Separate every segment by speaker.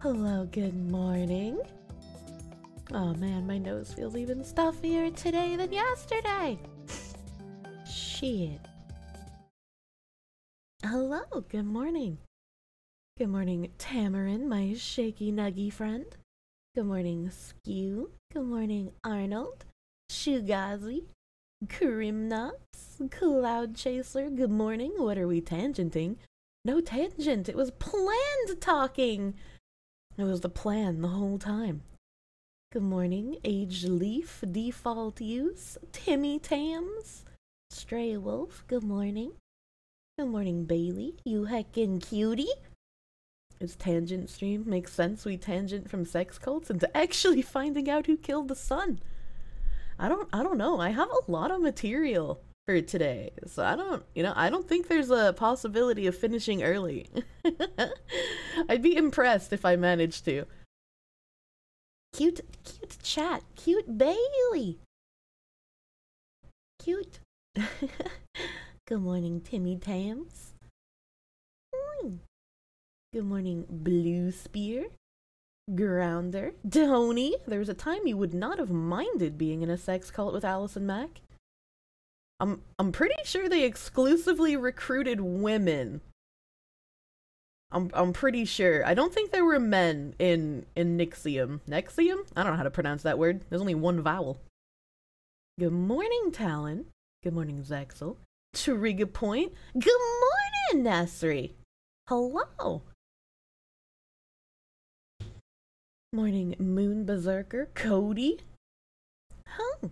Speaker 1: Hello, good morning. Oh man, my nose feels even stuffier today than yesterday. Shit. Hello, good morning. Good morning, Tamarin, my shaky nuggy friend. Good morning, Skew. Good morning, Arnold. Shugazi. Krimnox. Cloud Chaser. Good morning. What are we tangenting? No tangent. It was planned talking. It was the plan the whole time. Good morning, Aged Leaf, Default Use, Timmy Tams, Stray Wolf, good morning. Good morning, Bailey, you heckin' cutie. It's tangent stream. Makes sense we tangent from sex cults into actually finding out who killed the sun. I don't I don't know. I have a lot of material for today. So I don't, you know, I don't think there's a possibility of finishing early. I'd be impressed if I managed to. Cute, cute chat. Cute Bailey. Cute. Good morning, Timmy Tams. Mm. Good morning, Blue Spear. Grounder. Tony. There was a time you would not have minded being in a sex cult with Allison Mack. I'm I'm pretty sure they exclusively recruited women. I'm I'm pretty sure. I don't think there were men in in Nixium. Nexium? I don't know how to pronounce that word. There's only one vowel. Good morning, Talon. Good morning, Zexel. Trigger Point. Good morning, Nasri. Hello. Morning, Moon Berserker. Cody. Huh.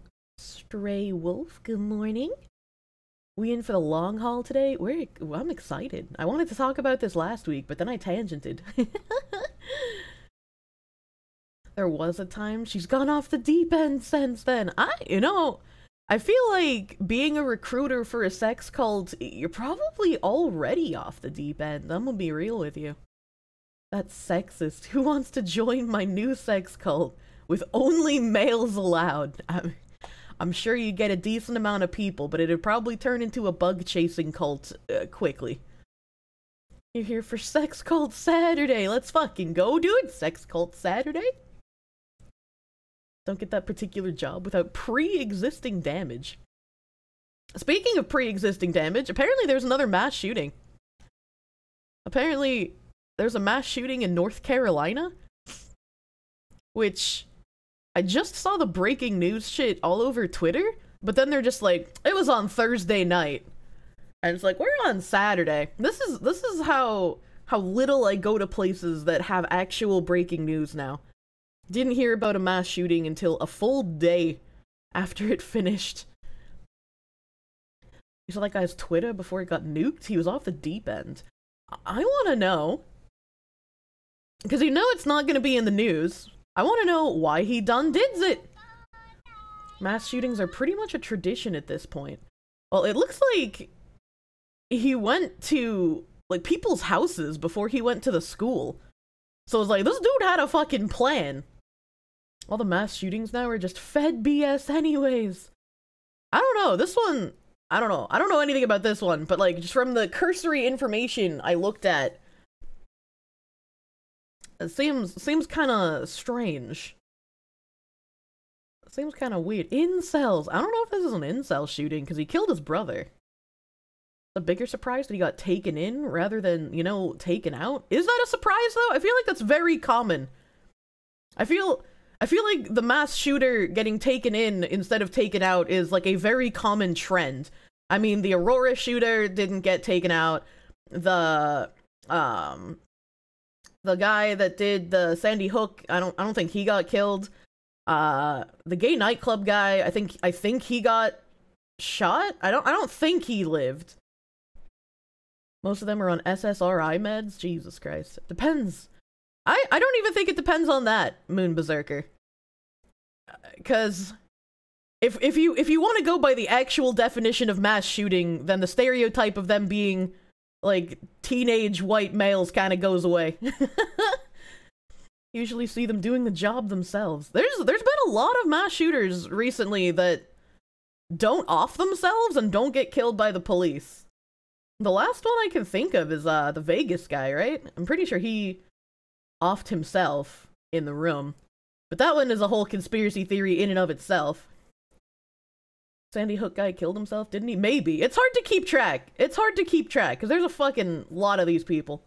Speaker 1: Stray Wolf, good morning. We in for the long haul today? We're, I'm excited. I wanted to talk about this last week, but then I tangented. there was a time she's gone off the deep end since then. I, you know, I feel like being a recruiter for a sex cult, you're probably already off the deep end. I'm gonna be real with you. That's sexist. Who wants to join my new sex cult with only males allowed? I mean, I'm sure you get a decent amount of people, but it'd probably turn into a bug chasing cult uh, quickly. You're here for Sex Cult Saturday. Let's fucking go, dude. Sex Cult Saturday? Don't get that particular job without pre existing damage. Speaking of pre existing damage, apparently there's another mass shooting. Apparently, there's a mass shooting in North Carolina, which I just saw the breaking news shit all over Twitter, but then they're just like, it was on Thursday night. And it's like, we're on Saturday. This is this is how how little I go to places that have actual breaking news now. Didn't hear about a mass shooting until a full day after it finished. You saw that guy's Twitter before it got nuked? He was off the deep end. I want to know. Because you know it's not to be in the news. I want to know why he done dids it. Mass shootings are pretty much a tradition at this point. Well, it looks like he went to like people's houses before he went to the school. So it's like this dude had a fucking plan. All the mass shootings now are just fed BS anyways. I don't know. This one, I don't know. I don't know anything about this one, but like just from the cursory information I looked at, it seems seems kind of strange. It seems kind of weird. Incels. I don't know if this is an incel shooting because he killed his brother. A bigger surprise that he got taken in rather than you know taken out. Is that a surprise though? I feel like that's very common. I feel I feel like the mass shooter getting taken in instead of taken out is like a very common trend. I mean, the Aurora shooter didn't get taken out. The um the guy that did the Sandy Hook, I don't I don't think he got killed. Uh the gay nightclub guy, I think I think he got shot. I don't I don't think he lived. Most of them are on SSRI meds. Jesus Christ. It Depends. I I don't even think it depends on that, Moon Berserker. Cuz if if you if you want to go by the actual definition of mass shooting, then the stereotype of them being like teenage white males kind of goes away. Usually see them doing the job themselves. There's there's been a lot of mass shooters recently that don't off themselves and don't get killed by the police. The last one I can think of is uh the Vegas guy, right? I'm pretty sure he offed himself in the room. But that one is a whole conspiracy theory in and of itself. Sandy Hook guy killed himself, didn't he? Maybe. It's hard to keep track. It's hard to keep track because there's a fucking lot of these people.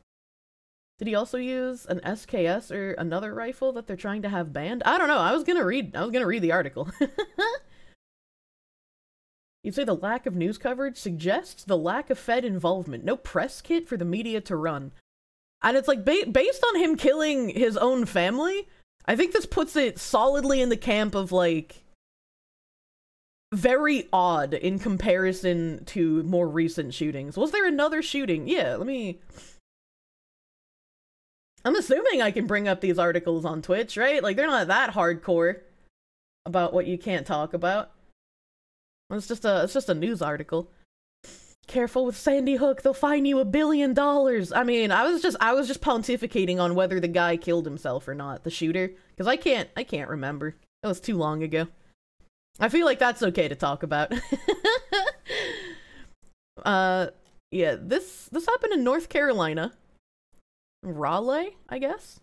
Speaker 1: Did he also use an SKS or another rifle that they're trying to have banned? I don't know. I was gonna read. I was gonna read the article. You'd say the lack of news coverage suggests the lack of Fed involvement. No press kit for the media to run. And it's like, ba based on him killing his own family, I think this puts it solidly in the camp of like very odd in comparison to more recent shootings. Was there another shooting? Yeah, let me. I'm assuming I can bring up these articles on Twitch, right? Like, they're not that hardcore about what you can't talk about. It's just a, it's just a news article. Careful with Sandy Hook, they'll fine you a billion dollars. I mean, I was just, I was just pontificating on whether the guy killed himself or not, the shooter, because I can't, I can't remember. That was too long ago. I feel like that's okay to talk about. uh, yeah, this, this happened in North Carolina. Raleigh, I guess?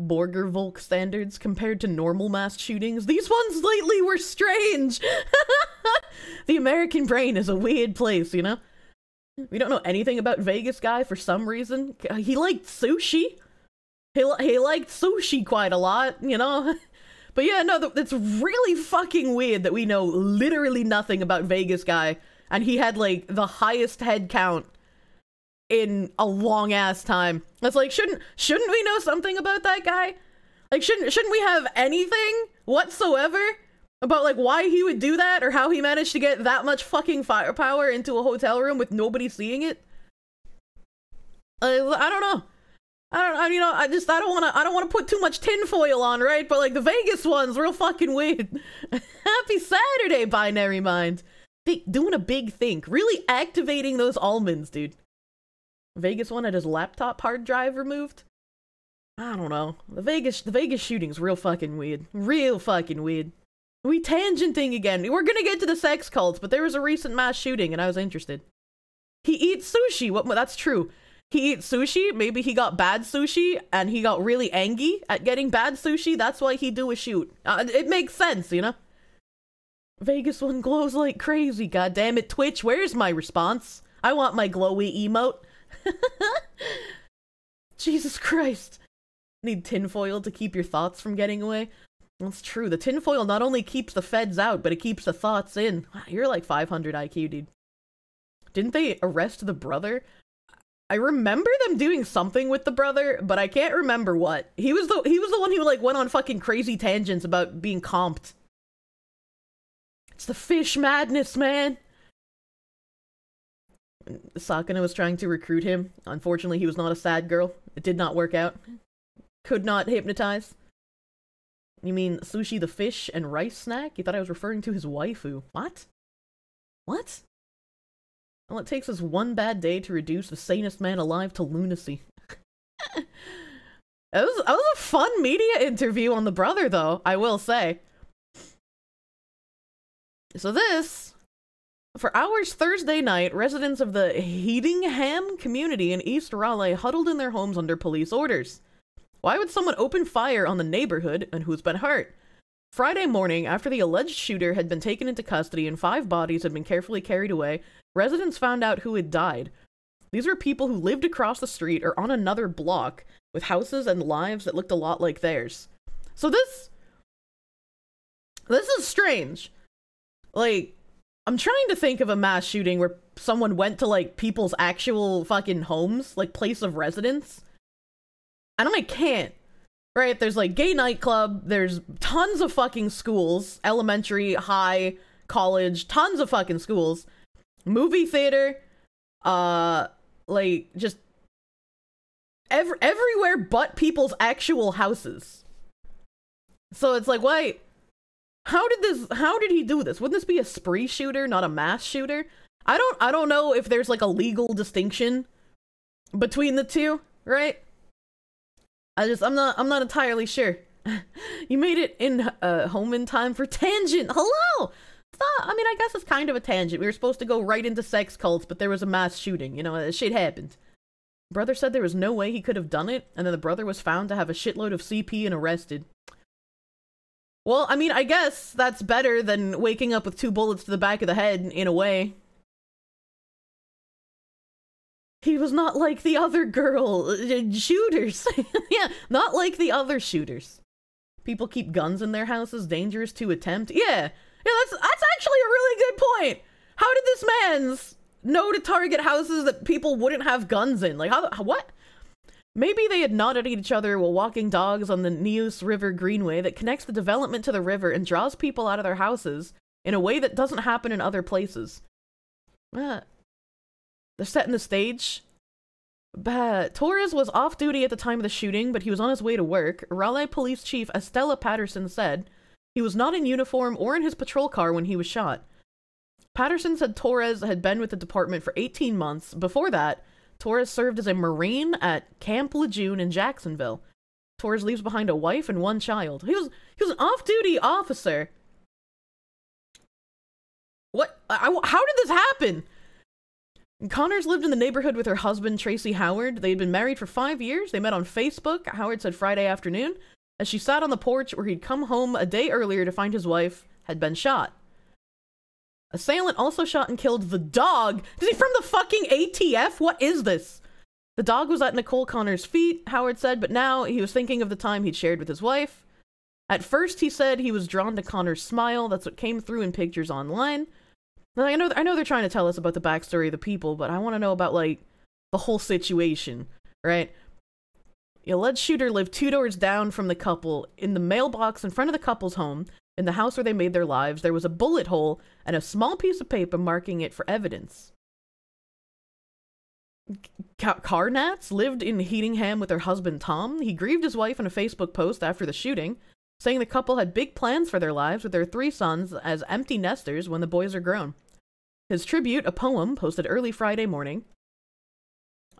Speaker 1: Borgervolk standards compared to normal mass shootings. These ones lately were strange! the American brain is a weird place, you know? We don't know anything about Vegas guy for some reason. He liked sushi. He, he liked sushi quite a lot, you know? But yeah, no, it's really fucking weird that we know literally nothing about Vegas guy, and he had like the highest head count in a long ass time. That's like, shouldn't shouldn't we know something about that guy? Like, shouldn't shouldn't we have anything whatsoever about like why he would do that or how he managed to get that much fucking firepower into a hotel room with nobody seeing it? Uh, I don't know. I don't, I, you know, I just, I don't want to, I don't want to put too much tinfoil on, right? But like the Vegas one's real fucking weird. Happy Saturday, binary mind. Th doing a big think, really activating those almonds, dude. Vegas one had his laptop hard drive removed. I don't know. The Vegas the Vegas shooting's real fucking weird. Real fucking weird. We tangenting again. We're gonna get to the sex cults, but there was a recent mass shooting and I was interested. He eats sushi. What that's true. He eats sushi. Maybe he got bad sushi and he got really angry at getting bad sushi. That's why he do a shoot. Uh, it makes sense, you know? Vegas one glows like crazy. God damn it, Twitch. Where's my response? I want my glowy emote. Jesus Christ. Need tinfoil to keep your thoughts from getting away? That's true. The tinfoil not only keeps the feds out, but it keeps the thoughts in. You're like 500 IQ, dude. Didn't they arrest the brother? I remember them doing something with the brother, but I can't remember what. He was the he was the one who like went on fucking crazy tangents about being comped. It's the fish madness, man. Sakana was trying to recruit him. Unfortunately, he was not a sad girl. It did not work out. Could not hypnotize. You mean sushi the fish and rice snack? You thought I was referring to his waifu. What? What? All it takes is one bad day to reduce the sanest man alive to lunacy. it, was, it was a fun media interview on the brother, though, I will say. So this for hours Thursday night, residents of the Hedingham community in East Raleigh huddled in their homes under police orders. Why would someone open fire on the neighborhood and who's been hurt? Friday morning, after the alleged shooter had been taken into custody and five bodies had been carefully carried away, residents found out who had died. These were people who lived across the street or on another block with houses and lives that looked a lot like theirs. So this this is strange. Like I'm trying to think of a mass shooting where someone went to like people's actual fucking homes, like place of residence. And I can't. Right? There's like gay nightclub, there's tons of fucking schools, elementary, high, college, tons of fucking schools. Movie theater, uh like just every everywhere but people's actual houses. So it's like, wait, how did this how did he do this? Wouldn't this be a spree shooter, not a mass shooter? I don't I don't know if there's like a legal distinction between the two, right? I just I'm not I'm not entirely sure. you made it in uh, home in time for tangent. Hello. I mean, I guess it's kind of a tangent. We were supposed to go right into sex cults, but there was a mass shooting. You know, shit happened. Brother said there was no way he could have done it, and then the brother was found to have a shitload of CP and arrested. Well, I mean, I guess that's better than waking up with two bullets to the back of the head, in a way. He was not like the other girl uh, shooters. yeah, not like the other shooters. People keep guns in their houses, dangerous to attempt. Yeah, yeah, that's that's actually a really good point. How did this man's know to target houses that people wouldn't have guns in? Like, how, what? Maybe they had nodded at each other while walking dogs on the Neuse River Greenway that connects the development to the river and draws people out of their houses in a way that doesn't happen in other places. Uh, they're setting the stage. But Torres was off duty at the time of the shooting, but he was on his way to work. Raleigh Police Chief Estella Patterson said he was not in uniform or in his patrol car when he was shot. Patterson said Torres had been with the department for 18 months. Before that, Torres served as a Marine at Camp Lejeune in Jacksonville. Torres leaves behind a wife and one child. He was he was an off-duty officer. What? I, how did this happen? Connors lived in the neighborhood with her husband, Tracy Howard. They had been married for five years. They met on Facebook, Howard said Friday afternoon, as she sat on the porch where he'd come home a day earlier to find his wife had been shot. Assailant also shot and killed the dog. Is he from the fucking ATF? What is this? The dog was at Nicole Connor's feet, Howard said, but now he was thinking of the time he'd shared with his wife. At first, he said he was drawn to Connor's smile. That's what came through in pictures online. Now, I know, I know they're trying to tell us about the backstory of the people, but I want to know about like the whole situation, right? The alleged shooter lived two doors down from the couple. In the mailbox in front of the couple's home, in the house where they made their lives, there was a bullet hole and a small piece of paper marking it for evidence. Karnatz lived in Hedingham with her husband Tom. He grieved his wife in a Facebook post after the shooting, saying the couple had big plans for their lives with their three sons as empty nesters when the boys are grown. His tribute, a poem, posted early Friday morning.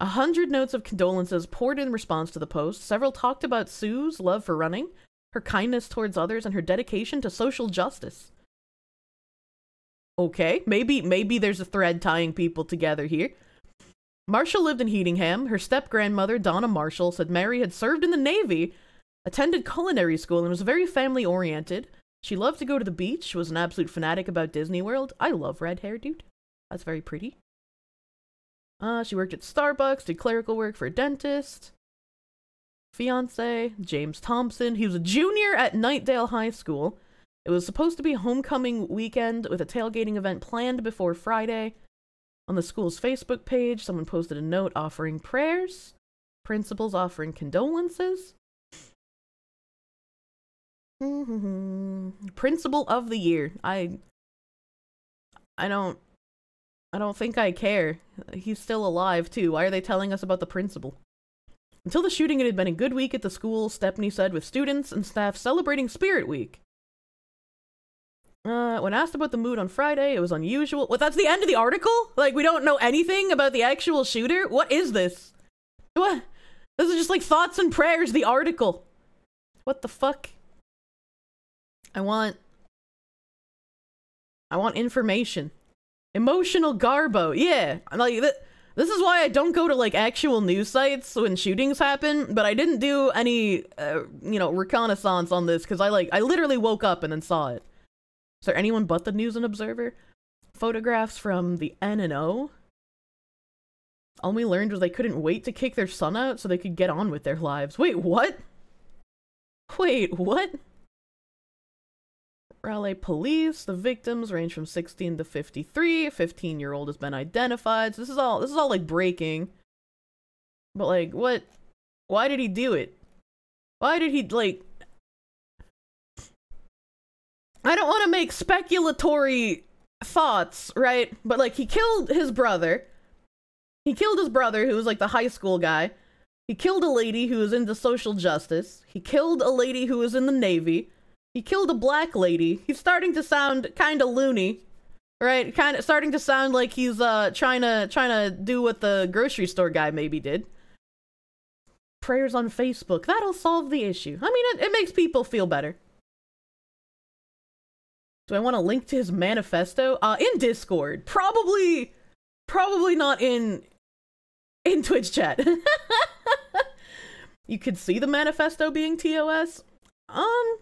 Speaker 1: A hundred notes of condolences poured in response to the post. Several talked about Sue's love for running, her kindness towards others, and her dedication to social justice. Okay, maybe maybe there's a thread tying people together here. Marshall lived in Hedingham. Her step grandmother, Donna Marshall, said Mary had served in the Navy, attended culinary school, and was very family oriented. She loved to go to the beach, was an absolute fanatic about Disney World. I love red hair, dude. That's very pretty. Uh, she worked at Starbucks, did clerical work for a dentist fiance, James Thompson. He was a junior at Knightdale High School. It was supposed to be homecoming weekend with a tailgating event planned before Friday. On the school's Facebook page, someone posted a note offering prayers, principals offering condolences. Principal of the year. I I don't I don't think I care. He's still alive too. Why are they telling us about the principal? Until the shooting, it had been a good week at the school, Stepney said, with students and staff celebrating Spirit Week. Uh, when asked about the mood on Friday, it was unusual. What, that's the end of the article? Like, we don't know anything about the actual shooter? What is this? What? This is just like thoughts and prayers, the article. What the fuck? I want... I want information. Emotional garbo, yeah. Like, that this is why I don't go to like actual news sites when shootings happen, but I didn't do any, uh, you know, reconnaissance on this because I like, I literally woke up and then saw it. Is there anyone but the News and Observer? Photographs from the N and O. All we learned was they couldn't wait to kick their son out so they could get on with their lives. Wait, what? Wait, what? Raleigh police. The victims range from 16 to 53. A 15 year old has been identified. So this is all this is all like breaking. But like what why did he do it? Why did he like I don't want to make speculatory thoughts, right? But like he killed his brother. He killed his brother who was like the high school guy. He killed a lady who was into social justice. He killed a lady who was in the navy. He killed a black lady. He's starting to sound kind of loony, right? Kind of starting to sound like he's uh trying to trying to do what the grocery store guy maybe did. Prayers on Facebook. That'll solve the issue. I mean, it, it makes people feel better. Do I want to link to his manifesto? Uh, in Discord. Probably, probably not in in Twitch chat. you could see the manifesto being TOS. Um,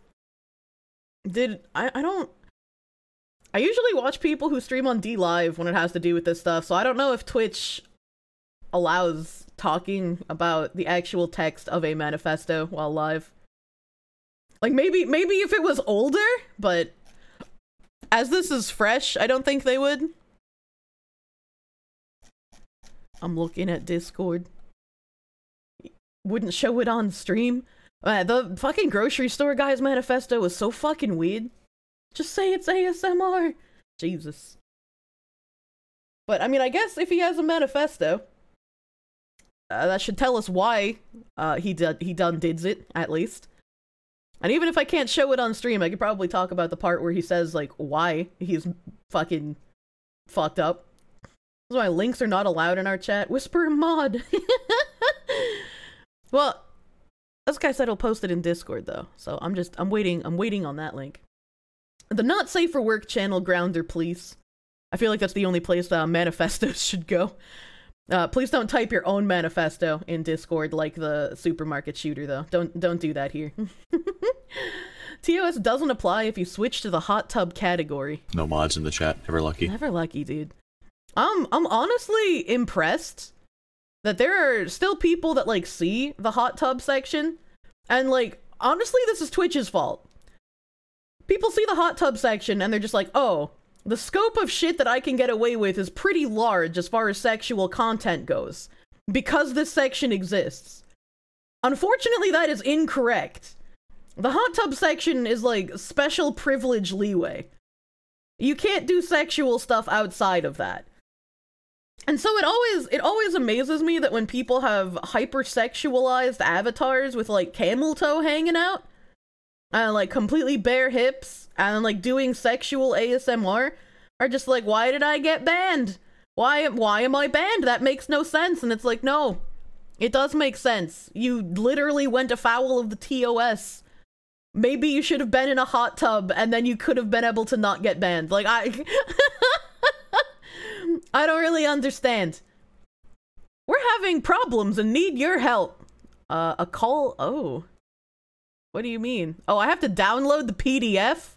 Speaker 1: did I? I don't. I usually watch people who stream on DLive when it has to do with this stuff, so I don't know if Twitch allows talking about the actual text of a manifesto while live. Like maybe maybe if it was older, but as this is fresh, I don't think they would. I'm looking at Discord. Wouldn't show it on stream. Uh, the fucking grocery store guy's manifesto was so fucking weird. Just say it's ASMR. Jesus. But I mean, I guess if he has a manifesto, uh, that should tell us why uh, he did he done dids it at least. And even if I can't show it on stream, I could probably talk about the part where he says like why he's fucking fucked up. That's why links are not allowed in our chat. Whisper mod. well, this guy said he'll post it in Discord though, so I'm just I'm waiting I'm waiting on that link. The not safe for work channel grounder, please. I feel like that's the only place that manifestos should go. Uh, please don't type your own manifesto in Discord like the supermarket shooter, though. Don't don't do that here. TOS doesn't apply if you switch to the hot tub category.
Speaker 2: No mods in the chat. Never lucky.
Speaker 1: Never lucky, dude. I'm I'm honestly impressed that there are still people that like see the hot tub section, and like honestly, this is Twitch's fault. People see the hot tub section and they're just like, oh, the scope of shit that I can get away with is pretty large as far as sexual content goes, because this section exists. Unfortunately, that is incorrect. The hot tub section is like special privilege leeway. You can't do sexual stuff outside of that. And so it always it always amazes me that when people have hypersexualized avatars with like camel toe hanging out and like completely bare hips and like doing sexual ASMR are just like, why did I get banned? Why why am I banned? That makes no sense. And it's like, no, it does make sense. You literally went afoul of the TOS. Maybe you should have been in a hot tub and then you could have been able to not get banned. Like I I don't really understand. We're having problems and need your help. Uh a call oh. What do you mean? Oh, I have to download the PDF?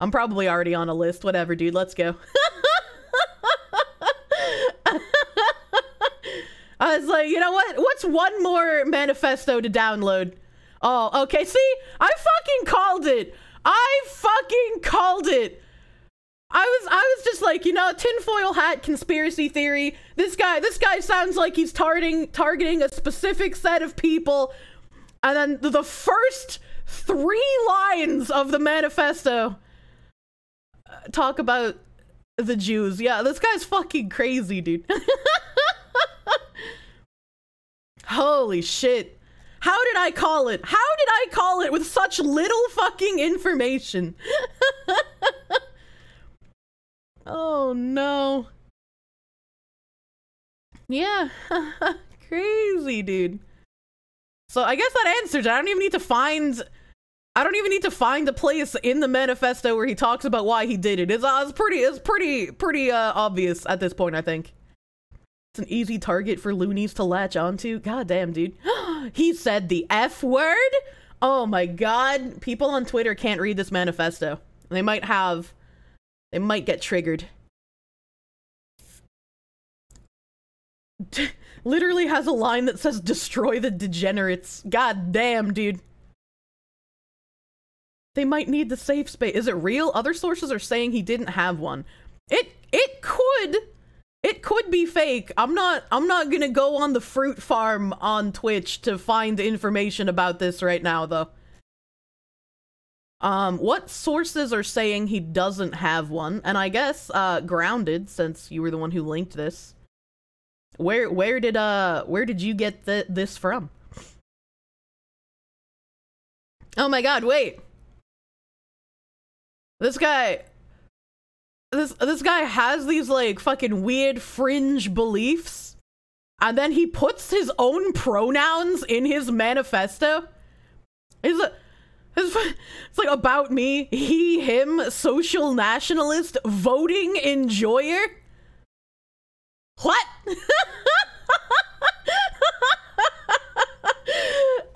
Speaker 1: I'm probably already on a list. Whatever, dude. Let's go. I was like, you know what? What's one more manifesto to download? Oh, okay. See, I fucking called it. I fucking called it. I was I was just like, you know, tinfoil hat conspiracy theory. This guy this guy sounds like he's targeting targeting a specific set of people and then the first three lines of the manifesto uh, talk about the Jews. Yeah, this guy's fucking crazy, dude. Holy shit. How did I call it? How did I call it with such little fucking information? oh no. Yeah. Crazy, dude. So I guess that answers. I don't even need to find I don't even need to find the place in the manifesto where he talks about why he did it. It's, uh, it's pretty it's pretty pretty uh, obvious at this point, I think. It's an easy target for loonies to latch onto. God damn, dude. he said the F word? Oh my god. People on Twitter can't read this manifesto. They might have they might get triggered. literally has a line that says destroy the degenerates. God damn, dude. They might need the safe space. Is it real? Other sources are saying he didn't have one. It it could it could be fake. I'm not I'm not going to go on the fruit farm on Twitch to find information about this right now though. Um what sources are saying he doesn't have one? And I guess uh grounded since you were the one who linked this. Where where did uh where did you get this from? Oh my god, wait. This guy this this guy has these like fucking weird fringe beliefs and then he puts his own pronouns in his manifesto. Is it it's like about me, he, him, social nationalist, voting enjoyer. What?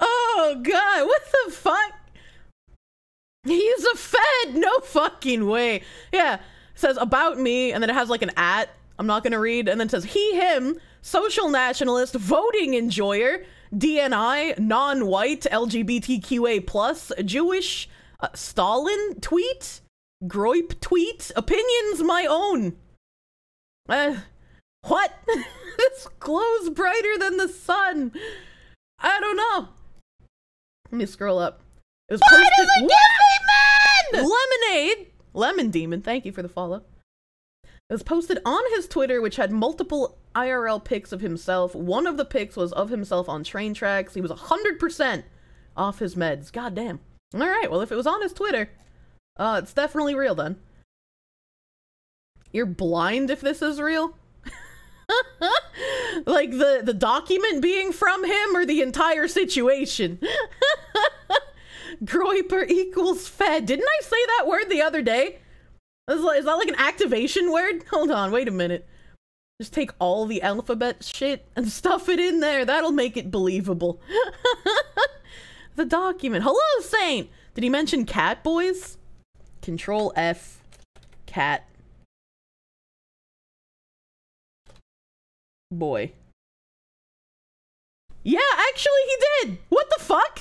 Speaker 1: oh god, what the fuck? He's a Fed! No fucking way. Yeah, says about me, and then it has like an at. I'm not gonna read, and then says he, him, social nationalist, voting enjoyer, DNI, non-white, LGBTQA plus, Jewish, uh, Stalin tweet, Groip tweet, opinions my own. Uh, what? this glows brighter than the sun. I don't know. Let me scroll up.
Speaker 2: It was Why does it give me
Speaker 1: men? Lemonade. Lemon Demon, thank you for the follow. It was posted on his Twitter, which had multiple IRL pics of himself. One of the pics was of himself on train tracks. He was 100% off his meds. God damn. All right, well, if it was on his Twitter, uh, it's definitely real then. You're blind if this is real? like the, the document being from him or the entire situation? Groyper equals fed. Didn't I say that word the other day? Is that like an activation word? Hold on, wait a minute. Just take all the alphabet shit and stuff it in there. That'll make it believable. the document. Hello, Saint! Did he mention cat boys? Control F. Cat. Boy. Yeah, actually he did! What the fuck?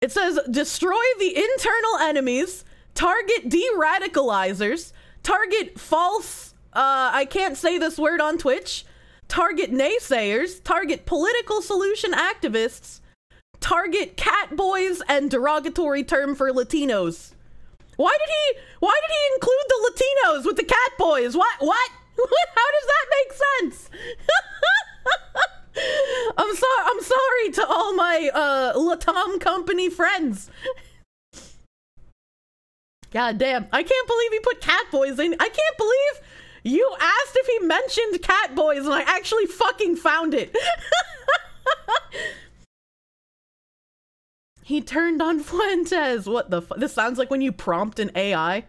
Speaker 1: It says destroy the internal enemies, target de-radicalizers, target false uh I can't say this word on Twitch, target naysayers, target political solution activists, target cat boys and derogatory term for Latinos. Why did he why did he include the Latinos with the cat boys? What what? How does that make sense? I'm sorry. I'm sorry to all my uh Latam company friends. God damn! I can't believe he put cat boys in. I can't believe you asked if he mentioned cat boys, and I actually fucking found it. he turned on Fuentes. What the? this sounds like when you prompt an AI.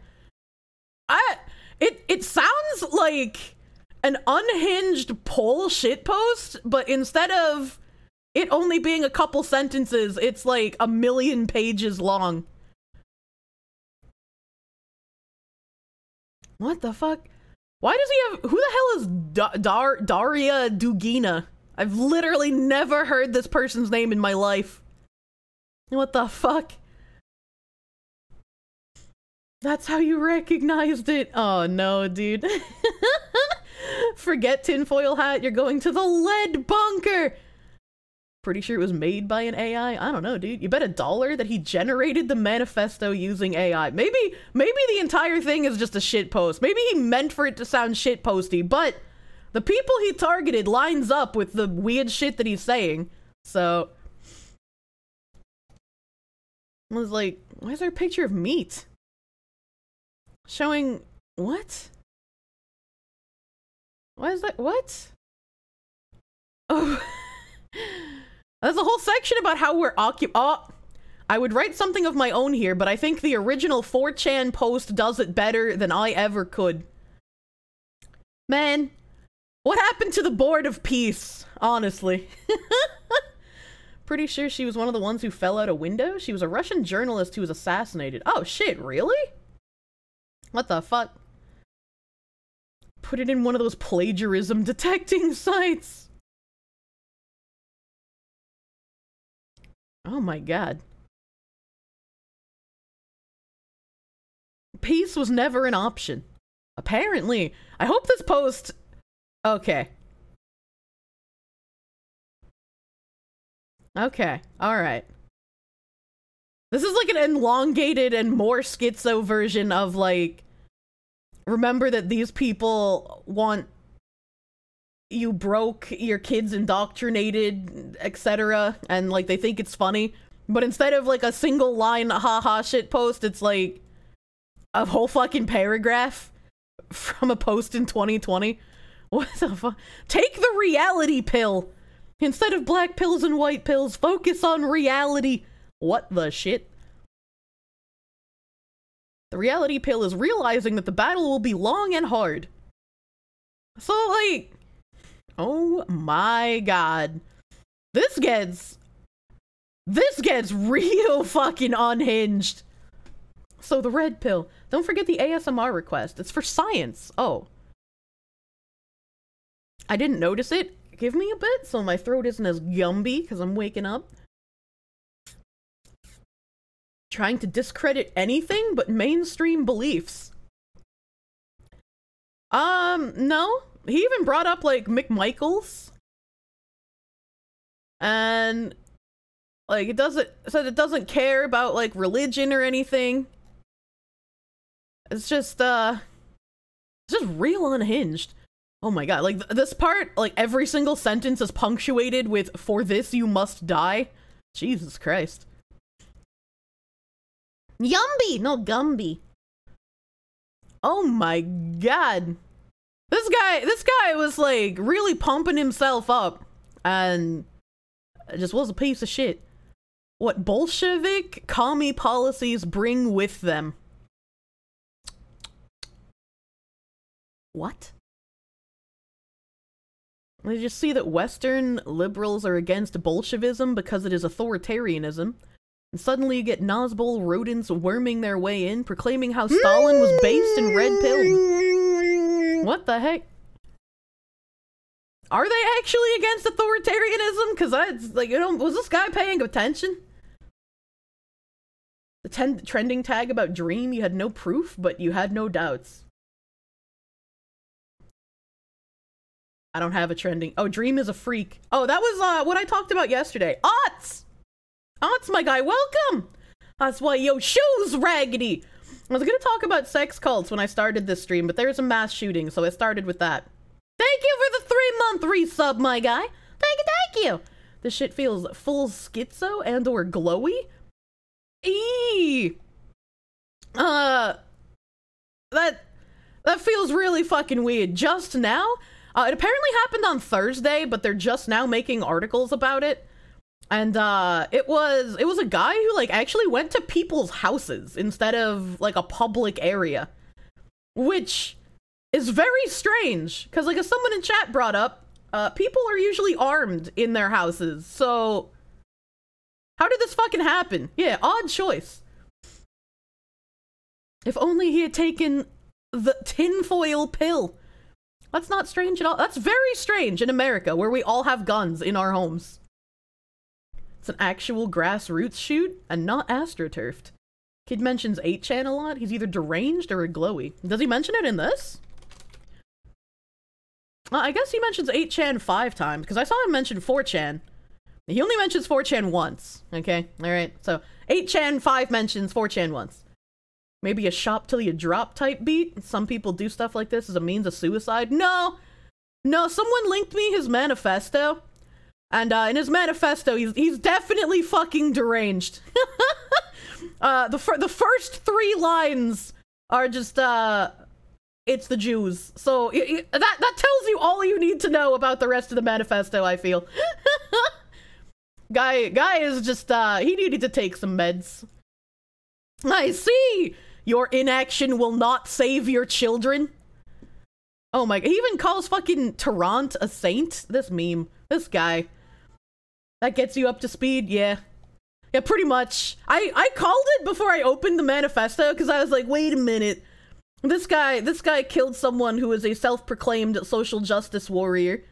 Speaker 1: I. It. It sounds like an unhinged poll shitpost, but instead of it only being a couple sentences, it's like a million pages long. What the fuck? Why does he have- who the hell is da Dar Daria Dugina? I've literally never heard this person's name in my life. What the fuck? That's how you recognized it. Oh no, dude. Forget tinfoil hat, you're going to the lead bunker! Pretty sure it was made by an AI? I don't know, dude. You bet a dollar that he generated the manifesto using AI. Maybe, maybe the entire thing is just a shit post. Maybe he meant for it to sound shit posty, but the people he targeted lines up with the weird shit that he's saying. So, I was like, why is there a picture of meat? Showing, what? Why is that? What? Oh. There's a whole section about how we're occup- Oh, uh, I would write something of my own here, but I think the original 4chan post does it better than I ever could. Man, what happened to the Board of Peace, honestly? Pretty sure she was one of the ones who fell out a window? She was a Russian journalist who was assassinated. Oh shit, really? What the fuck? Put it in one of those plagiarism detecting sites. Oh my god. Peace was never an option. Apparently. I hope this post... Okay. Okay, alright. This is like an elongated and more schizo version of like remember that these people want you broke, your kids indoctrinated, etc. And like they think it's funny. But instead of like a single line haha shit post, it's like a whole fucking paragraph from a post in 2020. What the fuck? Take the reality pill. Instead of black pills and white pills, focus on reality. What the shit? The reality pill is realizing that the battle will be long and hard. So, like, Oh my god. This gets this gets real fucking unhinged. So the red pill. Don't forget the ASMR request. It's for science. Oh. I didn't notice it. Give me a bit so my throat isn't as gumby because I'm waking up. Trying to discredit anything but mainstream beliefs. Um, no. He even brought up like McMichaels. And like it doesn't said it doesn't care about like religion or anything. It's just uh it's just real unhinged. Oh my god, like th- this part, like every single sentence is punctuated with for this you must die. Jesus Christ. Yumby, no Gumby. Oh my god. This guy this guy was like really pumping himself up and just was a piece of shit. What Bolshevik commie policies bring with them. What? I just see that Western liberals are against Bolshevism because it is authoritarianism. And suddenly you get Nazbol rodents worming their way in, proclaiming how Stalin was based and red pilled. What the heck? Are they actually against authoritarianism? Because I, like, you know, was this guy paying attention? The ten- trending tag about Dream, you had no proof, but you had no doubts. I don't have a trending. Oh, Dream is a freak. Oh, that was uh, what I talked about yesterday. Otts! Otts, my guy, welcome! That's why your shoes raggedy. I was gonna talk about sex cults when I started this stream, but there's a mass shooting, so I started with that. Thank you for the three month resub, my guy. Thank you, thank you. This shit feels full schizo and or glowy. Eee. Uh, that that feels really fucking weird. Just now, uh, it apparently happened on Thursday, but they're just now making articles about it. And uh it was it was a guy who like actually went to people's houses instead of like a public area. Which is very strange cuz like as someone in chat brought up, uh people are usually armed in their houses. So how did this fucking happen? Yeah, odd choice. If only he had taken the tinfoil pill. That's not strange at all. That's very strange in America, where we all have guns in our homes. It's an actual grassroots shoot and not astroturfed. Kid mentions 8chan a lot. He's either deranged or a glowy. Does he mention it in this? Well, I guess he mentions 8chan five times, because I saw him mention 4chan. He only mentions 4chan once. Okay, alright. So 8chan five mentions 4chan once. Maybe a shop till you drop type beat? Some people do stuff like this as a means of suicide? No! No, someone linked me his manifesto. And uh, in his manifesto, he's, he's definitely fucking deranged. uh, the, fir- the first three lines are just, uh, it's the Jews. So that, that tells you all you need to know about the rest of the manifesto, I feel. guy, guy is just, uh, he needed to take some meds. I see! Your inaction will not save your children. Oh my, he even calls fucking Tarrant a saint? This meme. This guy. That gets you up to speed? Yeah. Yeah, pretty much. I, I called it before I opened the manifesto because I was like, wait a minute. This guy, this guy killed someone who is a self-proclaimed social justice warrior.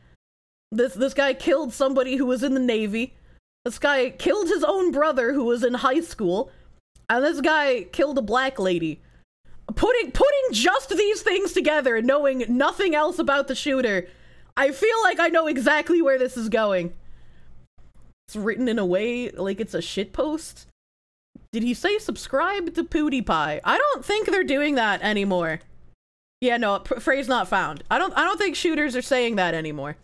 Speaker 1: This, this guy killed somebody who was in the Navy. This guy killed his own brother who was in high school. And this guy killed a black lady. Putting, putting just these things together and knowing nothing else about the shooter, I feel like I know exactly where this is going. It's written in a way like it's a shit post. Did he say subscribe to PewDiePie? I don't think they're doing that anymore. Yeah, no, phrase not found. I don't I don't think shooters are saying that anymore.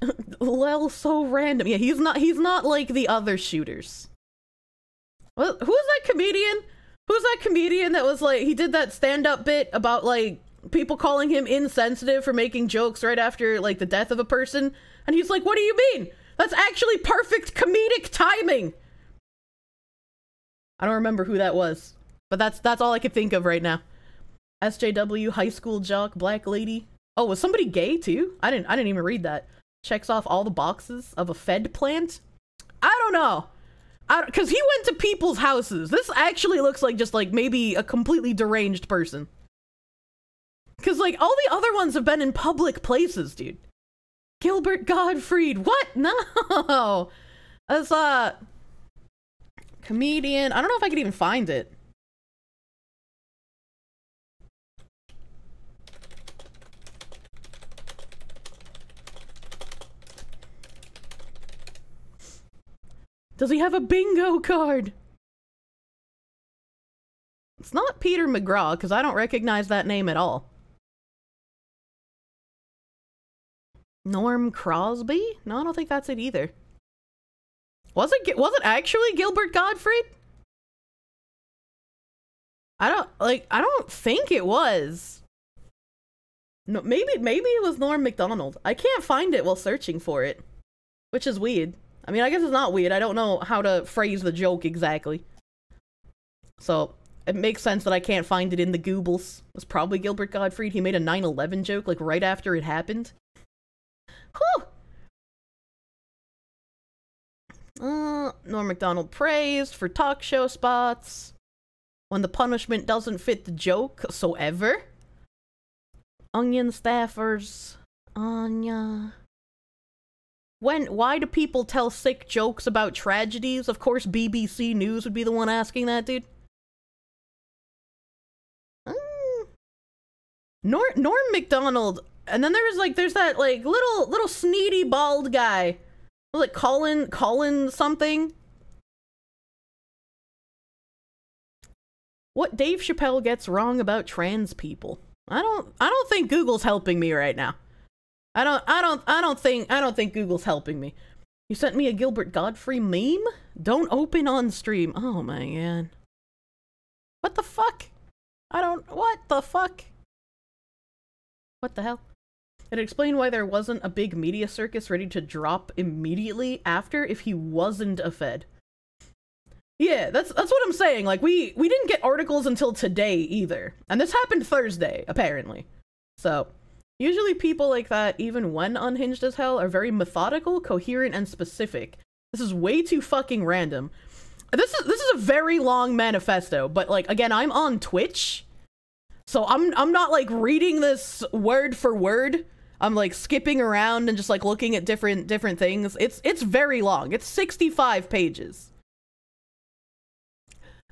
Speaker 1: Lel so random. Yeah, he's not he's not like the other shooters. Well, who's that comedian? Who's that comedian that was like he did that stand-up bit about like people calling him insensitive for making jokes right after like the death of a person and he's like what do you mean that's actually perfect comedic timing i don't remember who that was but that's that's all i could think of right now sjw high school jock black lady Oh, was somebody gay too? I didn't I didn't even read that. Checks off all the boxes of a Fed plant? I don't know. I cuz he went to people's houses. This actually looks like just like maybe a completely deranged person. Cuz like all the other ones have been in public places, dude. Gilbert Gottfried. What? No. As a uh, comedian. I don't know if I could even find it. Does he have a bingo card? It's not Peter McGraw, because I don't recognize that name at all. Norm Crosby? No, I don't think that's it either. Was it was it actually Gilbert Gottfried? I don't like I don't think it was. No, maybe maybe it was Norm Macdonald. I can't find it while searching for it, which is weird. I mean, I guess it's not weird. I don't know how to phrase the joke exactly. So, it makes sense that I can't find it in the Goobles. It's probably Gilbert Gottfried. He made a 9/11 joke like right after it happened. Whew. Uh, Norm Macdonald praised for talk show spots when the punishment doesn't fit the joke so ever. Onion staffers, Anya. When why do people tell sick jokes about tragedies? Of course BBC News would be the one asking that, dude. Mm. Norm Norm Macdonald and then there was like there's that like little little sneedy bald guy was Colin Colin something? What Dave Chappelle gets wrong about trans people? I don't I don't think Google's helping me right now. I don't I don't I don't think I don't think Google's helping me. You sent me a Gilbert Gottfried meme? Don't open on stream. Oh my god. What the fuck? I don't what the fuck? What the hell? It explained why there wasn't a big media circus ready to drop immediately after if he wasn't a Fed. Yeah, that's that's what I'm saying. Like we we didn't get articles until today either. And this happened Thursday, apparently. So, usually people like that even when unhinged as hell are very methodical, coherent and specific. This is way too fucking random. This is this is a very long manifesto, but like again, I'm on Twitch. So I'm I'm not like reading this word for word. I'm like skipping around and just like looking at different different things. It's it's very long. It's 65 pages.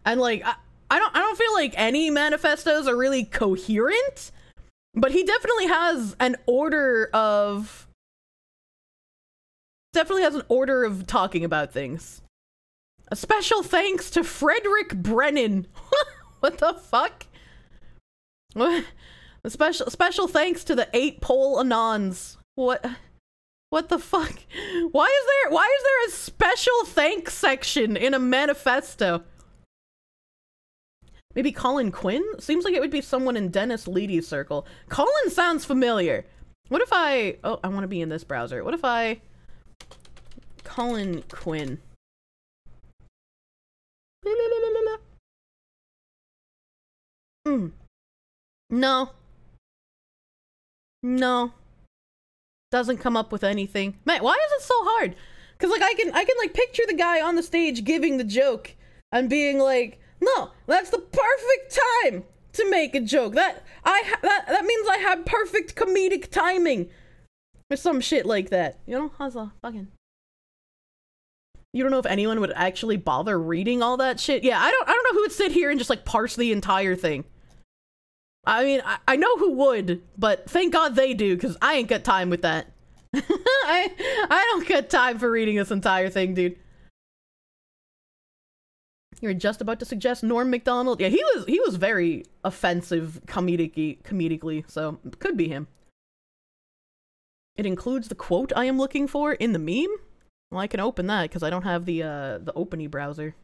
Speaker 1: And like I, I don't I don't feel like any manifestos are really coherent, but he definitely has an order of definitely has an order of talking about things. A special thanks to Frederick Brennan. what the fuck? What? Special special thanks to the eight pole anons. What? What the fuck? Why is there why is there a special thanks section in a manifesto? Maybe Colin Quinn? Seems like it would be someone in Denis Leary's circle. Colin sounds familiar. What if I... Oh, I want to be in this browser. What if I... Colin Quinn. Hmm. No. No. Doesn't come up with anything. Man, why is it so hard? Cause like I can I can like picture the guy on the stage giving the joke and being like, "No, that's the perfect time to make a joke. That I that that means I have perfect comedic timing." Or some shit like that. You know? How's a fucking you don't know if anyone would actually bother reading all that shit. Yeah, I don't I don't know who would sit here and just like parse the entire thing. I mean, I, I know who would, but thank God they do, because I ain't got time with that. I I don't got time for reading this entire thing, dude. You're just about to suggest Norm Macdonald. Yeah, he was he was very offensive comedic comedically, so could be him. It includes the quote I am looking for in the meme. Well, I can open that because I don't have the uh the OpenE browser.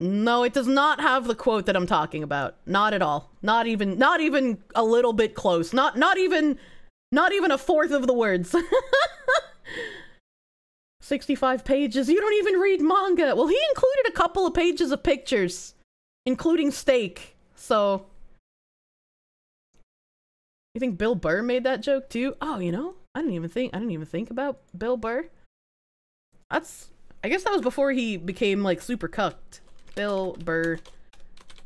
Speaker 1: No, it does not have the quote that I'm talking about. Not at all. Not even not even a little bit close. Not not even not even a fourth of the words. 65 pages. You don't even read manga. Well, he included a couple of pages of pictures, including steak. So You think Bill Burr made that joke too? Oh, you know, I didn't even think I didn't even think about Bill Burr. That's I guess that was before he became like super cucked. Bill Burr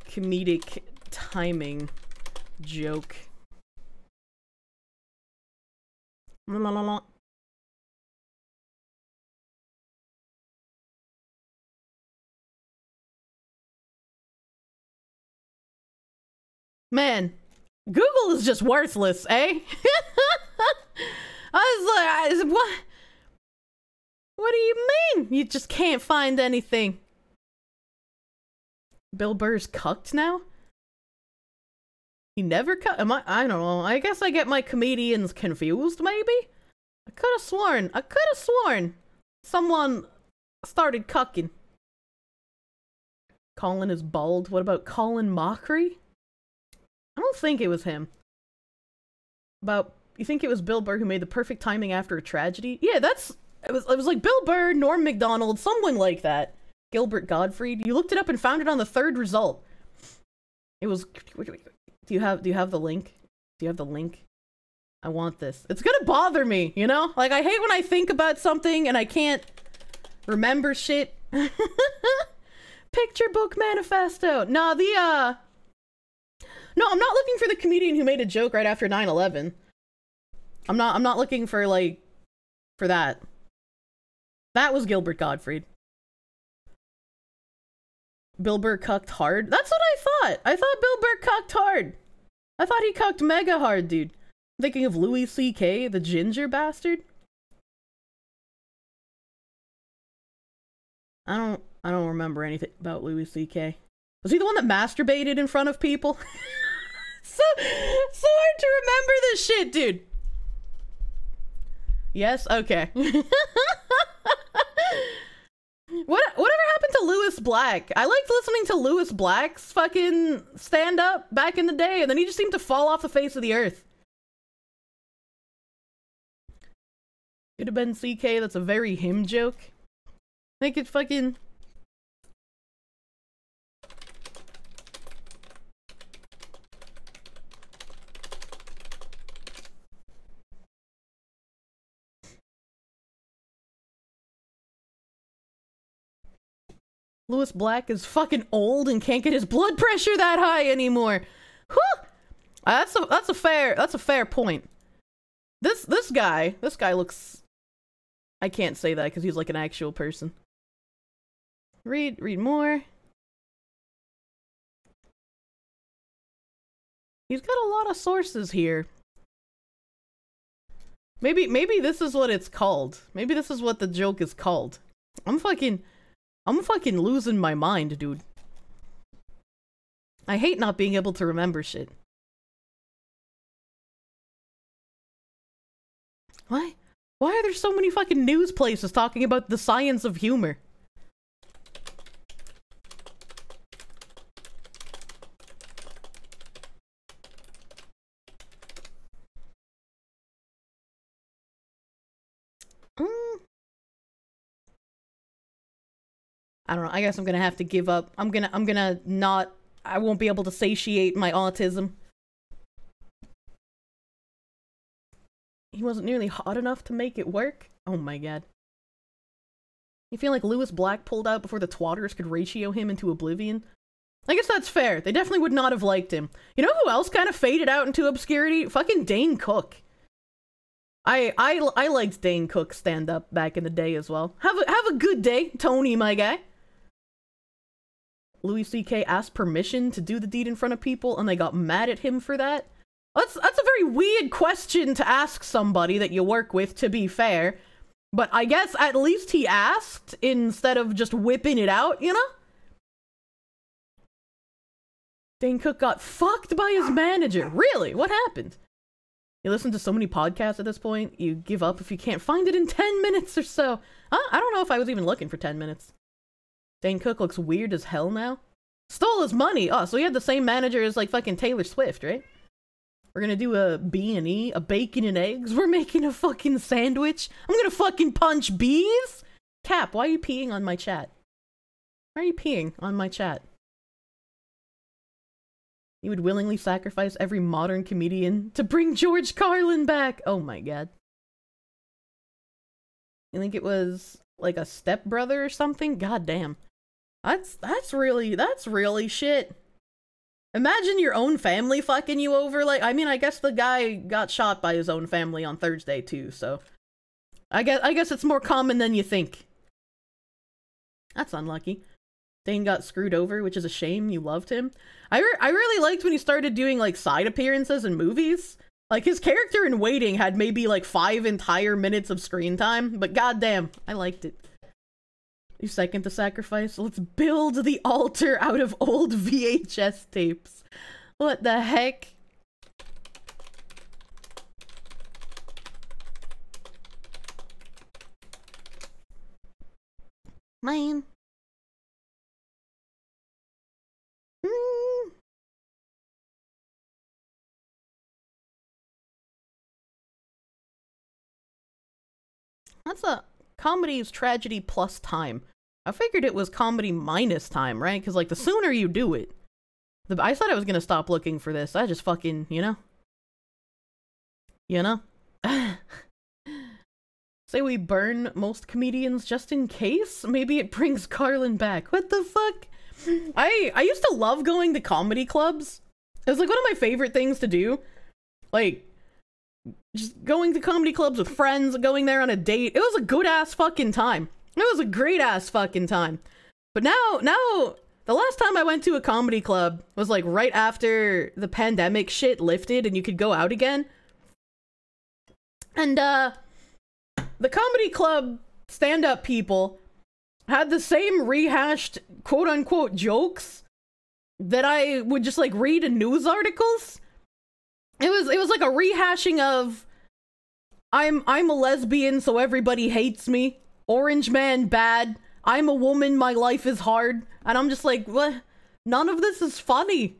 Speaker 1: comedic timing joke. La la la. Man, Google is just worthless, eh? I was like, I what? What do you mean? You just can't find anything. Bill Burr's cucked now? He never cut. Am I? I don't know. I guess I get my comedians confused. Maybe. I could have sworn. I could have sworn someone started cucking. Colin is bald. What about Colin Mochrie? I don't think it was him. About you think it was Bill Burr who made the perfect timing after a tragedy? Yeah, that's it was it was like Bill Burr, Norm Macdonald, someone like that. Gilbert Gottfried. You looked it up and found it on the third result. It was Do you have do you have the link? Do you have the link? I want this. It's gonna bother me, you know? Like I hate when I think about something and I can't remember shit. Picture book manifesto. Nah, the uh no, I'm not looking for the comedian who made a joke right after 9/11. I'm not I'm not looking for like for that. That was Gilbert Gottfried. Bill Burr cucked hard. That's what I thought. I thought Bill Burr cucked hard. I thought he cucked mega hard, dude. I'm thinking of Louis C.K., the ginger bastard. I don't I don't remember anything about Louis C.K. Was he the one that masturbated in front of people? so so hard to remember this shit, dude. Yes, okay. what whatever happened to Lewis Black? I liked listening to Lewis Black's fucking stand up back in the day, and then he just seemed to fall off the face of the earth. Could have been CK, that's a very him joke. Think it fucking Lewis Black is fucking old and can't get his blood pressure that high anymore. Whew! That's a that's a fair that's a fair point. This this guy this guy looks. I can't say that because he's like an actual person. Read read more. He's got a lot of sources here. Maybe maybe this is what it's called. Maybe this is what the joke is called. I'm fucking I'm fucking losing my mind, dude. I hate not being able to remember shit. Why? Why are there so many fucking news places talking about the science of humor? I don't know. I guess I'm gonna have to give up. I'm gonna I'm gonna not I won't be able to satiate my autism. He wasn't nearly hot enough to make it work? Oh my god. You feel like Lewis Black pulled out before the twatters could ratio him into oblivion? I guess that's fair. They definitely would not have liked him. You know who else kind of faded out into obscurity? Fucking Dane Cook. I I I liked Dane Cook stand up back in the day as well. Have a have a good day, Tony, my guy. Louis C.K. asked permission to do the deed in front of people and they got mad at him for that? That's that's a very weird question to ask somebody that you work with, to be fair. But I guess at least he asked instead of just whipping it out, you know? Dane Cook got fucked by his manager. Really? What happened? You listen to so many podcasts at this point, you give up if you can't find it in 10 minutes or so. Huh? I don't know if I was even looking for 10 minutes. Dane Cook looks weird as hell now. Stole his money. Oh, so he had the same manager as like fucking Taylor Swift, right? We're gonna do a B and E, a bacon and eggs. We're making a fucking sandwich. I'm gonna fucking punch bees. Cap, why are you peeing on my chat? Why are you peeing on my chat? He would willingly sacrifice every modern comedian to bring George Carlin back. Oh my god. I think it was like a stepbrother or something. God damn. That's that's really that's really shit. Imagine your own family fucking you over. Like, I mean, I guess the guy got shot by his own family on Thursday too. So, I guess I guess it's more common than you think. That's unlucky. Dane got screwed over, which is a shame. You loved him. I re- I really liked when he started doing like side appearances in movies. Like his character in Waiting had maybe like five entire minutes of screen time, but goddamn, I liked it. You second the sacrifice? Let's build the altar out of old VHS tapes. What the heck? Man. Mm. That's a comedy is tragedy plus time. I figured it was comedy minus time, right? Because, like, the hmm. sooner you do it, the I thought I was gonna stop looking for this. I just fucking, you know? You know? Say we burn most comedians just in case? Maybe it brings Carlin back. What the fuck? I I used to love going to comedy clubs. It was like one of my favorite things to do. Like just going to comedy clubs with friends, going there on a date. It was a good ass fucking time. It was a great ass fucking time. But now now the last time I went to a comedy club was like right after the pandemic shit lifted and you could go out again. And uh the comedy club stand-up people had the same rehashed quote unquote jokes that I would just like read in news articles. It was it was like a rehashing of I'm I'm a lesbian so everybody hates me. Orange man bad. I'm a woman, my life is hard. And I'm just like, what? None of this is funny.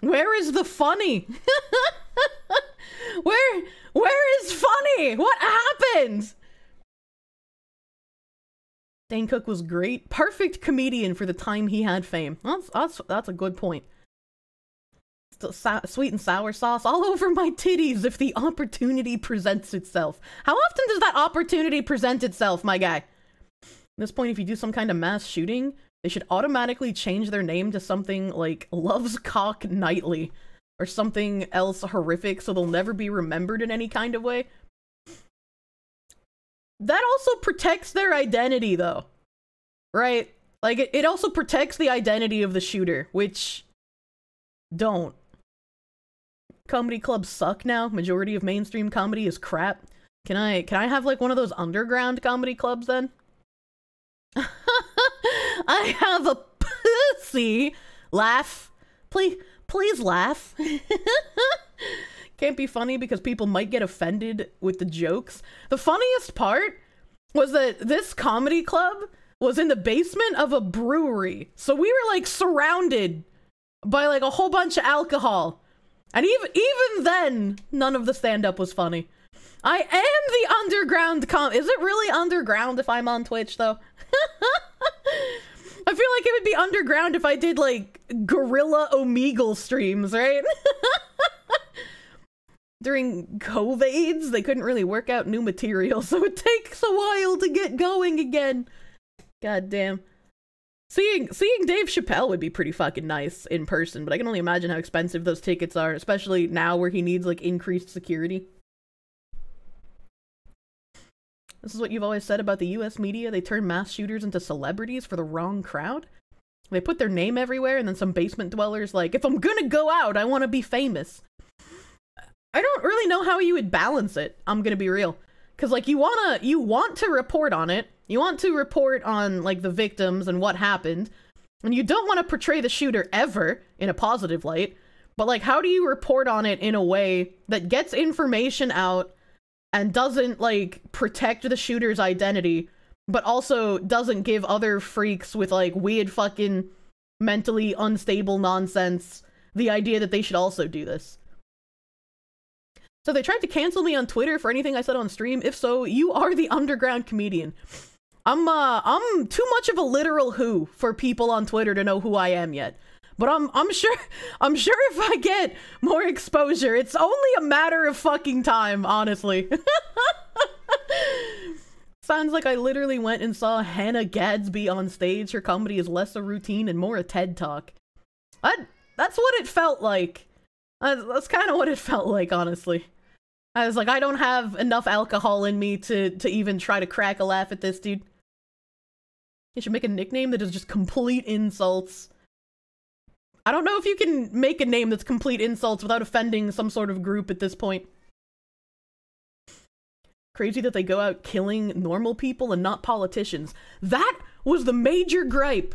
Speaker 1: Where is the funny? where where is funny? What happened? Dane Cook was great. Perfect comedian for the time he had fame. That's that's that's a good point. Sweet and sour sauce all over my titties if the opportunity presents itself. How often does that opportunity present itself, my guy? At this point, if you do some kind of mass shooting, they should automatically change their name to something like Loves Cock Nightly or something else horrific so they'll never be remembered in any kind of way. That also protects their identity, though. Right? Like, it, it also protects the identity of the shooter, which. Don't. Comedy clubs suck now. Majority of mainstream comedy is crap. Can I can I have like one of those underground comedy clubs then? I have a pussy. Laugh. Please please laugh. can't be funny because people might get offended with the jokes. The funniest part was that this comedy club was in the basement of a brewery. So we were like surrounded by like a whole bunch of alcohol. And even even then, none of the stand up was funny. I am the underground com. Is it really underground if I'm on Twitch though? I feel like it would be underground if I did like Gorilla Omegle streams, right? during COVIDs, they couldn't really work out new material, so it takes a while to get going again. God damn. Seeing seeing Dave Chappelle would be pretty fucking nice in person, but I can only imagine how expensive those tickets are, especially now where he needs like increased security. This is what you've always said about the US media. They turn mass shooters into celebrities for the wrong crowd. They put their name everywhere, and then some basement dwellers like, if I'm gonna go out, I wanna be famous. I don't really know how you would balance it. I'm gonna be real, because like you wanna you want to report on it. You want to report on like the victims and what happened, and you don't want to portray the shooter ever in a positive light. But like, how do you report on it in a way that gets information out and doesn't like protect the shooter's identity, but also doesn't give other freaks with like weird fucking mentally unstable nonsense the idea that they should also do this? So they tried to cancel me on Twitter for anything I said on stream. If so, you are the underground comedian. I'm uh I'm too much of a literal who for people on Twitter to know who I am yet. But I'm I'm sure I'm sure if I get more exposure, it's only a matter of fucking time, honestly. Sounds like I literally went and saw Hannah Gadsby on stage. Her comedy is less a routine and more a TED talk. That, that's what it felt like. That's, that's kind of what it felt like, honestly. I was like, I don't have enough alcohol in me to, to even try to crack a laugh at this, dude. You should make a nickname that is just complete insults. I don't know if you can make a name that's complete insults without offending some sort of group at this point. Crazy that they go out killing normal people and not politicians. That was the major gripe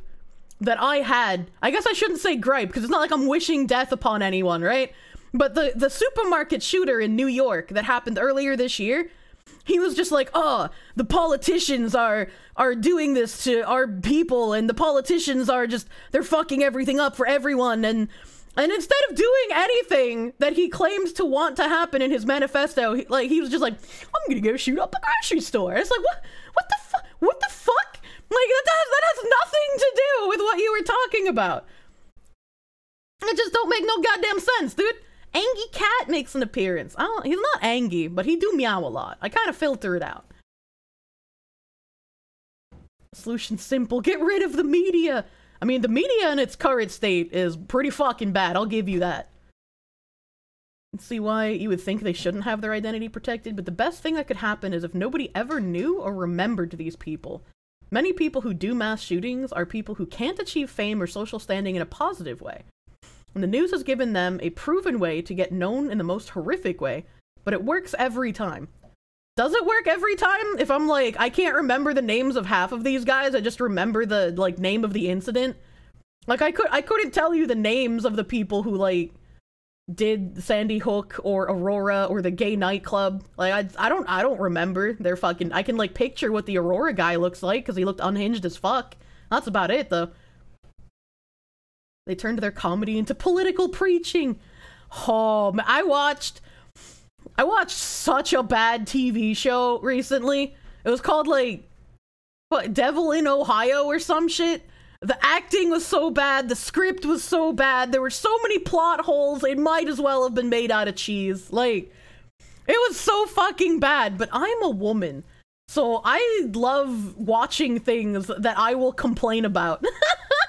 Speaker 1: that I had. I guess I shouldn't say gripe because it's not like I'm wishing death upon anyone, right? But the the supermarket shooter in New York that happened earlier this year, he was just like, "Oh, the politicians are are doing this to our people and the politicians are just they're fucking everything up for everyone and and instead of doing anything that he claims to want to happen in his manifesto, he, like he was just like, "I'm gonna go shoot up the grocery store." It's like, what? What the fuck? What the fuck? Like that has, that has nothing to do with what you were talking about. It just don't make no goddamn sense, dude. Angie Cat makes an appearance. I don't. He's not Angie, but he do meow a lot. I kind of filter it out. Solution simple. Get rid of the media. I mean, the media in its current state is pretty fucking bad. I'll give you that. See why you would think they shouldn't have their identity protected, but the best thing that could happen is if nobody ever knew or remembered these people. Many people who do mass shootings are people who can't achieve fame or social standing in a positive way. And the news has given them a proven way to get known in the most horrific way, but it works every time. Does it work every time? If I'm like, I can't remember the names of half of these guys, I just remember the like name of the incident. Like I could I couldn't tell you the names of the people who like did Sandy Hook or Aurora or the gay nightclub. Like I I don't I don't remember their fucking I can like picture what the Aurora guy looks like cuz he looked unhinged as fuck. That's about it though. They turned their comedy into political preaching. Oh, man, I watched I watched such a bad TV show recently. It was called like what Devil in Ohio or some shit. The acting was so bad, the script was so bad, there were so many plot holes, it might as well have been made out of cheese. Like it was so fucking bad, but I'm a woman. So I love watching things that I will complain about.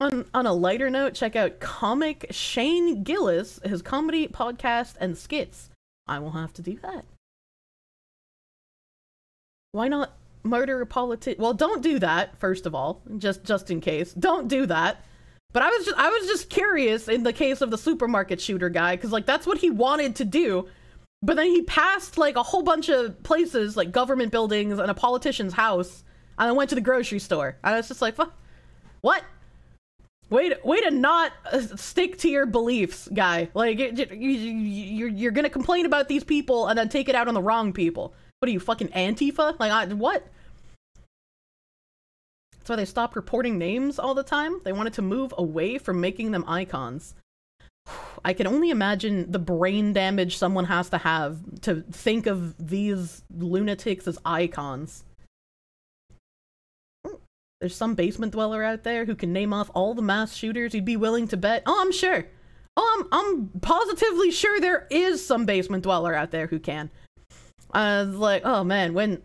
Speaker 1: on, on a lighter note, check out comic Shane Gillis, his comedy podcast and skits. I will have to do that. Why not murder a politician? Well, don't do that. First of all, just just in case, don't do that. But I was just I was just curious in the case of the supermarket shooter guy, because like that's what he wanted to do. But then he passed like a whole bunch of places, like government buildings and a politician's house, and then went to the grocery store. And I was just like, what? Way to, way to not uh, stick to your beliefs, guy. Like, you, you're, you're gonna complain about these people and then take it out on the wrong people. What are you, fucking Antifa? Like, I, what? That's why they stopped reporting names all the time. They wanted to move away from making them icons. I can only imagine the brain damage someone has to have to think of these lunatics as icons. There's some basement dweller out there who can name off all the mass shooters you'd be willing to bet. Oh, I'm sure. Oh, I'm, I'm positively sure there is some basement dweller out there who can. I was like, oh man, when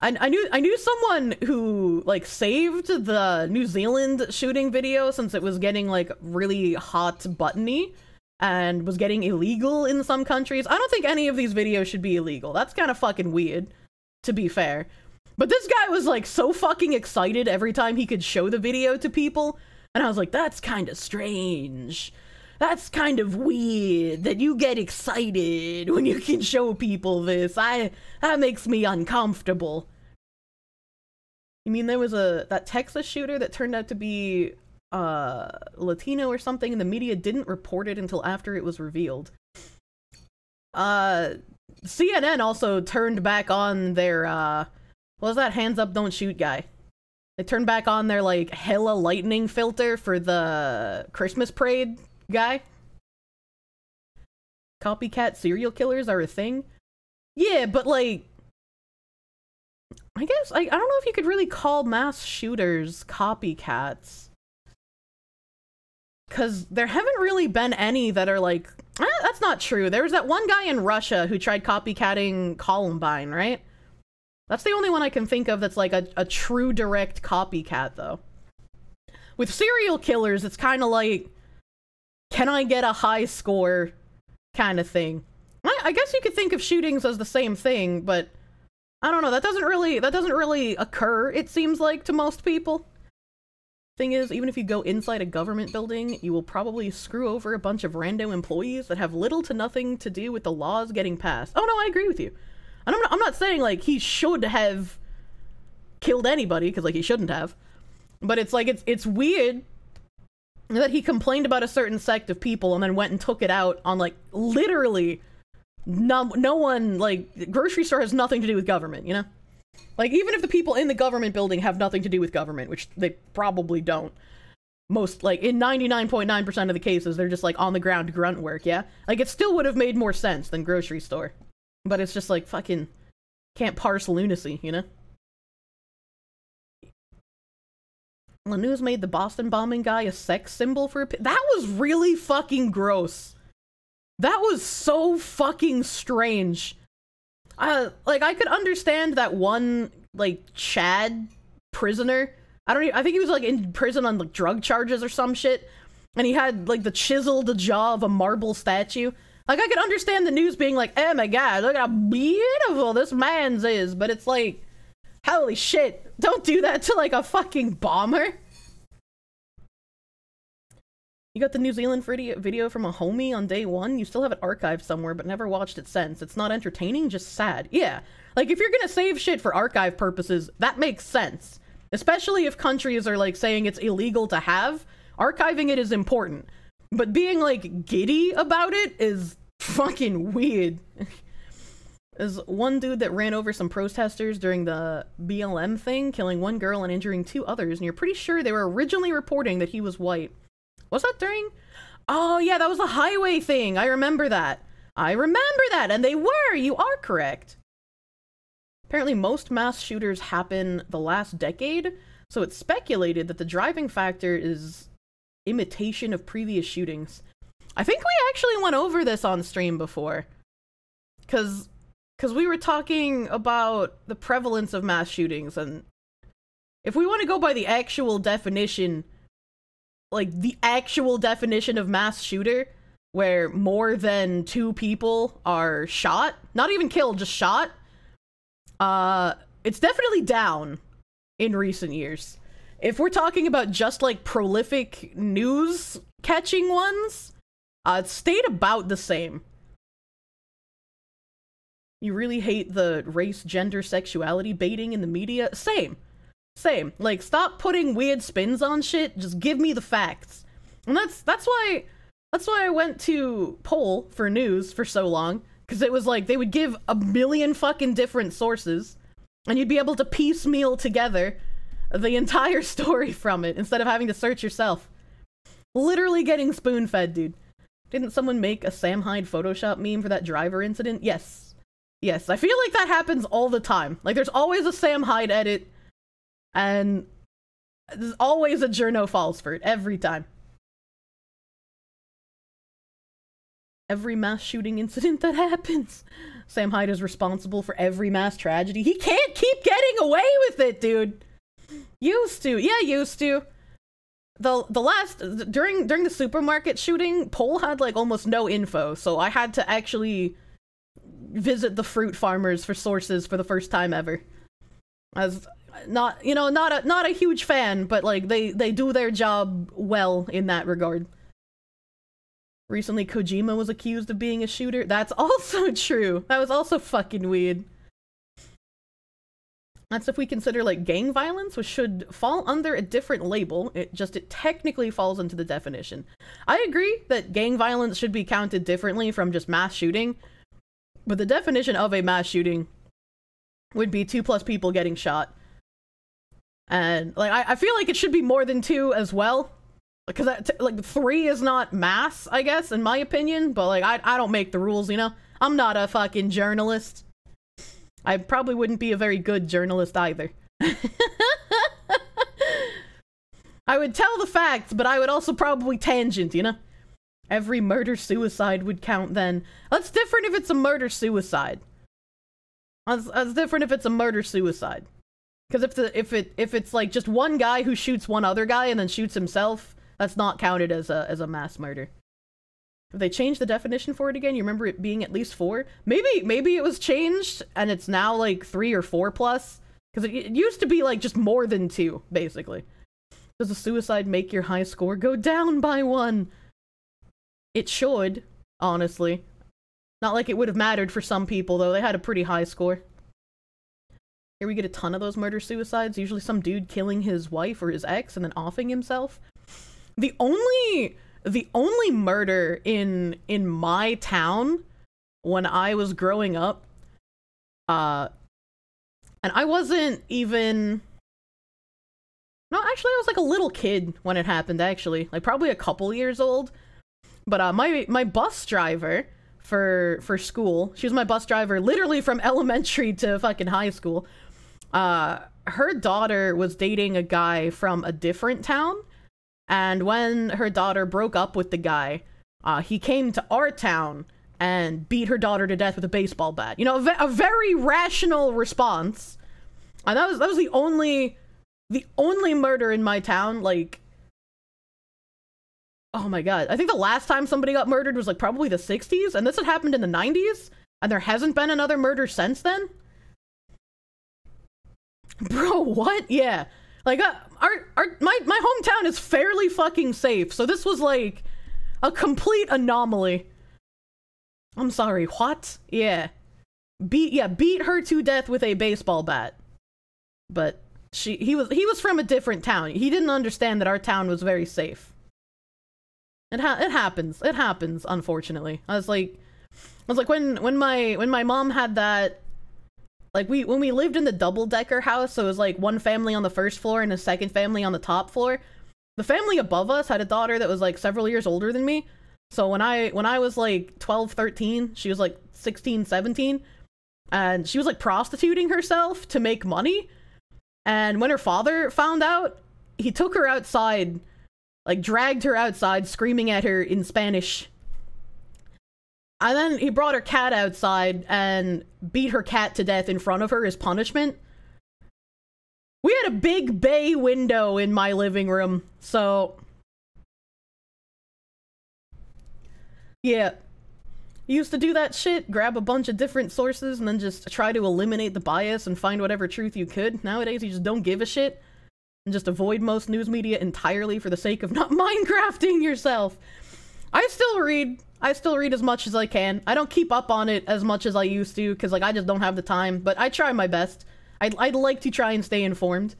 Speaker 1: I, I knew I knew someone who like saved the New Zealand shooting video since it was getting like really hot buttony and was getting illegal in some countries. I don't think any of these videos should be illegal. That's kind of fucking weird, to be fair. But this guy was like so fucking excited every time he could show the video to people. And I was like, that's kind of strange. That's kind of weird that you get excited when you can show people this. I that makes me uncomfortable. You mean there was a that Texas shooter that turned out to be uh Latino or something and the media didn't report it until after it was revealed. Uh CNN also turned back on their uh was that hands up don't shoot guy? They turned back on their like hella lightning filter for the Christmas parade guy. Copycat serial killers are a thing. Yeah, but like I guess I, I don't know if you could really call mass shooters copycats. because there haven't really been any that are like eh, that's not true. There was that one guy in Russia who tried copycatting Columbine, right? That's the only one I can think of that's like a, a true direct copycat, though. With serial killers, it's kind of like, can I get a high score kind of thing. I, I guess you could think of shootings as the same thing, but I don't know. That doesn't really that doesn't really occur. It seems like to most people. Thing is, even if you go inside a government building, you will probably screw over a bunch of random employees that have little to nothing to do with the laws getting passed. Oh no, I agree with you. And I'm not, I'm not saying like he should have killed anybody because like he shouldn't have. But it's like it's it's weird that he complained about a certain sect of people and then went and took it out on like literally no no one like grocery store has nothing to do with government, you know? Like even if the people in the government building have nothing to do with government, which they probably don't. Most like in 99.9% of the cases they're just like on the ground grunt work, yeah? Like it still would have made more sense than grocery store. But it's just like fucking can't parse lunacy, you know? The news made the Boston bombing guy a sex symbol for a that was really fucking gross. That was so fucking strange. Uh, like I could understand that one like Chad prisoner. I don't. Even, I think he was like in prison on like drug charges or some shit, and he had like the chiseled jaw of a marble statue. Like I could understand the news being like, "Oh my god, look how beautiful this man's is," but it's like, holy shit, don't do that to like a fucking bomber. You got the New Zealand video from a homie on day one. You still have it archived somewhere, but never watched it since. It's not entertaining, just sad. Yeah, like if you're gonna save shit for archive purposes, that makes sense. Especially if countries are like saying it's illegal to have. Archiving it is important. But being like giddy about it is fucking weird. There's one dude that ran over some protesters during the BLM thing, killing one girl and injuring two others, and you're pretty sure they were originally reporting that he was white. Was that during? Oh, yeah, that was the highway thing. I remember that. I remember that, and they were. You are correct. Apparently, most mass shooters happen the last decade, so it's speculated that the driving factor is imitation of previous shootings. I think we actually went over this on stream before. Cuz cuz we were talking about the prevalence of mass shootings and if we want to go by the actual definition like the actual definition of mass shooter where more than 2 people are shot, not even killed, just shot, uh it's definitely down in recent years if we're talking about just like prolific news catching ones, uh, it stayed about the same. You really hate the race, gender, sexuality baiting in the media? Same. Same. Like, stop putting weird spins on shit. Just give me the facts. And that's that's why that's why I went to poll for news for so long. Because it was like they would give a million fucking different sources, and you'd be able to piecemeal together the entire story from it instead of having to search yourself. Literally getting spoon fed, dude. Didn't someone make a Sam Hyde Photoshop meme for that driver incident? Yes. Yes, I feel like that happens all the time. Like, there's always a Sam Hyde edit, and there's always a Journo falls for it, every time. Every mass shooting incident that happens. Sam Hyde is responsible for every mass tragedy. He can't keep getting away with it, dude. Used to, yeah, used to. The the last during during the supermarket shooting, Pole had like almost no info, so I had to actually visit the fruit farmers for sources for the first time ever. As not you know not a not a huge fan, but like they they do their job well in that regard. Recently, Kojima was accused of being a shooter. That's also true. That was also fucking weird. That's if we consider like gang violence, which should fall under a different label. It just it technically falls into the definition. I agree that gang violence should be counted differently from just mass shooting, but the definition of a mass shooting would be two plus people getting shot. And like I, I feel like it should be more than two as well. Because like three is not mass, I guess, in my opinion. But like I I don't make the rules, you know. I'm not a fucking journalist. I probably wouldn't be a very good journalist either. I would tell the facts, but I would also probably tangent, you know? Every murder suicide would count then. That's different if it's a murder suicide. That's, that's different if it's a murder suicide. Because if the if it if it's like just one guy who shoots one other guy and then shoots himself, that's not counted as a as a mass murder. They changed the definition for it again, you remember it being at least four? Maybe maybe it was changed and it's now like three or four plus. Because it, it used to be like just more than two, basically. Does a suicide make your high score go down by one? It should, honestly. Not like it would have mattered for some people, though. They had a pretty high score. Here we get a ton of those murder suicides. Usually some dude killing his wife or his ex and then offing himself. The only the only murder in in my town when I was growing up uh and I wasn't even No, actually I was like a little kid when it happened actually. Like probably a couple years old. But uh my my bus driver for for school, she was my bus driver literally from elementary to fucking high school. Uh her daughter was dating a guy from a different town and when her daughter broke up with the guy, uh, he came to our town and beat her daughter to death with a baseball bat. You know, a, ve- a very rational response. And that was that was the only the only murder in my town. Like, oh my god, I think the last time somebody got murdered was like probably the '60s, and this had happened in the '90s, and there hasn't been another murder since then. Bro, what? Yeah. Like uh, our our my my hometown is fairly fucking safe. So this was like a complete anomaly. I'm sorry, what? Yeah. Beat yeah, beat her to death with a baseball bat. But she he was he was from a different town. He didn't understand that our town was very safe. It ha- it happens. It happens, unfortunately. I was like I was like when when my when my mom had that like we when we lived in the double decker house, so it was like one family on the first floor and a second family on the top floor. The family above us had a daughter that was like several years older than me. So when I when I was like 12, 13, she was like 16, 17, and she was like prostituting herself to make money. And when her father found out, he took her outside, like dragged her outside screaming at her in Spanish and then he brought her cat outside and beat her cat to death in front of her as punishment. We had a big bay window in my living room, so. Yeah. used to do that shit, grab a bunch of different sources, and then just try to eliminate the bias and find whatever truth you could. Nowadays, you just don't give a shit and just avoid most news media entirely for the sake of not Minecrafting yourself. I still read I still read as much as I can. I don't keep up on it as much as I used to because like I just don't have the time, but I try my best. I'd, I'd like to try and stay informed.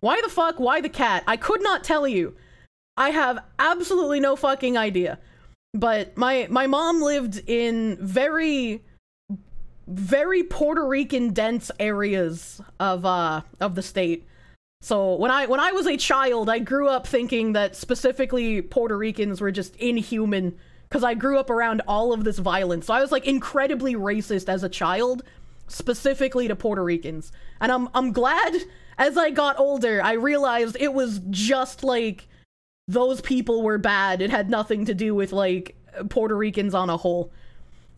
Speaker 1: Why the fuck? Why the cat? I could not tell you. I have absolutely no fucking idea. But my my mom lived in very very Puerto Rican dense areas of uh of the state. So when I when I was a child, I grew up thinking that specifically Puerto Ricans were just inhuman because I grew up around all of this violence. So I was like incredibly racist as a child, specifically to Puerto Ricans. And I'm I'm glad as I got older, I realized it was just like those people were bad. It had nothing to do with like Puerto Ricans on a whole.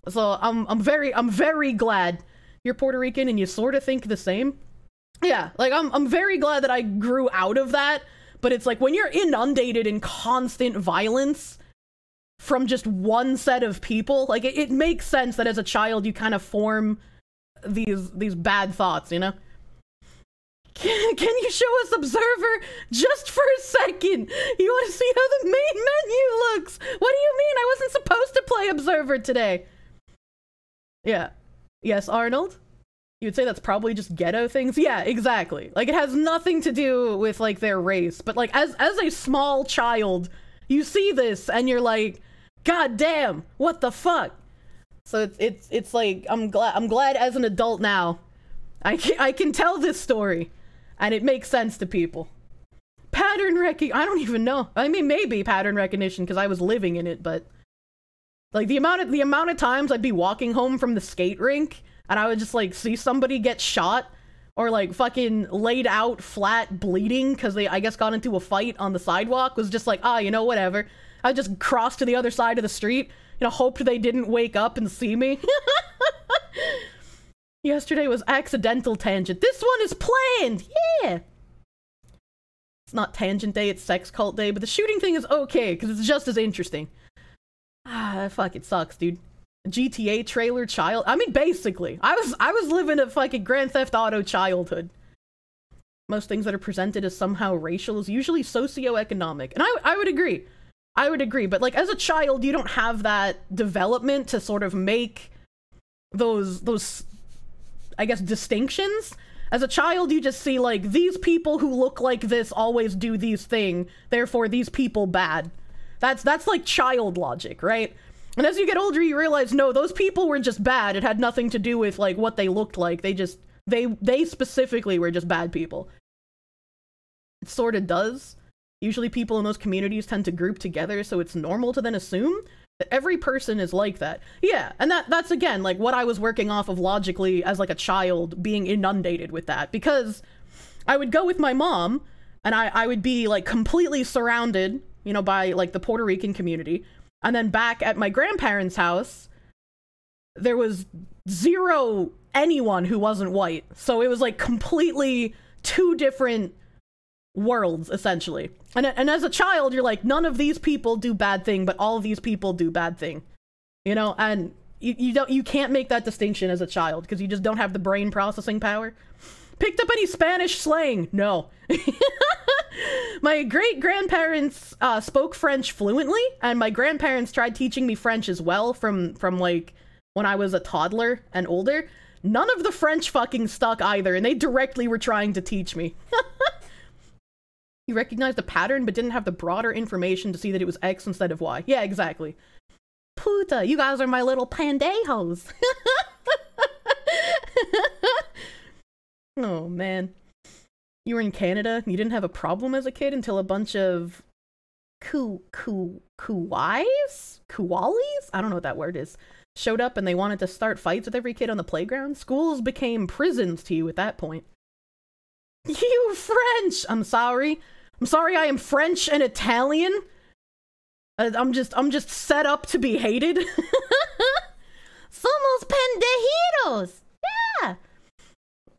Speaker 1: So I'm I'm very I'm very glad you're Puerto Rican and you sort of think the same. Yeah, like I'm I'm very glad that I grew out of that, but it's like when you're inundated in constant violence, from just one set of people like it, it makes sense that as a child you kind of form these these bad thoughts you know? Can, can you show us observer just for a second? You want to see how the main menu looks? What do you mean? I wasn't supposed to play observer today. Yeah. Yes arnold you would say that's probably just ghetto things yeah exactly like it has nothing to do with like their race but like as as a small child you see this and you're like God damn, what the fuck? So it's it's it's like I'm glad I'm glad as an adult now, I can, I can tell this story, and it makes sense to people. Pattern recognition. I don't even know. I mean, maybe pattern recognition because I was living in it, but like the amount of the amount of times I'd be walking home from the skate rink and I would just like see somebody get shot or like fucking laid out flat bleeding because they I guess got into a fight on the sidewalk was just like ah you know whatever. I just crossed to the other side of the street you know hoped they didn't wake up and see me. Yesterday was accidental tangent. This one is planned! Yeah! It's not tangent day it's sex cult day but the shooting thing is okay because it's just as interesting. Ah fuck it sucks dude GTA trailer child. I mean, basically, I was I was living a fucking Grand Theft Auto childhood. Most things that are presented as somehow racial is usually socioeconomic, and I I would agree. I would agree, but like as a child, you don't have that development to sort of make those those I guess distinctions. As a child, you just see like these people who look like this always do these thing, therefore these people bad. That's that's like child logic, right? And as you get older, you realize no, those people were just bad. It had nothing to do with like what they looked like. They just they they specifically were just bad people. It sort of does. Usually people in those communities tend to group together, so it's normal to then assume that every person is like that. Yeah, and that that's again like what I was working off of logically as like a child being inundated with that because I would go with my mom and I I would be like completely surrounded, you know, by like the Puerto Rican community and then back at my grandparents' house, there was zero anyone who wasn't white. So it was like completely two different worlds essentially. And and as a child, you're like none of these people do bad thing, but all of these people do bad thing. You know, and you, you don't you can't make that distinction as a child because you just don't have the brain processing power. Picked up any Spanish slang? No. my great grandparents uh, spoke French fluently, and my grandparents tried teaching me French as well from from like when I was a toddler and older. None of the French fucking stuck either, and they directly were trying to teach me. you recognized the pattern, but didn't have the broader information to see that it was X instead of Y. Yeah, exactly. Puta, you guys are my little pandejos. oh man you were in Canada you didn't have a problem as a kid until a bunch of ku ku kuwais kuwalis I don't know what that word is showed up and they wanted to start fights with every kid on the playground. Schools became prisons to you at that point. You French! I'm sorry. I'm sorry I am French and Italian. I'm just I'm just set up to be hated.
Speaker 2: Somos pendejitos. Yeah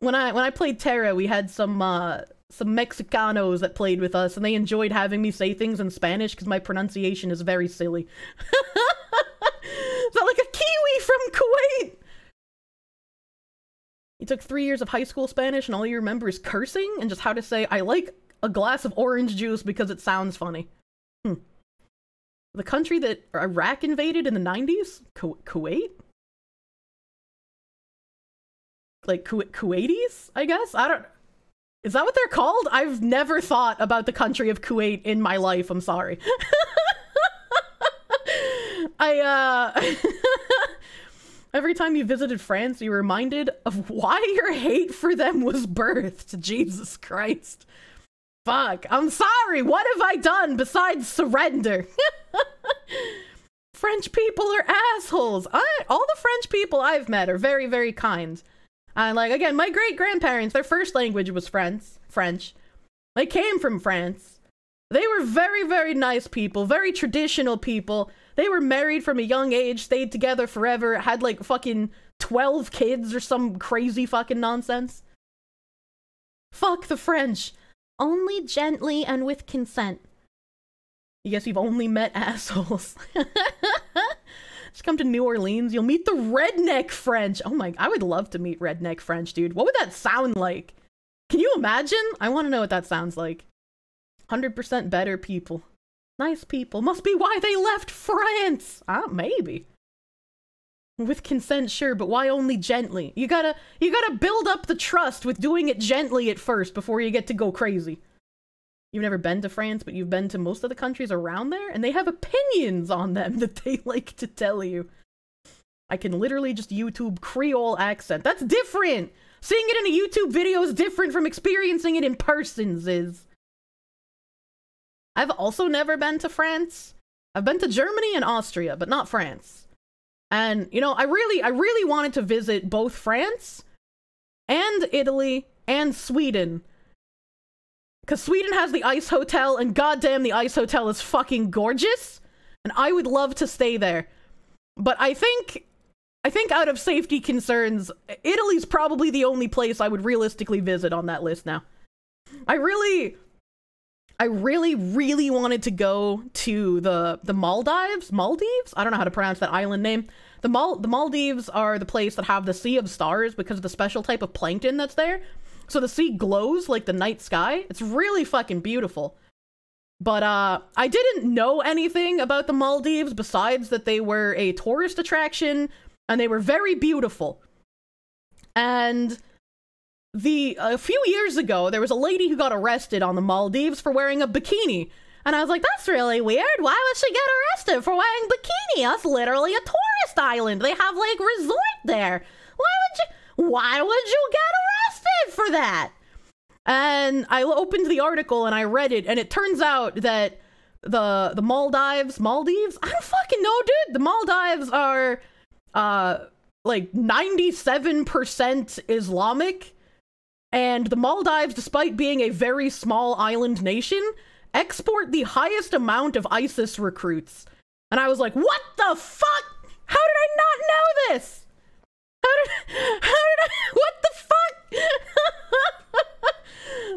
Speaker 1: when I when I played TERA, we had some uh, some Mexicanos that played with us, and they enjoyed having me say things in Spanish because my pronunciation is very silly. is that like a Kiwi from Kuwait? You took three years of high school Spanish, and all you remember is cursing and just how to say "I like a glass of orange juice" because it sounds funny. Hmm. The country that Iraq invaded in the '90s, Ku- Kuwait. Like Ku- Kuwaitis, I guess. I don't. Is that what they're called? I've never thought about the country of Kuwait in my life. I'm sorry. I uh. Every time you visited France, you were reminded of why your hate for them was birthed. Jesus Christ. Fuck. I'm sorry. What have I done besides surrender? French people are assholes. I, all the French people I've met are very, very kind. And like again, my great grandparents, their first language was French. French. They came from France. They were very, very nice people, very traditional people. They were married from a young age, stayed together forever, had like fucking 12 kids or some crazy fucking nonsense. Fuck the French.
Speaker 2: Only gently and with consent.
Speaker 1: Yes, you've only met assholes. Just come to New Orleans. You'll meet the redneck French. Oh my, I would love to meet redneck French, dude. What would that sound like? Can you imagine? I want to know what that sounds like. 100% better people. Nice people. Must be why they left France. Ah, maybe. With consent, sure, but why only gently? You gotta, you gotta build up the trust with doing it gently at first before you get to go crazy. You've never been to France, but you've been to most of the countries around there, and they have opinions on them that they like to tell you. I can literally just YouTube Creole accent. That's different! Seeing it in a YouTube video is different from experiencing it in persons is. I've also never been to France. I've been to Germany and Austria, but not France. And, you know, I really, I really wanted to visit both France and Italy and Sweden. Because Sweden has the Ice Hotel, and goddamn, the Ice Hotel is fucking gorgeous. And I would love to stay there. But I think, I think out of safety concerns, Italy's probably the only place I would realistically visit on that list now. I really, I really, really wanted to go to the the Maldives. Maldives? I don't know how to pronounce that island name. The Mal the Maldives are the place that have the Sea of Stars because of the special type of plankton that's there. So the sea glows like the night sky. It's really fucking beautiful. But uh I didn't know anything about the Maldives besides that they were a tourist attraction and they were very beautiful. And the a few years ago there was a lady who got arrested on the Maldives for wearing a bikini. And I was like, that's really weird. Why would she get arrested for wearing bikini? That's literally a tourist island. They have like resort there. Why would you why would you get arrested for that? And I opened the article and I read it, and it turns out that the the Maldives, Maldives, I don't fucking know, dude. The Maldives are uh like 97% Islamic. And the Maldives, despite being a very small island nation, export the highest amount of ISIS recruits. And I was like, what the fuck? How did I not know this? How did, how did I, what the fuck?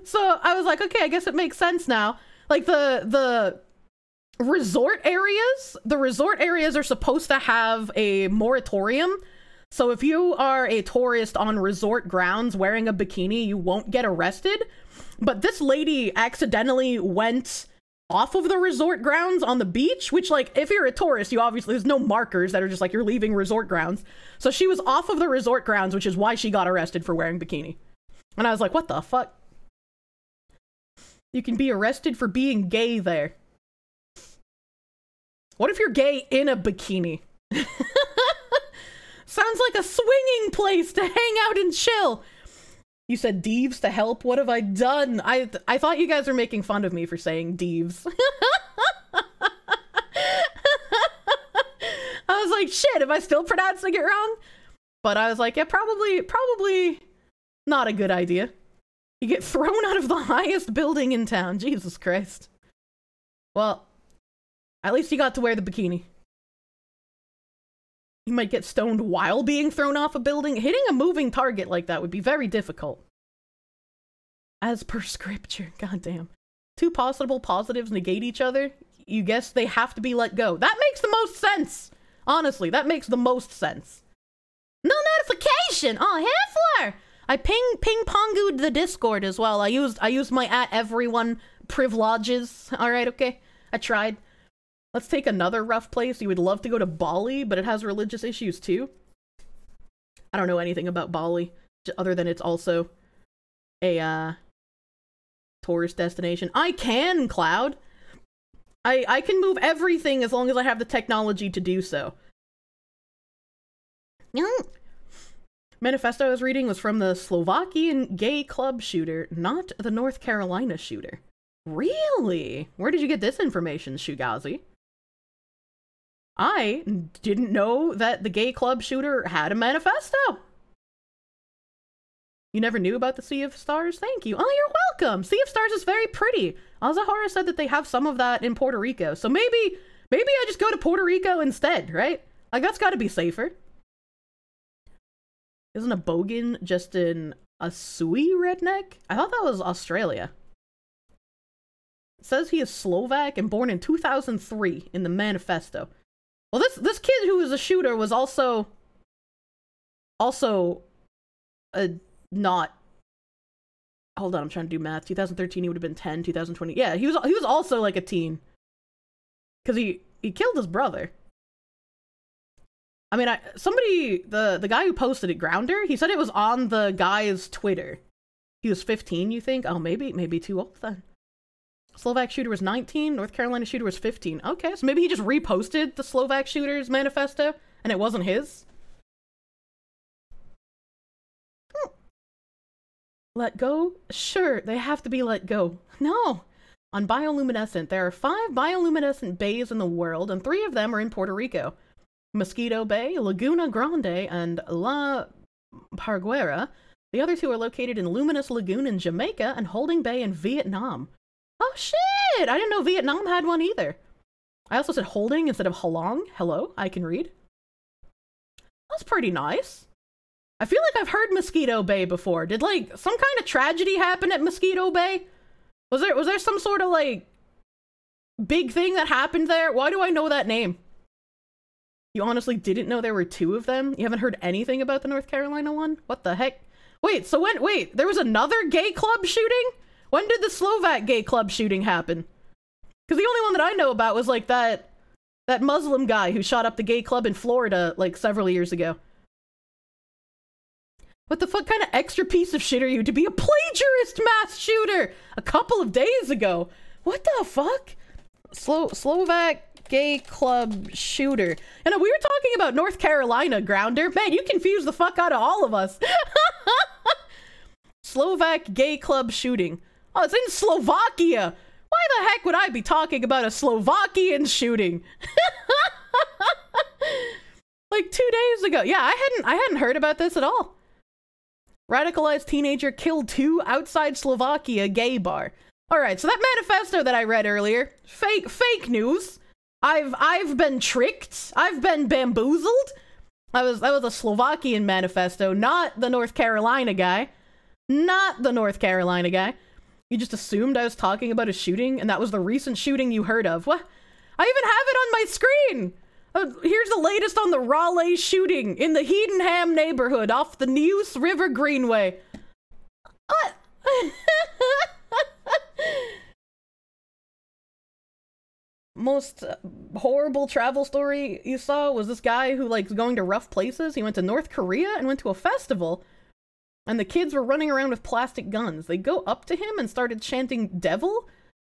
Speaker 1: so I was like, okay, I guess it makes sense now. Like the, the resort areas, the resort areas are supposed to have a moratorium. So if you are a tourist on resort grounds wearing a bikini, you won't get arrested. But this lady accidentally went off of the resort grounds on the beach, which, like, if you're a tourist, you obviously, there's no markers that are just like you're leaving resort grounds. So she was off of the resort grounds, which is why she got arrested for wearing bikini. And I was like, what the fuck? You can be arrested for being gay there. What if you're gay in a bikini? Sounds like a swinging place to hang out and chill. You said Deeves to help. What have I done? I I thought you guys were making fun of me for saying Deeves. I was like, shit, am I still pronouncing it wrong? But I was like, yeah, probably, probably not a good idea. You get thrown out of the highest building in town. Jesus Christ. Well, at least you got to wear the bikini. You might get stoned while being thrown off a building. Hitting a moving target like that would be very difficult. As per scripture, goddamn. Two possible positives negate each other. You guess they have to be let go. That makes the most sense. Honestly, that makes the most sense. No notification. Oh, Heffler. I ping ping pongooed the Discord as well. I used I used my at everyone privileges. All right, okay. I tried. Let's take another rough place. You would love to go to Bali, but it has religious issues too. I don't know anything about Bali, other than it's also a uh, tourist destination. I can, Cloud. I, I can move everything as long as I have the technology to do so. Manifesto I was reading was from the Slovakian gay club shooter, not the North Carolina shooter. Really? Where did you get this information, Shugazi? I didn't know that the gay club shooter had a manifesto. You never knew about the Sea of Stars? Thank you. Oh, you're welcome. Sea of Stars is very pretty. Azahara said that they have some of that in Puerto Rico. So maybe, maybe I just go to Puerto Rico instead, right? Like, that's gotta be safer. Isn't a bogan just an Aussie redneck? I thought that was Australia. It says he is Slovak and born in 2003 in the manifesto. Well, this this kid who was a shooter was also also a not hold on i'm trying to do math. 2013 he would have been 10 2020 yeah he was he was also like a teen. Because he he killed his brother. I mean i somebody the the guy who posted it grounder he said it was on the guy's twitter. He was 15 you think? Oh maybe maybe too old then Slovak shooter was 19, North Carolina shooter was 15. Okay, so maybe he just reposted the Slovak shooter's manifesto and it wasn't his. Hmm. Let go? Sure, they have to be let go. No. On bioluminescent, there are five bioluminescent bays in the world, and three of them are in Puerto Rico Mosquito Bay, Laguna Grande, and La Parguera. The other two are located in Luminous Lagoon in Jamaica and Holding Bay in Vietnam. Oh shit! I didn't know Vietnam had one either. I also said holding instead of halong. Hello, I can read. That's pretty nice. I feel like I've heard Mosquito Bay before. Did like some kind of tragedy happen at Mosquito Bay? Was there was there some sort of like big thing that happened there? Why do I know that name? You honestly didn't know there were two of them? You haven't heard anything about the North Carolina one? What the heck? Wait, so when wait, there was another gay club shooting? When did the Slovak gay club shooting happen? Because the only one that I know about was like that that Muslim guy who shot up the gay club in Florida like several years ago. What the fuck kind of extra piece of shit are you to be a plagiarist mass shooter a couple of days ago? What the fuck? Slo- Slovak gay club shooter. And we were talking about North Carolina grounder. Man, you confuse the fuck out of all of us. Slovak gay club shooting. Oh, it's in Slovakia. Why the heck would I be talking about a Slovakian shooting? like two days ago. Yeah, I hadn't I hadn't heard about this at all. Radicalized teenager killed two outside Slovakia gay bar. All right, so that manifesto that I read earlier, fake fake news. I've I've been tricked. I've been bamboozled. That was that was a Slovakian manifesto, not the North Carolina guy. Not the North Carolina guy. You just assumed I was talking about a shooting and that was the recent shooting you heard of. What? I even have it on my screen. Uh, here's the latest on the Raleigh shooting in the Hedingham neighborhood off the Neuse River Greenway. What? Most uh, horrible travel story you saw was this guy who likes going to rough places. He went to North Korea and went to a festival, and the kids were running around with plastic guns. They go up to him and started chanting "devil,"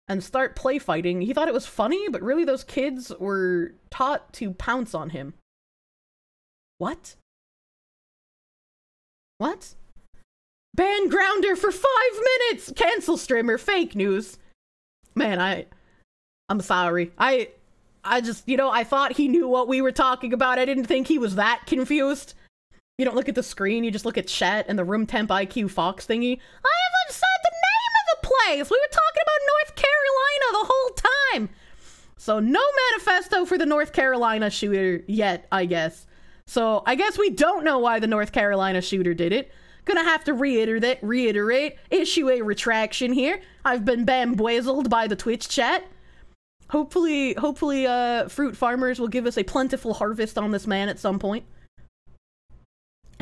Speaker 1: and start play fighting. He thought it was funny, but really those kids were taught to pounce on him. What? What? Ban Grounder for five minutes! Cancel streamer, fake news. Man, I I'm sorry. I I just, you know, I thought he knew what we were talking about. I didn't think he was that confused. You don't look at the screen, you just look at chat and the room temp IQ Fox thingy. I haven't said the name of the place. We were talking about North Carolina the whole time. So no manifesto for the North Carolina shooter yet, I guess. So I guess we don't know why the North Carolina shooter did it. Gonna have to reiterate, reiterate, issue a retraction here. I've been bamboozled by the Twitch chat. Hopefully, hopefully, uh, fruit farmers will give us a plentiful harvest on this man at some point.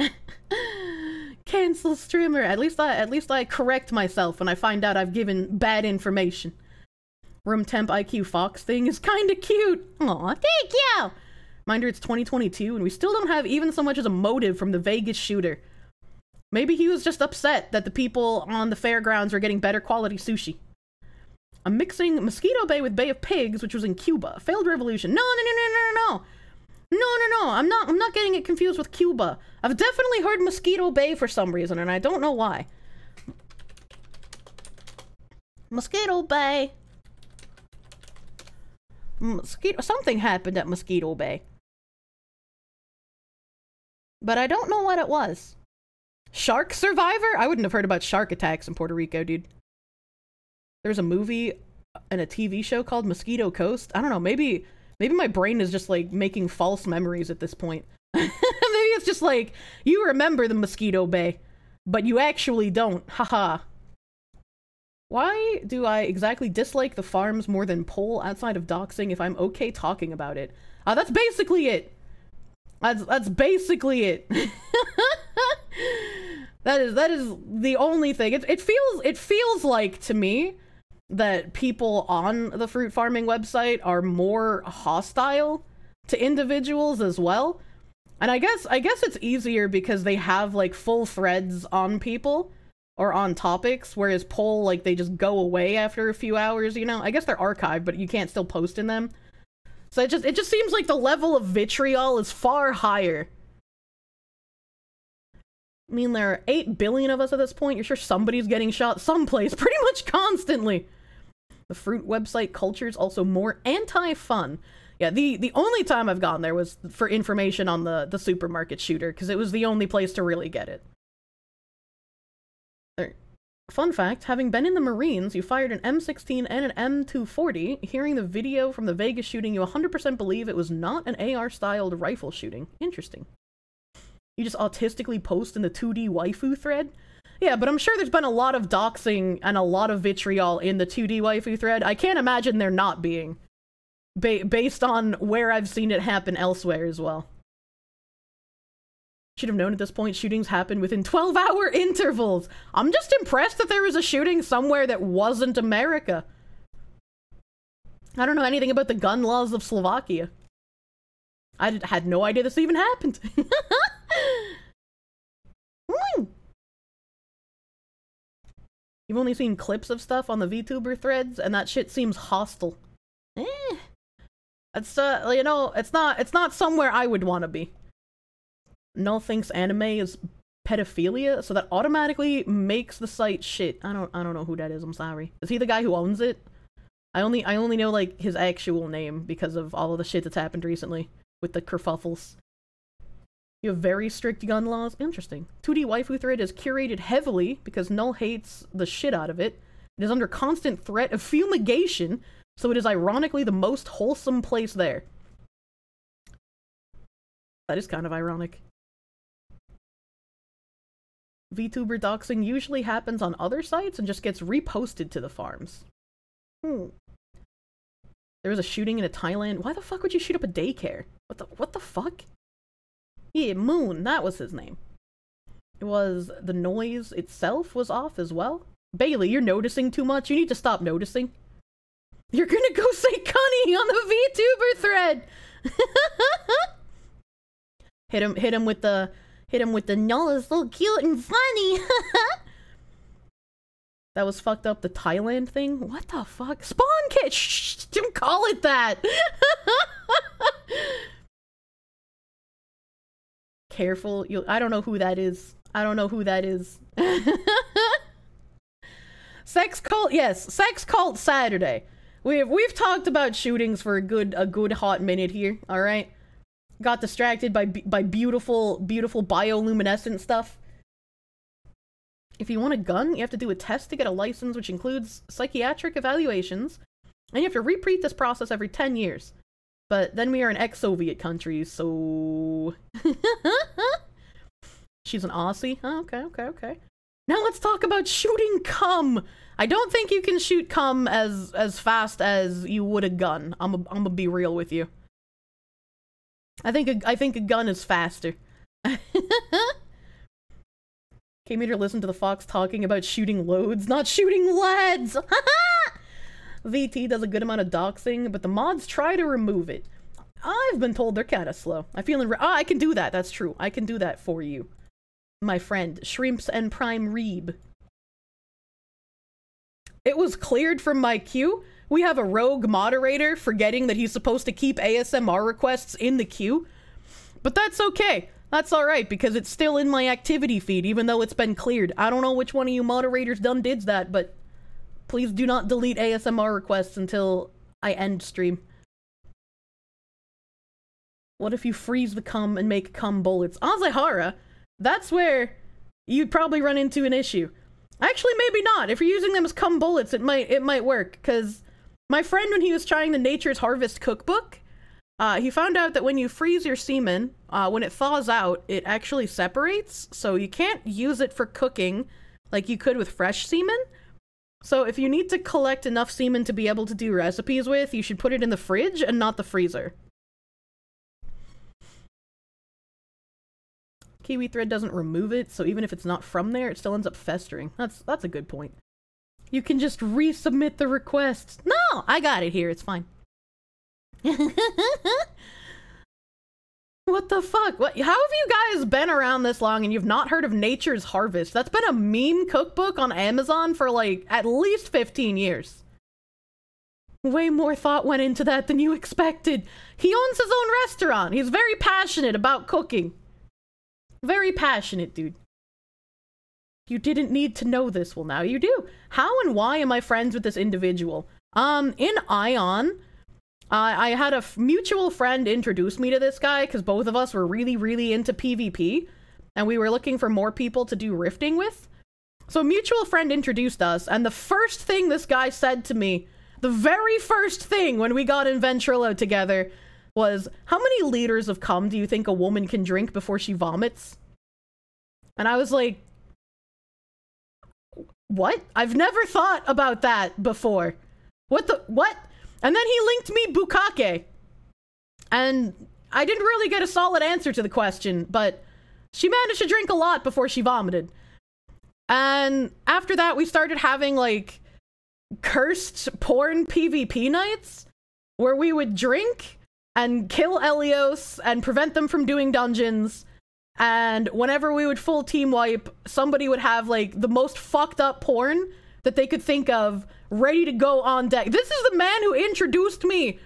Speaker 1: Cancel streamer. At least I, at least I correct myself when I find out I've given bad information. Room temp IQ Fox thing is kinda cute. Aw, thank you! Minder, it's 2022 and we still don't have even so much as a motive from the Vegas shooter. Maybe he was just upset that the people on the fairgrounds are getting better quality sushi. I'm mixing Mosquito Bay with Bay of Pigs, which was in Cuba. Failed revolution. No, no, no, no, no, no. No, no, no. I'm not I'm not getting it confused with Cuba. I've definitely heard Mosquito Bay for some reason, and I don't know why. Mosquito Bay. Mosquito something happened at Mosquito Bay. But I don't know what it was. Shark Survivor? I wouldn't have heard about shark attacks in Puerto Rico, dude. There's a movie and a TV show called Mosquito Coast. I don't know, maybe maybe my brain is just like making false memories at this point. maybe it's just like you remember the Mosquito Bay, but you actually don't. Haha. Why do I exactly dislike the farms more than Pole outside of doxing if I'm okay talking about it? Uh, that's basically it. That's that's basically it. that is that is the only thing. It it feels it feels like to me that people on the fruit farming website are more hostile to individuals as well. And I guess I guess it's easier because they have like full threads on people or on topics, whereas poll like they just go away after a few hours, you know? I guess they're archived, but you can't still post in them. So it just it just seems like the level of vitriol is far higher. I mean, there are 8 billion of us at this point. You're sure somebody's getting shot someplace pretty much constantly. The fruit website culture is also more anti-fun. Yeah, the, the only time I've gone there was for information on the, the supermarket shooter, because it was the only place to really get it. Fun fact having been in the Marines, you fired an M16 and an M240. Hearing the video from the Vegas shooting, you 100% believe it was not an AR styled rifle shooting. Interesting. You just autistically post in the 2D waifu thread? Yeah, but I'm sure there's been a lot of doxing and a lot of vitriol in the 2D waifu thread. I can't imagine there not being. Ba- based on where I've seen it happen elsewhere as well. Should have known at this point shootings happen within 12 hour intervals. I'm just impressed that there was a shooting somewhere that wasn't America. I don't know anything about the gun laws of Slovakia. I had no idea this even happened. Hmm. You've only seen clips of stuff on the VTuber threads, and that shit seems hostile. Eh. It's uh, you know, it's not, it's not somewhere I would want to be. Null thinks anime is pedophilia, so that automatically makes the site shit. I don't, I don't know who that is. I'm sorry. Is he the guy who owns it? I only, I only know like his actual name because of all of the shit that's happened recently with the kerfuffles. You have very strict gun laws. Interesting. 2D waifu thread is curated heavily because Null hates the shit out of it. It is under constant threat of fumigation, so it is ironically the most wholesome place there. That is kind of ironic. VTuber doxing usually happens on other sites and just gets reposted to the farms. Hmm. There was a shooting in a Thailand. Why the fuck would you shoot up a daycare? What the what the fuck? Yeah, Moon, that was his name. It was the noise itself was off as well. Bailey, you're noticing too much. You need to stop noticing. You're gonna go say Cunny on the VTuber thread. hit him, hit him with the, hit him with the it's so cute and funny. that was fucked up. The Thailand thing. What the fuck? Spawn kit. Shh, don't call it that. Careful. You. I don't know who that is. I don't know who that is. sex cult. Yes, sex cult Saturday. We've we've talked about shootings for a good a good hot minute here. All right, got distracted by by beautiful beautiful bioluminescent stuff. If you want a gun, you have to do a test to get a license, which includes psychiatric evaluations, and you have to repeat this process every ten years. But then we are an ex-Soviet country, so she's an Aussie. Oh, okay, okay, okay. Now let's talk about shooting cum. I don't think you can shoot cum as as fast as you would a gun. I'm a, I'm gonna be real with you. I think a, I think a gun is faster. Came here to listen to the fox talking about shooting loads, not shooting lads. VT does a good amount of doxing, but the mods try to remove it. I've been told they're kind of slow. I feel in. Ah, I can do that. That's true. I can do that for you, my friend. Shrimps and Prime Reeb. It was cleared from my queue. We have a rogue moderator forgetting that he's supposed to keep ASMR requests in the queue. But that's okay. That's alright because it's still in my activity feed even though it's been cleared. I don't know which one of you moderators done did that, but please do not delete ASMR requests until I end stream. What if you freeze the cum and make cum bullets? Azahara, that's where you'd probably run into an issue. Actually, maybe not. If you're using them as cum bullets, it might it might work. Cause my friend, when he was trying the Nature's Harvest cookbook, uh, he found out that when you freeze your semen, uh, when it thaws out, it actually separates. So you can't use it for cooking like you could with fresh semen. So if you need to collect enough semen to be able to do recipes with, you should put it in the fridge and not the freezer. Kiwi thread doesn't remove it, so even if it's not from there, it still ends up festering. That's that's a good point. You can just resubmit the request. No, I got it here. It's fine. what the fuck? What? How have you guys been around this long and you've not heard of Nature's Harvest? That's been a meme cookbook on Amazon for like at least 15 years. Way more thought went into that than you expected. He owns his own restaurant. He's very passionate about cooking. Very passionate, dude. You didn't need to know this. Well, now you do. How and why am I friends with this individual? Um, in Aion, I had a f- mutual friend introduce me to this guy because both of us were really, really into PvP, and we were looking for more people to do rifting with. So a mutual friend introduced us, and the first thing this guy said to me, the very first thing when we got in Ventrilo together, was, "How many liters of cum do you think a woman can drink before she vomits?" And I was like, "What? I've never thought about that before. What the what?" And then he linked me Bukkake. And I didn't really get a solid answer to the question, but she managed to drink a lot before she vomited. And after that, we started having like cursed porn PvP nights where we would drink and kill Elyos and prevent them from doing dungeons. And whenever we would full team wipe, somebody would have like the most fucked up porn that they could think of ready to go on deck. This is the man who introduced me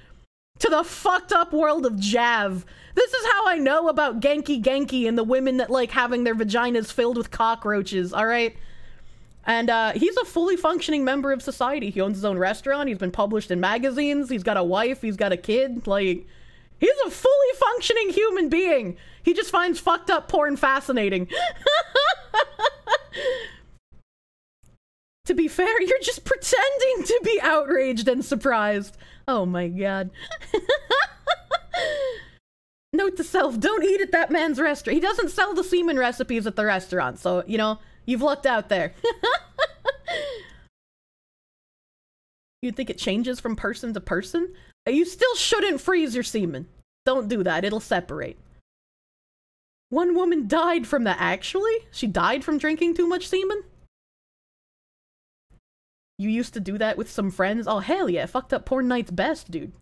Speaker 1: to the fucked up world of Jav. This is how I know about Genki Genki and the women that like having their vaginas filled with cockroaches, alright? And uh, he's a fully functioning member of society. He owns his own restaurant. He's been published in magazines. He's got a wife. He's got a kid. Like, he's a fully functioning human being. He just finds fucked up porn fascinating. to be fair, you're just pretending to be outraged and surprised. Oh my god. Note to self, don't eat at that man's restaurant. He doesn't sell the semen recipes at the restaurant, so, you know, you've lucked out there. You'd think it changes from person to person? Uh, you still shouldn't freeze your semen. Don't do that, it'll separate. One woman died from that, actually? She died from drinking too much semen? You used to do that with some friends? Oh, hell yeah, fucked up porn night's best, dude.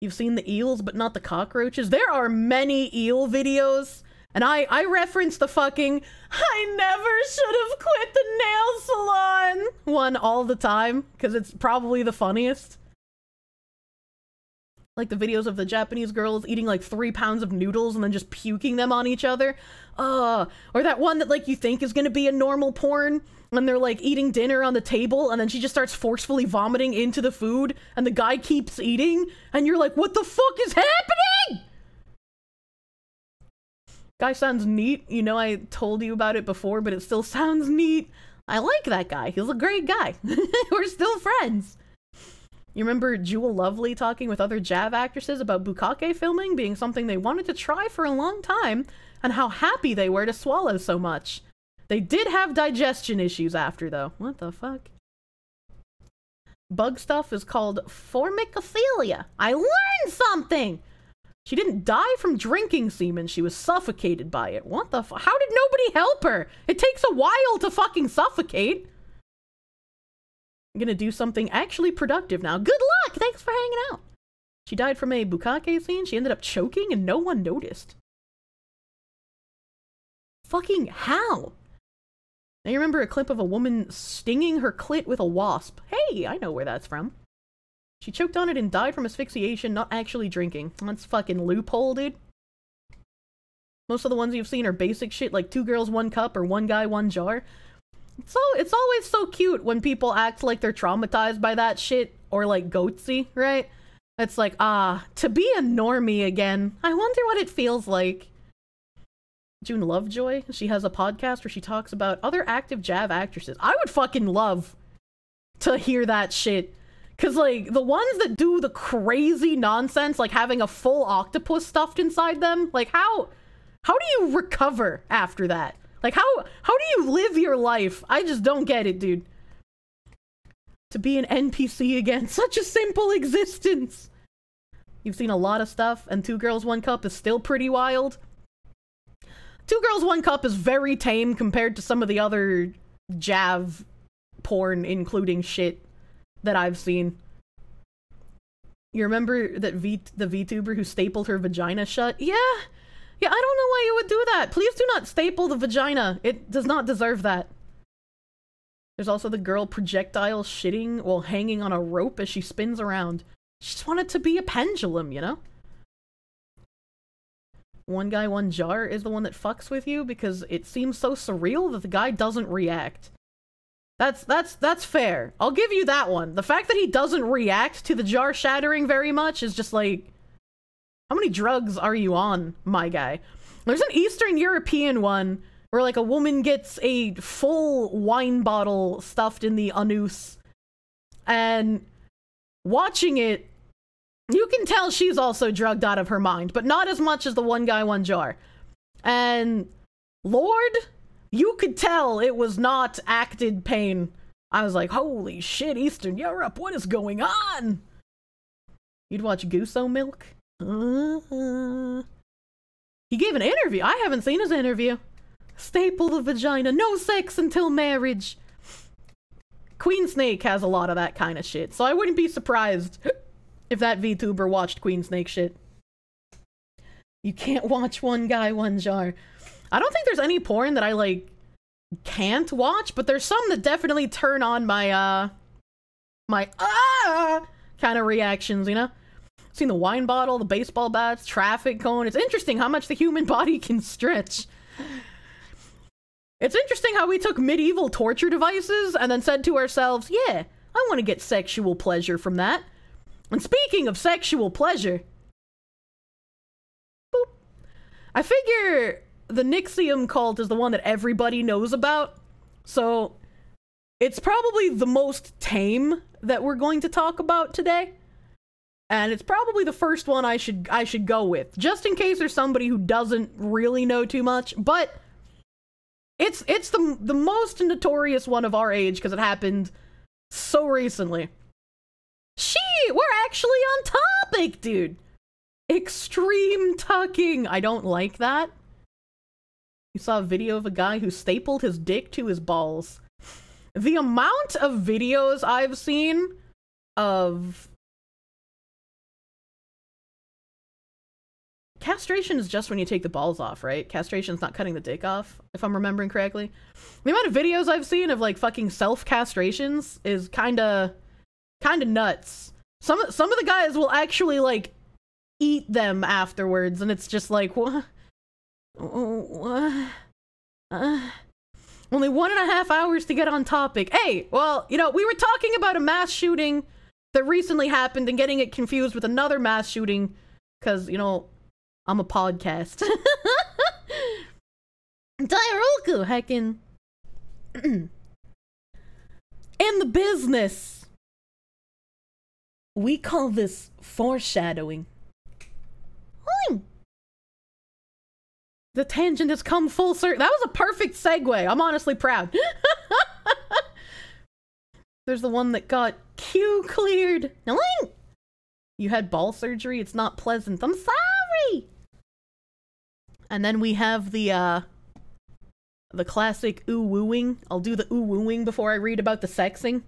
Speaker 1: You've seen the eels, but not the cockroaches? There are many eel videos, and I, I reference the fucking I never should have quit the nail salon one all the time, because it's probably the funniest. Like the videos of the Japanese girls eating like three pounds of noodles and then just puking them on each other. Uh, or that one that like you think is gonna be a normal porn, and they're like eating dinner on the table and then she just starts forcefully vomiting into the food and the guy keeps eating and you're like what the fuck is happening? Guy sounds neat. You know i told you about it before but it still sounds neat. I like that guy. He's a great guy. We're still friends. You remember June Lovejoy talking with other Jav actresses about bukkake filming being something they wanted to try for a long time and how happy they were to swallow so much they did have digestion issues after, though. What the fuck? Bug stuff is called formicophilia. I learned something! She didn't die from drinking semen, she was suffocated by it. What the fuck? How did nobody help her? It takes a while to fucking suffocate. I'm gonna do something actually productive now. Good luck! Thanks for hanging out. She died from a bukkake scene. She ended up choking and no one noticed. Fucking how? I remember a clip of a woman stinging her clit with a wasp. Hey, I know where that's from. She choked on it and died from asphyxiation, not actually drinking. That's fucking loophole, dude. Most of the ones you've seen are basic shit like two girls, one cup, or one guy, one jar. So it's always so cute when people act like they're traumatized by that shit or like goatse, right? It's like, ah, to be a normie again. I wonder what it feels like. June Lovejoy. She has a podcast where she talks about other active Jav actresses. I would fucking love to hear that shit. Cause like the ones that do the crazy nonsense, like having a full octopus stuffed inside them, like how how do you recover after that? Like how how do you live your life? I just don't get it, dude. To be an NPC again, such a simple existence. You've seen a lot of stuff, and Two Girls One Cup is still pretty wild. Two Girls One Cup is very tame compared to some of the other Jav porn, including shit that I've seen. You remember that V the VTuber who stapled her vagina shut? Yeah. Yeah, I don't know why you would do that. Please do not staple the vagina. It does not deserve that. There's also the girl projectile shitting while hanging on a rope as she spins around. She just wanted to be a pendulum, you know? One guy, one jar is the one that fucks with you because it seems so surreal that the guy doesn't react. That's that's that's fair. I'll give you that one. The fact that he doesn't react to the jar shattering very much is just like how many drugs are you on, my guy? There's an Eastern European one where like a woman gets a full wine bottle stuffed in the anus and watching it you can tell she's also drugged out of her mind but not as much as the one guy one jar. And lord you could tell it was not acted pain. I was like holy shit eastern europe what is going on? You'd watch guso milk? Uh-huh. he gave an interview. I haven't seen his interview. Staple the vagina. No sex until marriage. Queen Snake has a lot of that kind of shit, so I wouldn't be surprised if that VTuber watched Queen Snake shit. You can't watch one guy, one jar. I don't think there's any porn that I like can't watch, but there's some that definitely turn on my uh my ah kind of reactions, you know? Seen the wine bottle, the baseball bats, traffic cone. It's interesting how much the human body can stretch. It's interesting how we took medieval torture devices and then said to ourselves, yeah, I want to get sexual pleasure from that. And speaking of sexual pleasure, boop, I figure the NXIVM cult is the one that everybody knows about. So it's probably the most tame that we're going to talk about today. And it's probably the first one I should I should go with, just in case there's somebody who doesn't really know too much, but it's it's the the most notorious one of our age because it happened so recently. She, we're actually on topic, dude. Extreme tucking. I don't like that. You saw a video of a guy who stapled his dick to his balls. The amount of videos I've seen of Castration is just when you take the balls off, right? Castration is not cutting the dick off, if I'm remembering correctly. The amount of videos I've seen of like fucking self castrations is kind of, kind of nuts. Some some of the guys will actually like eat them afterwards, and it's just like what? Uh, only one and a half hours to get on topic. Hey, well, you know, we were talking about a mass shooting that recently happened and getting it confused with another mass shooting because you know I'm a podcast. Dairoku, heckin'. In the business, we call this foreshadowing. The tangent has come full circle. That was a perfect segue. I'm honestly proud. There's the one that got Q cleared. You had ball surgery. It's not pleasant. I'm sorry. And then we have the uh the classic ooh wooing. I'll do the ooh wooing before I read about the sexing.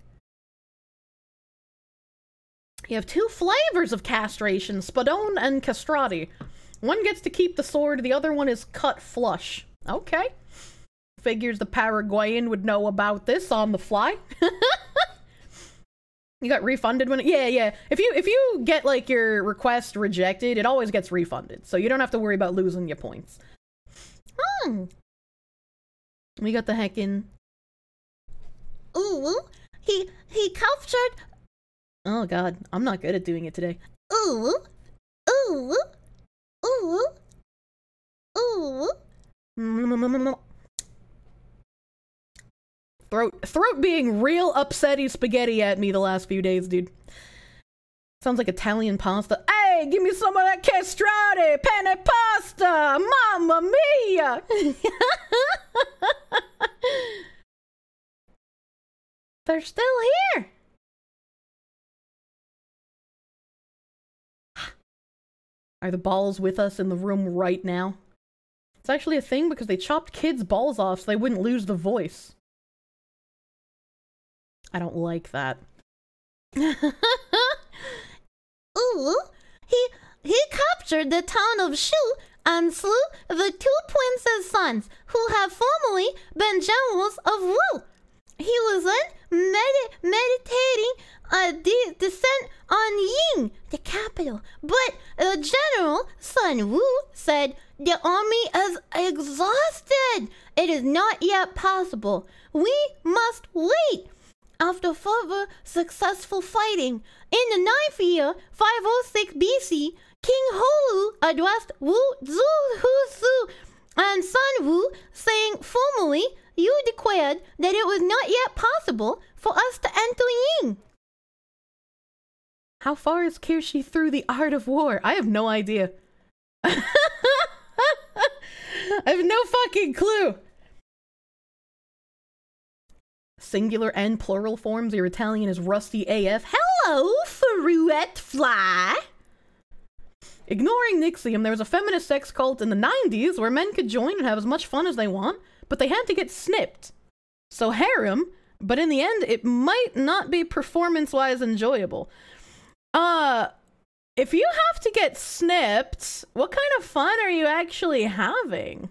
Speaker 1: You have two flavors of castration, Spadone and Castrati. One gets to keep the sword, the other one is cut flush. Okay. Figures the Paraguayan would know about this on the fly. you got refunded when it, yeah, yeah. If you if you get like your request rejected, it always gets refunded. So you don't have to worry about losing your points. Hmm. We got the heckin'
Speaker 3: Ooh, he he captured
Speaker 1: Oh god, I'm not good at doing it today.
Speaker 3: Ooh, ooh, ooh, ooh.
Speaker 1: Throat throat being real upsetty spaghetti at me the last few days, dude. Sounds like Italian pasta. Hey, give me some of that castrati, penne pasta, mamma mia! They're still here. Are the balls with us in the room right now? It's actually a thing because they chopped kids' balls off so they wouldn't lose the voice. I don't like that.
Speaker 3: Ooh, he he captured the town of Shu and slew the two princes' sons who have formerly been generals of Wu. He was then medi- meditating a de- descent on Ying, the capital, but the general, Sun Wu, said the army is exhausted. It is not yet possible. We must wait. After further successful fighting, in the ninth year, 506 BC, King Ho Lu addressed Wu Zu Hu Su
Speaker 2: and Sun Wu saying formally you declared that it was not yet possible for us to enter Ying.
Speaker 1: How far is Kirsche through the art of war? I have no idea. I have no fucking clue. Singular and plural forms, your Italian is rusty AF.
Speaker 2: Hello, Fruette Fly.
Speaker 1: Ignoring NXIVM, there was a feminist sex cult in the 90s where men could join and have as much fun as they want, but they had to get snipped. So harem, but in the end, it might not be performance-wise enjoyable. Uh, if you have to get snipped, what kind of fun are you actually having?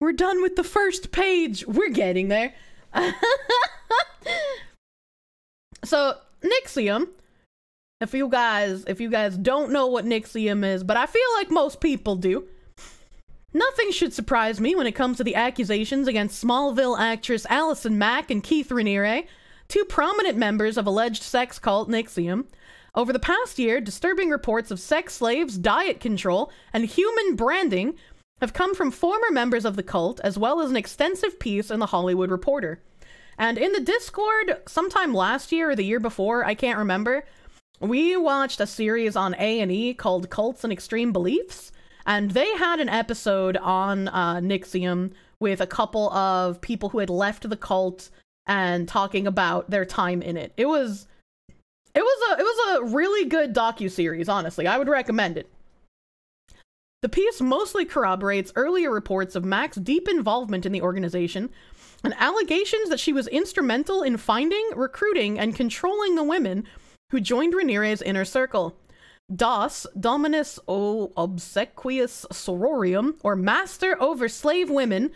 Speaker 1: We're done with the first page. We're getting there. so, NXIVM, if you guys if you guys don't know what NXIVM is, but I feel like most people do. Nothing should surprise me when it comes to the accusations against Smallville actress Allison Mack and Keith Raniere, two prominent members of alleged sex cult NXIVM. Over the past year, disturbing reports of sex slaves, diet control, and human branding have come from former members of the cult, as well as an extensive piece in the Hollywood Reporter. And in the Discord, sometime last year or the year before, I can't remember, we watched a series on A&E called Cults and Extreme Beliefs, and they had an episode on uh, NXIVM with a couple of people who had left the cult and talking about their time in it. It was it was a it was a really good docu series, honestly. I would recommend it. The piece mostly corroborates earlier reports of Mack's deep involvement in the organization and allegations that she was instrumental in finding, recruiting, and controlling the women who joined Raniere's inner circle. DOS, Dominus O Obsequious Sororium, or Master over Slave Women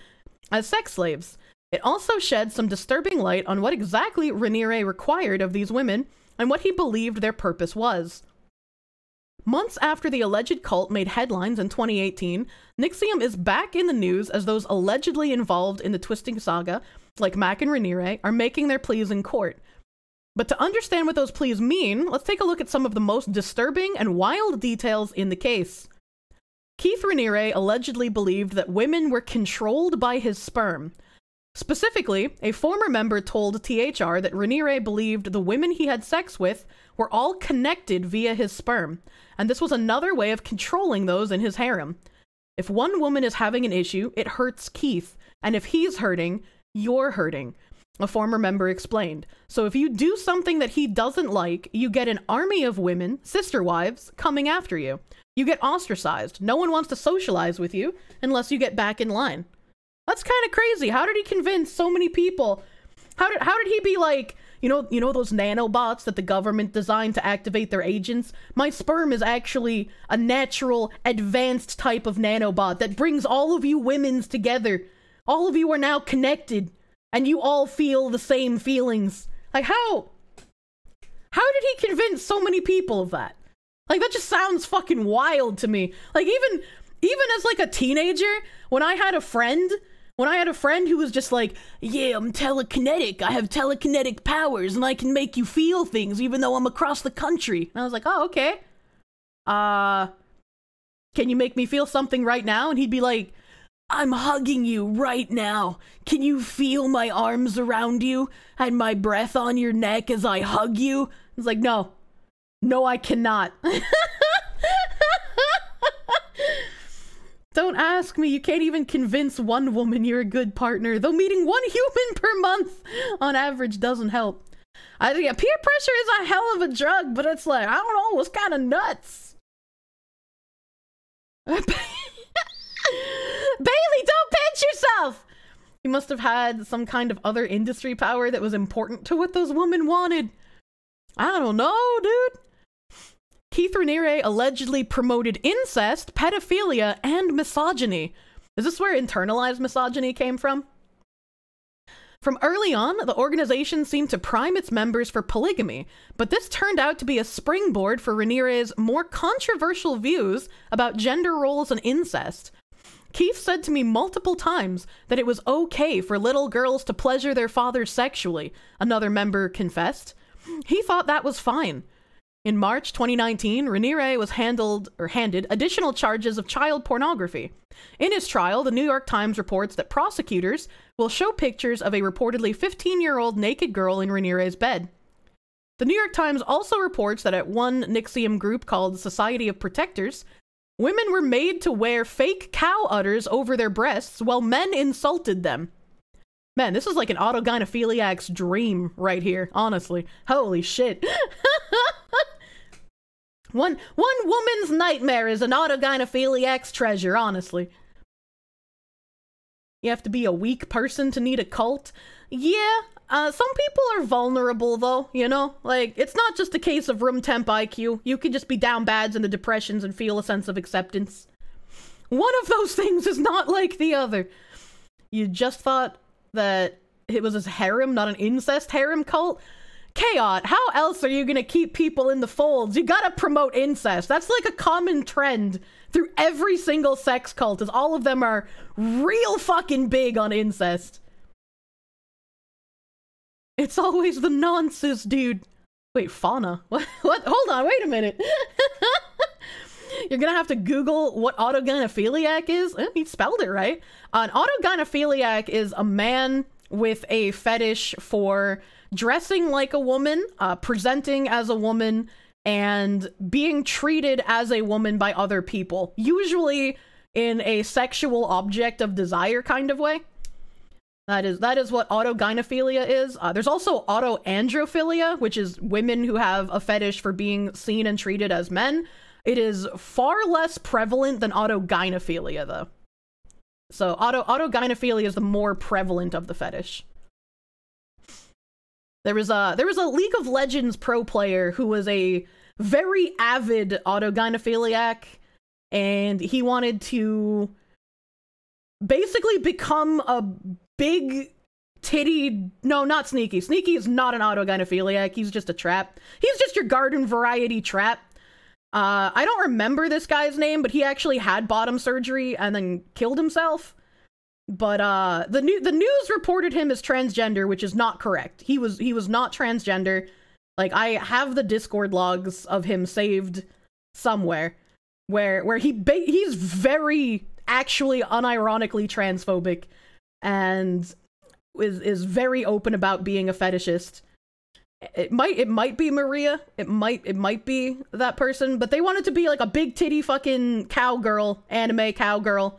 Speaker 1: as sex slaves. It also sheds some disturbing light on what exactly Raniere required of these women and what he believed their purpose was. Months after the alleged cult made headlines in 2018, NXIVM is back in the news as those allegedly involved in the twisting saga, like Mack and Raniere, are making their pleas in court. But to understand what those pleas mean, let's take a look at some of the most disturbing and wild details in the case. Keith Raniere allegedly believed that women were controlled by his sperm. Specifically, a former member told THR that Raniere believed the women he had sex with were all connected via his sperm, and this was another way of controlling those in his harem. If one woman is having an issue, it hurts Keith, and if he's hurting, you're hurting a former member explained. So if you do something that he doesn't like, you get an army of women, sister wives, coming after you. You get ostracized. No one wants to socialize with you unless you get back in line. That's kind of crazy. How did he convince so many people? How did how did he be like, you know, you know those nanobots that the government designed to activate their agents? My sperm is actually a natural advanced type of nanobot that brings all of you women's together. All of you are now connected and you all feel the same feelings. Like how how did he convince so many people of that? Like that just sounds fucking wild to me. Like even even as like a teenager, when I had a friend, when I had a friend who was just like, "Yeah, I'm telekinetic. I have telekinetic powers and I can make you feel things even though I'm across the country." And I was like, "Oh, okay." Uh can you make me feel something right now? And he'd be like, I'm hugging you right now. Can you feel my arms around you and my breath on your neck as I hug you? It's like, no. No, I cannot. Don't ask me. You can't even convince one woman you're a good partner, though meeting one human per month on average doesn't help. I yeah, peer pressure is a hell of a drug, but it's like, I don't know, it's kind of nuts. Bailey, don't pinch yourself! He must have had some kind of other industry power that was important to what those women wanted. I don't know, dude. Keith Raniere allegedly promoted incest, pedophilia, and misogyny. Is this where internalized misogyny came from? From early on, the organization seemed to prime its members for polygamy, but this turned out to be a springboard for Raniere's more controversial views about gender roles and incest. Keith said to me multiple times that it was okay for little girls to pleasure their fathers sexually, another member confessed. He thought that was fine. In March 2019, Raniere was handled or handed additional charges of child pornography. In his trial, the New York Times reports that prosecutors will show pictures of a reportedly 15-year-old naked girl in Raniere's bed. The New York Times also reports that at one NXIVM group called Society of Protectors, women were made to wear fake cow udders over their breasts while men insulted them. Man, this is like an autogynephiliac's dream right here, honestly. Holy shit. one one woman's nightmare is an autogynephiliac's treasure, honestly. You have to be a weak person to need a cult. Yeah, uh, some people are vulnerable though, you know? Like, it's not just a case of room temp IQ. You can just be down bads in the depressions and feel a sense of acceptance. One of those things is not like the other. You just thought that it was a harem, not an incest harem cult? Chaos, how else are you gonna keep people in the folds? You gotta promote incest. That's like a common trend through every single sex cult, as all of them are real fucking big on incest. It's always the nonsense, dude. Wait, fauna? What? What? Hold on, wait a minute. You're gonna have to Google what autogynephiliac is. Eh, he spelled it right. An autogynephiliac is a man with a fetish for dressing like a woman, uh, presenting as a woman, and being treated as a woman by other people, usually in a sexual object of desire kind of way. That is that is what autogynephilia is. Uh, there's also autoandrophilia, which is women who have a fetish for being seen and treated as men. It is far less prevalent than autogynephilia, though. So auto autogynephilia is the more prevalent of the fetish. There was a there was a League of Legends pro player who was a very avid autogynephiliac, and he wanted to basically become a big titty no not sneaky. Sneaky is not an autogynephiliac. He's just a trap. He's just your garden variety trap. Uh i don't remember this guy's name but he actually had bottom surgery and then killed himself but uh the new the news reported him as transgender which is not correct he was he was not transgender like i have the discord logs of him saved somewhere where where he ba- he's very actually unironically transphobic and is is very open about being a fetishist. It might it might be Maria. It might it might be that person, but they wanted to be like a big titty fucking cowgirl, anime cowgirl.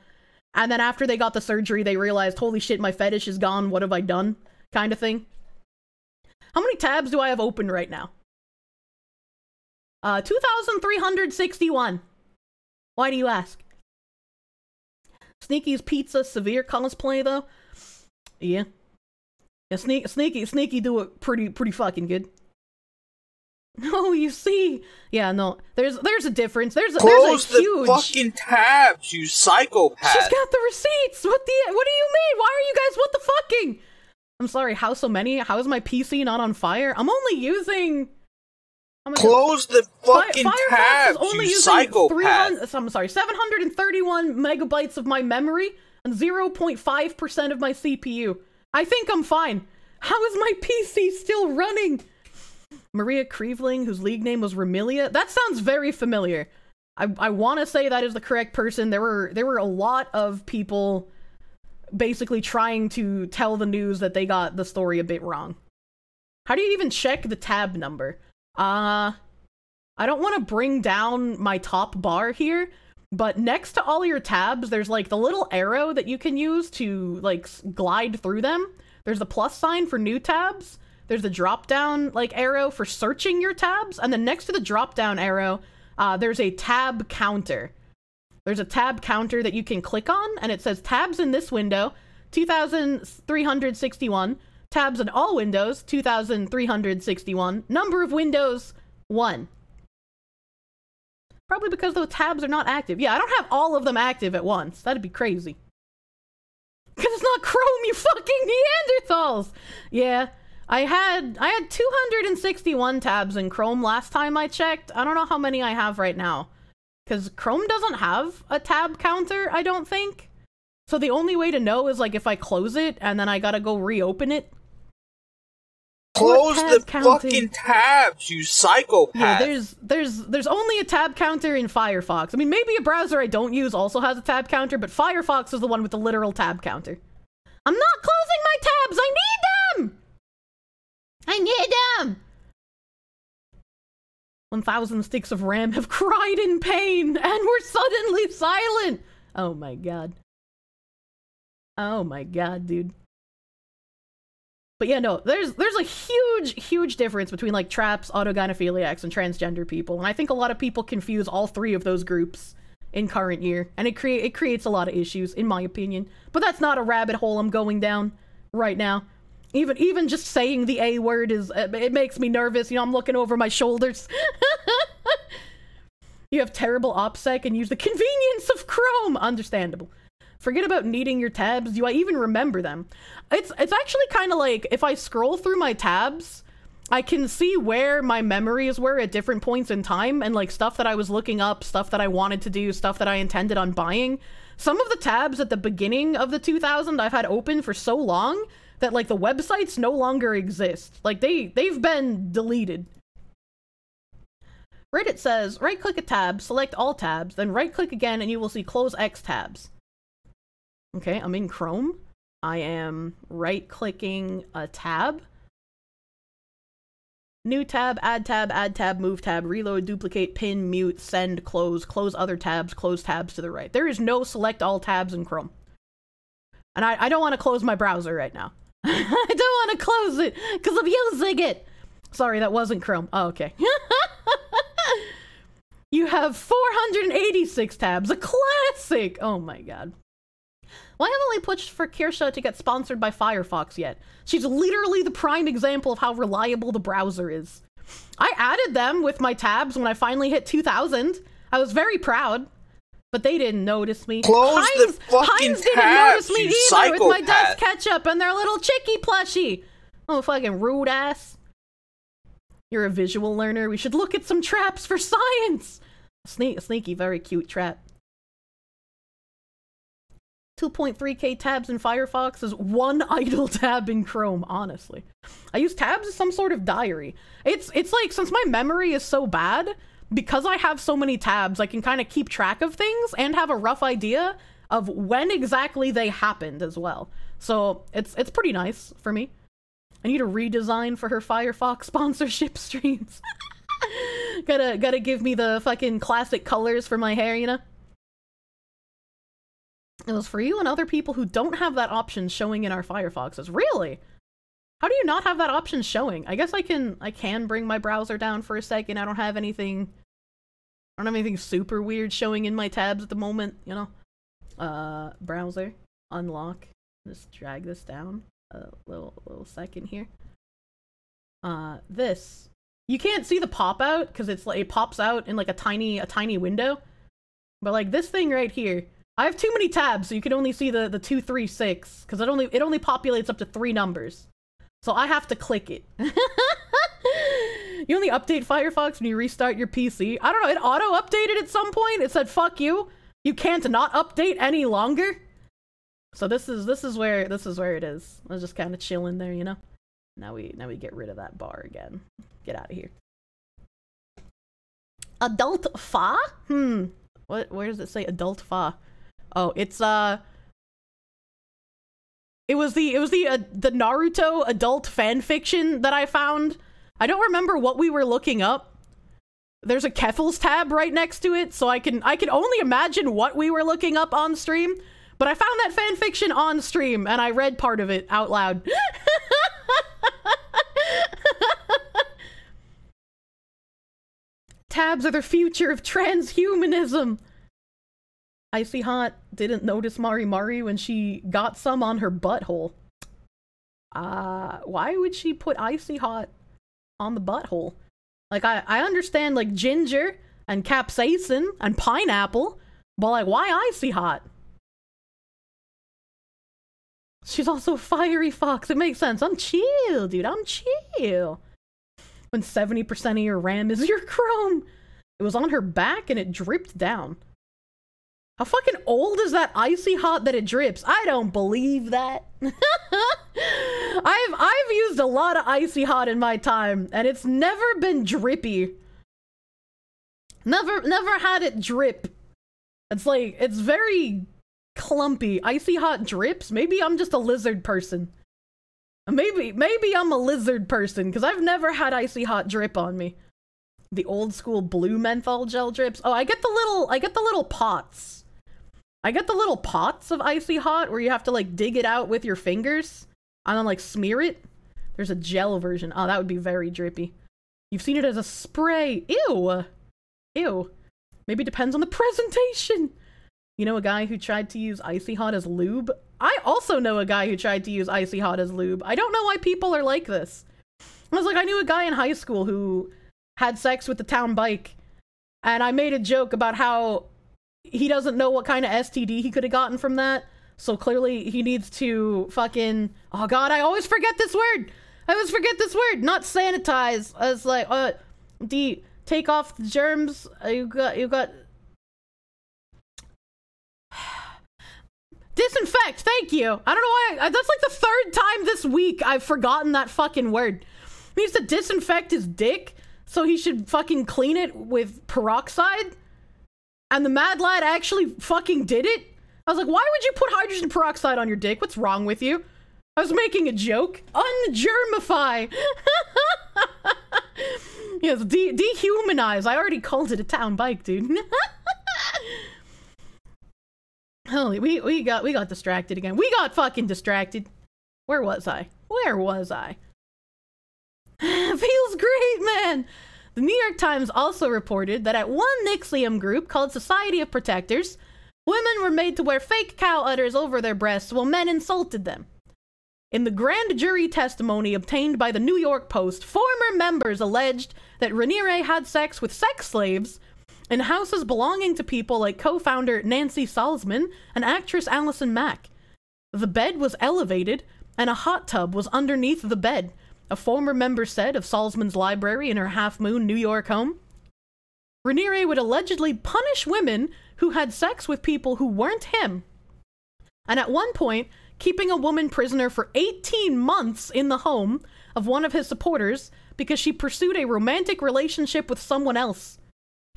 Speaker 1: And then after they got the surgery, they realized, holy shit, my fetish is gone. What have I done? Kind of thing. How many tabs do I have open right now? Uh, 2,361. Why do you ask? Sneaky's Pizza severe cosplay though. Yeah. Yeah, sneak, sneaky, sneaky do it pretty, pretty fucking good. Oh, you see? Yeah, no. There's, there's a difference. There's, a,
Speaker 4: Close
Speaker 1: there's a huge.
Speaker 4: the fucking tabs, you psychopath.
Speaker 1: She's got the receipts. What the? What do you mean? Why are you guys? What the fucking? I'm sorry. How so many? How is my PC not on fire? I'm only using. I'm gonna-
Speaker 4: Close the fucking
Speaker 1: Fi-
Speaker 4: tabs,
Speaker 1: is only
Speaker 4: you
Speaker 1: using
Speaker 4: psychopath.
Speaker 1: I'm sorry, 731 megabytes of my memory and 0.5% of my CPU. I think I'm fine. How is my PC still running? Maria Creveling, whose league name was Remilia. That sounds very familiar. I, I want to say that is the correct person. There were there were a lot of people basically trying to tell the news that they got the story a bit wrong. How do you even check the tab number? Uh I don't want to bring down my top bar here, but next to all your tabs, there's like the little arrow that you can use to like glide through them. There's the plus sign for new tabs. There's the drop down like arrow for searching your tabs, and then next to the drop down arrow, uh, there's a tab counter. There's a tab counter that you can click on, and it says tabs in this window, 2,361. Tabs in all windows, 2,361. Number of windows, 1. Probably because those tabs are not active. Yeah, I don't have all of them active at once. That'd be crazy. Because it's not Chrome, you fucking Neanderthals! Yeah, I had I had 261 tabs in Chrome last time I checked. I don't know how many I have right now. Because Chrome doesn't have a tab counter, I don't think. So the only way to know is like if I close it and then I gotta go reopen it.
Speaker 4: Close the
Speaker 1: counting?
Speaker 4: fucking tabs, you psychopath.
Speaker 1: Yeah, there's there's there's only a tab counter in Firefox. I mean, maybe a browser I don't use also has a tab counter, but Firefox is the one with the literal tab counter. I'm not closing my tabs. I need them.
Speaker 2: I need them.
Speaker 1: 1000 sticks of RAM have cried in pain and were suddenly silent. Oh my god. Oh my god, dude. But yeah, no, there's there's a huge, huge difference between like traps, autogynephiliacs, and transgender people, and I think a lot of people confuse all three of those groups in current year, and it create it creates a lot of issues, in my opinion. But that's not a rabbit hole I'm going down right now. Even even just saying the A word is uh, it makes me nervous. You know, I'm looking over my shoulders. you have terrible OPSEC and use the convenience of Chrome. Understandable. Forget about needing your tabs. Do I even remember them? It's it's actually kind of like if I scroll through my tabs, I can see where my memories were at different points in time and like stuff that I was looking up, stuff that I wanted to do, stuff that I intended on buying. Some of the tabs at the beginning of the 2000 I've had open for so long that like the websites no longer exist. Like they they've been deleted. Reddit says right click a tab, select all tabs, then right click again and you will see close X tabs. Okay, I'm in Chrome. I am right clicking a tab. New tab, add tab, add tab, move tab, reload, duplicate, pin, mute, send, close, close other tabs, close tabs to the right. There is no select all tabs in Chrome. And I, I don't want to close my browser right now. I don't want to close it because I'm using it. Sorry, that wasn't Chrome. Oh, okay. you have 486 tabs. A classic. Oh my god. Why haven't we pushed for Kirsche to get sponsored by Firefox yet? She's literally the prime example of how reliable the browser is. I added them with my tabs when I finally hit 2000. I was very proud, but they didn't notice me.
Speaker 4: Close the
Speaker 1: Heinz,
Speaker 4: fucking
Speaker 1: Heinz didn't
Speaker 4: tabs,
Speaker 1: notice me either with my
Speaker 4: psychopath.
Speaker 1: Dutch ketchup and their little chicky plushie. Oh, fucking rude ass. You're a visual learner. We should look at some traps for science. Sneak, sneaky, very cute trap. 2.3k tabs in Firefox is one idle tab in Chrome, honestly. I use tabs as some sort of diary. It's it's like since my memory is so bad, because I have so many tabs, I can kind of keep track of things and have a rough idea of when exactly they happened as well. So, it's it's pretty nice for me. I need a redesign for her Firefox sponsorship streams. gotta gotta give me the fucking classic colors for my hair, you know? It was for you and other people who don't have that option showing in our Firefoxes. Really? How do you not have that option showing? I guess I can I can bring my browser down for a second. I don't have anything I don't have anything super weird showing in my tabs at the moment, you know. Uh browser, unlock. Just drag this down a little little second here. Uh this. You can't see the pop out cuz it's like it pops out in like a tiny a tiny window. But like this thing right here, I have too many tabs, so you can only see the the two, three, six, because it only it only populates up to three numbers. So I have to click it. you only update Firefox when you restart your PC. I don't know. It auto updated at some point. It said "fuck you." You can't not update any longer. So this is this is where this is where it is. I was just kind of chilling there, you know. Now we now we get rid of that bar again. Get out of here. Adult fa? Hmm. What? Where does it say adult fa? Oh, it's uh. It was the it was the uh, the Naruto adult fan fiction that I found. I don't remember what we were looking up. There's a Keffals tab right next to it, so I can I can only imagine what we were looking up on stream. But I found that fan fiction on stream, and I read part of it out loud. Tabs are the future of transhumanism. Icy Hot didn't notice Mari Mari when she got some on her butthole. Uh, why would she put Icy Hot on the butthole? Like, I, I understand, like, ginger and capsaicin and pineapple, but, like, why Icy Hot? She's also Fiery Fox. It makes sense. I'm chill, dude. I'm chill. When 70% of your RAM is your Chrome. It was on her back and it dripped down. How fucking old is that icy hot that it drips? I don't believe that. I've I've used a lot of icy hot in my time, and it's never been drippy. Never never had it drip. It's like it's very clumpy. Icy hot drips. Maybe I'm just a lizard person. Maybe maybe I'm a lizard person because I've never had icy hot drip on me. The old school blue menthol gel drips. Oh, I get the little I get the little pots. I get the little pots of icy hot where you have to like dig it out with your fingers and then like smear it. There's a gel version. Oh, that would be very drippy. You've seen it as a spray. Ew. Ew. Maybe depends on the presentation. You know a guy who tried to use icy hot as lube? I also know a guy who tried to use icy hot as lube. I don't know why people are like this. I was like, I knew a guy in high school who had sex with the town bike, and I made a joke about how he doesn't know what kind of STD he could have gotten from that. So clearly he needs to fucking oh god, I always forget this word. I always forget this word. Not sanitize. As like uh the take off the germs. Uh, you got you got disinfect. Thank you. I don't know why. I, that's like the third time this week I've forgotten that fucking word. He needs to disinfect his dick, so he should fucking clean it with peroxide and the mad lad actually fucking did it. I was like, why would you put hydrogen peroxide on your dick? What's wrong with you? I was making a joke. Ungermify. yes, de- dehumanize. I already called it a town bike, dude. Holy, we we got we got distracted again. We got fucking distracted. Where was I? Where was I? Feels great, man. The New York Times also reported that at one NXIVM group called Society of Protectors, women were made to wear fake cow udders over their breasts while men insulted them. In the grand jury testimony obtained by the New York Post, former members alleged that Raniere had sex with sex slaves in houses belonging to people like co founder Nancy Salzman and actress Allison Mack. The bed was elevated, and a hot tub was underneath the bed, a former member said of Salzman's library in her Halfmoon New York home. Raniere would allegedly punish women who had sex with people who weren't him. And at one point, keeping a woman prisoner for 18 months in the home of one of his supporters because she pursued a romantic relationship with someone else.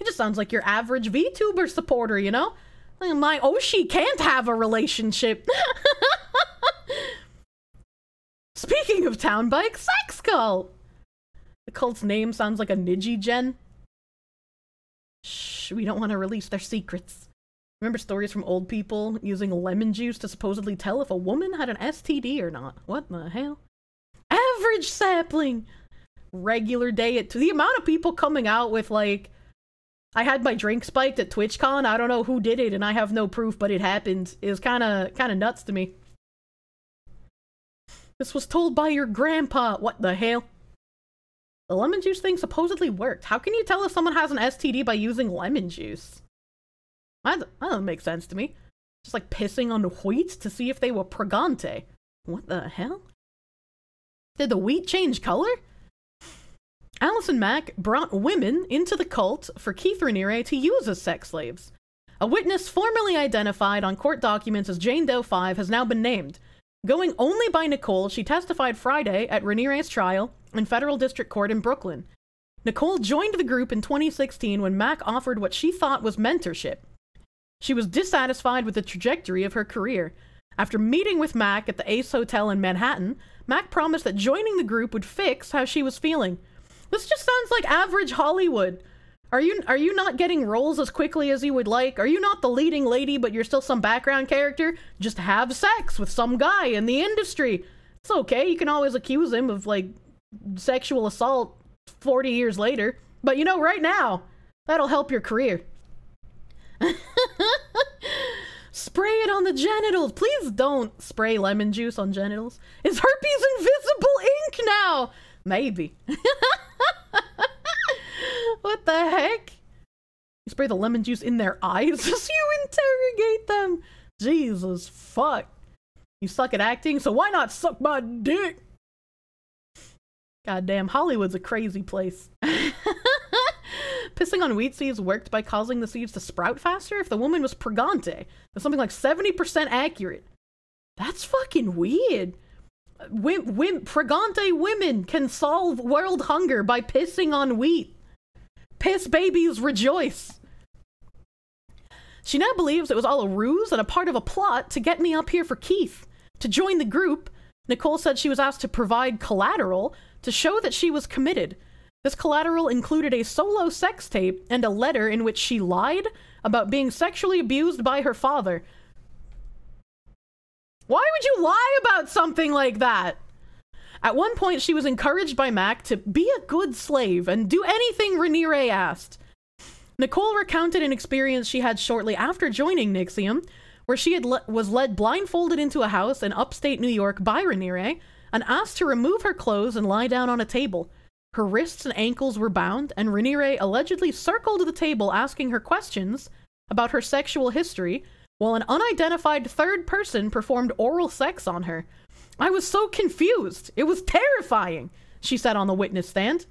Speaker 1: It just sounds like your average VTuber supporter, you know? My oh, Oshi can't have a relationship. Speaking of town bike, Sex Cult! The cult's name sounds like a Niji gen. Shh, we don't want to release their secrets. Remember stories from old people using lemon juice to supposedly tell if a woman had an STD or not? What the hell? Average sapling! Regular day at the amount of people coming out with like I had my drink spiked at TwitchCon. I don't know who did it and I have no proof, but it happened. Is kind of kind of nuts to me. This was told by your grandpa. What the hell? The lemon juice thing supposedly worked. How can you tell if someone has an STD by using lemon juice? That, that doesn't make sense to me. Just like pissing on the wheat to see if they were pregante. What the hell? Did the wheat change color? Allison Mack brought women into the cult for Keith Raniere to use as sex slaves. A witness formerly identified on court documents as Jane Doe 5 has now been named. Going only by Nicole, she testified Friday at Raniere's trial in federal district court in Brooklyn. Nicole joined the group in 2016 when Mack offered what she thought was mentorship. She was dissatisfied with the trajectory of her career. After meeting with Mack at the Ace Hotel in Manhattan, Mack promised that joining the group would fix how she was feeling. This just sounds like average Hollywood. Are you are you not getting roles as quickly as you would like? Are you not the leading lady, but you're still some background character? Just have sex with some guy in the industry. It's okay. You can always accuse him of like sexual assault 40 years later. But you know, right now, that'll help your career. spray it on the genitals. Please don't spray lemon juice on genitals. Is herpes invisible ink now? Maybe. what the heck? You spray the lemon juice in their eyes as you interrogate them. Jesus fuck. You suck at acting, so why not suck my dick? Goddamn, Hollywood's a crazy place. pissing on wheat seeds worked by causing the seeds to sprout faster if the woman was pregante. That's something like 70% accurate. That's fucking weird. Wim, wim, pregante women can solve world hunger by pissing on wheat. Piss babies rejoice. She now believes it was all a ruse and a part of a plot to get me up here for Keith. To join the group, Nicole said she was asked to provide collateral to show that she was committed. This collateral included a solo sex tape and a letter in which she lied about being sexually abused by her father. Why would you lie about something like that? At one point, she was encouraged by Mack to be a good slave and do anything Raniere asked. Nicole recounted an experience she had shortly after joining NXIVM, where she had le- was led blindfolded into a house in upstate New York by Raniere and asked to remove her clothes and lie down on a table. Her wrists and ankles were bound, and Raniere allegedly circled the table asking her questions about her sexual history, while an unidentified third person performed oral sex on her. I was so confused. It was terrifying, she said on the witness stand.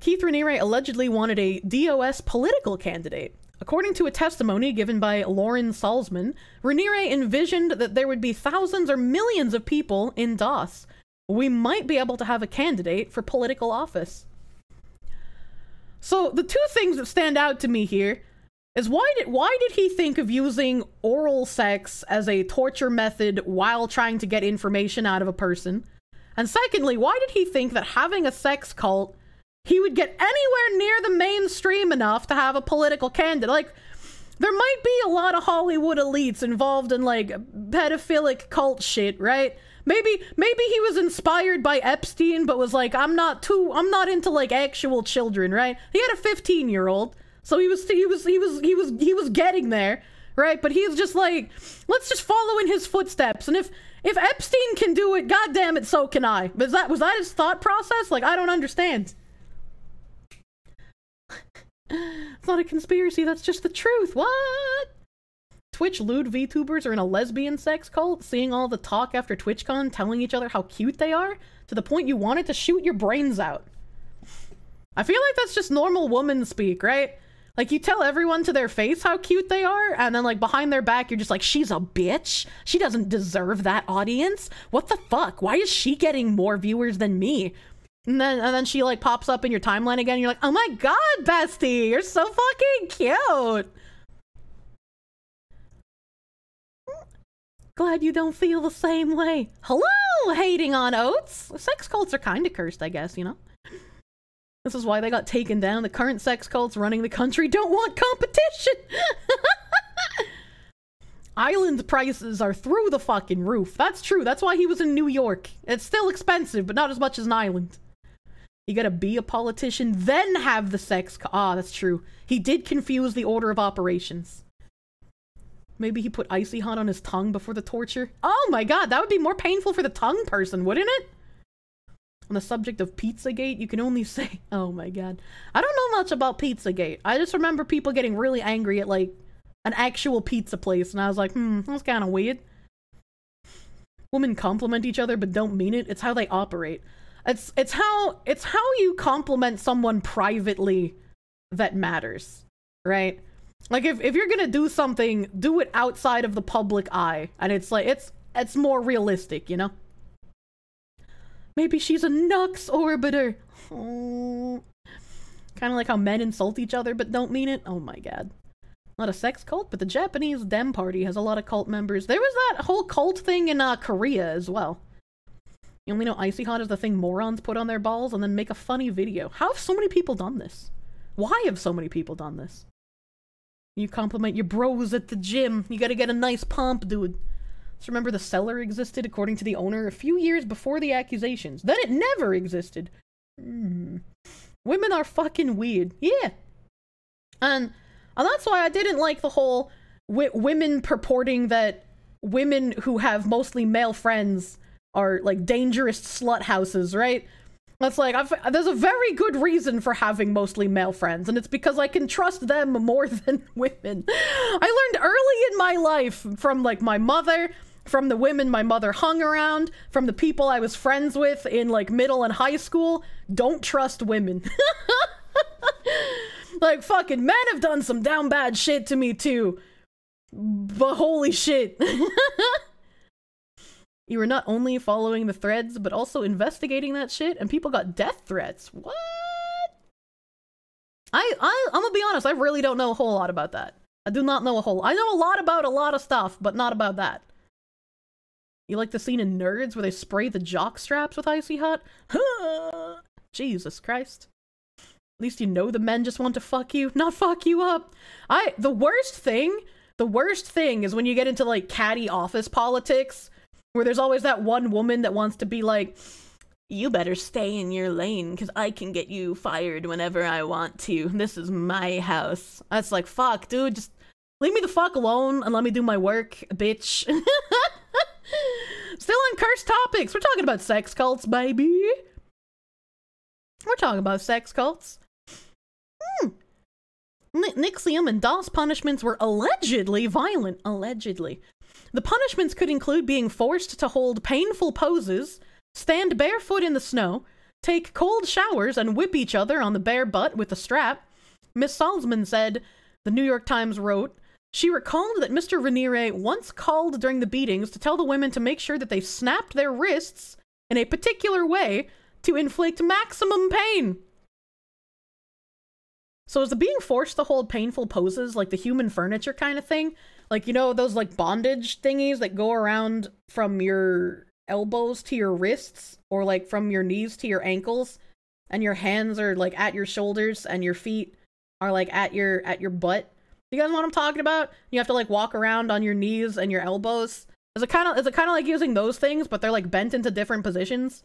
Speaker 1: Keith Raniere allegedly wanted a DOS political candidate. According to a testimony given by Lauren Salzman, Raniere envisioned that there would be thousands or millions of people in DOS. We might be able to have a candidate for political office. So the two things that stand out to me here is why did why did he think of using oral sex as a torture method while trying to get information out of a person? And secondly, why did he think that having a sex cult he would get anywhere near the mainstream enough to have a political candidate. Like, there might be a lot of Hollywood elites involved in like pedophilic cult shit, right? Maybe maybe he was inspired by Epstein, but was like, I'm not too I'm not into like actual children, right? He had a 15 year old, so he was he was he was he was he was getting there, right? But he's just like, let's just follow in his footsteps, and if if Epstein can do it, goddamn it, so can I. Was that was that his thought process? Like, I don't understand. it's not a conspiracy, that's just the truth. What? Twitch lewd VTubers are in a lesbian sex cult, seeing all the talk after TwitchCon telling each other how cute they are, to the point you wanted to shoot your brains out. I feel like that's just normal woman speak, right? Like you tell everyone to their face how cute they are, and then like behind their back, you're just like, she's a bitch. She doesn't deserve that audience. What the fuck? Why is she getting more viewers than me? And then and then she like pops up in your timeline again. you're like, oh my god, bestie, you're so fucking cute. Glad you don't feel the same way. Hello, hating on oats. Sex cults are kind of cursed, I guess, you know? This is why they got taken down. The current sex cults running the country don't want competition. Island prices are through the fucking roof. That's true. That's why he was in New York. It's still expensive, but not as much as an island. You gotta be a politician, then have the sex. ah, that's true. He did confuse the order of operations. Maybe he put icy hot on his tongue before the torture. Oh my god, that would be more painful for the tongue person, wouldn't it? On the subject of Pizzagate, you can only say, oh my god. I don't know much about Pizzagate. I just remember people getting really angry at like an actual pizza place, and I was like, hmm, that's kind of weird. Women compliment each other but don't mean it. It's how they operate. It's it's how it's how you compliment someone privately that matters, right? Like if, if you're gonna do something, do it outside of the public eye, and it's like it's it's more realistic, you know. Maybe she's a Nux orbiter. Kind of like how men insult each other but don't mean it. Oh my god. Not a sex cult, but the Japanese Dem Party has a lot of cult members. There was that whole cult thing in uh, Korea as well. You only know Icy Hot is the thing morons put on their balls and then make a funny video. How have so many people done this? Why have so many people done this? You compliment your bros at the gym. You gotta get a nice pump, dude. Just remember the cellar existed, according to the owner, a few years before the accusations. Then it never existed. Mm. Women are fucking weird. Yeah. And, and that's why I didn't like the whole women purporting that women who have mostly male friends are like dangerous slut houses, right? That's like I've, there's a very good reason for having mostly male friends, and it's because I can trust them more than women. I learned early in my life from like my mother, from the women my mother hung around, from the people I was friends with in like middle and high school. Don't trust women. like fucking men have done some down bad shit to me too. But holy shit. you were not only following the threads, but also investigating that shit, and people got death threats. What? I, I I'm gonna be honest, I really don't know a whole lot about that. I do not know a whole I know a lot about a lot of stuff, but not about that. You like the scene in Nerds where they spray the jock straps with icy hot? Jesus Christ. At least you know the men just want to fuck you, not fuck you up. I the worst thing, the worst thing is when you get into like catty office politics where there's always that one woman that wants to be like you better stay in your lane because I can get you fired whenever I want to. This is my house. That's like, fuck, dude, just leave me the fuck alone and let me do my work, bitch. Still on cursed topics. We're talking about sex cults, baby. We're talking about sex cults. Hmm. N- NXIVM and DOS punishments were allegedly violent. Allegedly. The punishments could include being forced to hold painful poses, stand barefoot in the snow, take cold showers, and whip each other on the bare butt with a strap. Miss Salzman said, the New York Times wrote, she recalled that Mr. Raniere once called during the beatings to tell the women to make sure that they snapped their wrists in a particular way to inflict maximum pain. So is the being forced to hold painful poses like the human furniture kind of thing? Like, you know, those like bondage thingies that go around from your elbows to your wrists or like from your knees to your ankles and your hands are like at your shoulders and your feet are like at your at your butt you guys know what I'm talking about? You have to like walk around on your knees and your elbows. Is it kind of is it kind of like using those things, but they're like bent into different positions?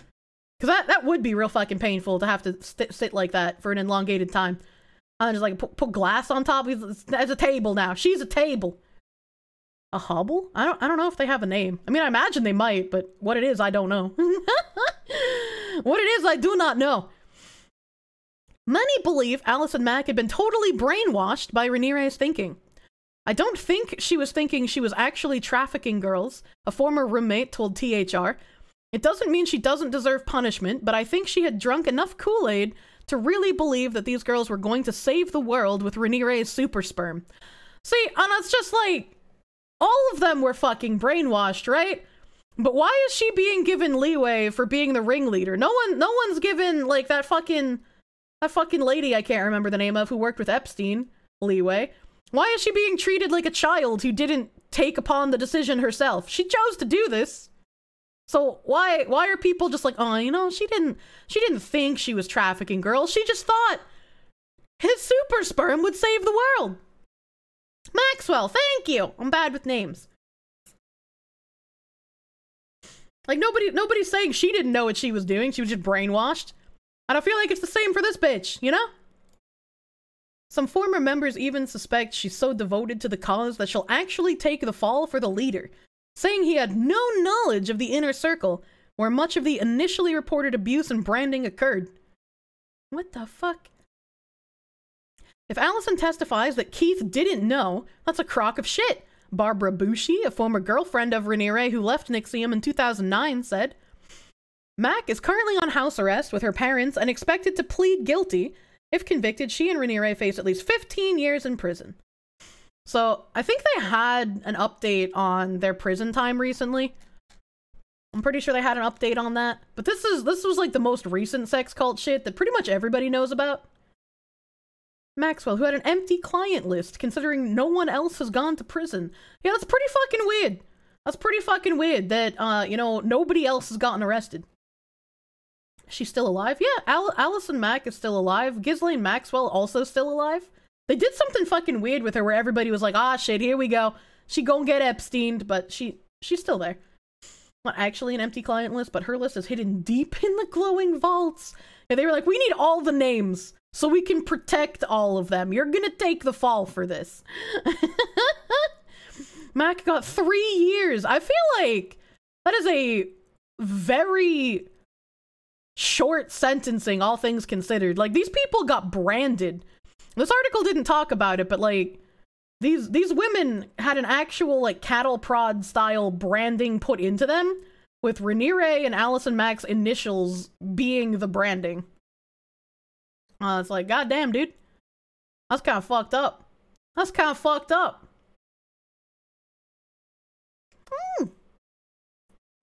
Speaker 1: Because that that would be real fucking painful to have to st- sit like that for an elongated time. And just like put, put glass on top. There's a table now. She's a table. A hobble? I don't I don't know if they have a name. I mean, I imagine they might, but what it is, I don't know. what it is, I do not know. Many believe Allison Mack had been totally brainwashed by Raniere's thinking. I don't think she was thinking she was actually trafficking girls, a former roommate told THR. It doesn't mean she doesn't deserve punishment, but I think she had drunk enough Kool Aid to really believe that these girls were going to save the world with Raniere's super sperm. See, and it's just like, all of them were fucking brainwashed, right? But why is she being given leeway for being the ringleader? No one, no one's given like that fucking that fucking lady I can't remember the name of who worked with Epstein, leeway. Why is she being treated like a child who didn't take upon the decision herself? She chose to do this. So why why are people just like, "Oh, you know, she didn't she didn't think she was trafficking girls. She just thought his super sperm would save the world." Maxwell, thank you. I'm bad with names. Like nobody nobody's saying she didn't know what she was doing. She was just brainwashed. And I feel like it's the same for this bitch, you know? Some former members even suspect she's so devoted to the cause that she'll actually take the fall for the leader, saying he had no knowledge of the inner circle where much of the initially reported abuse and branding occurred. What the fuck? If Allison testifies that Keith didn't know, that's a crock of shit. Barbara Bouchey, a former girlfriend of Raniere who left NXIVM in 2009, said, Mack is currently on house arrest with her parents and expected to plead guilty. If convicted, she and Raniere face at least 15 years in prison. So I think they had an update on their prison time recently. I'm pretty sure they had an update on that. But this is this was like the most recent sex cult shit that pretty much everybody knows about. Maxwell, who had an empty client list considering no one else has gone to prison. Yeah, that's pretty fucking weird. That's pretty fucking weird that uh, you know, nobody else has gotten arrested. She's still alive? Yeah, Al- Allison Mack is still alive. Ghislaine Maxwell also still alive. They did something fucking weird with her where everybody was like, ah, shit, here we go. She gonna get Epstein, but she she's still there. Not actually an empty client list, but her list is hidden deep in the glowing vaults. And they were like, we need all the names so we can protect all of them. You're gonna take the fall for this. Mack got three years. I feel like that is a very short sentencing, all things considered. Like these people got branded. This article didn't talk about it, but like these these women had an actual like cattle prod style branding put into them, with Raniere and Allison Mack's initials being the branding. Uh, it's like, goddamn, dude. That's kind of fucked up. That's kind of fucked up. Hmm.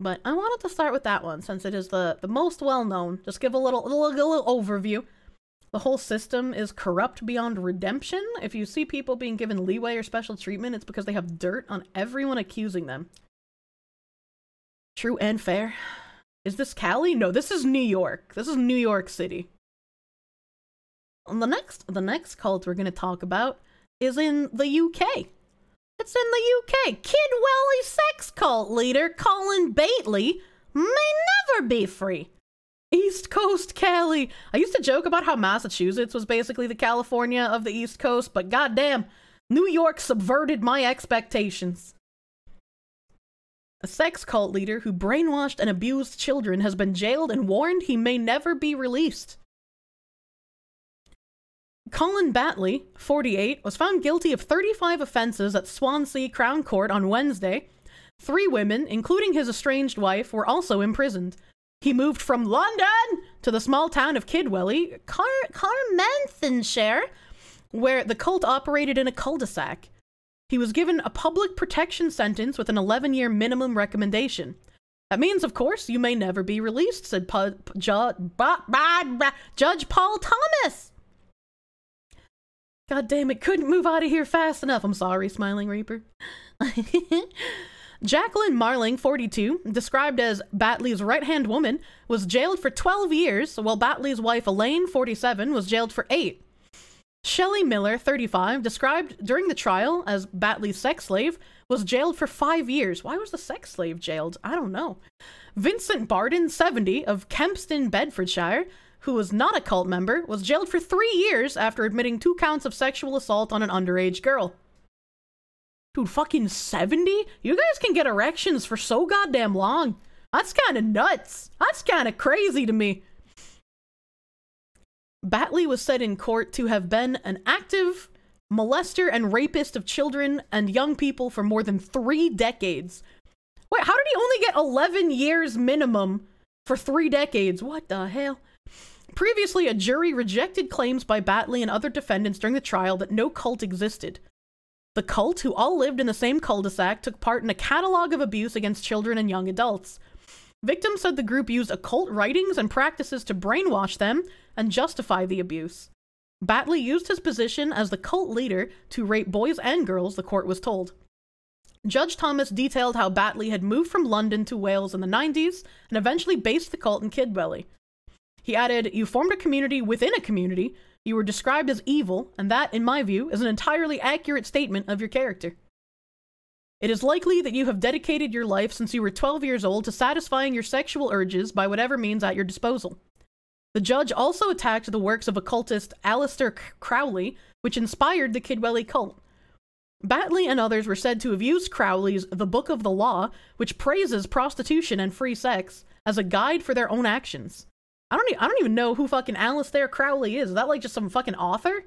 Speaker 1: But I wanted to start with that one since it is the, the most well known. Just give a little, little, little overview. The whole system is corrupt beyond redemption. If you see people being given leeway or special treatment, it's because they have dirt on everyone accusing them. True and fair. Is this Cali? No, this is New York. This is New York City. And the next the next cult we're gonna talk about is in the UK. It's in the UK. Kidwelly sex cult leader Colin Batley may never be free. East Coast Cali. I used to joke about how Massachusetts was basically the California of the East Coast, but goddamn, New York subverted my expectations. A sex cult leader who brainwashed and abused children has been jailed and warned he may never be released. Colin Batley, 48, was found guilty of 35 offenses at Swansea Crown Court on Wednesday. Three women, including his estranged wife, were also imprisoned. He moved from London to the small town of Kidwelly, Car- Carmarthenshire, where the cult operated in a cul-de-sac. He was given a public protection sentence with an 11 year minimum recommendation. That means, of course, you may never be released, said Ju- Judge Paul Thomas. God damn it, couldn't move out of here fast enough. I'm sorry, Smiling Reaper. Jacqueline Marling, 42, described as Batley's right hand woman, was jailed for 12 years, while Batley's wife Elaine, 47, was jailed for 8. Shelley Miller, 35, described during the trial as Batley's sex slave, was jailed for five years. Why was the sex slave jailed? I don't know. Vincent Barden, 70, of Kempston, Bedfordshire, who was not a cult member, was jailed for three years after admitting two counts of sexual assault on an underage girl. Dude, fucking 70? You guys can get erections for so goddamn long. That's kind of nuts. That's kind of crazy to me. Batley was said in court to have been an active molester and rapist of children and young people for more than three decades. Wait, how did he only get 11 years minimum for three decades? What the hell? Previously, a jury rejected claims by Batley and other defendants during the trial that no cult existed. The cult, who all lived in the same cul de sac, took part in a catalog of abuse against children and young adults. Victims said the group used occult writings and practices to brainwash them and justify the abuse. Batley used his position as the cult leader to rape boys and girls, the court was told. Judge Thomas detailed how Batley had moved from London to Wales in the 90s and eventually based the cult in Kidwelly. He added, You formed a community within a community, you were described as evil, and that, in my view, is an entirely accurate statement of your character. It is likely that you have dedicated your life since you were 12 years old to satisfying your sexual urges by whatever means at your disposal. The judge also attacked the works of occultist Aleister Crowley, which inspired the Kidwelly cult. Batley and others were said to have used Crowley's The Book of the Law, which praises prostitution and free sex, as a guide for their own actions. I don't, e- I don't even know who fucking Aleister Crowley is. Is that like just some fucking author?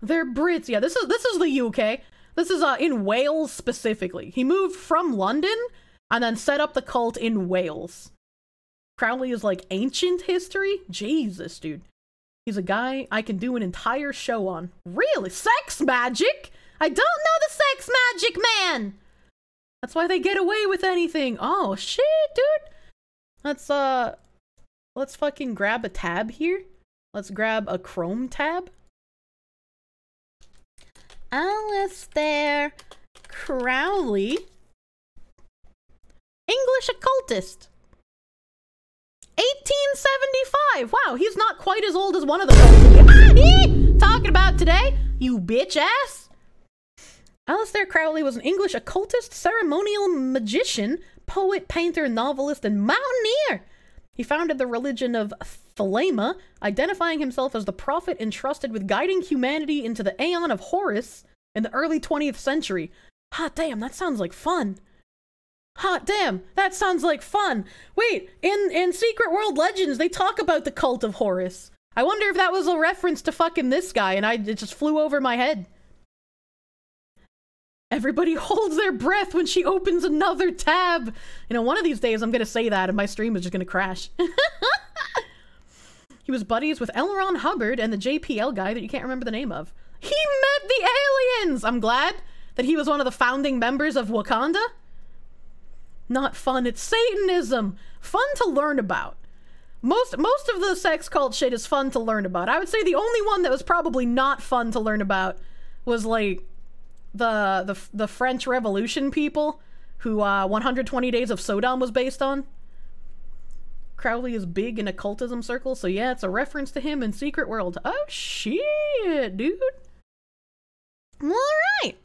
Speaker 1: They're Brits. Yeah, this is this is the UK. This is uh in Wales specifically. He moved from London and then set up the cult in Wales. Crowley is like ancient history? Jesus, dude. He's a guy I can do an entire show on. Really? Sex magic? I don't know the sex magic man. That's why they get away with anything. Oh shit, dude. Let's uh let's fucking grab a tab here. Let's grab a Chrome tab. Aleister Crowley. English occultist. 1875. Wow, he's not quite as old as one of the talking about today, you bitch ass. Aleister Crowley was an English occultist, ceremonial magician, poet, painter, novelist, and mountaineer. He founded the religion of Thelema, identifying himself as the prophet entrusted with guiding humanity into the Aeon of Horus in the early 20th century. Hot damn, that sounds like fun. Hot damn, that sounds like fun. Wait, in in Secret World Legends, they talk about the cult of Horus. I wonder if that was a reference to fucking this guy and I it just flew over my head. Everybody holds their breath when she opens another tab. You know, one of these days I'm gonna say that and my stream is just gonna crash. He was buddies with L. Ron Hubbard and the JPL guy that you can't remember the name of. He met the aliens! I'm glad that he was one of the founding members of Wakanda. Not fun, it's Satanism. Fun to learn about. Most most of the sex cult shit is fun to learn about. I would say the only one that was probably not fun to learn about was like the the the French Revolution people who uh 120 Days of Sodom was based on. Crowley is big in occultism circles, so yeah, it's a reference to him in Secret World. Oh shit, dude.
Speaker 2: All right.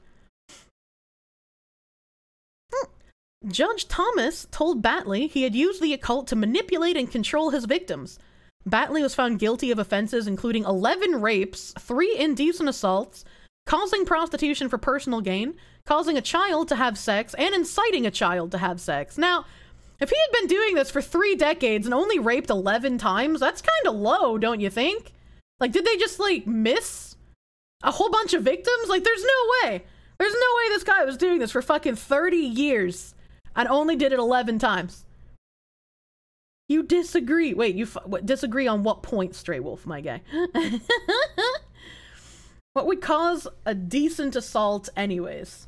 Speaker 1: Judge Thomas told Batley he had used the occult to manipulate and control his victims. Batley was found guilty of offenses including 11 rapes, 3 indecent assaults, causing prostitution for personal gain, causing a child to have sex, and inciting a child to have sex. Now, if he had been doing this for three decades and only raped 11 times, that's kind of low, don't you think? Like, did they just, like, miss a whole bunch of victims? Like, there's no way. There's no way this guy was doing this for fucking 30 years and only did it 11 times. You disagree. Wait, you disagree on what point, Stray Wolf, my guy? what would cause a decent assault, anyways?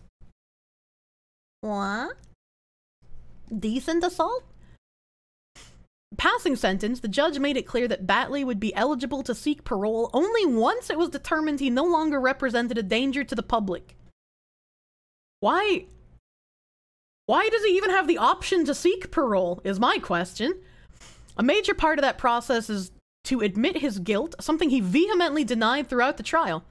Speaker 2: What? Decent assault?
Speaker 1: Passing sentence, the judge made it clear that Batley would be eligible to seek parole only once it was determined he no longer represented a danger to the public. Why? Why does he even have the option to seek parole? Is my question. A major part of that process is to admit his guilt, something he vehemently denied throughout the trial.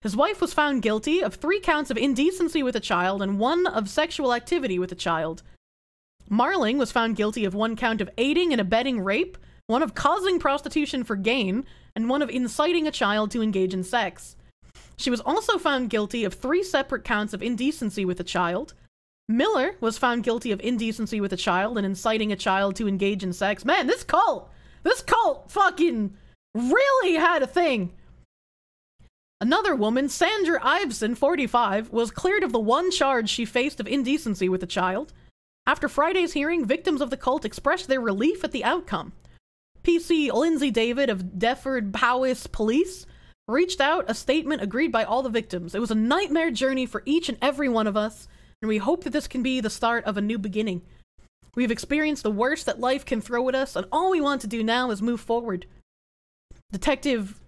Speaker 1: His wife was found guilty of three counts of indecency with a child and one of sexual activity with a child. Marling was found guilty of one count of aiding and abetting rape, one of causing prostitution for gain, and one of inciting a child to engage in sex. She was also found guilty of three separate counts of indecency with a child. Miller was found guilty of indecency with a child and inciting a child to engage in sex. Man, this cult, this cult fucking really had a thing. Another woman, Sandra Iveson, 45, was cleared of the one charge she faced of indecency with a child. After Friday's hearing, victims of the cult expressed their relief at the outcome. PC Lindsay David of Dyfed Powys Police reached out a statement agreed by all the victims. It was a nightmare journey for each and every one of us, and we hope that this can be the start of a new beginning. We've experienced the worst that life can throw at us, and all we want to do now is move forward. Detective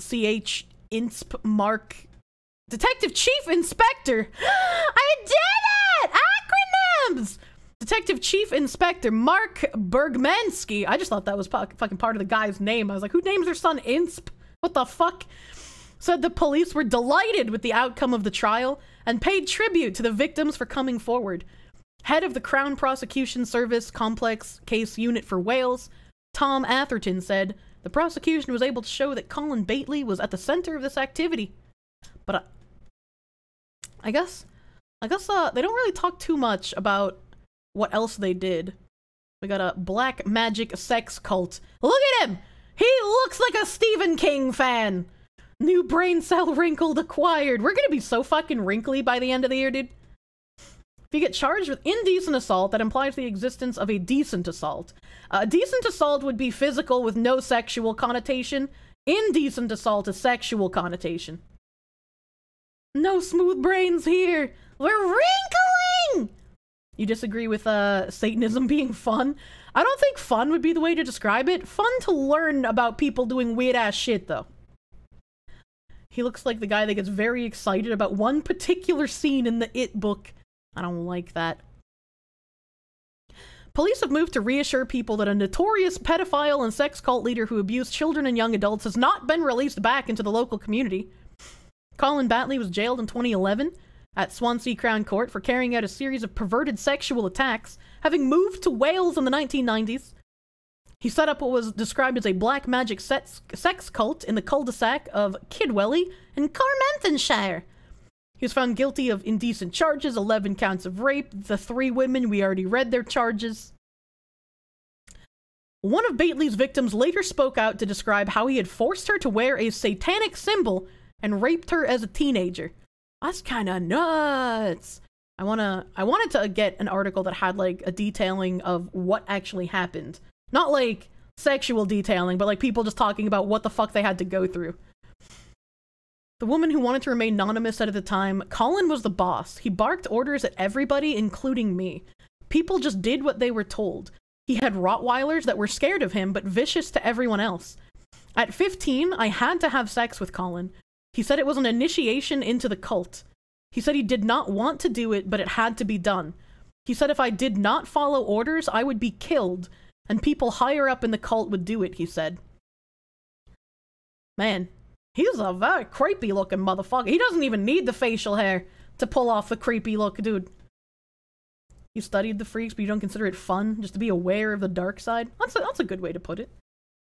Speaker 1: CH Insp Mark. Detective Chief Inspector! I did it! Acronyms! Detective Chief Inspector Mark Bergmansky. I just thought that was fucking part of the guy's name. I was like, who names their son Insp? What the fuck? Said the police were delighted with the outcome of the trial and paid tribute to the victims for coming forward. Head of the Crown Prosecution Service Complex Case Unit for Wales, Tom Atherton said the prosecution was able to show that Colin Batley was at the center of this activity. But I, I guess, I guess uh, they don't really talk too much about what else they did. We got a black magic sex cult. Look at him! He looks like a Stephen King fan! New brain cell wrinkled acquired. We're gonna be so fucking wrinkly by the end of the year, dude. If you get charged with indecent assault, that implies the existence of a decent assault. A decent assault would be physical with no sexual connotation. Indecent assault is sexual connotation. No smooth brains here. We're wrinkling! You disagree with uh, Satanism being fun? I don't think fun would be the way to describe it. Fun to learn about people doing weird ass shit, though. He looks like the guy that gets very excited about one particular scene in the It book. I don't like that. Police have moved to reassure people that a notorious pedophile and sex cult leader who abused children and young adults has not been released back into the local community. Colin Batley was jailed in 2011 at Swansea Crown Court for carrying out a series of perverted sexual attacks, having moved to Wales in the 1990s. He set up what was described as a black magic sex, sex cult in the cul-de-sac of Kidwelly in Carmarthenshire. He was found guilty of indecent charges, 11 counts of rape. The three women, we already read their charges. One of Batley's victims later spoke out to describe how he had forced her to wear a satanic symbol and raped her as a teenager. That's kind of nuts. I wanna, I wanted to get an article that had like a detailing of what actually happened. Not like sexual detailing, but like people just talking about what the fuck they had to go through. The woman who wanted to remain anonymous said at the time, Colin was the boss. He barked orders at everybody, including me. People just did what they were told. He had Rottweilers that were scared of him, but vicious to everyone else. At 15, I had to have sex with Colin. He said it was an initiation into the cult. He said he did not want to do it, but it had to be done. He said if I did not follow orders, I would be killed, and people higher up in the cult would do it, he said. Man, he's a very creepy looking motherfucker. He doesn't even need the facial hair to pull off the creepy look, dude. You studied the freaks, but you don't consider it fun just to be aware of the dark side? That's a, that's a good way to put it.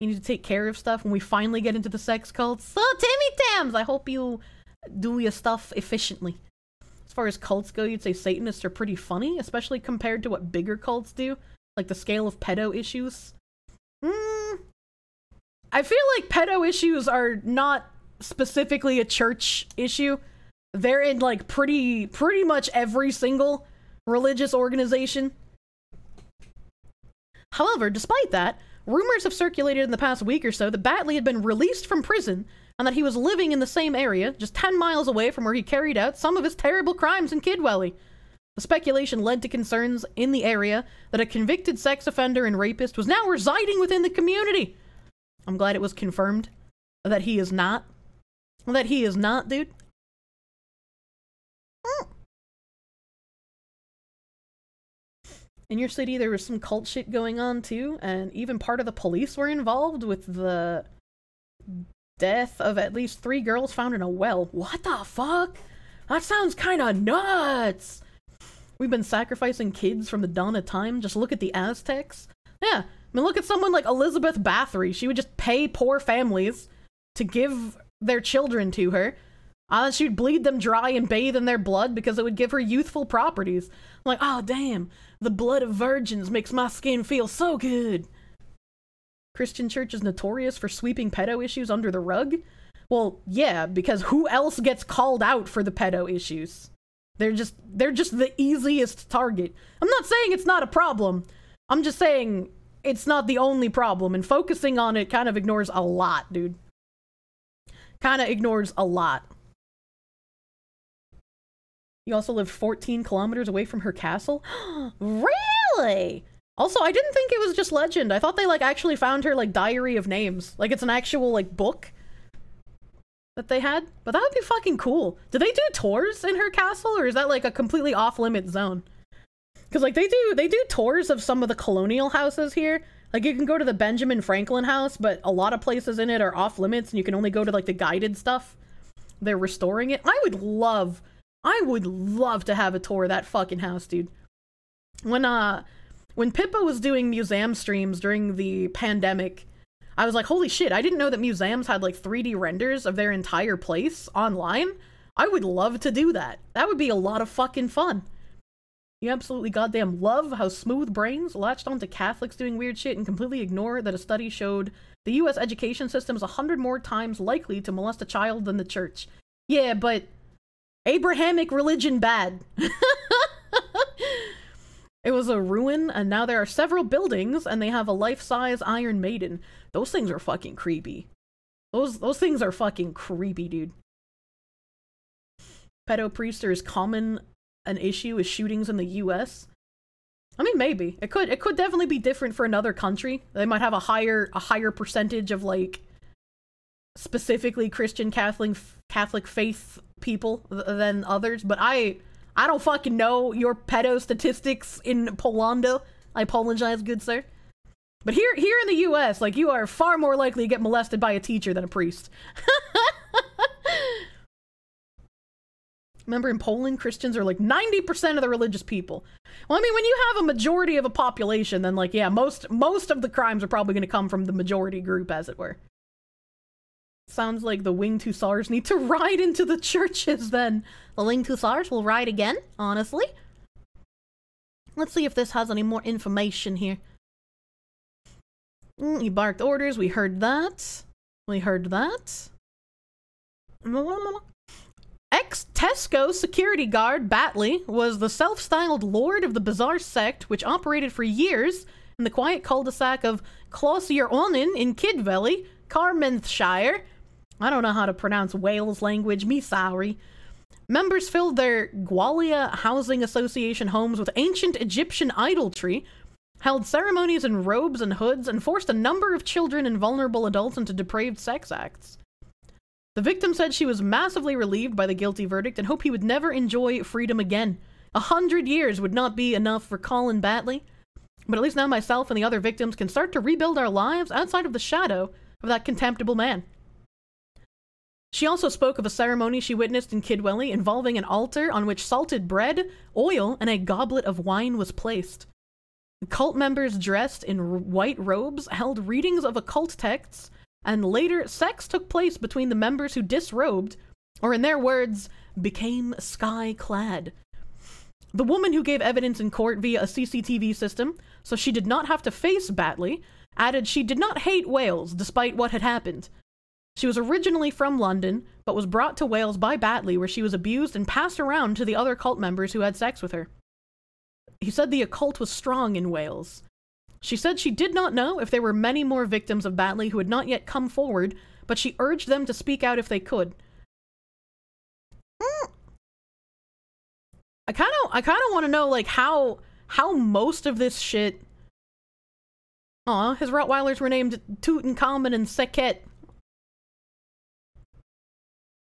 Speaker 1: You need to take care of stuff when we finally get into the sex cults. So, Timmy Tams, I hope you do your stuff efficiently. As far as cults go, you'd say Satanists are pretty funny, especially compared to what bigger cults do, like the scale of pedo issues. Mm, I feel like pedo issues are not specifically a church issue. They're in like pretty pretty much every single religious organization. However, despite that, rumors have circulated in the past week or so that Batley had been released from prison and that he was living in the same area, just 10 miles away from where he carried out some of his terrible crimes in Kidwelly. The speculation led to concerns in the area that a convicted sex offender and rapist was now residing within the community. I'm glad it was confirmed that he is not. That he is not, dude. Mm. in your city there was some cult shit going on too and even part of the police were involved with the death of at least three girls found in a well. What the fuck? That sounds kind of nuts! We've been sacrificing kids from the dawn of time. Just look at the aztecs. Yeah i mean look at someone like elizabeth bathory. She would just pay poor families to give their children to her uh, she'd bleed them dry and bathe in their blood because it would give her youthful properties. I'm like, oh damn, the blood of virgins makes my skin feel so good. Christian Church is notorious for sweeping pedo issues under the rug. Well, yeah, because who else gets called out for the pedo issues? They're just they're just the easiest target. I'm not saying it's not a problem. I'm just saying it's not the only problem and focusing on it kind of ignores a lot, dude. Kind of ignores a lot. You also lived 14 kilometers away from her castle? really? Also, I didn't think it was just legend. I thought they like actually found her like diary of names. Like it's an actual like book that they had. But that would be fucking cool. Do they do tours in her castle or is that like a completely off limit zone? Cuz like they do they do tours of some of the colonial houses here. Like you can go to the Benjamin Franklin house, but a lot of places in it are off limits and you can only go to like the guided stuff. They're restoring it. I would love I would love to have a tour of that fucking house, dude. When uh when Pippa was doing museum streams during the pandemic, I was like, holy shit, I didn't know that museums had like 3D renders of their entire place online. I would love to do that. That would be a lot of fucking fun. You absolutely goddamn love how smooth brains latched onto Catholics doing weird shit and completely ignore that a study showed the US education system is a hundred more times likely to molest a child than the church. Yeah, but Abrahamic religion bad. it was a ruin, and now there are several buildings, and they have a life-size Iron Maiden. Those things are fucking creepy. Those those things are fucking creepy, dude. Pedo priest are common an issue as shootings in the U.S. I mean, maybe it could it could definitely be different for another country. They might have a higher a higher percentage of like specifically Christian Catholic Catholic faith people than others, but I I don't fucking know your pedo statistics in Polando. I apologize, good sir. But here here in the US, like you are far more likely to get molested by a teacher than a priest. Remember in Poland, Christians are like 90% of the religious people. Well, I mean, when you have a majority of a population, then like, yeah, most most of the crimes are probably going to come from the majority group, as it were. Sounds like the winged hussars need to ride into the churches then. The winged hussars will ride again, honestly. Let's see if this has any more information here. Mm, barked orders, we heard that. We heard that. Mm, mm, mm, Ex Tesco security guard Batley was the self styled lord of the bizarre sect which operated for years in the quiet cul-de-sac of Closier Onin in Kidvelly, Carmarthenshire. I don't know how to pronounce Wales language, me sorry. Members filled their Gwalia Housing Association homes with ancient Egyptian idolatry, held ceremonies in robes and hoods, and forced a number of children and vulnerable adults into depraved sex acts. The victim said she was massively relieved by the guilty verdict and hoped he would never enjoy freedom again. A hundred years would not be enough for Colin Batley, but at least now myself and the other victims can start to rebuild our lives outside of the shadow of that contemptible man. She also spoke of a ceremony she witnessed in Kidwelly involving an altar on which salted bread, oil, and a goblet of wine was placed. Cult members dressed in white robes held readings of occult texts, and later sex took place between the members who disrobed, or in their words, became sky clad. The woman who gave evidence in court via a CCTV system, so she did not have to face Batley, added she did not hate Wales despite what had happened. She was originally from London, but was brought to Wales by Batley, where she was abused and passed around to the other cult members who had sex with her. He said the occult was strong in Wales. She said she did not know if there were many more victims of Batley who had not yet come forward, but she urged them to speak out if they could. I kind of, I kind of want to know like how, how most of this shit. Aw, his Rottweilers were named Tutankhamun and Sekhet.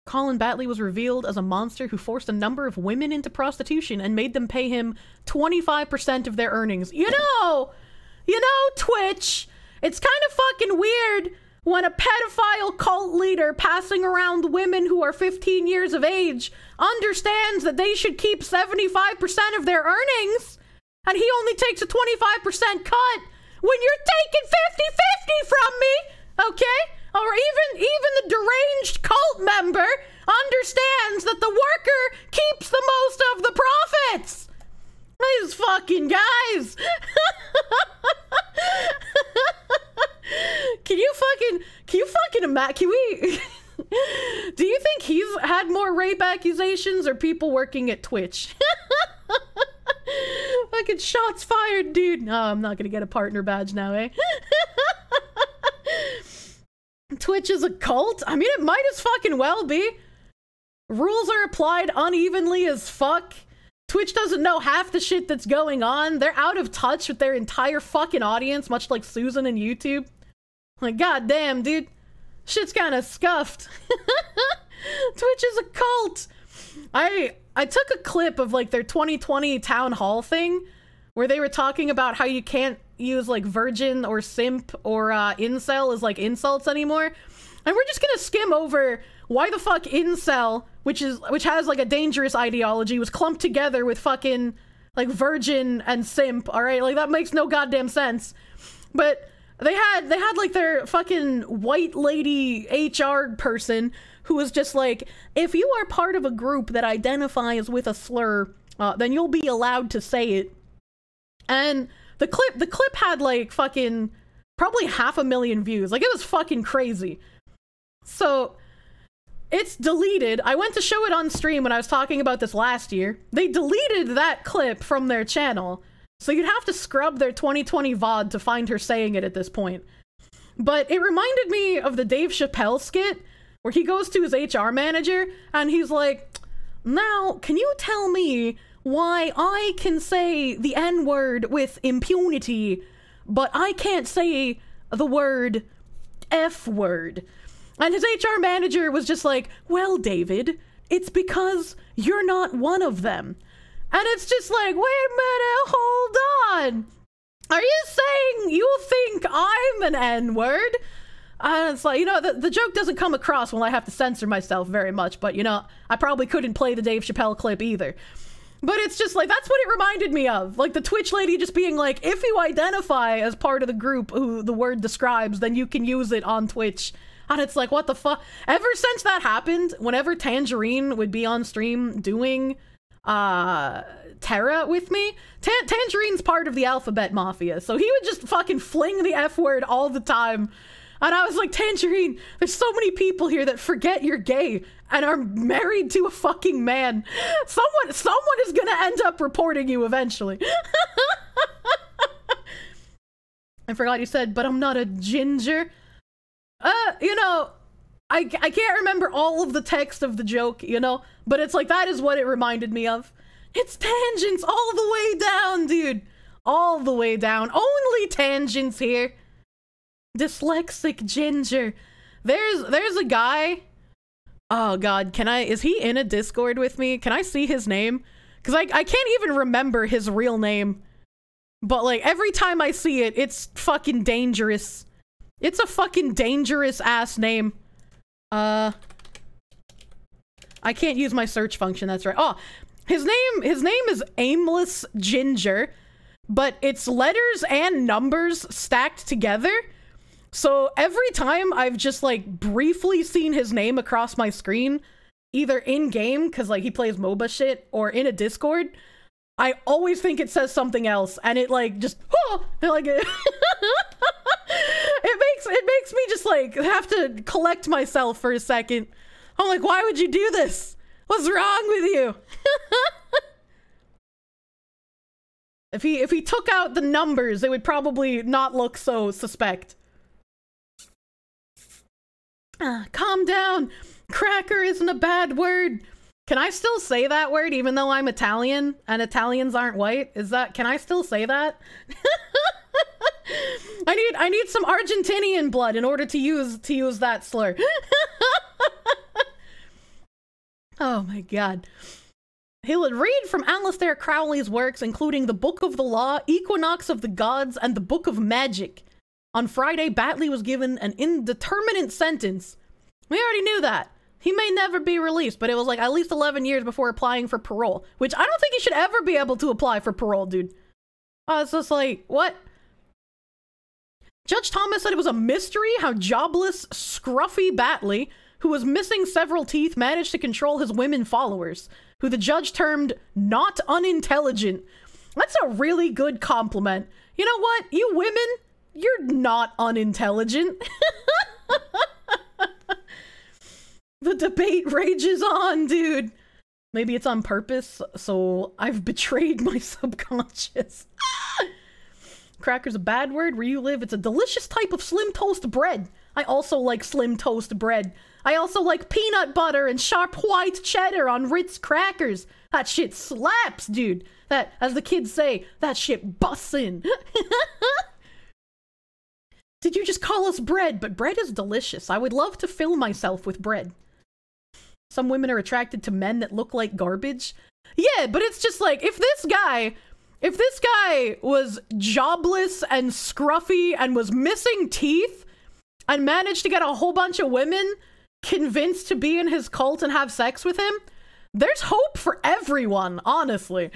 Speaker 1: Colin Batley was revealed as a monster who forced a number of women into prostitution and made them pay him 25% of their earnings. You know, you know, Twitch, it's kind of fucking weird when a pedophile cult leader passing around women who are 15 years of age understands that they should keep 75% of their earnings and he only takes a 25% cut when you're taking 50-50 from me, okay? Or even even the deranged cult member understands that the worker keeps the most of the profits. These fucking guys. can you fucking can you fucking imagine can we do you think he's had more rape accusations or people working at Twitch? fucking shots fired, dude. No, I'm not gonna get a partner badge now, eh? Twitch is a cult? I mean, it might as fucking well be. Rules are applied unevenly as fuck. Twitch doesn't know half the shit that's going on. They're out of touch with their entire fucking audience, much like Susan and YouTube. Like, goddamn, dude. Shit's kind of scuffed. Twitch is a cult. I I took a clip of like their 2020 town hall thing where they were talking about how you can't use like virgin or simp or uh, incel as like insults anymore. And we're just gonna skim over why the fuck incel, which is which has like a dangerous ideology, was clumped together with fucking like virgin and simp. All right, like that makes no goddamn sense. But they had they had like their fucking white lady HR person who was just like, if you are part of a group that identifies with a slur, uh, then you'll be allowed to say it. And the clip the clip had like fucking probably half a million views. Like it was fucking crazy. So it's deleted. I went to show it on stream when I was talking about this last year. They deleted that clip from their channel. So you'd have to scrub their 2020 VOD to find her saying it at this point. But it reminded me of the Dave Chappelle skit where he goes to his HR manager and he's like, Now, can you tell me why I can say the N word with impunity, but I can't say the word F word? And his HR manager was just like, Well, David, it's because you're not one of them. And it's just like, wait a minute, hold on. Are you saying you think I'm an N word? And it's like, you know, the, the joke doesn't come across when I have to censor myself very much, but you know, I probably couldn't play the Dave Chappelle clip either. But it's just like, that's what it reminded me of. Like the Twitch lady just being like, if you identify as part of the group who the word describes, then you can use it on Twitch. And it's like, what the fuck? Ever since that happened, whenever Tangerine would be on stream doing uh TERA with me. Ta- Tangerine's part of the Alphabet Mafia, so he would just fucking fling the F word all the time. And I was like, Tangerine, there's so many people here that forget you're gay and are married to a fucking man. Someone someone is gonna end up reporting you eventually. I forgot you said, but I'm not a ginger. Uh, you know, I, I can't remember all of the text of the joke, you know, but it's like that is what it reminded me of. It's tangents all the way down, dude. All the way down. Only tangents here. Dyslexic ginger. There's there's a guy. Oh god, can I is he in a Discord with me? Can I see his name? Cuz I I can't even remember his real name. But like every time I see it, it's fucking dangerous. It's a fucking dangerous ass name. Uh I can't use my search function, that's right. Oh, his name his name is Aimless Ginger, but it's letters and numbers stacked together. So every time I've just like briefly seen his name across my screen, either in game cuz like he plays MOBA shit or in a Discord, I always think it says something else and it like just oh, like it, it makes it makes me just like have to collect myself for a second. I'm like, why would you do this? What's wrong with you? if he if he took out the numbers, it would probably not look so suspect. Ah, calm down. Cracker isn't a bad word. Can I still say that word even though I'm Italian and Italians aren't white? Is that can I still say that? I need I need some Argentinian blood in order to use to use that slur. oh my god. He would read from Aleister Crowley's works, including the Book of the Law, Equinox of the Gods, and the Book of Magic. On Friday, Batley was given an indeterminate sentence. We already knew that. He may never be released, but it was like at least 11 years before applying for parole, which I don't think he should ever be able to apply for parole, dude. I was just like, what? Judge Thomas said it was a mystery how jobless, scruffy Batley, who was missing several teeth, managed to control his women followers, who the judge termed not unintelligent. That's a really good compliment. You know what? You women, you're not unintelligent. the debate rages on, dude. Maybe it's on purpose, so I've betrayed my subconscious. Cracker's a bad word. Where you live, it's a delicious type of slim toast bread. I also like slim toast bread. I also like peanut butter and sharp white cheddar on Ritz crackers. That shit slaps, dude. That, as the kids say, that shit bussin'. Did you just call us bread? But bread is delicious. I would love to fill myself with bread. Some women are attracted to men that look like garbage. Yeah, but it's just like if this guy if this guy was jobless and scruffy and was missing teeth and managed to get a whole bunch of women convinced to be in his cult and have sex with him, there's hope for everyone, honestly.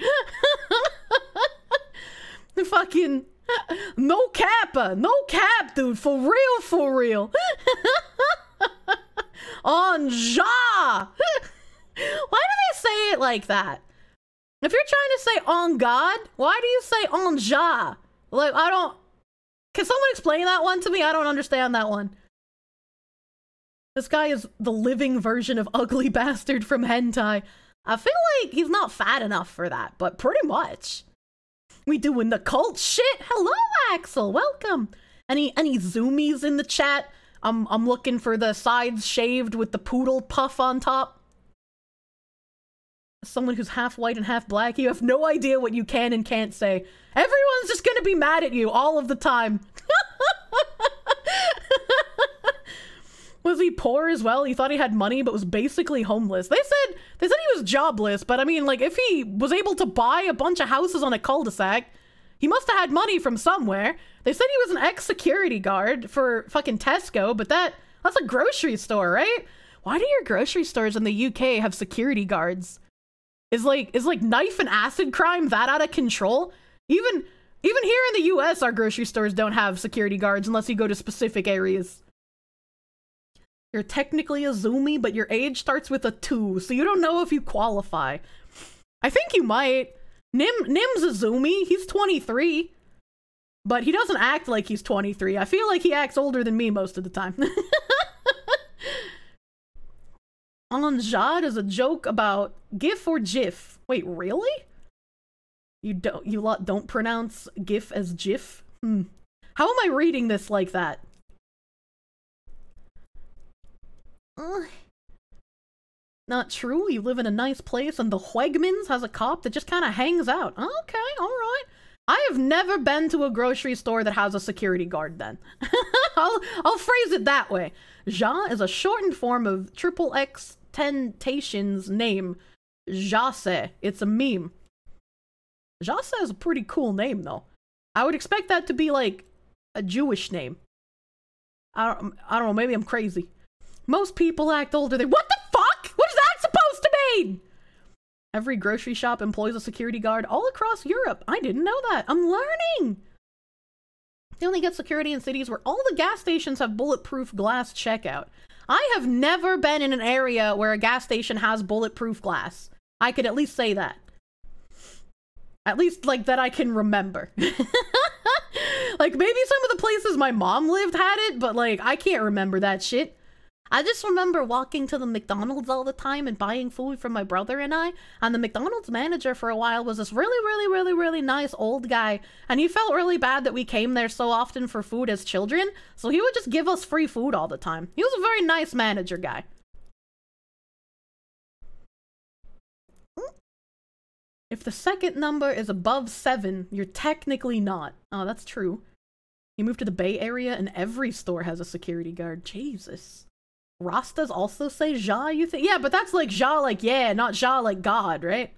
Speaker 1: Fucking no kappa, no cap, dude, for real, for real. On Ja! Why do they say it like that? If you're trying to say on God, why do you say on Ja? Like, I don't. Can someone explain that one to me? I don't understand that one. This guy is the living version of Ugly Bastard from Hentai. I feel like he's not fat enough for that, but pretty much. We doing the cult shit? Hello, Axel. Welcome. Any any zoomies in the chat? I'm I'm looking for the sides shaved with the poodle puff on top. Someone who's half white and half black, you have no idea what you can and can't say. Everyone's just gonna be mad at you all of the time. was he poor as well? He thought he had money but was basically homeless. They said they said he was jobless, but I mean like if he was able to buy a bunch of houses on a cul-de-sac, he must have had money from somewhere. They said he was an ex-security guard for fucking Tesco, but that that's a grocery store, right? Why do your grocery stores in the UK have security guards? Is like is like knife and acid crime that out of control? Even even here in the US our grocery stores don't have security guards unless you go to specific areas. You're technically a zoomie, but your age starts with a 2, so you don't know if you qualify. I think you might. Nim Nim's a zoomie. He's 23. But he doesn't act like he's 23. I feel like he acts older than me most of the time. Anjad is a joke about GIF or GIF. Wait, really? You don't you lot don't pronounce GIF as GIF? Hmm. How am I reading this like that?
Speaker 2: Ugh.
Speaker 1: Not true. You live in a nice place, and the Wegmans has a cop that just kind of hangs out. Okay, all right. I have never been to a grocery store that has a security guard. Then I'll I'll phrase it that way. Ja is a shortened form of Triple X Tentacion's name, Jahseh. It's a meme. Jahseh is a pretty cool name, though. I would expect that to be like a Jewish name. I don't, I don't know. Maybe I'm crazy. Most people act older than. What the fuck? What is that Every grocery shop employs a security guard all across Europe. I didn't know that. I'm learning. They only get security in cities where all the gas stations have bulletproof glass checkout. I have never been in an area where a gas station has bulletproof glass. I could at least say that. At least, like, that I can remember. like, maybe some of the places my mom lived had it, but, like, I can't remember that shit. I just remember walking to the McDonald's all the time and buying food for my brother and I. And the McDonald's manager for a while was this really, really, really, really nice old guy. And he felt really bad that we came there so often for food as children. So he would just give us free food all the time. He was a very nice manager guy. If the second number is above seven, you're technically not. Oh, that's true. You move to the Bay Area and every store has a security guard. Jesus. Rastas also say Ja, you think? Yeah, but that's like Ja like yeah, not Ja like God, right?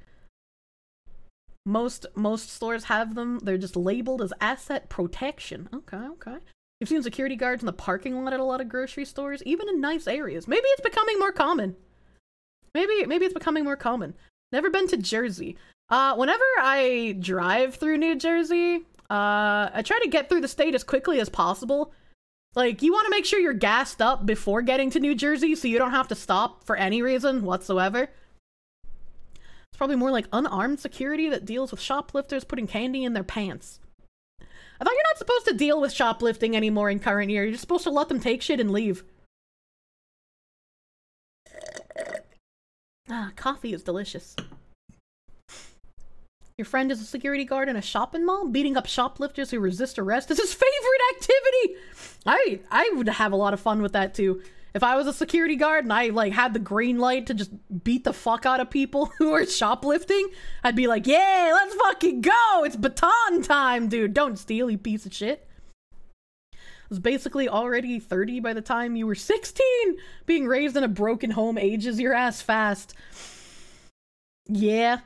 Speaker 1: Most most stores have them. They're just labeled as asset protection. Okay, okay. You've seen security guards in the parking lot at a lot of grocery stores, even in nice areas. Maybe it's becoming more common. Maybe maybe it's becoming more common. Never been to Jersey. Uh, whenever I drive through New Jersey, uh, I try to get through the state as quickly as possible. Like, you want to make sure you're gassed up before getting to New Jersey so you don't have to stop for any reason whatsoever. It's probably more like unarmed security that deals with shoplifters putting candy in their pants. I thought you're not supposed to deal with shoplifting anymore in current year. You're just supposed to let them take shit and leave. Ah, coffee is delicious. Your friend is a security guard in a shopping mall, beating up shoplifters who resist arrest is his favorite activity. I I would have a lot of fun with that too. If I was a security guard and I like had the green light to just beat the fuck out of people who are shoplifting, I'd be like, "Yeah, let's fucking go! It's baton time, dude! Don't steal, you piece of shit." I was basically already 30 by the time you were 16. Being raised in a broken home ages your ass fast. Yeah,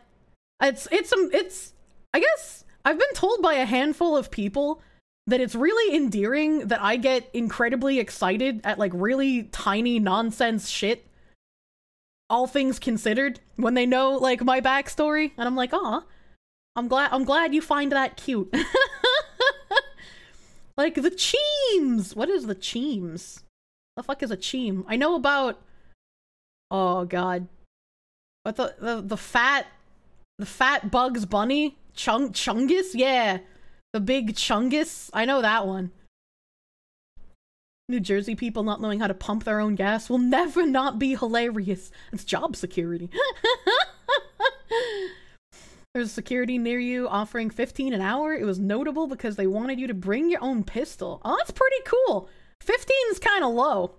Speaker 1: it's it's some it's I guess I've been told by a handful of people that it's really endearing that I get incredibly excited at like really tiny nonsense shit. All things considered, when they know like my backstory, and I'm like, "Aw, I'm glad I'm glad you find that cute." like the cheems. What is the cheems? The fuck is a cheem? I know about. Oh god. But the the the fat the fat Bugs Bunny? Chung Chungus? Yeah. The big Chungus? I know that one. New Jersey people not knowing how to pump their own gas will never not be hilarious. It's job security. There's security near you offering 15 an hour. It was notable because they wanted you to bring your own pistol. Oh, that's pretty cool. 15's kind of low.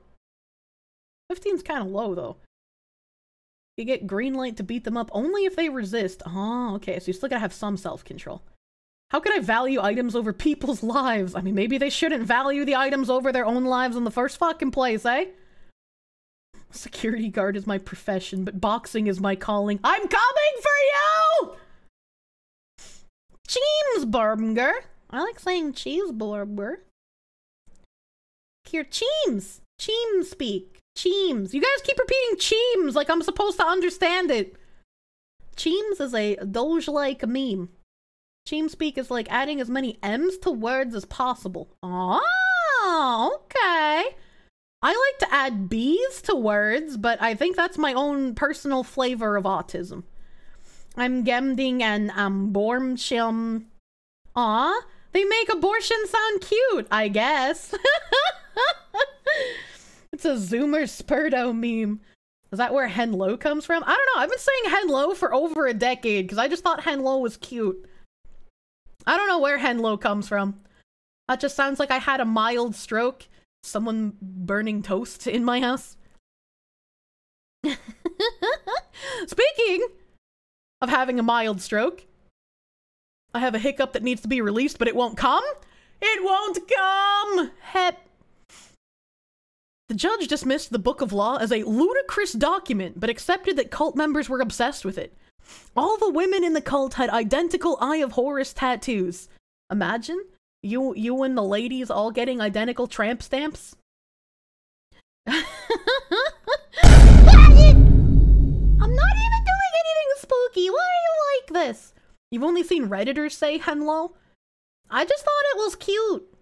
Speaker 1: 15's kind of low, though. You get green light to beat them up only if they resist. Oh, okay, so you still gotta have some self-control. How can I value items over people's lives? I mean, maybe they shouldn't value the items over their own lives in the first fucking place, eh? Security guard is my profession, but boxing is my calling. I'm coming for you! Cheemsburger. I like saying cheeseburger. Here, Cheems. Cheems speak. Cheems. You guys keep repeating Cheems like I'm supposed to understand it. Cheems is a Doge-like meme. Cheem speak is like adding as many M's to words as possible. Oh, okay. I like to add B's to words, but I think that's my own personal flavor of autism. I'm gemding and I'm bormshim. Aw, they make abortion sound cute, I guess. it's a Zoomer Spurdo meme. Is that where Henlo comes from? I don't know. I've been saying Henlo for over a decade because I just thought Henlo was cute. I don't know where Henlo comes from. That just sounds like I had a mild stroke. Someone burning toast in my house. Speaking of having a mild stroke, I have a hiccup that needs to be released, but it won't come. It won't come! Hep. The judge dismissed the Book of Law as a ludicrous document, but accepted that cult members were obsessed with it. All the women in the cult had identical Eye of Horus tattoos. Imagine you you and the ladies all getting identical tramp stamps.
Speaker 2: I'm not even doing anything spooky. Why are you like this?
Speaker 1: You've only seen redditors say hello? I just thought it was cute.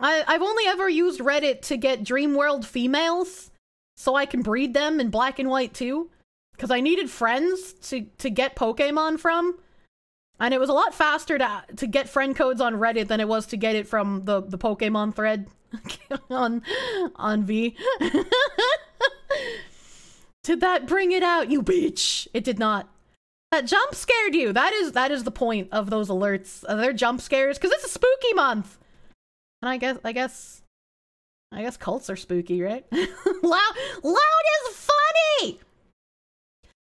Speaker 1: I I've only ever used Reddit to get Dreamworld females so I can breed them in black and white too because I needed friends to to get Pokemon from. And it was a lot faster to to get friend codes on Reddit than it was to get it from the the Pokemon thread on on V. did that bring it out, you bitch? It did not. That jump scared you. That is that is the point of those alerts. Uh, they're jump scares because it's a spooky month. And I guess I guess I guess cults are spooky, right?
Speaker 2: loud loud is funny.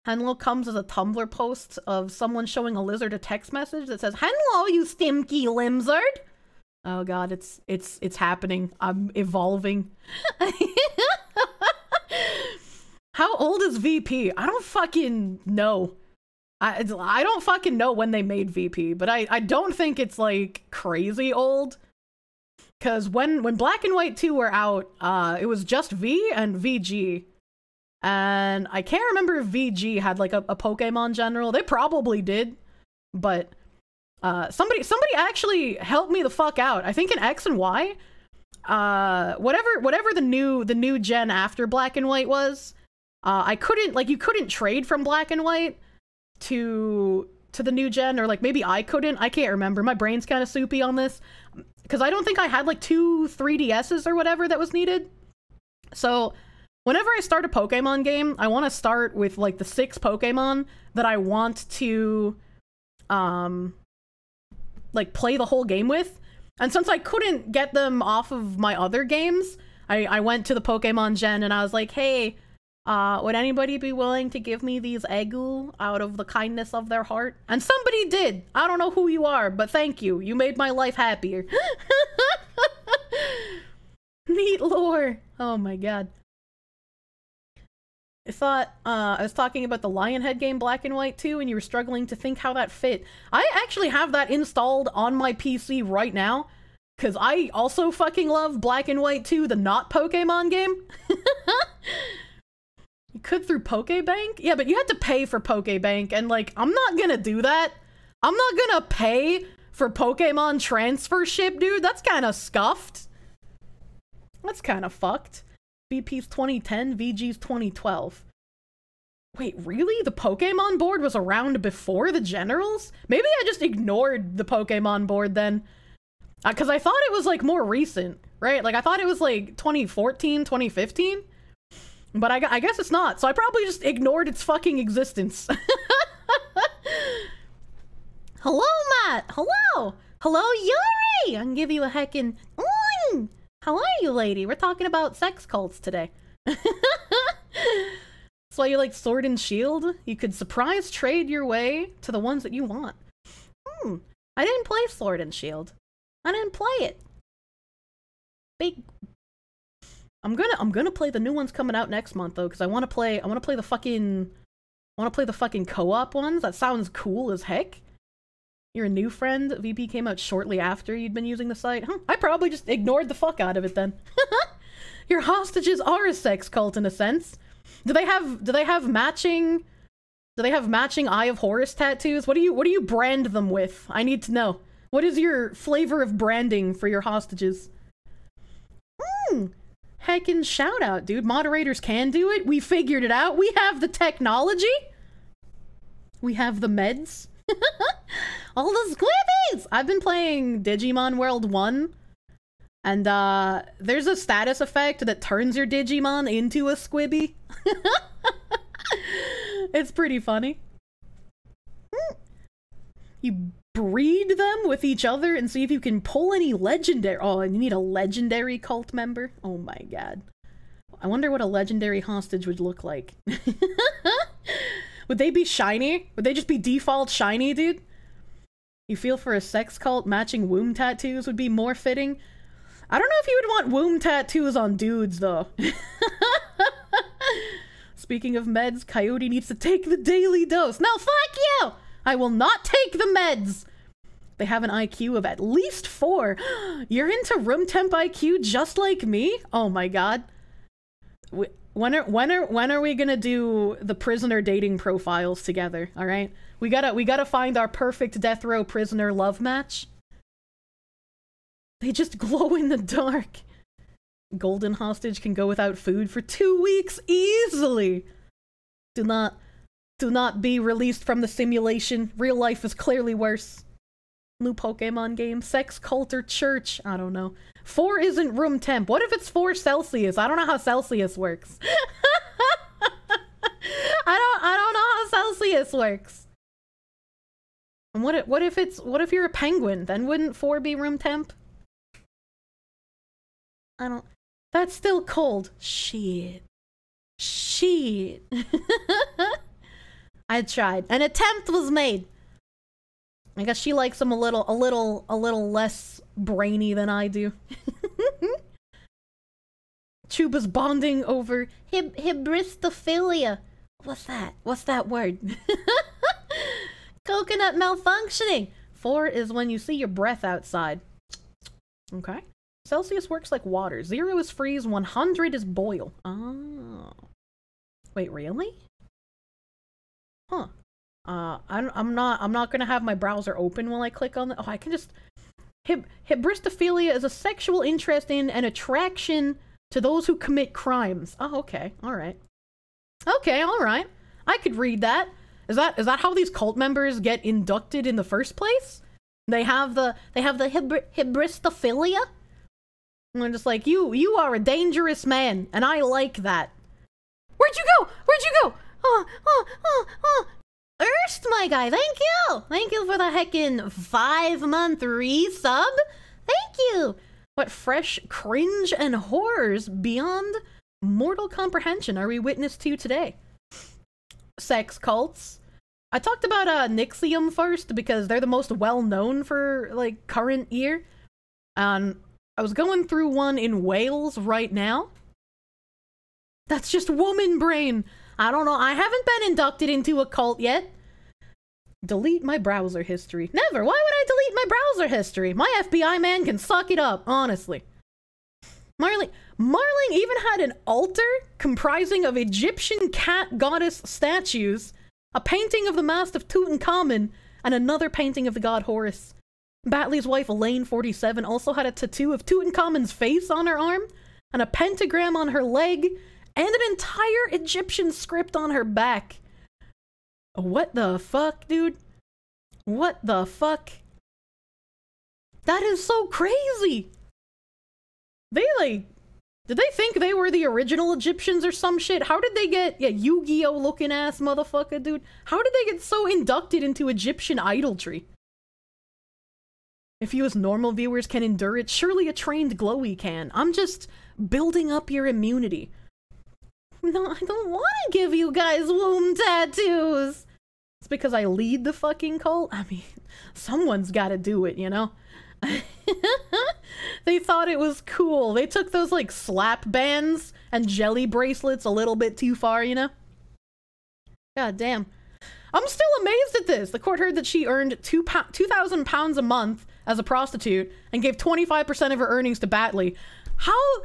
Speaker 1: Henlo comes as a Tumblr post of someone showing a lizard a text message that says, "Henlo, you stinky lizard." Oh god, it's it's it's happening. I'm evolving. How old is VP? I don't fucking know. I I don't fucking know when they made VP, but I I don't think it's like crazy old. Cause when when Black and White 2 were out, uh it was just V and VG. And I can't remember if VG had like a, a Pokemon general. They probably did. But uh somebody somebody actually helped me the fuck out. I think in X and Y, uh whatever whatever the new the new gen after Black and White was, uh I couldn't like you couldn't trade from Black and White to to the new gen or like maybe I couldn't. I can't remember. My brain's kind of soupy on this because I don't think I had like two 3DSs or whatever that was needed. So whenever I start a Pokemon game, I want to start with like the six Pokemon that I want to um like play the whole game with. And since I couldn't get them off of my other games, I, I went to the Pokemon Gen and I was like, hey, uh, would anybody be willing to give me these egu out of the kindness of their heart? And somebody did. I don't know who you are, but thank you. You made my life happier. Neat lore. Oh my god. I thought uh, I was talking about the Lionhead game Black and White 2, and you were struggling to think how that fit. I actually have that installed on my PC right now, because I also fucking love Black and White 2, the not Pokemon game. you could through Pokebank? Yeah, but you had to pay for Pokebank, and like, I'm not gonna do that. I'm not gonna pay for Pokemon transfer ship, dude. That's kind of scuffed. That's kind of fucked. VP's 2010, VG's 2012. Wait, really? The Pokemon board was around before the Generals? Maybe I just ignored the Pokemon board then. Because uh, I thought it was like more recent, right? Like I thought it was like 2014, 2015. But I, I guess it's not. So I probably just ignored its fucking existence. Hello, Matt. Hello. Hello, Yuri. I can give you a heckin'. Mm. How are you, lady? We're talking about sex cults today. That's why you like Sword and Shield? You could surprise trade your way to the ones that you want. Hmm. I didn't play Sword and Shield. I didn't play it. Big. I'm gonna I'm gonna play the new ones coming out next month though, because I want to play I want to play the fucking I want to play the fucking co-op ones. That sounds cool as heck. You're a new friend. VP came out shortly after you'd been using the site. Huh, I probably just ignored the fuck out of it then. Your hostages are a sex cult in a sense. Do they have do they have matching do they have matching Eye of Horus tattoos? What do you what do you brand them with? I need to know. What is your flavor of branding for your hostages? Hmm. Heckin' shout out, dude. Moderators can do it. We figured it out. We have the technology. We have the meds. All the squibbies! I've been playing Digimon World 1. And uh there's a status effect that turns your Digimon into a squibby. it's pretty funny. You breed them with each other and see if you can pull any legendary. Oh, and you need a legendary cult member? Oh my god. I wonder what a legendary hostage would look like. would they be shiny? Would they just be default shiny, dude? You feel for a sex cult matching womb tattoos would be more fitting? I don't know if you would want womb tattoos on dudes, though. Speaking of meds, Coyote needs to take the daily dose. No, fuck you! I will not take the meds! They have an IQ of at least four. You're into room temp IQ just like me? Oh my god. When are when are when are we gonna do the prisoner dating profiles together? All right, we gotta we gotta find our perfect death row prisoner love match. They just glow in the dark. Golden hostage can go without food for two weeks easily. Do not, do not be released from the simulation. Real life is clearly worse. New Pokemon game, sex cult or church. I don't know. Four isn't room temp. What if it's four Celsius? I don't know how Celsius works. I don't, I don't know how Celsius works. And what if, what if it's, what if you're a penguin? Then wouldn't four be room temp? I don't. That's still cold. Shit. Shit. I tried. An attempt was made. I guess she likes him a little, a little, a little less brainy than I do. Chuuba's bonding over
Speaker 2: hib.
Speaker 1: What's that? What's that word?
Speaker 2: Coconut malfunctioning.
Speaker 1: Four is when you see your breath outside. Okay. Celsius works like water. Zero is freeze, 100 is boil. Oh. Wait, really? Huh. Uh, I'm, I'm not, I'm not gonna have my browser open while I click on the, oh, I can just, Hib hybristophilia is a sexual interest in and attraction to those who commit crimes. Oh, okay. Alright. Okay, alright. I could read that. Is that, is that how these cult members get inducted in the first place? They have the, they have the hib hybristophilia? And I'm just like, you, you are a dangerous man, and I like that. Where'd you go? Where'd you go?
Speaker 2: Oh, oh, oh, oh. Erst, my guy, thank you. Thank you for the heckin' five month resub. Thank you.
Speaker 1: What fresh cringe and horrors beyond mortal comprehension are we witness to today? Sex cults. I talked about uh, NXIVM first because they're the most well known for like current year. Um, I was going through one in Wales right now. That's just woman brain. I don't know. I haven't been inducted into a cult yet. Delete my browser history. Never. Why would I delete my browser history? My FBI man can suck it up, honestly. Marling, Marling even had an altar comprising of Egyptian cat goddess statues, a painting of the mast of Tutankhamun, and another painting of the god Horus. Batley's wife, Elaine, 47, also had a tattoo of Tutankhamun's face on her arm, and a pentagram on her leg, and an entire Egyptian script on her back. What the fuck, dude? What the fuck? That is so crazy! They, like, did they think they were the original Egyptians or some shit? How did they get, yeah, Yu-Gi-Oh looking ass motherfucker, dude? How did they get so inducted into Egyptian idolatry? If you as normal viewers can endure it, surely a trained glowy can. I'm just building up your immunity. No, I don't want to give you guys womb tattoos. It's because I lead the fucking cult. I mean, someone's got to do it, you know? they thought it was cool. They took those like slap bands and jelly bracelets a little bit too far, you know? God damn. I'm still amazed at this. The court heard that she earned two 2,000 pounds a month as a prostitute and gave 25% of her earnings to Batley. How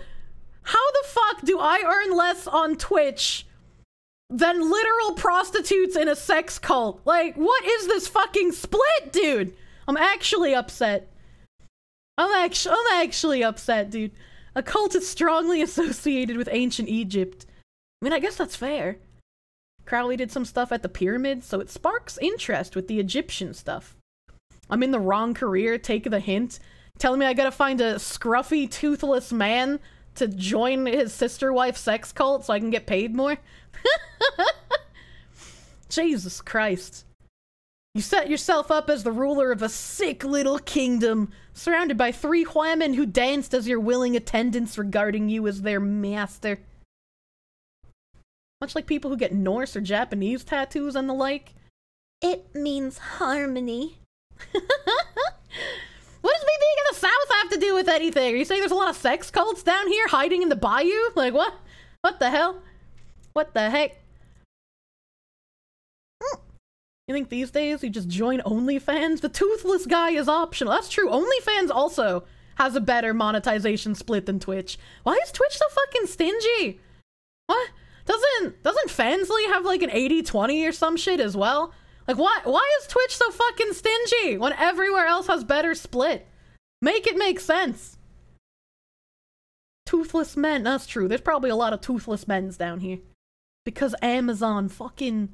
Speaker 1: how the fuck do I earn less on Twitch than literal prostitutes in a sex cult? Like, what is this fucking split, dude? I'm actually upset. I'm actually I'm actually upset, dude. A cult is strongly associated with ancient Egypt. I mean, I guess that's fair. Crowley did some stuff at the pyramids, so it sparks interest with the Egyptian stuff. I'm in the wrong career, take the hint. Telling me I gotta find a scruffy, toothless man to join his sister wife sex cult so I can get paid more? Jesus Christ. You set yourself up as the ruler of a sick little kingdom, surrounded by three women who danced as your willing attendants regarding you as their master. Much like people who get Norse or Japanese tattoos and the like.
Speaker 2: It means harmony.
Speaker 1: what does me being in the South have to do with anything? Are you saying there's a lot of sex cults down here hiding in the bayou? Like, what? What the hell? What the heck? You think these days you just join OnlyFans? The toothless guy is optional. That's true. OnlyFans also has a better monetization split than Twitch. Why is Twitch so fucking stingy? What? Doesn't doesn't Fansly have like an 80-20 or some shit as well? Like why why is Twitch so fucking stingy when everywhere else has better split? Make it make sense. Toothless men, that's true. There's probably a lot of toothless men's down here. Because Amazon fucking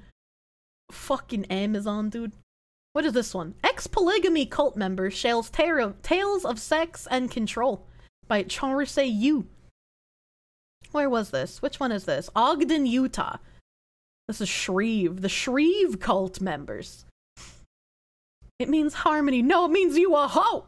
Speaker 1: fucking Amazon, dude. What is this one? Ex polygamy cult member shares tales of sex and control by Charise Yu. Where was this? Which one is this? Ogden, Utah. This is Shreve. The Shreve cult members. It means harmony. No, it means you a hoe.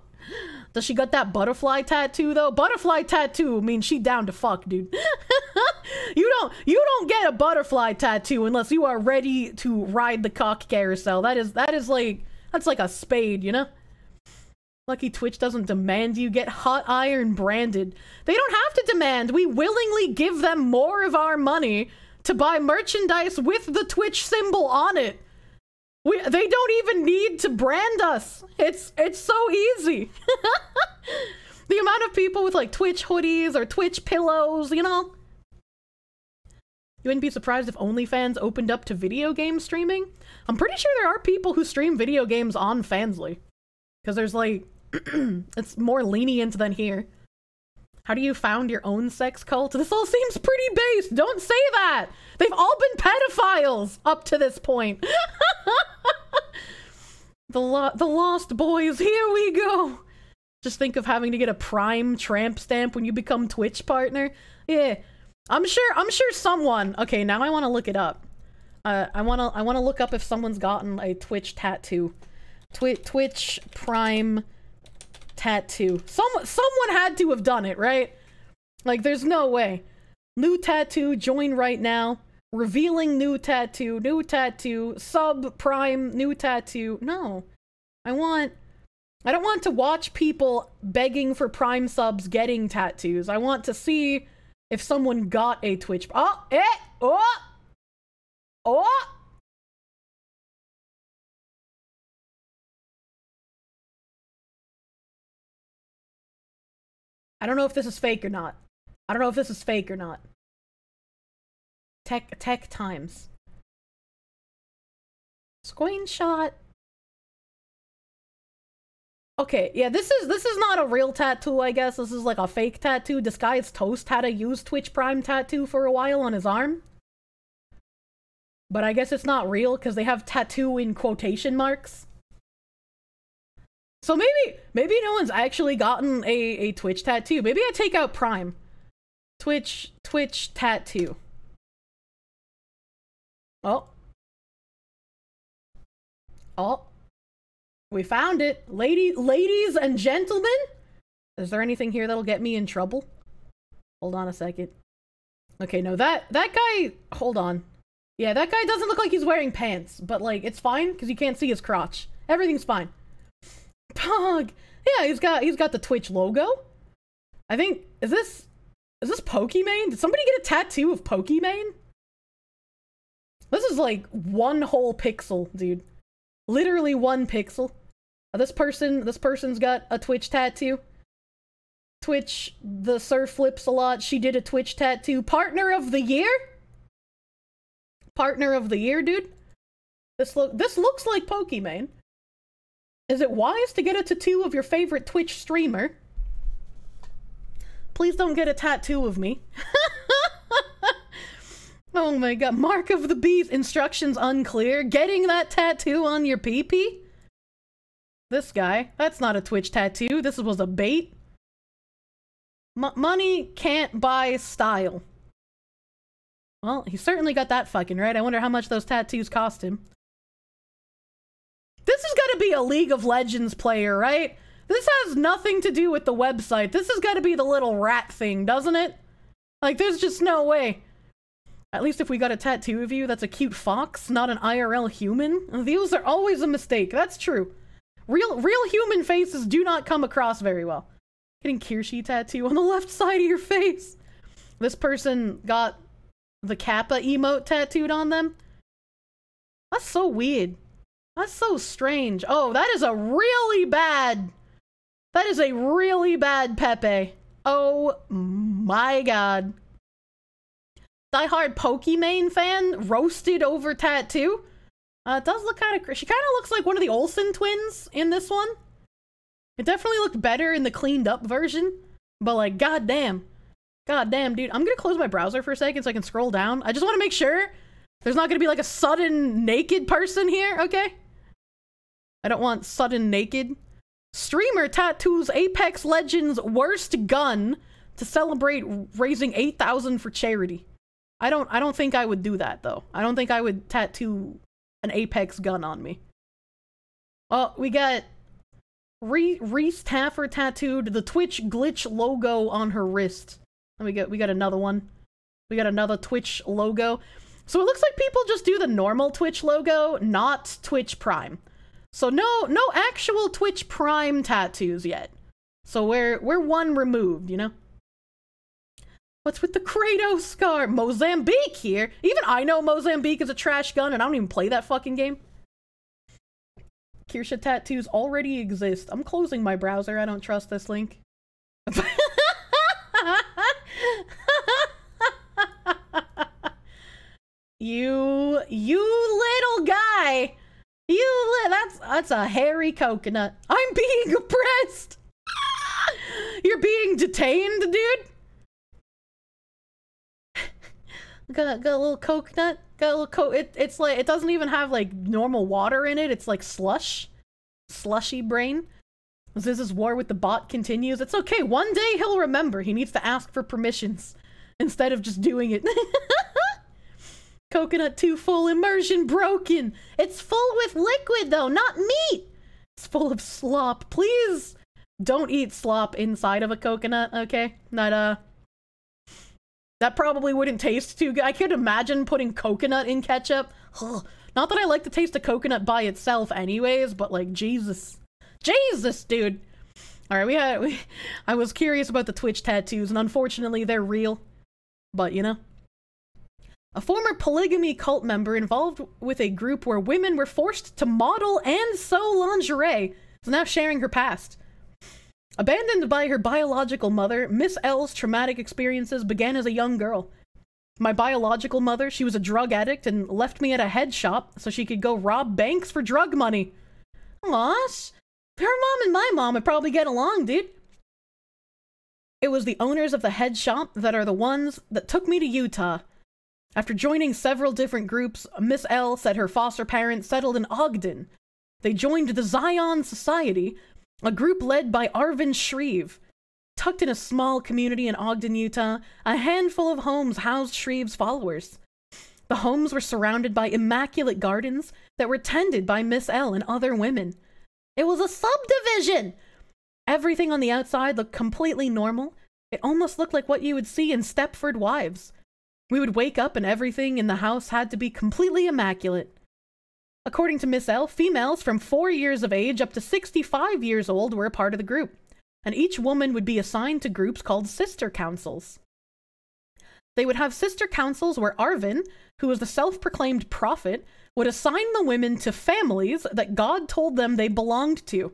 Speaker 1: Does she got that butterfly tattoo though? Butterfly tattoo means she down to fuck, dude. you don't you don't get a butterfly tattoo unless you are ready to ride the cock carousel. That is that is like that's like a spade, you know? Lucky Twitch doesn't demand you get hot iron branded. They don't have to demand. We willingly give them more of our money to buy merchandise with the Twitch symbol on it. We, they don't even need to brand us. It's it's so easy. the amount of people with like Twitch hoodies or Twitch pillows, you know. You wouldn't be surprised if OnlyFans opened up to video game streaming. I'm pretty sure there are people who stream video games on Fansly. Because there's like, it's more lenient than here. How do you found your own sex cult? This all seems pretty base. Don't say that. They've all been pedophiles up to this point. the lo- the Lost Boys. Here we go. Just think of having to get a Prime tramp stamp when you become Twitch partner. Yeah, I'm sure. I'm sure someone. Okay, now I want to look it up. Uh, I want to. I want to look up if someone's gotten a Twitch tattoo. Twi- Twitch Prime tattoo. Some someone had to have done it, right? Like, there's no way. New tattoo. Join right now. Revealing new tattoo. New tattoo. Sub Prime. New tattoo. No, I want. I don't want to watch people begging for Prime subs getting tattoos. I want to see if someone got a Twitch. Oh, eh, oh, oh. I don't know if this is fake or not. I don't know if this is fake or not. Tech tech times. Screenshot. Okay, yeah, this is this is not a real tattoo, I guess. This is like a fake tattoo. Disguised Toast had a used Twitch Prime tattoo for a while on his arm. But I guess it's not real because they have tattoo in quotation marks. So maybe maybe no one's actually gotten a, a Twitch tattoo. Maybe I take out Prime. Twitch Twitch tattoo. Oh. Oh. We found it. Lady, ladies and gentlemen. Is there anything here that'll get me in trouble? Hold on a second. Okay, no, that, that guy, hold on. Yeah, that guy doesn't look like he's wearing pants, but like, it's fine because you can't see his crotch. Everything's fine. Pog. Yeah, he's got, he's got the Twitch logo. I think, is this, is this Pokimane? Did somebody get a tattoo of Pokimane? This is like one whole pixel, dude. Literally one pixel. Uh, this person, this person's got a Twitch tattoo. Twitch, the surf flips a lot. She did a Twitch tattoo. Partner of the year? Partner of the year, dude? This look this looks like Pokimane. Is it wise to get a tattoo of your favorite Twitch streamer? Please don't get a tattoo of me. oh my god, mark of the beast, instructions unclear. Getting that tattoo on your PP? This guy, that's not a Twitch tattoo. This was a bait. M money can't buy style. Well, he certainly got that fucking right. I wonder how much those tattoos cost him. This got to be a League of Legends player, right? This has nothing to do with the website. This has got to be the little rat thing, doesn't it? Like, there's just no way. At least if we got a tattoo of you that's a cute fox, not an IRL human. These are always a mistake. That's true. Real, real human faces do not come across very well. Getting Kirsche tattoo on the left side of your face. This person got the Kappa emote tattooed on them. That's so weird. That's so strange. Oh, that is a really bad. That is a really bad Pepe. Oh my god. Die hard Pokimane fan roasted over tattoo. Uh, it does look kind of. She kind of looks like one of the Olsen twins in this one. It definitely looked better in the cleaned up version, but like, goddamn, goddamn, dude. I'm gonna close my browser for a second so I can scroll down. I just want to make sure there's not gonna be like a sudden naked person here. Okay. I don't want sudden naked. Streamer tattoos Apex Legends worst gun to celebrate raising 8,000 for charity. I don't I don't think I would do that though. I don't think I would tattoo an Apex gun on me. Well, we got Reese Taffer tattooed the Twitch glitch logo on her wrist. And we got we got another one. We got another Twitch logo. So it looks like people just do the normal Twitch logo, not Twitch Prime. So no no actual Twitch Prime tattoos yet. So we're we're one removed, you know? What's with the Kratos scar? Mozambique here. Even I know Mozambique is a trash gun and I don't even play that fucking game. Kirsche tattoos already exist. I'm closing my browser. I don't trust this link. you you little guy. You li- that's that's a hairy coconut. I'm being oppressed. You're being detained, dude. got got a little coconut. Got a little co. It, it's like it doesn't even have like normal water in it. It's like slush, slushy brain. This war with the bot continues, it's okay. One day he'll remember. He needs to ask for permissions instead of just doing it. Coconut too full, immersion broken. It's full with liquid though, not meat. It's full of slop. Please don't eat slop inside of a coconut, okay? Not uh that probably wouldn't taste too good. I could imagine putting coconut in ketchup. Ugh. Not that I like the taste of coconut by itself anyways, but like Jesus. Jesus, dude. All right, we had we, I was curious about the Twitch tattoos and unfortunately they're real. But, you know, a former polygamy cult member involved with a group where women were forced to model and sew lingerie is now sharing her past. Abandoned by her biological mother, Miss L's traumatic experiences began as a young girl. My biological mother, she was a drug addict and left me at a head shop so she could go rob banks for drug money. Aw, her mom and my mom would probably get along, dude. It was the owners of the head shop that are the ones that took me to Utah. After joining several different groups, Miss L said her foster parents settled in Ogden. They joined the Zion Society, a group led by Arvin Shreve. Tucked in a small community in Ogden, Utah, a handful of homes housed Shreve's followers. The homes were surrounded by immaculate gardens that were tended by Miss L and other women. It was a subdivision! Everything on the outside looked completely normal. It almost looked like what you would see in Stepford Wives. We would wake up and everything in the house had to be completely immaculate. According to Miss L, females from 4 years of age up to 65 years old were a part of the group, and each woman would be assigned to groups called sister councils. They would have sister councils where Arvin, who was the self proclaimed prophet, would assign the women to families that God told them they belonged to.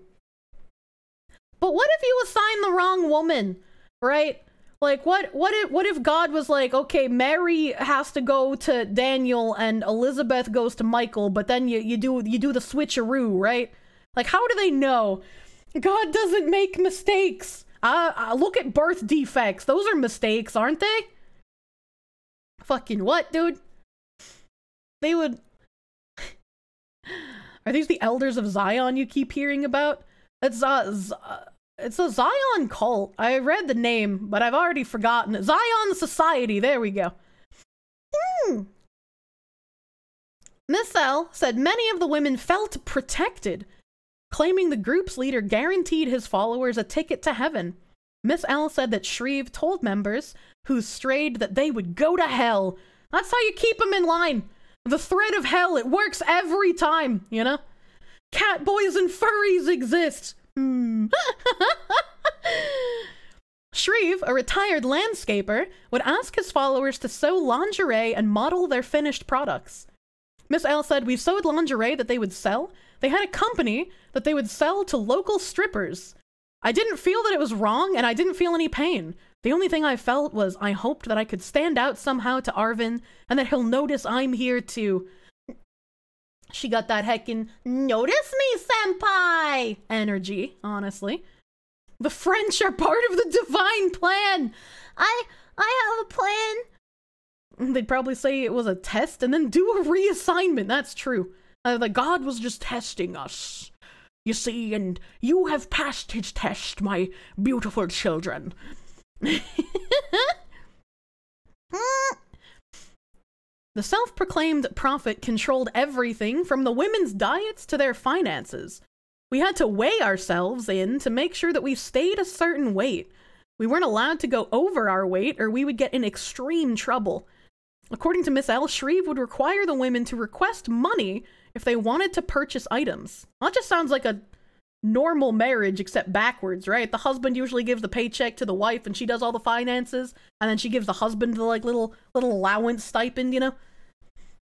Speaker 1: But what if you assign the wrong woman, right? Like what what if what if God was like, okay, Mary has to go to Daniel and Elizabeth goes to Michael, but then you, you do you do the switcheroo, right? Like how do they know? God doesn't make mistakes. Uh, uh look at birth defects. Those are mistakes, aren't they? Fucking what, dude? They would Are these the elders of Zion you keep hearing about? That's uh, Z- it's a Zion cult. I read the name, but I've already forgotten it. Zion Society. There we go. Hmm. Miss L said many of the women felt protected, claiming the group's leader guaranteed his followers a ticket to heaven. Miss L said that Shreve told members who strayed that they would go to hell. That's how you keep them in line. The threat of hell, it works every time, you know? Cat boys and furries exist. Hmm. Shreve, a retired landscaper, would ask his followers to sew lingerie and model their finished products. Miss L said we sewed lingerie that they would sell. They had a company that they would sell to local strippers. I didn't feel that it was wrong, and I didn't feel any pain. The only thing I felt was I hoped that I could stand out somehow to Arvin, and that he'll notice I'm here too. She got that heckin' notice me, senpai energy, honestly. The French are part of the divine plan.
Speaker 2: I I have a plan.
Speaker 1: They'd probably say it was a test and then do a reassignment. That's true. Uh, that God was just testing us. You see, and you have passed his test, my beautiful children. The self proclaimed prophet controlled everything from the women's diets to their finances. We had to weigh ourselves in to make sure that we stayed a certain weight. We weren't allowed to go over our weight or we would get in extreme trouble. According to Miss L, Shreve would require the women to request money if they wanted to purchase items. That just sounds like a normal marriage except backwards, right? The husband usually gives the paycheck to the wife and she does all the finances, and then she gives the husband the like little little allowance stipend, you know?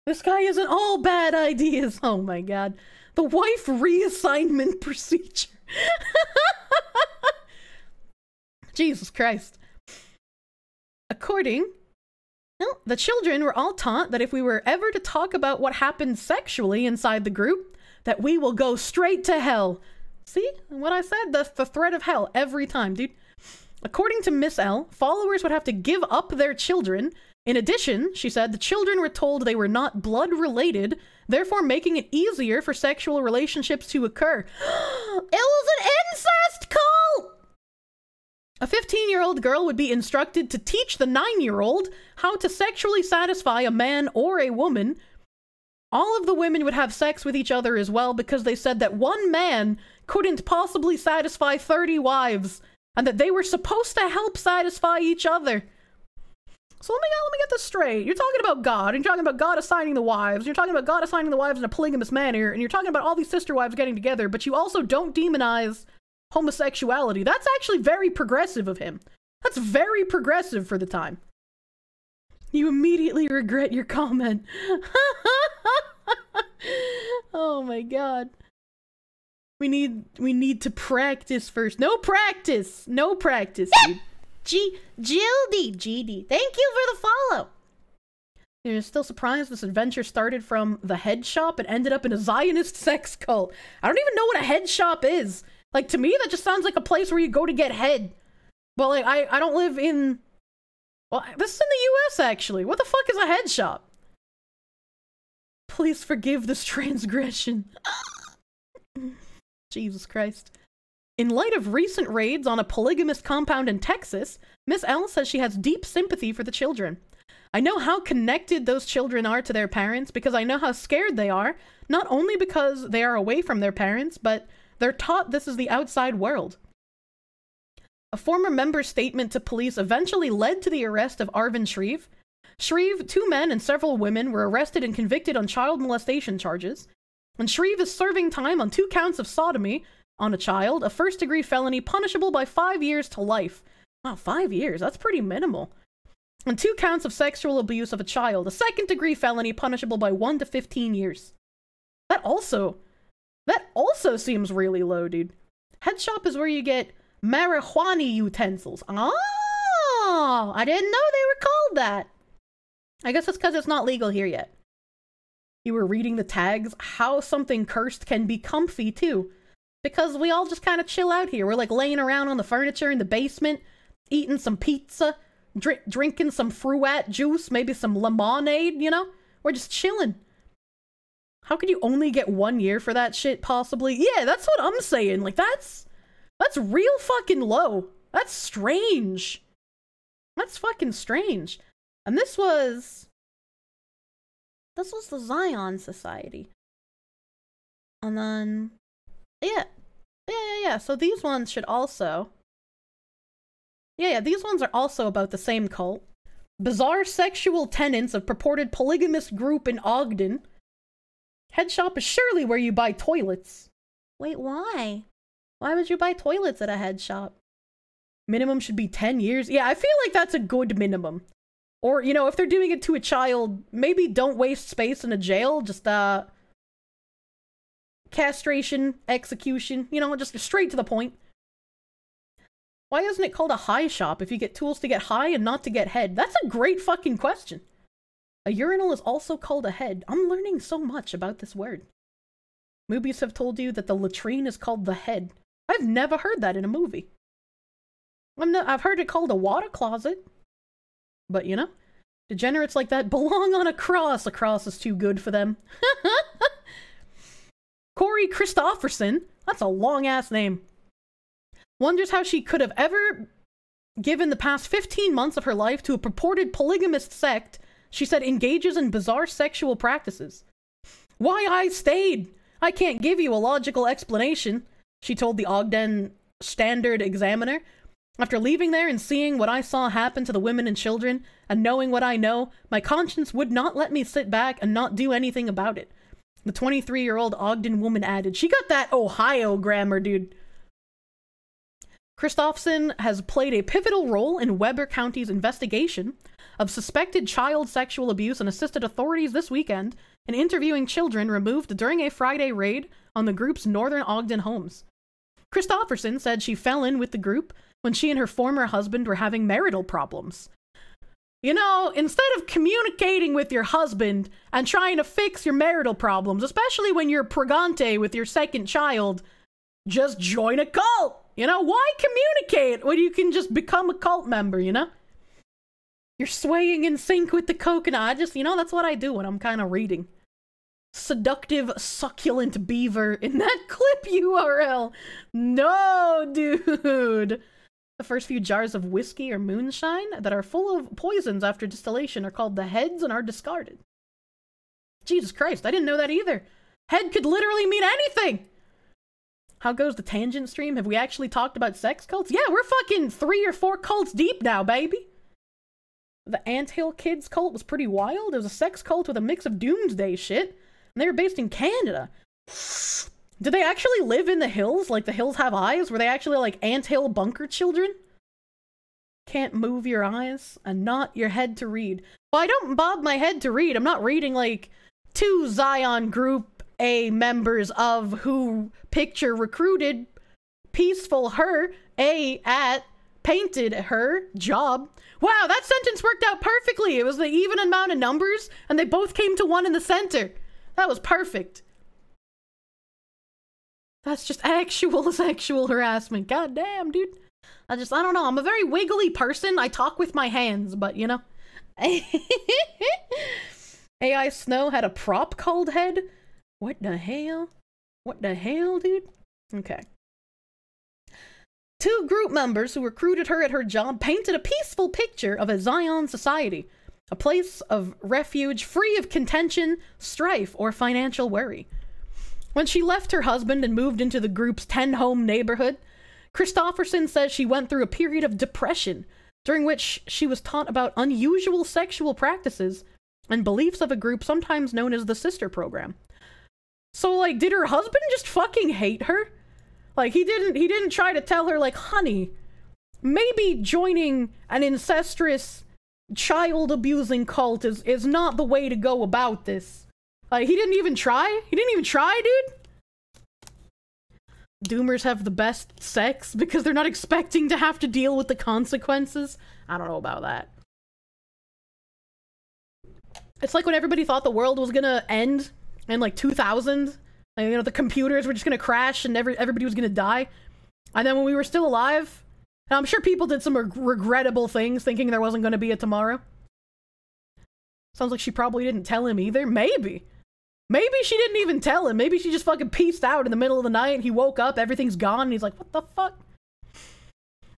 Speaker 1: This guy isn't all bad ideas. Oh my god. The wife reassignment procedure. Jesus Christ. According well, the children were all taught that if we were ever to talk about what happened sexually inside the group, that we will go straight to hell. See what I said? The, the threat of hell every time, dude. According to Miss L, followers would have to give up their children in addition, she said, the children were told they were not blood related, therefore making it easier for sexual relationships to occur.
Speaker 2: it was an incest cult!
Speaker 1: A 15 year old girl would be instructed to teach the 9 year old how to sexually satisfy a man or a woman. All of the women would have sex with each other as well because they said that one man couldn't possibly satisfy 30 wives and that they were supposed to help satisfy each other. So let me let me get this straight. You're talking about God, and you're talking about God assigning the wives. You're talking about God assigning the wives in a polygamous manner, and you're talking about all these sister wives getting together. But you also don't demonize homosexuality. That's actually very progressive of him. That's very progressive for the time. You immediately regret your comment. oh my god. We need we need to practice first. No practice. No practice.
Speaker 2: G Gildy GD. Thank you for the follow.
Speaker 1: You're still surprised this adventure started from the head shop and ended up in a Zionist sex cult. I don't even know what a head shop is. Like to me, that just sounds like a place where you go to get head. But like I, I don't live in Well, this is in the US actually. What the fuck is a head shop? Please forgive this transgression. Jesus Christ. In light of recent raids on a polygamous compound in Texas, Miss L says she has deep sympathy for the children. I know how connected those children are to their parents because I know how scared they are, not only because they are away from their parents, but they're taught this is the outside world. A former member's statement to police eventually led to the arrest of Arvin Shreve. Shreve, two men, and several women were arrested and convicted on child molestation charges. And Shreve is serving time on two counts of sodomy on a child, a first degree felony punishable by five years to life. Wow, five years? That's pretty minimal. And two counts of sexual abuse of a child, a second degree felony punishable by one to 15 years. That also, that also seems really low, dude. Head shop is where you get marijuana utensils. Oh, I didn't know they were called that. I guess it's because it's not legal here yet. You were reading the tags, how something cursed can be comfy too because we all just kind of chill out here. We're like laying around on the furniture in the basement, eating some pizza, drink, drinking some fruit juice, maybe some lemonade, you know? We're just chilling. How could you only get one year for that shit, possibly? Yeah, that's what I'm saying. Like, that's. That's real fucking low. That's strange. That's fucking strange. And this was. This was the Zion Society. And then, yeah, yeah, yeah, yeah. So these ones should also. Yeah, yeah, these ones are also about the same cult. Bizarre sexual tenets of purported polygamous group in Ogden. Head shop is surely where you buy toilets. Wait, why? Why would you buy toilets at a head shop? Minimum should be 10 years. Yeah, I feel like that's a good minimum. Or, you know, if they're doing it to a child, maybe don't waste space in a jail. Just, uh, castration, execution, you know, just straight to the point. Why isn't it called a high shop if you get tools to get high and not to get head? That's a great fucking question. A urinal is also called a head. I'm learning so much about this word. Movies have told you that the latrine is called the head. I've never heard that in a movie. I'm not, I've heard it called a water closet. But you know, degenerates like that belong on a cross. A cross is too good for them. Corey Christopherson, that's a long ass name, wonders how she could have ever given the past 15 months of her life to a purported polygamist sect she said engages in bizarre sexual practices. Why I stayed! I can't give you a logical explanation, she told the Ogden Standard Examiner. After leaving there and seeing what I saw happen to the women and children, and knowing what I know, my conscience would not let me sit back and not do anything about it. The 23 year old Ogden woman added, She got that Ohio grammar, dude. Christopherson has played a pivotal role in Weber County's investigation of suspected child sexual abuse and assisted authorities this weekend in interviewing children removed during a Friday raid on the group's northern Ogden homes. Christopherson said she fell in with the group when she and her former husband were having marital problems. You know, instead of communicating with your husband and trying to fix your marital problems, especially when you're pregante with your second child, just join a cult. You know, why communicate when you can just become a cult member, you know? You're swaying in sync with the coconut. I just, you know, that's what I do when I'm kind of reading. Seductive, succulent beaver in that clip URL. No, dude. The first few jars of whiskey or moonshine that are full of poisons after distillation are called the heads and are discarded. Jesus Christ, I didn't know that either. Head could literally mean anything. How goes the tangent stream? Have we actually talked about sex cults? Yeah, we're fucking three or four cults deep now, baby. The Anthill Kids cult was pretty wild. It was a sex cult with a mix of doomsday shit, and they were based in Canada. Did they actually live in the hills? Like the hills have eyes? Were they actually like anthill bunker children? Can't move your eyes and not your head to read. Well, I don't bob my head to read. I'm not reading like two Zion Group A members of who picture recruited peaceful her A at painted her job. Wow, that sentence worked out perfectly. It was the even amount of numbers and they both came to one in the center. That was perfect. That's just actual sexual harassment. God damn, dude. I just, I don't know. I'm a very wiggly person. I talk with my hands, but you know. AI Snow had a prop called head? What the hell? What the hell, dude? Okay. Two group members who recruited her at her job painted a peaceful picture of a Zion society, a place of refuge free of contention, strife, or financial worry. When she left her husband and moved into the group's 10 home neighborhood, Christopherson says she went through a period of depression during which she was taught about unusual sexual practices and beliefs of a group sometimes known as the Sister Program. So, like, did her husband just fucking hate her? Like, he didn't, he didn't try to tell her, like, honey, maybe joining an incestuous child abusing cult is, is not the way to go about this. Like, he didn't even try? He didn't even try, dude? Doomers have the best sex because they're not expecting to have to deal with the consequences. I don't know about that. It's like when everybody thought the world was gonna end in like 2000. Like, you know, the computers were just gonna crash and every, everybody was gonna die. And then when we were still alive, I'm sure people did some reg- regrettable things thinking there wasn't gonna be a tomorrow. Sounds like she probably didn't tell him either. Maybe. Maybe she didn't even tell him. Maybe she just fucking pieced out in the middle of the night. He woke up, everything's gone, and he's like, what the fuck?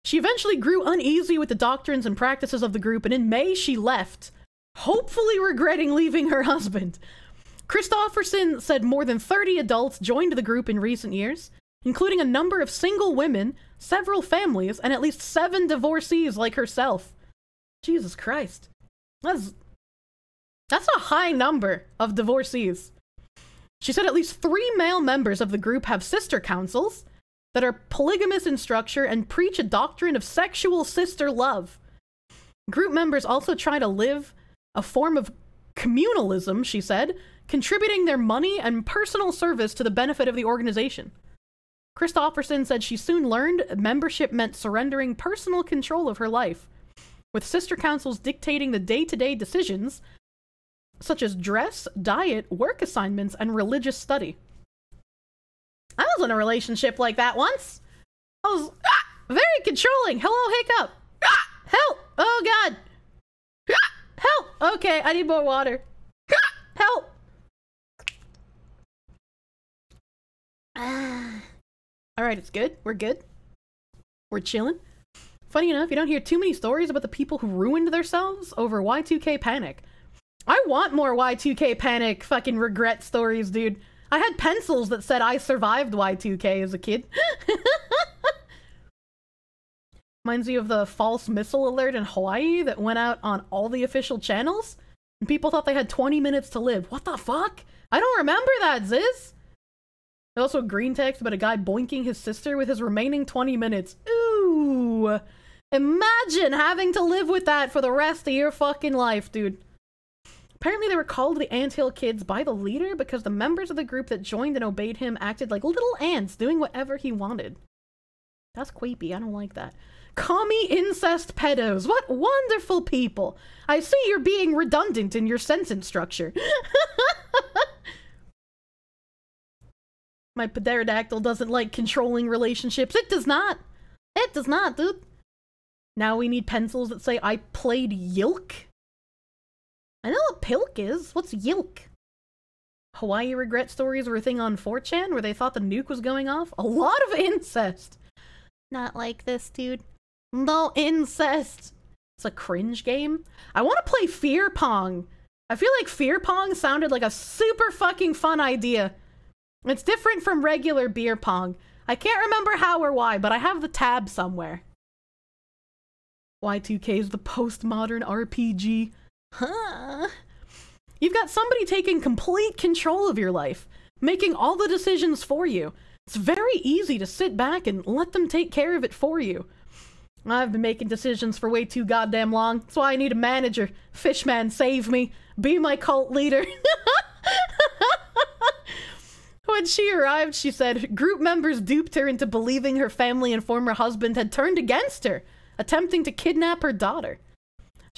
Speaker 1: She eventually grew uneasy with the doctrines and practices of the group, and in May she left, hopefully regretting leaving her husband. Christofferson said more than 30 adults joined the group in recent years, including a number of single women, several families, and at least seven divorcees like herself. Jesus Christ. That's that's a high number of divorcees. She said at least three male members of the group have sister councils that are polygamous in structure and preach a doctrine of sexual sister love. Group members also try to live a form of communalism, she said, contributing their money and personal service to the benefit of the organization. Christofferson said she soon learned membership meant surrendering personal control of her life, with sister councils dictating the day to day decisions such as dress, diet, work assignments, and religious study. I was in a relationship like that once. I was ah, very controlling. Hello, hiccup. Ah, help. Oh, God. Ah, help. Okay, I need more water. Ah, help. All right, it's good. We're good. We're chilling. Funny enough, you don't hear too many stories about the people who ruined themselves over Y2K panic. I want more Y2K panic fucking regret stories, dude. I had pencils that said I survived Y2K as a kid. Reminds me of the false missile alert in Hawaii that went out on all the official channels? And people thought they had 20 minutes to live. What the fuck? I don't remember that, Ziz. Also green text about a guy boinking his sister with his remaining 20 minutes. Ooh. Imagine having to live with that for the rest of your fucking life, dude. Apparently, they were called the Ant Hill Kids by the leader because the members of the group that joined and obeyed him acted like little ants doing whatever he wanted. That's creepy. I don't like that. Commie incest pedos. What wonderful people. I see you're being redundant in your sentence structure. My pterodactyl doesn't like controlling relationships. It does not. It does not, dude. Now we need pencils that say I played Yilk. I know what Pilk is. What's Yilk? Hawaii regret stories were a thing on 4chan where they thought the nuke was going off. A lot of incest.
Speaker 2: Not like this, dude.
Speaker 1: No incest. It's a cringe game. I want to play Fear Pong. I feel like Fear Pong sounded like a super fucking fun idea. It's different from regular beer pong. I can't remember how or why, but I have the tab somewhere. Y2K is the postmodern RPG. Huh? You've got somebody taking complete control of your life, making all the decisions for you. It's very easy to sit back and let them take care of it for you. I've been making decisions for way too goddamn long. That's why I need a manager. Fishman, save me. Be my cult leader. when she arrived, she said group members duped her into believing her family and former husband had turned against her, attempting to kidnap her daughter.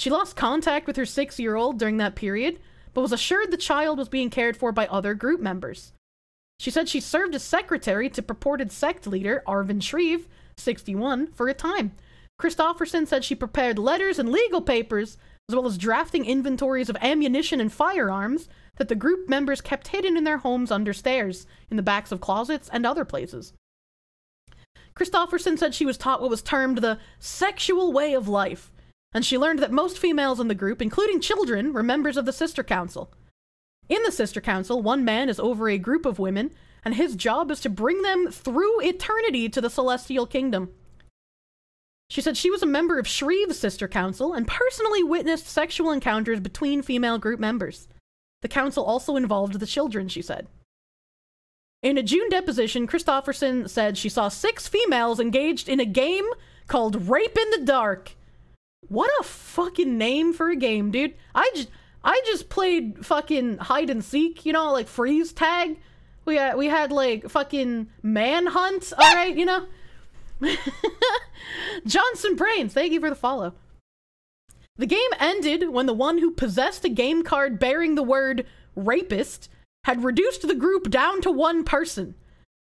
Speaker 1: She lost contact with her six year old during that period, but was assured the child was being cared for by other group members. She said she served as secretary to purported sect leader Arvin Shreve, 61, for a time. Christofferson said she prepared letters and legal papers, as well as drafting inventories of ammunition and firearms that the group members kept hidden in their homes under stairs, in the backs of closets, and other places. Christofferson said she was taught what was termed the sexual way of life, and she learned that most females in the group, including children, were members of the Sister Council. In the Sister Council, one man is over a group of women, and his job is to bring them through eternity to the Celestial Kingdom. She said she was a member of Shreve's Sister Council and personally witnessed sexual encounters between female group members. The council also involved the children, she said. In a June deposition, Christofferson said she saw six females engaged in a game called Rape in the Dark. What a fucking name for a game, dude. I just I just played fucking hide and seek, you know, like freeze tag. We had, we had like fucking manhunt, all right, you know. Johnson Brains, thank you for the follow. The game ended when the one who possessed a game card bearing the word rapist had reduced the group down to one person.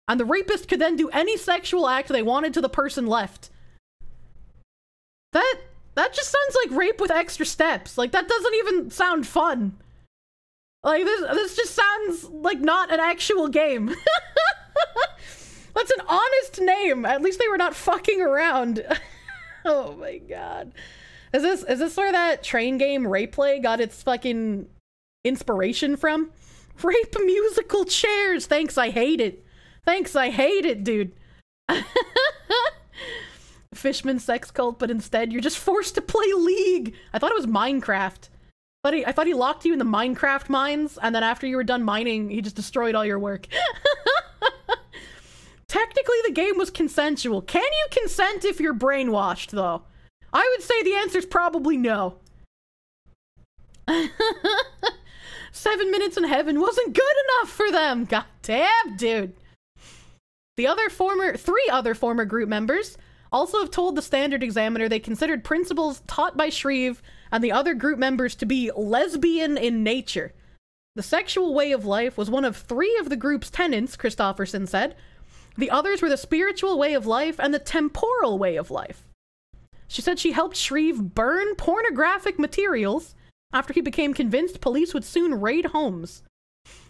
Speaker 1: And the rapist could then do any sexual act they wanted to the person left. That that just sounds like rape with extra steps. Like that doesn't even sound fun. Like this this just sounds like not an actual game. That's an honest name. At least they were not fucking around. oh my god. Is this is this where that train game Rape Play got its fucking inspiration from? Rape musical chairs. Thanks, I hate it. Thanks, I hate it, dude. Fishman sex cult, but instead you're just forced to play League. I thought it was Minecraft. But he, I thought he locked you in the Minecraft mines, and then after you were done mining, he just destroyed all your work. Technically, the game was consensual. Can you consent if you're brainwashed, though? I would say the answer's probably no. Seven minutes in heaven wasn't good enough for them. God damn, dude. The other former, three other former group members also have told the standard examiner they considered principles taught by Shreve and the other group members to be lesbian in nature. The sexual way of life was one of three of the group's tenets, Christofferson said. The others were the spiritual way of life and the temporal way of life. She said she helped Shreve burn pornographic materials after he became convinced police would soon raid homes.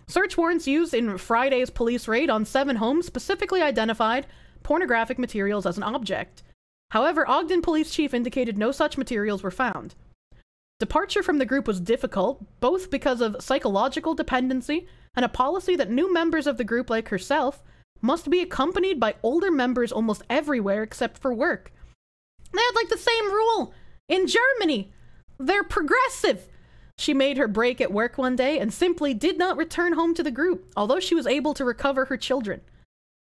Speaker 1: Search warrants used in Friday's police raid on seven homes specifically identified pornographic materials as an object. However, Ogden Police Chief indicated no such materials were found. Departure from the group was difficult, both because of psychological dependency and a policy that new members of the group, like herself, must be accompanied by older members almost everywhere except for work. They had like the same rule in Germany. They're progressive. She made her break at work one day and simply did not return home to the group, although she was able to recover her children.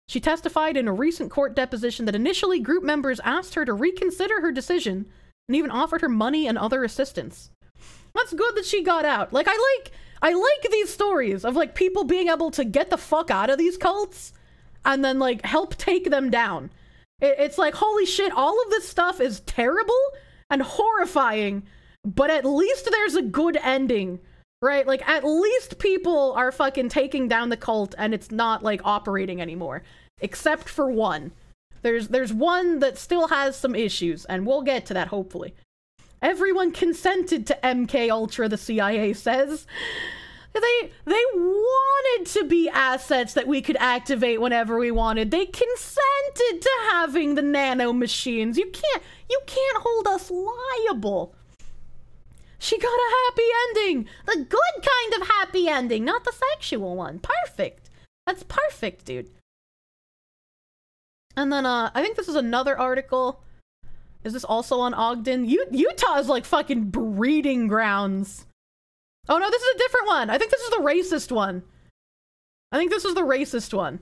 Speaker 1: She testified in a recent court deposition that initially group members asked her to reconsider her decision and even offered her money and other assistance. That's good that she got out. Like I like I like these stories of like people being able to get the fuck out of these cults and then like help take them down. It, it's like holy shit, all of this stuff is terrible and horrifying, but at least there's a good ending. Right? Like at least people are fucking taking down the cult and it's not like operating anymore. Except for one. There's there's one that still has some issues, and we'll get to that hopefully. Everyone consented to MK Ultra, the CIA says. They they wanted to be assets that we could activate whenever we wanted. They consented to having the nano machines. You can't you can't hold us liable. She got a happy ending. The good kind of happy ending, not the sexual one. Perfect. That's perfect, dude. And then uh I think this is another article. Is this also on Ogden? U- Utah is like fucking breeding grounds. Oh no, this is a different one. I think this is the racist one. I think this is the racist one.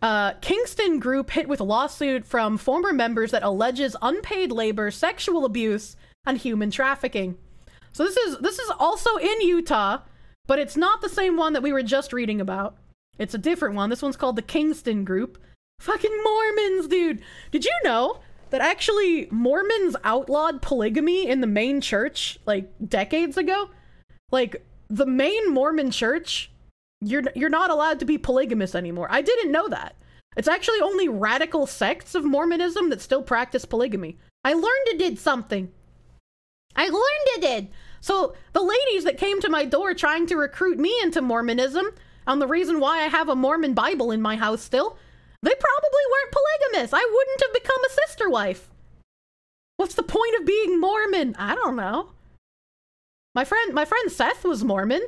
Speaker 1: Uh, Kingston Group hit with lawsuit from former members that alleges unpaid labor, sexual abuse, and human trafficking. So this is this is also in Utah, but it's not the same one that we were just reading about. It's a different one. This one's called the Kingston Group. Fucking Mormons, dude. Did you know that actually Mormons outlawed polygamy in the main church like decades ago? Like the main Mormon church, you're you're not allowed to be polygamous anymore. I didn't know that. It's actually only radical sects of Mormonism that still practice polygamy. I learned it did something. I learned it did. So the ladies that came to my door trying to recruit me into Mormonism, and the reason why I have a Mormon Bible in my house still, they probably weren't polygamous. I wouldn't have become a sister wife. What's the point of being Mormon? I don't know. My friend, my friend Seth was Mormon.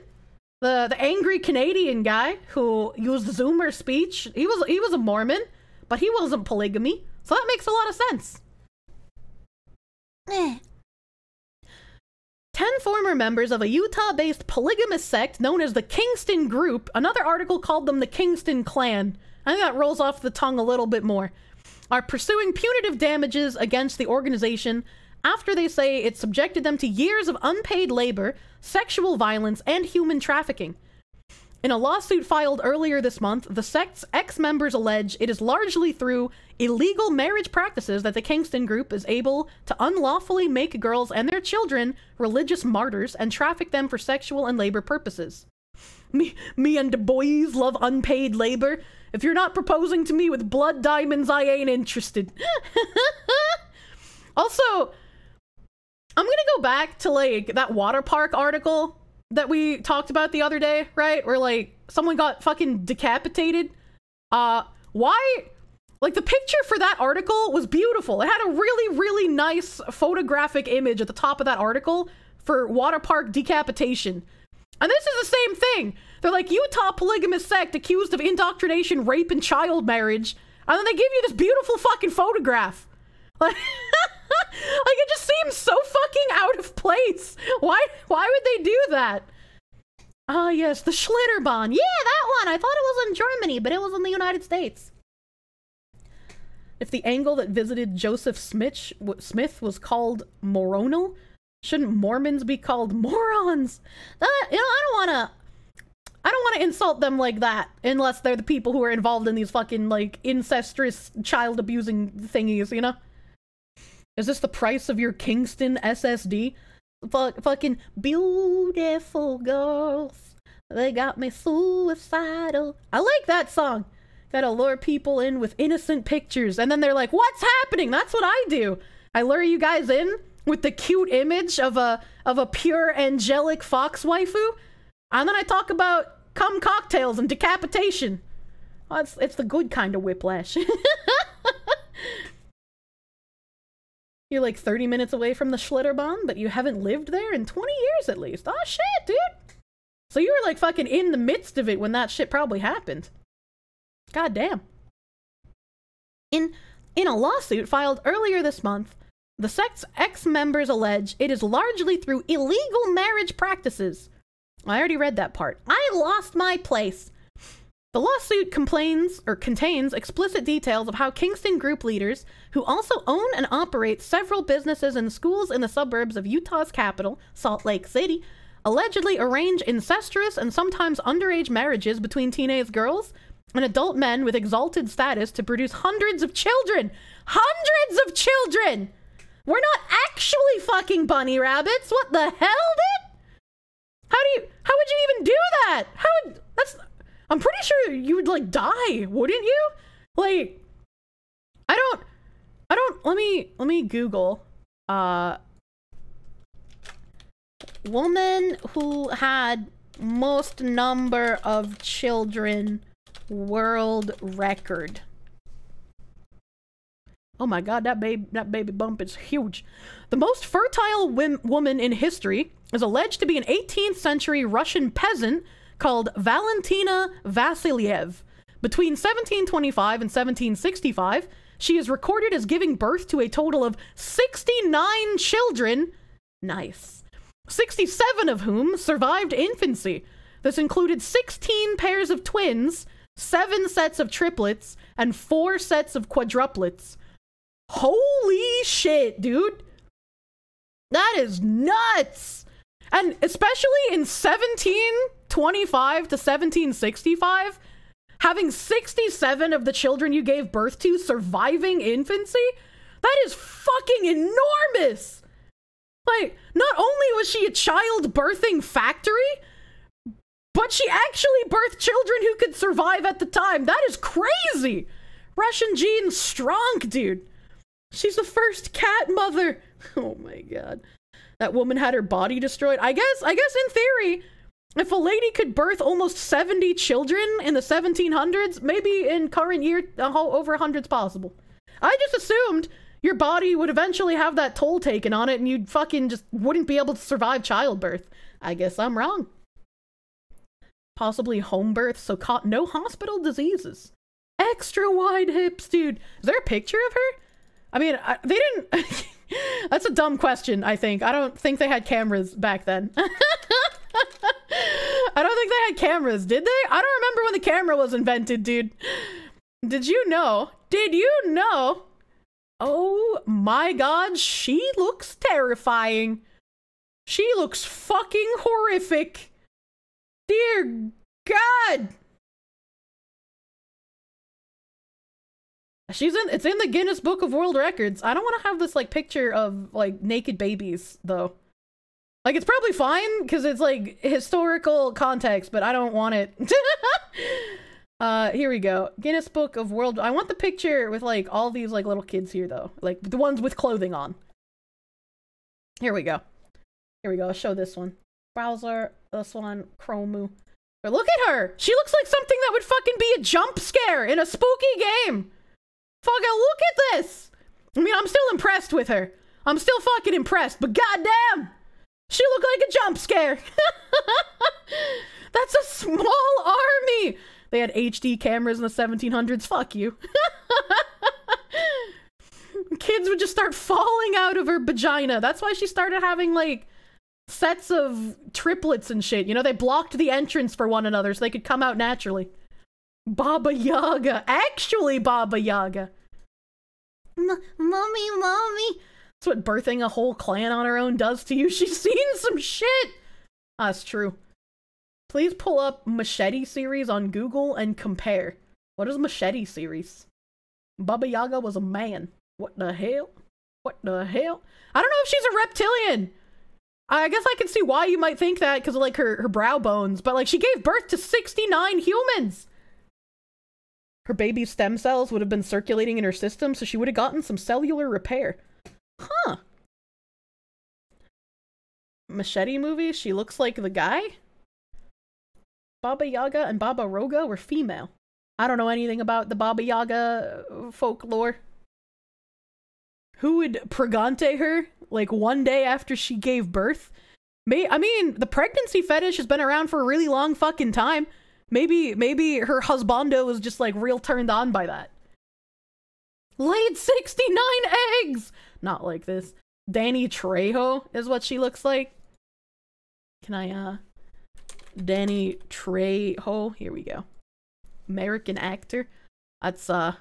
Speaker 1: The the angry Canadian guy who used Zoomer speech. He was he was a Mormon, but he wasn't polygamy. So that makes a lot of sense.
Speaker 2: Eh.
Speaker 1: Ten former members of a Utah based polygamous sect known as the Kingston Group, another article called them the Kingston Clan. I think that rolls off the tongue a little bit more. Are pursuing punitive damages against the organization after they say it subjected them to years of unpaid labor, sexual violence, and human trafficking. In a lawsuit filed earlier this month, the sect's ex members allege it is largely through illegal marriage practices that the Kingston Group is able to unlawfully make girls and their children religious martyrs and traffic them for sexual and labor purposes. Me, me and the boys love unpaid labor. If you're not proposing to me with blood diamonds, I ain't interested. also, I'm gonna go back to like that water park article that we talked about the other day, right? Where like someone got fucking decapitated. Uh, why, Like the picture for that article was beautiful. It had a really, really nice photographic image at the top of that article for water park decapitation. And this is the same thing. They're like Utah polygamous sect accused of indoctrination, rape, and child marriage. And then they give you this beautiful fucking photograph. Like, like it just seems so fucking out of place. Why why would they do that? Ah, yes, the Schlitterbahn. Yeah, that one. I thought it was in Germany, but it was in the United States. If the angle that visited Joseph Smith, Smith was called moronal, shouldn't Mormons be called morons? That, you know, I don't want to I don't want to insult them like that unless they're the people who are involved in these fucking like incestuous child abusing thingies, you know? Is this the price of your Kingston SSD? Fuck, fucking beautiful girls. They got me suicidal. I like that song. Gotta lure people in with innocent pictures. And then they're like, what's happening? That's what I do. I lure you guys in with the cute image of a of a pure angelic fox waifu. And then I talk about cum cocktails and decapitation. Well, it's, it's the good kind of whiplash. You're like 30 minutes away from the Schlitterbahn, but you haven't lived there in 20 years at least. Oh shit, dude. So you were like fucking in the midst of it when that shit probably happened. God damn. In in a lawsuit filed earlier this month, the sect's ex-members allege it is largely through illegal marriage practices. I already read that part. I lost my place. The lawsuit complains or contains explicit details of how Kingston group leaders, who also own and operate several businesses and schools in the suburbs of Utah's capital, Salt Lake City, allegedly arrange incestuous and sometimes underage marriages between teenage girls and adult men with exalted status to produce hundreds of children. Hundreds of children! We're not actually fucking bunny rabbits. What the hell, dude? How do you how would you even do that? How would that's I'm pretty sure you would like die, wouldn't you? Like I don't I don't let me let me Google uh woman who had most number of children world record. Oh my god, that baby that baby bump is huge. The most fertile woman in history is alleged to be an 18th century Russian peasant called Valentina Vasiliev. Between 1725 and 1765, she is recorded as giving birth to a total of 69 children. Nice. 67 of whom survived infancy. This included 16 pairs of twins, 7 sets of triplets, and 4 sets of quadruplets. Holy shit, dude. That is nuts. And especially in 1725 to 1765, having 67 of the children you gave birth to surviving infancy, that is fucking enormous. Like, not only was she a child birthing factory, but she actually birthed children who could survive at the time. That is crazy. Russian genes strong, dude. She's the first cat mother. Oh my god that woman had her body destroyed. I guess, I guess in theory, if a lady could birth almost 70 children in the 1700s, maybe in current year, over 100's possible. I just assumed your body would eventually have that toll taken on it and you'd fucking just wouldn't be able to survive childbirth. I guess I'm wrong. Possibly home birth, so caught no hospital diseases. Extra wide hips, dude. Is there a picture of her? I mean, I, they didn't. That's a dumb question, I think. I don't think they had cameras back then. I don't think they had cameras, did they? I don't remember when the camera was invented, dude. Did you know? Did you know? Oh my god, she looks terrifying. She looks fucking horrific. Dear God. She's in it's in the Guinness Book of World Records. I don't want to have this like picture of like naked babies though. Like it's probably fine cuz it's like historical context, but I don't want it. uh here we go. Guinness Book of World I want the picture with like all these like little kids here though. Like the ones with clothing on. Here we go. Here we go. I'll show this one. Browser, this one, Chromu. Look at her. She looks like something that would fucking be a jump scare in a spooky game. Fucking look at this! I mean, I'm still impressed with her. I'm still fucking impressed, but goddamn! She looked like a jump scare. That's a small army! They had HD cameras in the 1700s. Fuck you. Kids would just start falling out of her vagina. That's why she started having, like, sets of triplets and shit. You know, they blocked the entrance for one another so they could come out naturally. Baba Yaga. Actually, Baba Yaga.
Speaker 2: M- mommy, mommy.
Speaker 1: That's what birthing a whole clan on her own does to you. She's seen some shit. Ah, That's true. Please pull up Machete series on Google and compare. What is Machete series? Baba Yaga was a man. What the hell? What the hell? I don't know if she's a reptilian. I guess I can see why you might think that because of like her, her brow bones, but like she gave birth to 69 humans. Her baby's stem cells would have been circulating in her system, so she would have gotten some cellular repair. Huh. Machete movie, she looks like the guy? Baba Yaga and Baba Roga were female. I don't know anything about the Baba Yaga uh, folklore. Who would pregante her like one day after she gave birth? May I mean, the pregnancy fetish has been around for a really long fucking time. Maybe maybe her husbando was just like real turned on by that. Laid 69 eggs! Not like this. Danny Trejo is what she looks like. Can I uh Danny Trejo. Here we go. American actor. That's uh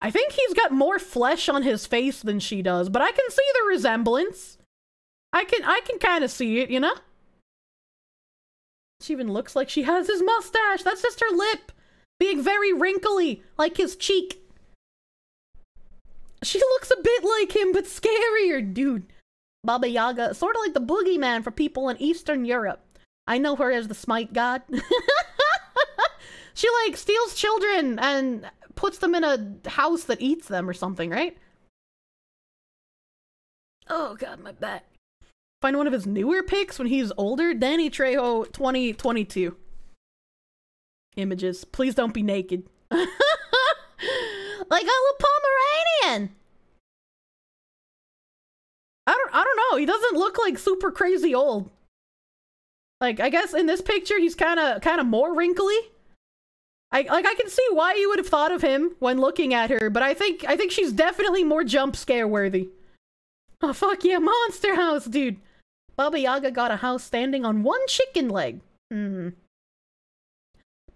Speaker 1: I think he's got more flesh on his face than she does, but I can see the resemblance. I can I can kind of see it, you know? She even looks like she has his mustache. That's just her lip being very wrinkly, like his cheek. She looks a bit like him, but scarier, dude. Baba Yaga, sort of like the boogeyman for people in Eastern Europe. I know her as the Smite God. she like steals children and puts them in a house that eats them or something, right? Oh god, my back. Find one of his newer pics when he's older. Danny Trejo 2022. Images. Please don't be naked.
Speaker 2: like a Pomeranian.
Speaker 1: I don't I don't know. He doesn't look like super crazy old. Like I guess in this picture he's kind of kind of more wrinkly. I like I can see why you would have thought of him when looking at her, but I think I think she's definitely more jump scare worthy. Oh fuck yeah, monster house, dude. Baba Yaga got a house standing on one chicken leg. Hmm.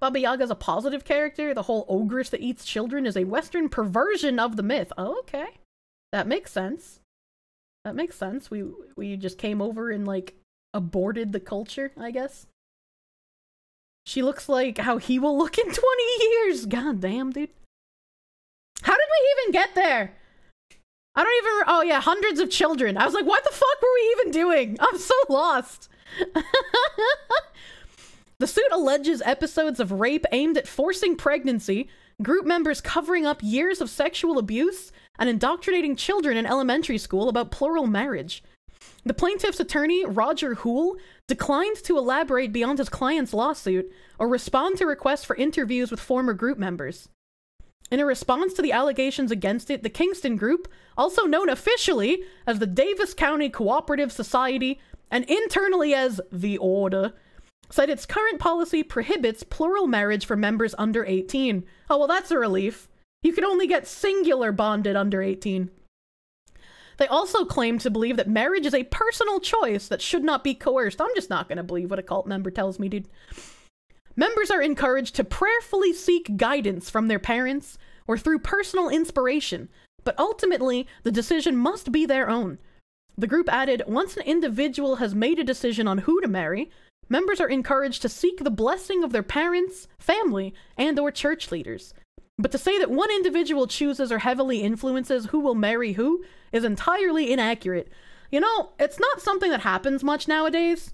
Speaker 1: Baba Yaga's a positive character. The whole ogress that eats children is a Western perversion of the myth. Oh, okay. That makes sense. That makes sense. We we just came over and like aborted the culture, I guess. She looks like how he will look in 20 years. God damn, dude. How did we even get there? I don't even. Oh, yeah, hundreds of children. I was like, what the fuck were we even doing? I'm so lost. the suit alleges episodes of rape aimed at forcing pregnancy, group members covering up years of sexual abuse, and indoctrinating children in elementary school about plural marriage. The plaintiff's attorney, Roger Hoole, declined to elaborate beyond his client's lawsuit or respond to requests for interviews with former group members. In a response to the allegations against it, the Kingston Group, also known officially as the Davis County Cooperative Society and internally as the Order, said its current policy prohibits plural marriage for members under 18. Oh, well, that's a relief. You can only get singular bonded under 18. They also claim to believe that marriage is a personal choice that should not be coerced. I'm just not going to believe what a cult member tells me, dude. Members are encouraged to prayerfully seek guidance from their parents or through personal inspiration, but ultimately, the decision must be their own. The group added once an individual has made a decision on who to marry, members are encouraged to seek the blessing of their parents, family, and or church leaders. But to say that one individual chooses or heavily influences who will marry who is entirely inaccurate. You know, it's not something that happens much nowadays,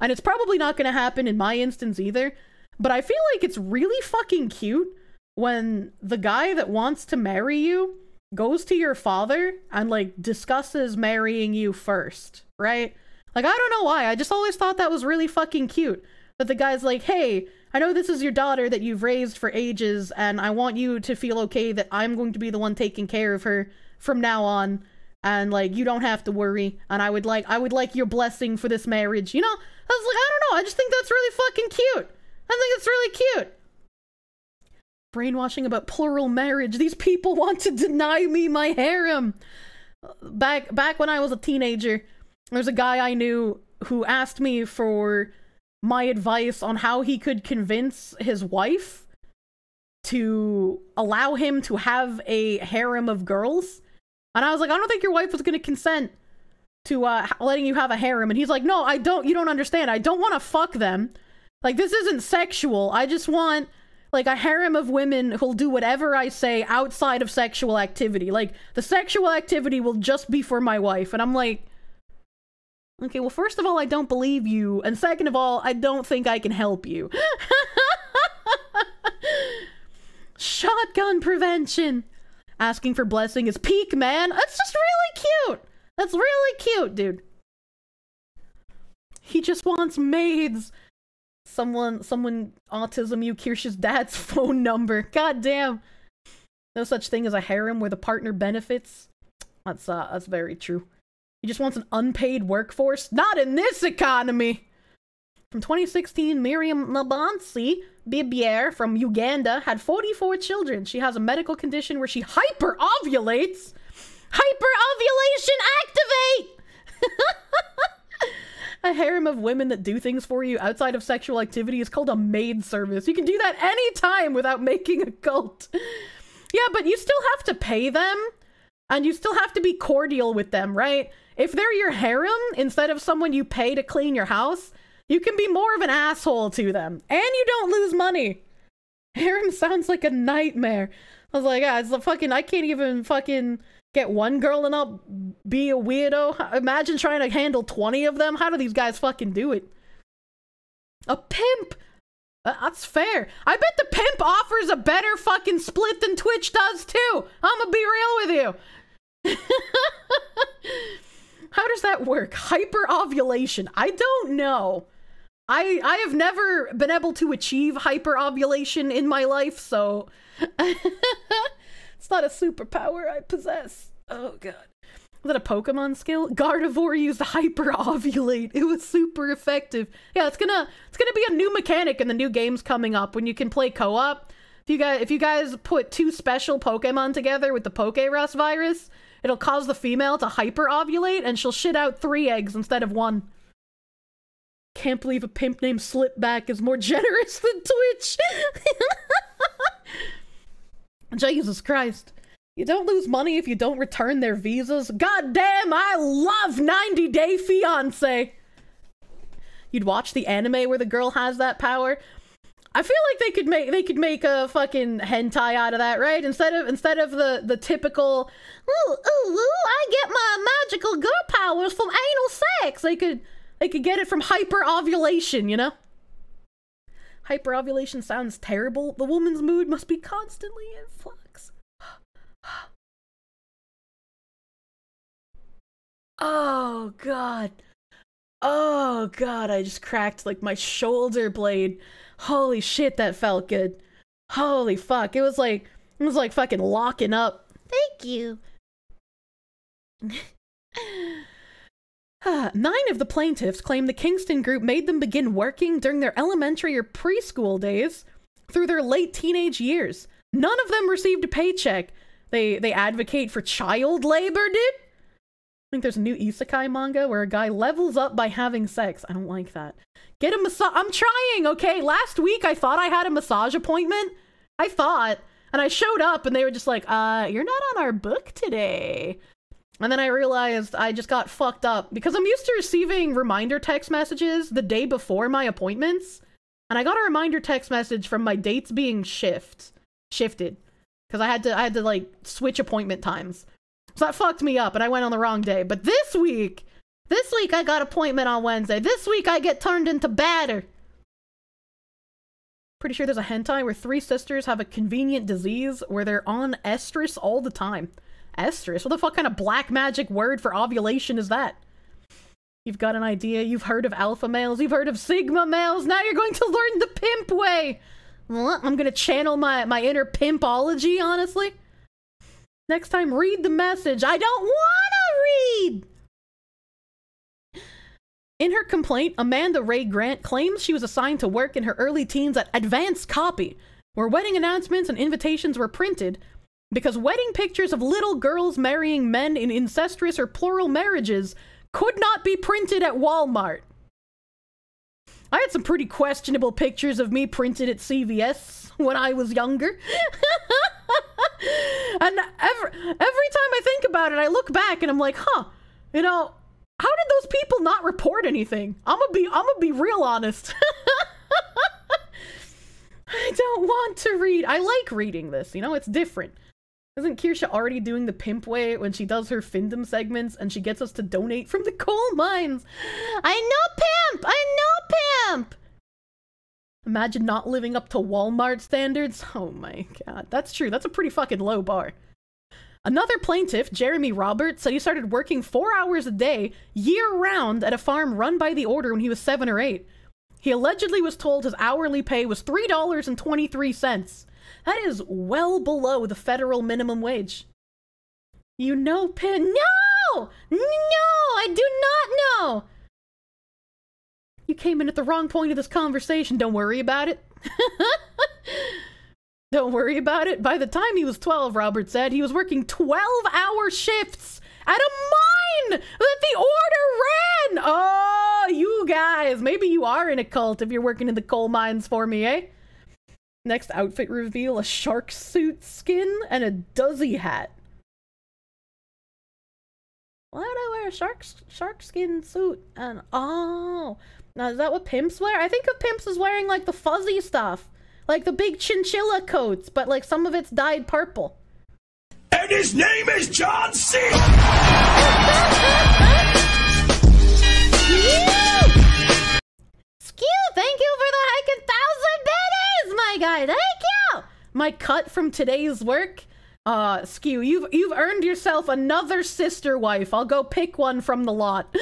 Speaker 1: and it's probably not going to happen in my instance either. But I feel like it's really fucking cute when the guy that wants to marry you goes to your father and like discusses marrying you first, right? Like I don't know why. I just always thought that was really fucking cute. But the guy's like, hey, I know this is your daughter that you've raised for ages, and I want you to feel okay that I'm going to be the one taking care of her from now on. And like you don't have to worry. And I would like I would like your blessing for this marriage. You know? I was like, I don't know, I just think that's really fucking cute. I think it's really cute. Brainwashing about plural marriage. These people want to deny me my harem. Back back when I was a teenager, there's a guy I knew who asked me for my advice on how he could convince his wife to allow him to have a harem of girls. And I was like, I don't think your wife was going to consent to uh, letting you have a harem. And he's like, No, I don't. You don't understand. I don't want to fuck them. Like, this isn't sexual. I just want like a harem of women who'll do whatever I say outside of sexual activity. Like, the sexual activity will just be for my wife. And I'm like, Okay, well, first of all, I don't believe you. And second of all, I don't think I can help you. Shotgun prevention. Asking for blessing is peak, man. That's just really cute. That's really cute, dude. He just wants maids. Someone, someone, autism, you, Kirsch's dad's phone number. God damn. No such thing as a harem where the partner benefits. That's, uh, that's very true. He just wants an unpaid workforce? Not in this economy! From 2016, Miriam Nabansi Bibier from Uganda had 44 children. She has a medical condition where she hyperovulates. Hyperovulation activate! a harem of women that do things for you outside of sexual activity is called a maid service. You can do that anytime without making a cult. Yeah, but you still have to pay them and you still have to be cordial with them, right? If they're your harem instead of someone you pay to clean your house, you can be more of an asshole to them. And you don't lose money. Harem sounds like a nightmare. I was like, yeah, it's the fucking, I can't even fucking get one girl and I'll be a weirdo. Imagine trying to handle 20 of them. How do these guys fucking do it? A pimp! That's fair. I bet the pimp offers a better fucking split than Twitch does too. I'm gonna be real with you. How does that work? Hyperovulation. I don't know. I I have never been able to achieve hyperovulation in my life, so it's not a superpower I possess. Oh god. Was that a Pokemon skill? Gardevoir used hyperovulate. It was super effective. Yeah, it's gonna it's gonna be a new mechanic in the new games coming up when you can play co-op. If you guys if you guys put two special Pokemon together with the Pokerus virus, It'll cause the female to hyperovulate and she'll shit out three eggs instead of one. Can't believe a pimp named Slitback is more generous than Twitch. Jesus Christ. You don't lose money if you don't return their visas. God damn, I love 90 Day Fiance. You'd watch the anime where the girl has that power. I feel like they could make they could make a fucking hentai out of that, right? Instead of instead of the the typical ooh ooh ooh, I get my magical girl powers from anal sex. They could they could get it from hyperovulation, you know? Hyperovulation sounds terrible. The woman's mood must be constantly in flux. oh god. Oh god, I just cracked like my shoulder blade holy shit, that felt good. Holy fuck. It was like, it was like fucking locking up.
Speaker 2: Thank you.
Speaker 1: Nine of the plaintiffs claim the Kingston group made them begin working during their elementary or preschool days through their late teenage years. None of them received a paycheck. They they advocate for child labor, dude. I think there's a new isekai manga where a guy levels up by having sex. I don't like that. Get a massage. I'm trying, okay? Last week I thought I had a massage appointment. I thought. And I showed up and they were just like, uh, you're not on our book today. And then I realized I just got fucked up because I'm used to receiving reminder text messages the day before my appointments. And I got a reminder text message from my dates being shift shifted. Because I had to I had to like switch appointment times. So that fucked me up and I went on the wrong day. But this week, this week I got appointment on Wednesday. This week I get turned into batter. Pretty sure there's a hentai where three sisters have a convenient disease where they're on estrus all the time. Estrus? What the fuck kind of black magic word for ovulation is that? You've got an idea. You've heard of alpha males. You've heard of sigma males. Now you're going to learn the pimp way. I'm gonna channel my my inner pimpology. Honestly. Next time, read the message. I don't wanna read. In her complaint, Amanda Ray Grant claims she was assigned to work in her early teens at Advanced Copy, where wedding announcements and invitations were printed, because wedding pictures of little girls marrying men in incestuous or plural marriages could not be printed at Walmart. I had some pretty questionable pictures of me printed at CVS when I was younger. and every, every time I think about it, I look back and I'm like, huh, you know, how did those people not report anything? I'm gonna be I'm gonna be real honest. I don't want to read. I like reading this, you know, it's different. Isn't Kirsche already doing the pimp way when she does her Findom segments and she gets us to donate from the coal mines?
Speaker 2: I know pimp! I know pimp!
Speaker 1: Imagine not living up to Walmart standards. Oh my god, that's true. That's a pretty fucking low bar. Another plaintiff, Jeremy Roberts, said he started working four hours a day, year round, at a farm run by the order when he was seven or eight. He allegedly was told his hourly pay was $3.23. That is well below the federal minimum wage. You know, Pin.
Speaker 2: No! No, I do not know!
Speaker 1: You came in at the wrong point of this conversation. Don't worry about it. Don't worry about it. By the time he was 12, Robert said, he was working 12 hour shifts at a mine that the order ran. Oh, you guys. Maybe you are in a cult if you're working in the coal mines for me, eh? Next outfit reveal a shark suit skin and a duzzy hat. Why would I wear a shark shark skin suit? And oh, now is that what pimps wear? I think of pimps as wearing like the fuzzy stuff. Like the big chinchilla coats, but like some of it's dyed purple.
Speaker 5: And his name is John C.
Speaker 2: Skew, thank you for the heckin' thousand biddies, my guy. Thank you.
Speaker 1: My cut from today's work. Uh, Skew, you've you've earned yourself another sister wife. I'll go pick one from the lot.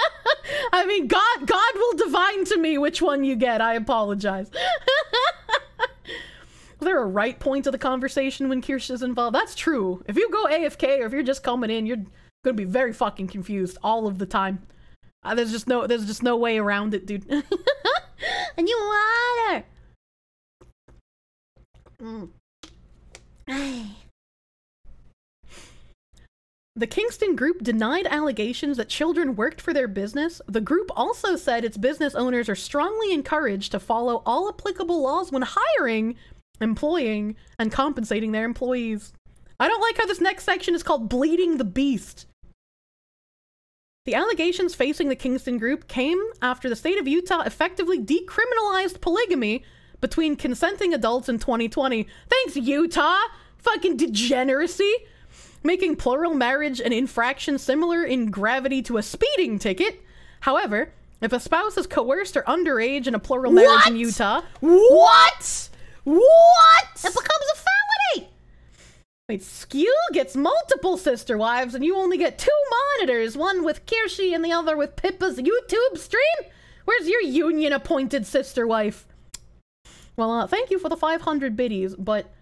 Speaker 1: I mean, God God will divine to me which one you get. I apologize. Is there a right point of the conversation when Kirsche's involved? That's true. If you go AFK or if you're just coming in, you're gonna be very fucking confused all of the time. Uh, there's just no there's just no way around it, dude.
Speaker 2: and you water.
Speaker 1: Mm. The Kingston Group denied allegations that children worked for their business. The group also said its business owners are strongly encouraged to follow all applicable laws when hiring, employing, and compensating their employees. I don't like how this next section is called Bleeding the Beast. The allegations facing the Kingston Group came after the state of Utah effectively decriminalized polygamy between consenting adults in 2020. Thanks, Utah! Fucking degeneracy! Making plural marriage an infraction similar in gravity to a speeding ticket. However, if a spouse is coerced or underage in a plural marriage
Speaker 2: What?
Speaker 1: in Utah,
Speaker 2: What? What? It becomes a felony.
Speaker 1: Wait, Skew gets multiple sister wives, and you only get two monitors, one with Kirsche and the other with Pippa's YouTube stream? Where's your union appointed sister wife? Well, uh, thank you for the 500 biddies, but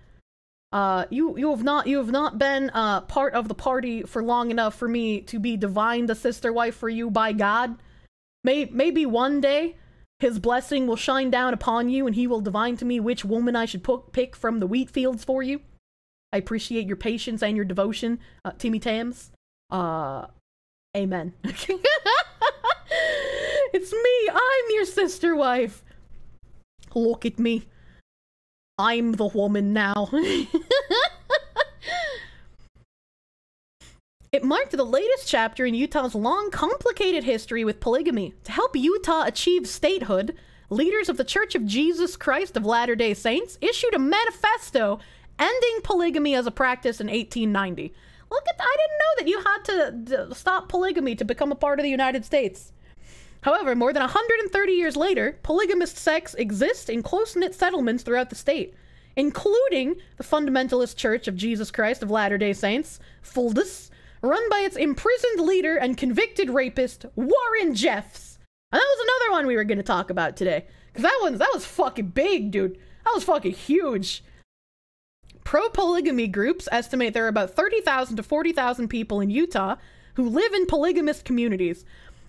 Speaker 1: uh, you you have not you have not been uh part of the party for long enough for me to be divine the sister wife for you by God. May maybe one day his blessing will shine down upon you, and he will divine to me which woman I should pick from the wheat fields for you. I appreciate your patience and your devotion, uh, Timmy Tams. Uh, amen. it's me. I'm your sister wife. Look at me. I'm the woman now. It marked the latest chapter in Utah's long, complicated history with polygamy. To help Utah achieve statehood, leaders of the Church of Jesus Christ of Latter day Saints issued a manifesto ending polygamy as a practice in 1890. Look at I didn't know that you had to stop polygamy to become a part of the United States. However, more than 130 years later, polygamist sects exist in close knit settlements throughout the state, including the Fundamentalist Church of Jesus Christ of Latter day Saints, Fuldus, run by its imprisoned leader and convicted rapist, Warren Jeffs. And that was another one we were going to talk about today. Because that, one, that was fucking big, dude. That was fucking huge. Pro polygamy groups estimate there are about 30,000 to 40,000 people in Utah who live in polygamist communities.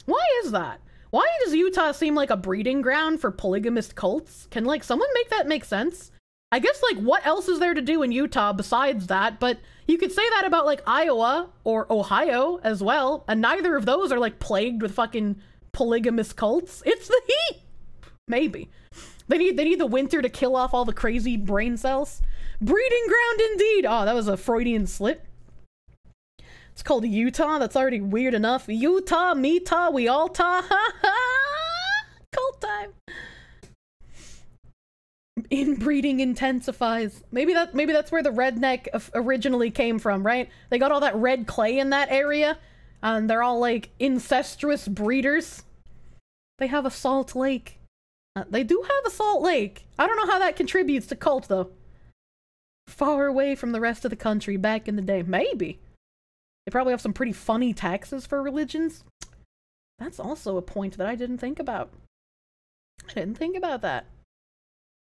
Speaker 1: Why is that? Why does Utah seem like a breeding ground for polygamist cults? Can like someone make that make sense? I guess like what else is there to do in Utah besides that? But you could say that about like Iowa or Ohio as well, and neither of those are like plagued with fucking polygamous cults. It's the heat. Maybe. They need they need the winter to kill off all the crazy brain cells. Breeding ground indeed. Oh, that was a Freudian slip. It's called Utah. That's already weird enough. Utah, Metah, we all ta. Ha ha. Cult time. Inbreeding intensifies. Maybe that maybe that's where the redneck originally came from, right? They got all that red clay in that area, and they're all like incestuous breeders. They have a salt lake. Uh, they do have a salt lake. I don't know how that contributes to cult though. Far away from the rest of the country back in the day, maybe. They probably have some pretty funny taxes for religions. That's also a point that I didn't think about. I didn't think about that.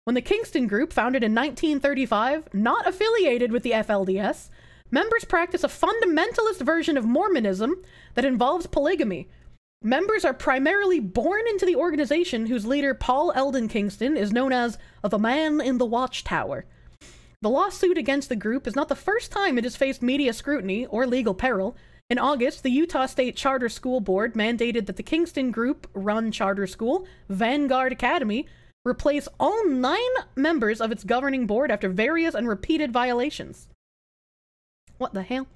Speaker 1: When the Kingston Group, founded in 1935, not affiliated with the FLDS, members practice a fundamentalist version of Mormonism that involves polygamy. Members are primarily born into the organization whose leader, Paul Eldon Kingston, is known as the Man in the Watchtower. The lawsuit against the group is not the first time it has faced media scrutiny or legal peril. In August, the Utah State Charter School Board mandated that the Kingston Group run charter school, Vanguard Academy, replace all nine members of its governing board after various and repeated violations. What the hell?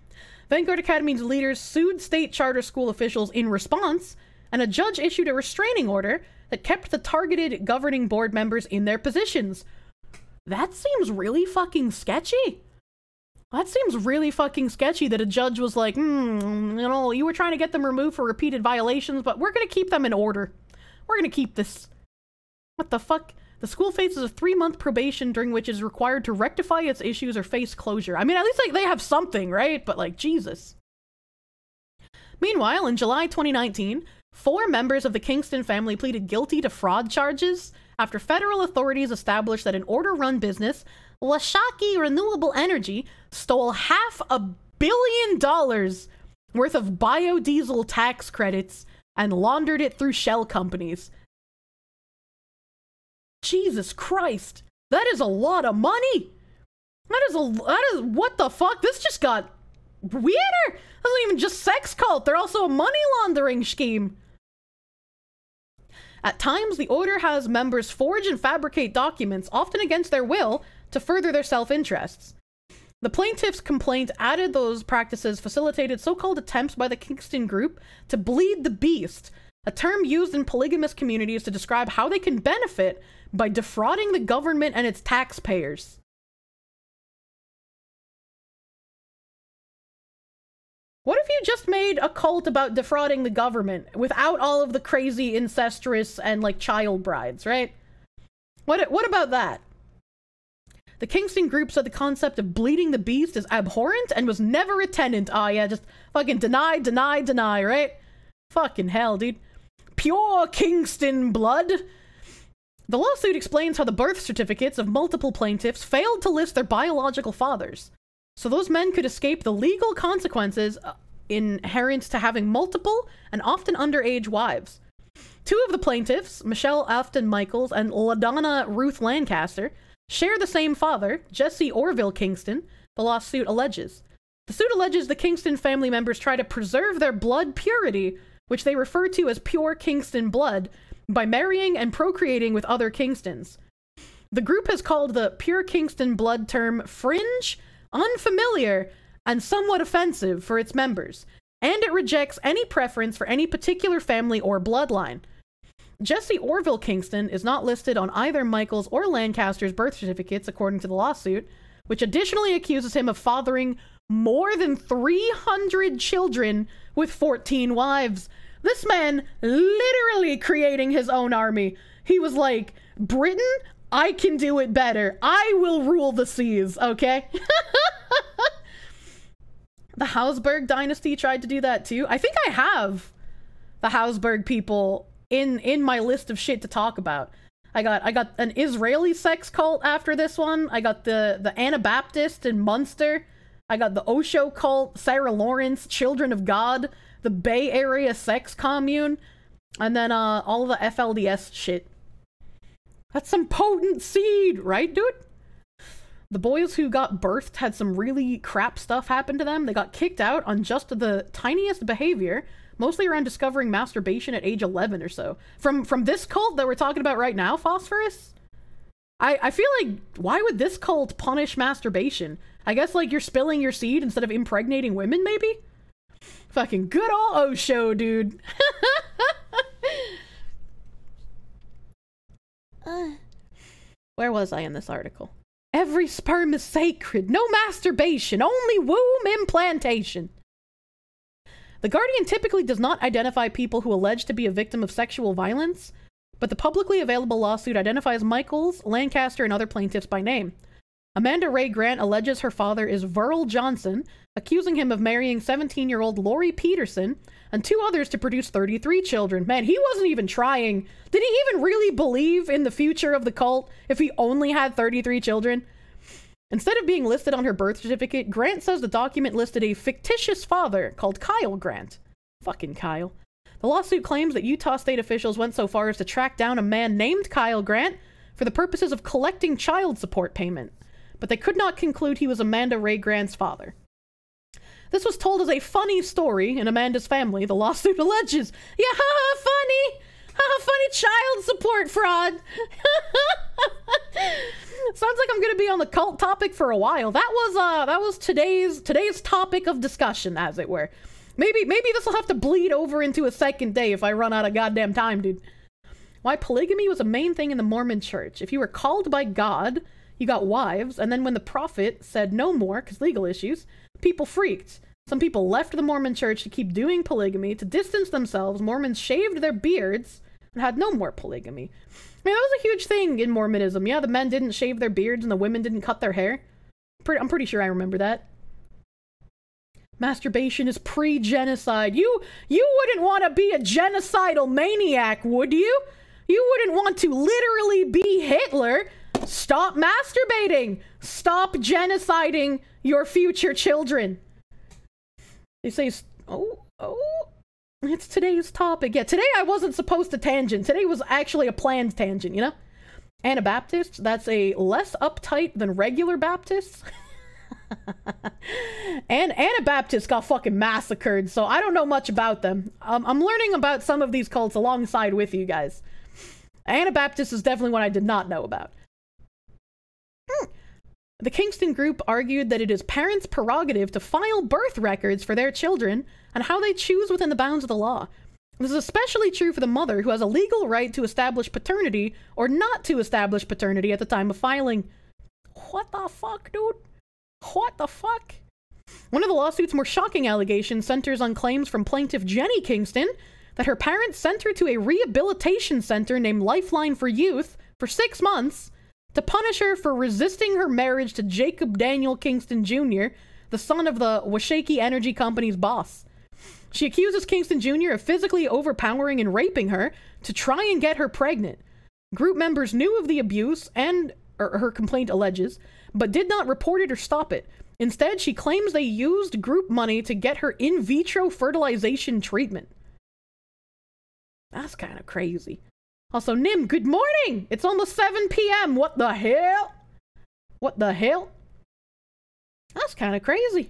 Speaker 1: Vanguard Academy's leaders sued state charter school officials in response, and a judge issued a restraining order that kept the targeted governing board members in their positions. That seems really fucking sketchy. That seems really fucking sketchy that a judge was like, hmm, you know, you were trying to get them removed for repeated violations, but we're gonna keep them in order. We're gonna keep this. What the fuck? The school faces a three month probation during which it is required to rectify its issues or face closure. I mean, at least like they have something, right? But like, Jesus. Meanwhile, in July 2019, four members of the Kingston family pleaded guilty to fraud charges after federal authorities established that an order run business, Washakie Renewable Energy, stole half a billion dollars worth of biodiesel tax credits and laundered it through shell companies. Jesus Christ, that is a lot of money. That is a that is what the fuck? This just got weirder. That's not even just sex cult. They're also a money laundering scheme. At times, the order has members forge and fabricate documents, often against their will, to further their self interests. The plaintiff's complaint added those practices facilitated so called attempts by the Kingston Group to bleed the beast, a term used in polygamous communities to describe how they can benefit by defrauding the government and its taxpayers. What if you just made a cult about defrauding the government without all of the crazy incestuous and like child brides, right? What what about that? The Kingston group said the concept of bleeding the beast is abhorrent and was never a tenant. Ah, oh, yeah, just fucking deny, deny, deny, right? Fucking hell, dude. Pure Kingston blood. The lawsuit explains how the birth certificates of multiple plaintiffs failed to list their biological fathers. So those men could escape the legal consequences uh, inherent to having multiple and often underage wives. Two of the plaintiffs, Michelle Afton Michaels and LaDonna Ruth Lancaster, share the same father, Jesse Orville Kingston, the lawsuit alleges. The suit alleges the Kingston family members try to preserve their blood purity, which they refer to as pure Kingston blood, by marrying and procreating with other Kingstons. The group has called the pure Kingston blood term fringe, unfamiliar, and somewhat offensive for its members, and it rejects any preference for any particular family or bloodline. Jesse Orville Kingston is not listed on either Michael's or Lancaster's birth certificates, according to the lawsuit, which additionally accuses him of fathering more than 300 children with 14 wives. This man literally creating his own army. He was like, Britain, I can do it better. I will rule the seas, okay? The Habsburg dynasty tried to do that too. I think I have the Habsburg people in in my list of shit to talk about. I got I got an Israeli sex cult after this one. I got the the Anabaptist in Munster. I got the Osho cult, Sarah Lawrence, Children of God, the Bay Area sex commune, and then uh all the FLDS shit. That's some potent seed, right, dude? The boys who got birthed had some really crap stuff happen to them. They got kicked out on just the tiniest behavior, mostly around discovering masturbation at age 11 or so. From from this cult that we're talking about right now, Phosphorus? I, I feel like, why would this cult punish masturbation? I guess, like, you're spilling your seed instead of impregnating women, maybe? Fucking good old Osho, dude. Where was I in this article? Every sperm is sacred. No masturbation. Only womb implantation. The Guardian typically does not identify people who allege to be a victim of sexual violence, but the publicly available lawsuit identifies Michaels, Lancaster, and other plaintiffs by name. Amanda Ray Grant alleges her father is Verl Johnson, accusing him of marrying 17 year old Lori Peterson and two others to produce 33 children. Man, he wasn't even trying. Did he even really believe in the future of the cult if he only had 33 children? Instead of being listed on her birth certificate, Grant says the document listed a fictitious father called Kyle Grant. Fucking Kyle. The lawsuit claims that Utah state officials went so far as to track down a man named Kyle Grant for the purposes of collecting child support payment, but they could not conclude he was Amanda Ray Grant's father. This was told as a funny story in Amanda's family, the lawsuit alleges. Yeah, ha, ha, funny! Ha, ha, funny child support fraud! Sounds like I'm gonna be on the cult topic for a while. That was uh that was today's today's topic of discussion, as it were. Maybe maybe this will have to bleed over into a second day if I run out of goddamn time, dude. Why polygamy was a main thing in the Mormon church. If you were called by God, you got wives, and then when the prophet said no more, because legal issues, people freaked. Some people left the Mormon church to keep doing polygamy. To distance themselves, Mormons shaved their beards and had no more polygamy. I mean, that was a huge thing in Mormonism. Yeah, the men didn't shave their beards and the women didn't cut their hair. I'm pretty sure I remember that. Masturbation is pre-genocide. You you wouldn't want to be a genocidal maniac, would you? You wouldn't want to literally be Hitler. Stop masturbating. Stop genociding your future children. They say, oh, oh, it's today's topic. Yeah, today I wasn't supposed to tangent. Today was actually a planned tangent, you know? Anabaptists, that's a less uptight than regular Baptists. and Anabaptists got fucking massacred, so I don't know much about them. Um, I'm learning about some of these cults alongside with you guys. Anabaptist is definitely one I did not know about. Hmm. The Kingston Group argued that it is parents' prerogative to file birth records for their children and how they choose within the bounds of the law. This is especially true for the mother who has a legal right to establish paternity or not to establish paternity at the time of filing. What the fuck, dude? What the fuck? One of the lawsuit's more shocking allegations centers on claims from plaintiff Jenny Kingston that her parents sent her to a rehabilitation center named Lifeline for Youth for six months to punish her for resisting her marriage to Jacob Daniel Kingston Jr., the son of the Washakie Energy Company's boss. She accuses Kingston Jr. of physically overpowering and raping her to try and get her pregnant. Group members knew of the abuse and or her complaint alleges, but did not report it or stop it. Instead, she claims they used group money to get her in vitro fertilization treatment. That's kind of crazy. Also, Nim, good morning! It's almost 7 p.m. What the hell? What the hell? That's kind of crazy.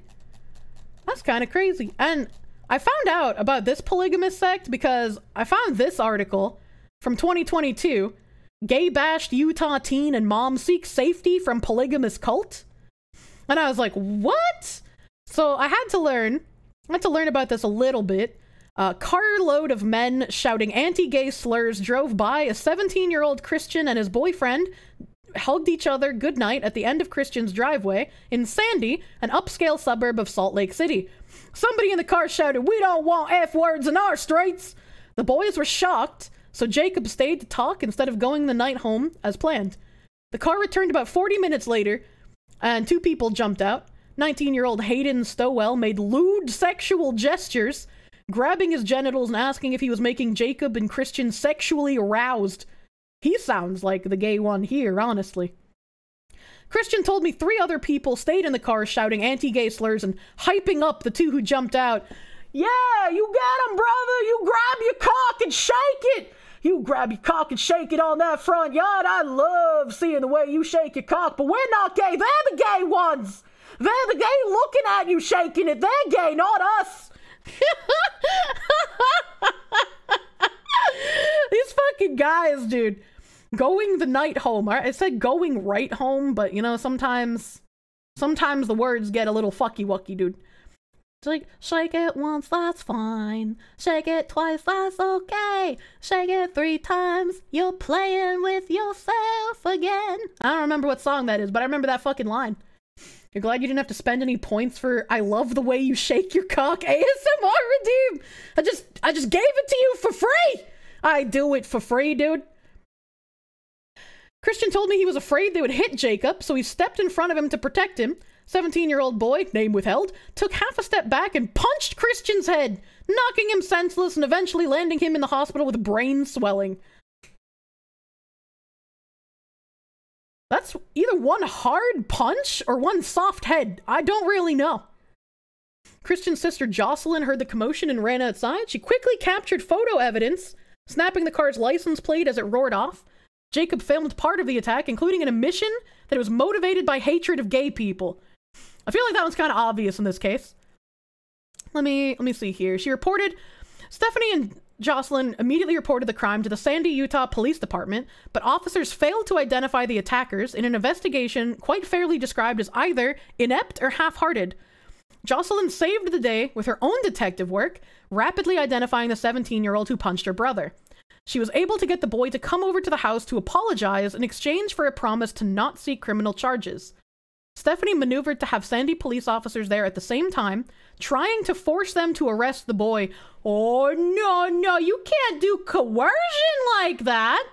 Speaker 1: That's kind of crazy. And I found out about this polygamous sect because I found this article from 2022. Gay bashed Utah teen and mom seek safety from polygamous cult. And I was like, what? So I had to learn. I had to learn about this a little bit. A carload of men shouting anti gay slurs drove by. A 17 year old Christian and his boyfriend hugged each other goodnight at the end of Christian's driveway in Sandy, an upscale suburb of Salt Lake City. Somebody in the car shouted, We don't want F words in our streets. The boys were shocked, so Jacob stayed to talk instead of going the night home as planned. The car returned about 40 minutes later, and two people jumped out. 19 year old Hayden Stowell made lewd sexual gestures, grabbing his genitals and asking if he was making Jacob and Christian sexually aroused. He sounds like the gay one here, honestly. Christian told me three other people stayed in the car shouting anti gay slurs and hyping up the two who jumped out. Yeah, you got him, brother! You grab your cock and shake it! You grab your cock and shake it on that front yard. I love seeing the way you shake your cock, but we're not gay. They're the gay ones. They're the gay looking at you shaking it. They're gay, not us. These fucking guys, dude. Going the night home. I said going right home, but you know, sometimes sometimes the words get a little fucky wucky, dude. It's like, shake it once, that's fine. Shake it twice, that's okay. Shake it three times, you're playing with yourself again. I don't remember what song that is, but I remember that fucking line. You're glad you didn't have to spend any points for I love the way you shake your cock ASMR redeem. I just I just gave it to you for free. I do it for free, dude. Christian told me he was afraid they would hit Jacob, so he stepped in front of him to protect him. 17 year old boy, name withheld, took half a step back and punched Christian's head, knocking him senseless and eventually landing him in the hospital with brain swelling. That's either one hard punch or one soft head. I don't really know. Christian's sister Jocelyn heard the commotion and ran outside. She quickly captured photo evidence, snapping the car's license plate as it roared off. Jacob filmed part of the attack, including an admission that it was motivated by hatred of gay people. I feel like that one's kind of obvious in this case. Let me let me see here. She reported Stephanie and Jocelyn immediately reported the crime to the Sandy, Utah Police Department, but officers failed to identify the attackers in an investigation quite fairly described as either inept or half-hearted. Jocelyn saved the day with her own detective work, rapidly identifying the 17-year-old who punched her brother. She was able to get the boy to come over to the house to apologize in exchange for a promise to not seek criminal charges. Stephanie maneuvered to have Sandy police officers there at the same time, trying to force them to arrest the boy. Oh, no, no, you can't do coercion like that.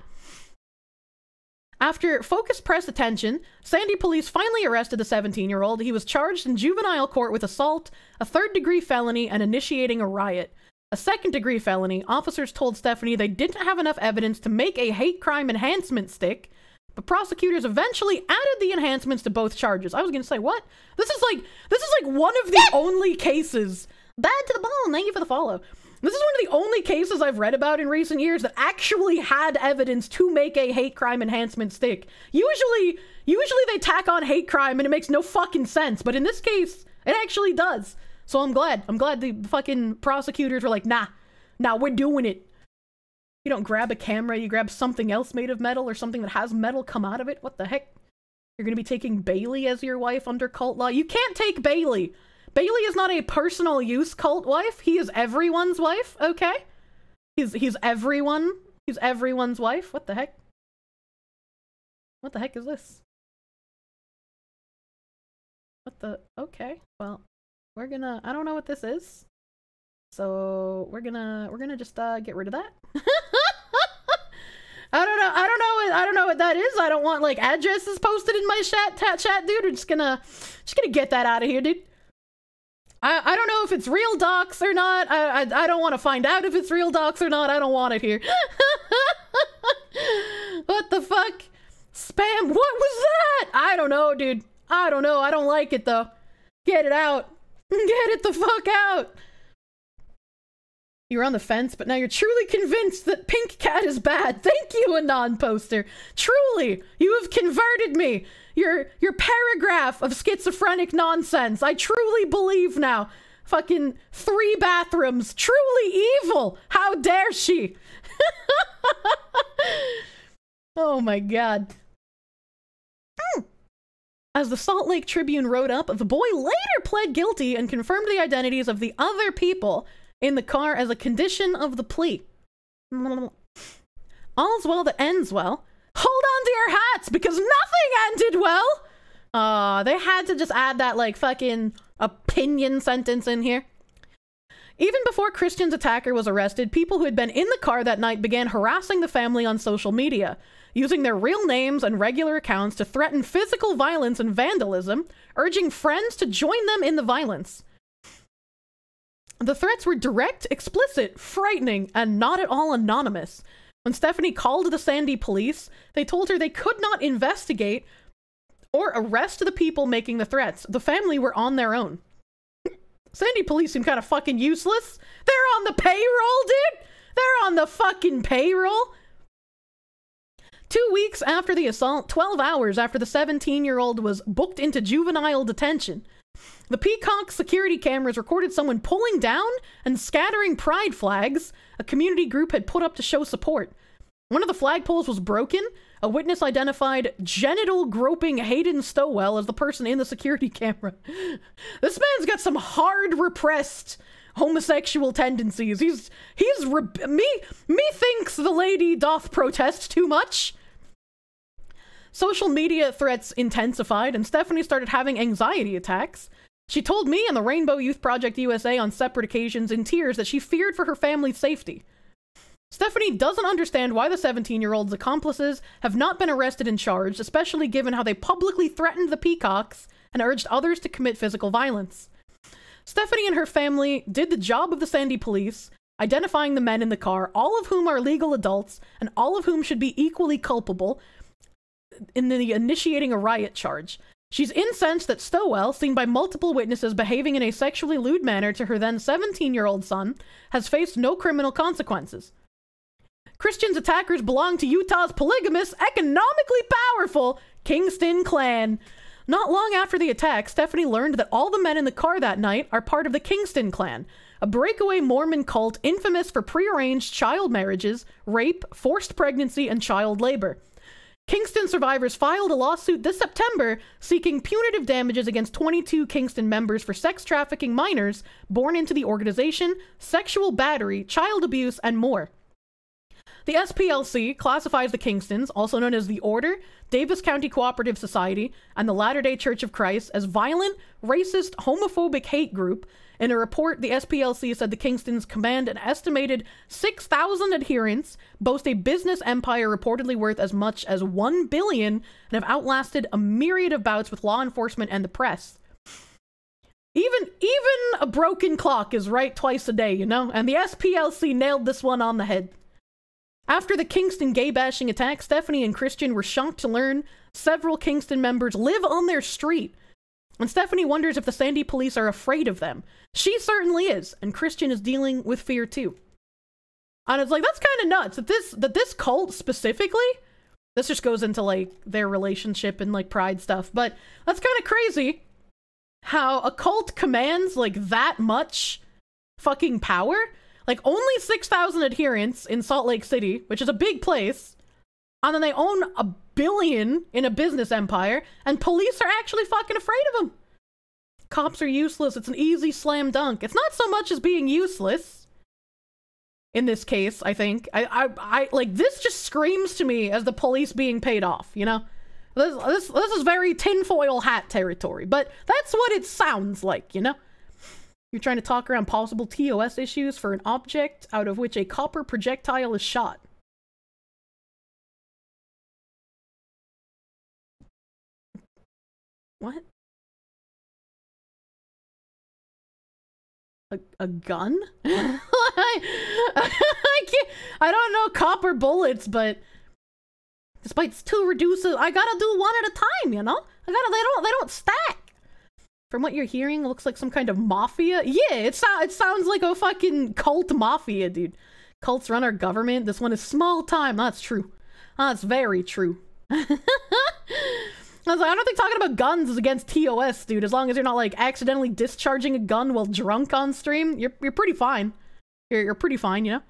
Speaker 1: After focused press attention, Sandy police finally arrested the 17 year old. He was charged in juvenile court with assault, a third degree felony, and initiating a riot. A second degree felony, officers told Stephanie they didn't have enough evidence to make a hate crime enhancement stick, but prosecutors eventually added the enhancements to both charges. I was gonna say, what? This is like this is like one of the only cases. Bad to the bone. Thank you for the follow. This is one of the only cases I've read about in recent years that actually had evidence to make a hate crime enhancement stick. Usually, usually they tack on hate crime and it makes no fucking sense, but in this case, it actually does. So I'm glad. I'm glad the fucking prosecutors were like, nah, nah, we're doing it. You don't grab a camera, you grab something else made of metal or something that has metal come out of it. What the heck? You're gonna be taking Bailey as your wife under cult law? You can't take Bailey. Bailey is not a personal use cult wife. He is everyone's wife, okay? He's he's everyone. He's everyone's wife. What the heck? What the heck is this? What the okay. Well, we're gonna I don't know what this is. So we're gonna we're gonna just uh, get rid of that. I don't know. I don't know. What, I don't know what that is. I don't want like addresses posted in my chat chat, chat dude. We're just gonna just gonna get that out of here, dude. I, I don't know if it's real docs or not. I I, I don't want to find out if it's real docs or not. I don't want it here. what the fuck? Spam? What was that? I don't know, dude. I don't know. I don't like it though. Get it out. Get it the fuck out. You were on the fence, but now you're truly convinced that Pink Cat is bad. Thank you, Anon Poster. Truly, you have converted me. Your your paragraph of schizophrenic nonsense. I truly believe now. Fucking three bathrooms. Truly evil. How dare she? oh my god. Hmm. As the Salt Lake Tribune wrote up, the boy later pled guilty and confirmed the identities of the other people in the car as a condition of the plea. All's well that ends well. Hold on to your hats because nothing ended well. Uh, they had to just add that like fucking opinion sentence in here. Even before Christian's attacker was arrested, people who had been in the car that night began harassing the family on social media, using their real names and regular accounts to threaten physical violence and vandalism, urging friends to join them in the violence. The threats were direct, explicit, frightening, and not at all anonymous. When Stephanie called the Sandy police, they told her they could not investigate or arrest the people making the threats. The family were on their own. Sandy police seem kind of fucking useless. They're on the payroll, dude! They're on the fucking payroll! Two weeks after the assault, 12 hours after the 17 year old was booked into juvenile detention, the Peacock security cameras recorded someone pulling down and scattering pride flags a community group had put up to show support. One of the flagpoles was broken. A witness identified genital groping Hayden Stowell as the person in the security camera. This man's got some hard repressed homosexual tendencies. He's he's me me thinks the lady doth protest too much. Social media threats intensified, and Stephanie started having anxiety attacks. She told me and the Rainbow Youth Project USA on separate occasions in tears that she feared for her family's safety. Stephanie doesn't understand why the 17 year old's accomplices have not been arrested and charged, especially given how they publicly threatened the Peacocks and urged others to commit physical violence. Stephanie and her family did the job of the Sandy police, identifying the men in the car, all of whom are legal adults and all of whom should be equally culpable in the initiating a riot charge. She's incensed that Stowell, seen by multiple witnesses behaving in a sexually lewd manner to her then 17 year old son, has faced no criminal consequences. Christian's attackers belong to Utah's polygamous, economically powerful Kingston clan. Not long after the attack, Stephanie learned that all the men in the car that night are part of the Kingston clan, a breakaway Mormon cult infamous for prearranged child marriages, rape, forced pregnancy, and child labor. Kingston survivors filed a lawsuit this September seeking punitive damages against 22 Kingston members for sex trafficking minors born into the organization, sexual battery, child abuse, and more. The SPLC classifies the Kingstons, also known as the Order, Davis County Cooperative Society, and the Latter day Church of Christ, as violent, racist, homophobic hate group. In a report, the SPLC said the Kingstons command an estimated 6,000 adherents, boast a business empire reportedly worth as much as 1 billion, and have outlasted a myriad of bouts with law enforcement and the press. Even even a broken clock is right twice a day, you know? And the SPLC nailed this one on the head. After the Kingston gay bashing attack, Stephanie and Christian were shocked to learn several Kingston members live on their street. And Stephanie wonders if the Sandy police are afraid of them. She certainly is, and Christian is dealing with fear too. And it's like that's kind of nuts that this that this cult specifically this just goes into like their relationship and like pride stuff, but that's kind of crazy how a cult commands like that much fucking power like only 6,000 adherents in Salt Lake City, which is a big place. And then they own a billion in a business empire, and police are actually fucking afraid of him. Cops are useless. It's an easy slam dunk. It's not so much as being useless. In this case, I think I, I, I like this just screams to me as the police being paid off. You know, this, this, this is very tinfoil hat territory, but that's what it sounds like. You know. You're trying to talk around possible TOS issues for an object out of which a copper projectile is shot. What? A, a gun? I, I, can't, I don't know copper bullets, but despite two reduces, I gotta do one at a time, you know? I gotta, they don't, they don't stack. From what you're hearing, it looks like some kind of mafia. Yeah, it, so- it sounds like a fucking cult mafia, dude. Cults run our government. This one is small time. That's true. That's very true. I was like, I don't think talking about guns is against TOS, dude. As long as you're not like accidentally discharging a gun while drunk on stream, you're you're pretty fine. You're you're pretty fine, you know.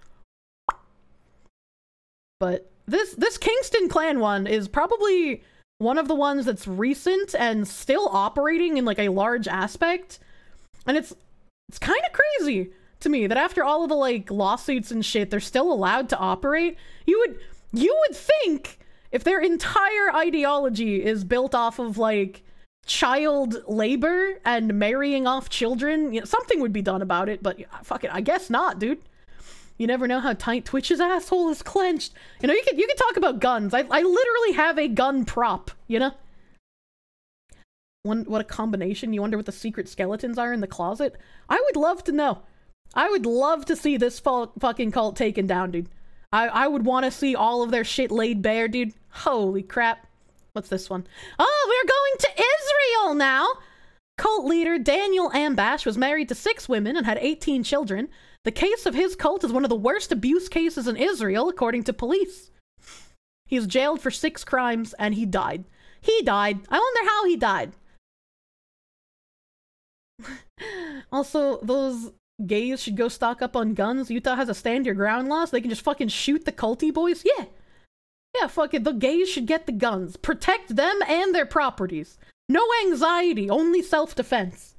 Speaker 1: But this this Kingston clan one is probably one of the ones that's recent and still operating in like a large aspect. And it's it's kind of crazy to me that after all of the like lawsuits and shit, they're still allowed to operate. You would you would think if their entire ideology is built off of like child labor and marrying off children, you know, something would be done about it, but fuck it, I guess not, dude. You never know how tight Twitch's asshole is clenched. You know, you can you can talk about guns. I I literally have a gun prop, you know? What a combination. You wonder what the secret skeletons are in the closet. I would love to know. I would love to see this fu- fucking cult taken down, dude. I, I would want to see all of their shit laid bare, dude. Holy crap. What's this one? Oh, we're going to Israel now. Cult leader Daniel Ambash was married to six women and had 18 children. The case of his cult is one of the worst abuse cases in Israel, according to police. He was jailed for six crimes and he died. He died. I wonder how he died. also, those gays should go stock up on guns. Utah has a stand your ground law, so they can just fucking shoot the culty boys. Yeah. Yeah, fuck it. The gays should get the guns. Protect them and their properties. No anxiety, only self defense.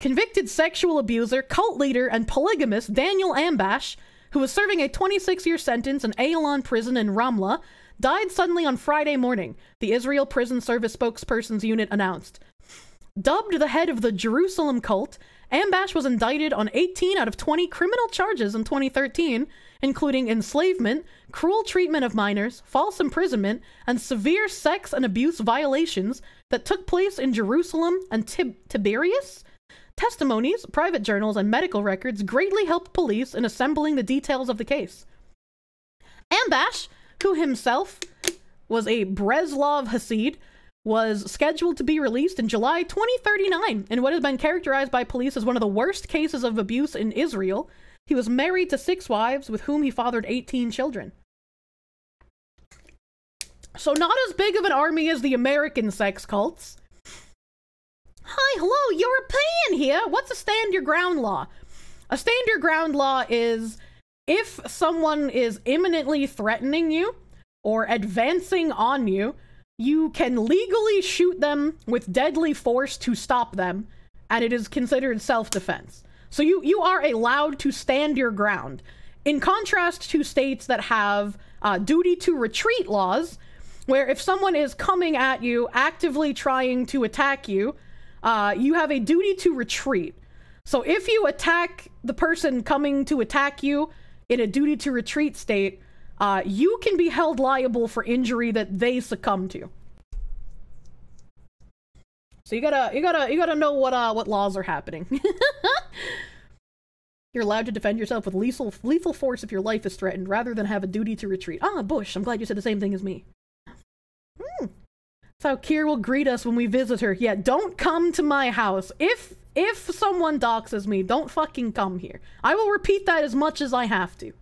Speaker 1: Convicted sexual abuser, cult leader, and polygamist Daniel Ambash, who was serving a 26 year sentence in Ayalon prison in Ramla, died suddenly on Friday morning, the Israel Prison Service spokesperson's unit announced. Dubbed the head of the Jerusalem cult, Ambash was indicted on 18 out of 20 criminal charges in 2013, including enslavement, cruel treatment of minors, false imprisonment, and severe sex and abuse violations that took place in Jerusalem and Tib- Tiberias. Testimonies, private journals, and medical records greatly helped police in assembling the details of the case. Ambash, who himself was a Breslov Hasid, was scheduled to be released in July 2039 in what has been characterized by police as one of the worst cases of abuse in Israel. He was married to six wives with whom he fathered 18 children. So, not as big of an army as the American sex cults. Hi, hello, European here. What's a stand your ground law? A stand your ground law is if someone is imminently threatening you or advancing on you, you can legally shoot them with deadly force to stop them, and it is considered self defense. So you, you are allowed to stand your ground. In contrast to states that have uh, duty to retreat laws, where if someone is coming at you, actively trying to attack you, uh, you have a duty to retreat. So if you attack the person coming to attack you in a duty to retreat state, uh, you can be held liable for injury that they succumb to. So you gotta, you gotta, you gotta know what uh what laws are happening. You're allowed to defend yourself with lethal lethal force if your life is threatened, rather than have a duty to retreat. Ah, Bush, I'm glad you said the same thing as me. Hmm. That's how Kier will greet us when we visit her. Yeah, don't come to my house. If if someone doxes me, don't fucking come here. I will repeat that as much as I have to.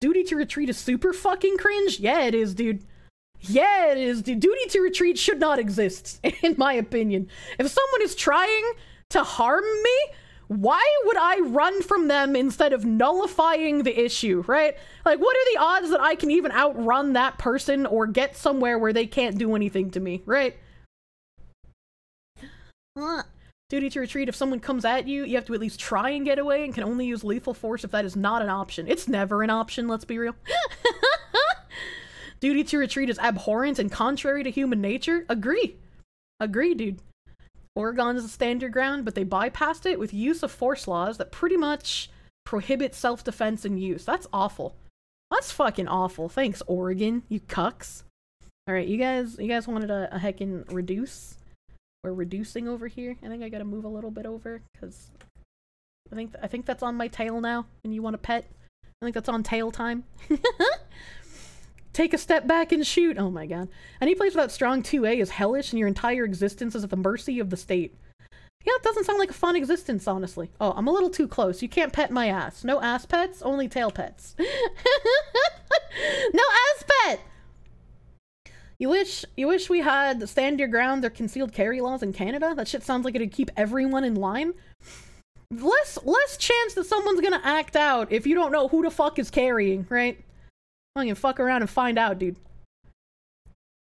Speaker 1: Duty to retreat is super fucking cringe? Yeah, it is, dude. Yeah, it is, The Duty to retreat should not exist, in my opinion. If someone is trying to harm me, why would I run from them instead of nullifying the issue, right? Like, what are the odds that I can even outrun that person or get somewhere where they can't do anything to me, right? Duty to retreat, if someone comes at you, you have to at least try and get away and can only use lethal force if that is not an option. It's never an option, let's be real. Duty to retreat is abhorrent and contrary to human nature. Agree. Agree, dude. Oregon is a stand your ground, but they bypassed it with use of force laws that pretty much prohibit self defense and use. That's awful. That's fucking awful. Thanks, Oregon, you cucks. Alright, you guys you guys wanted a, a heckin' reduce? We're reducing over here. I think I gotta move a little bit over, because I think I think that's on my tail now, and you want a pet. I think that's on tail time. Take a step back and shoot. Oh my god. Any place without strong 2A is hellish and your entire existence is at the mercy of the state. Yeah, it doesn't sound like a fun existence, honestly. Oh, I'm a little too close. You can't pet my ass. No ass pets, only tail pets. no ass pet! You wish you wish we had stand your ground or concealed carry laws in Canada? That shit sounds like it'd keep everyone in line. Less less chance that someone's gonna act out if you don't know who the fuck is carrying, right? I can fuck around and find out, dude.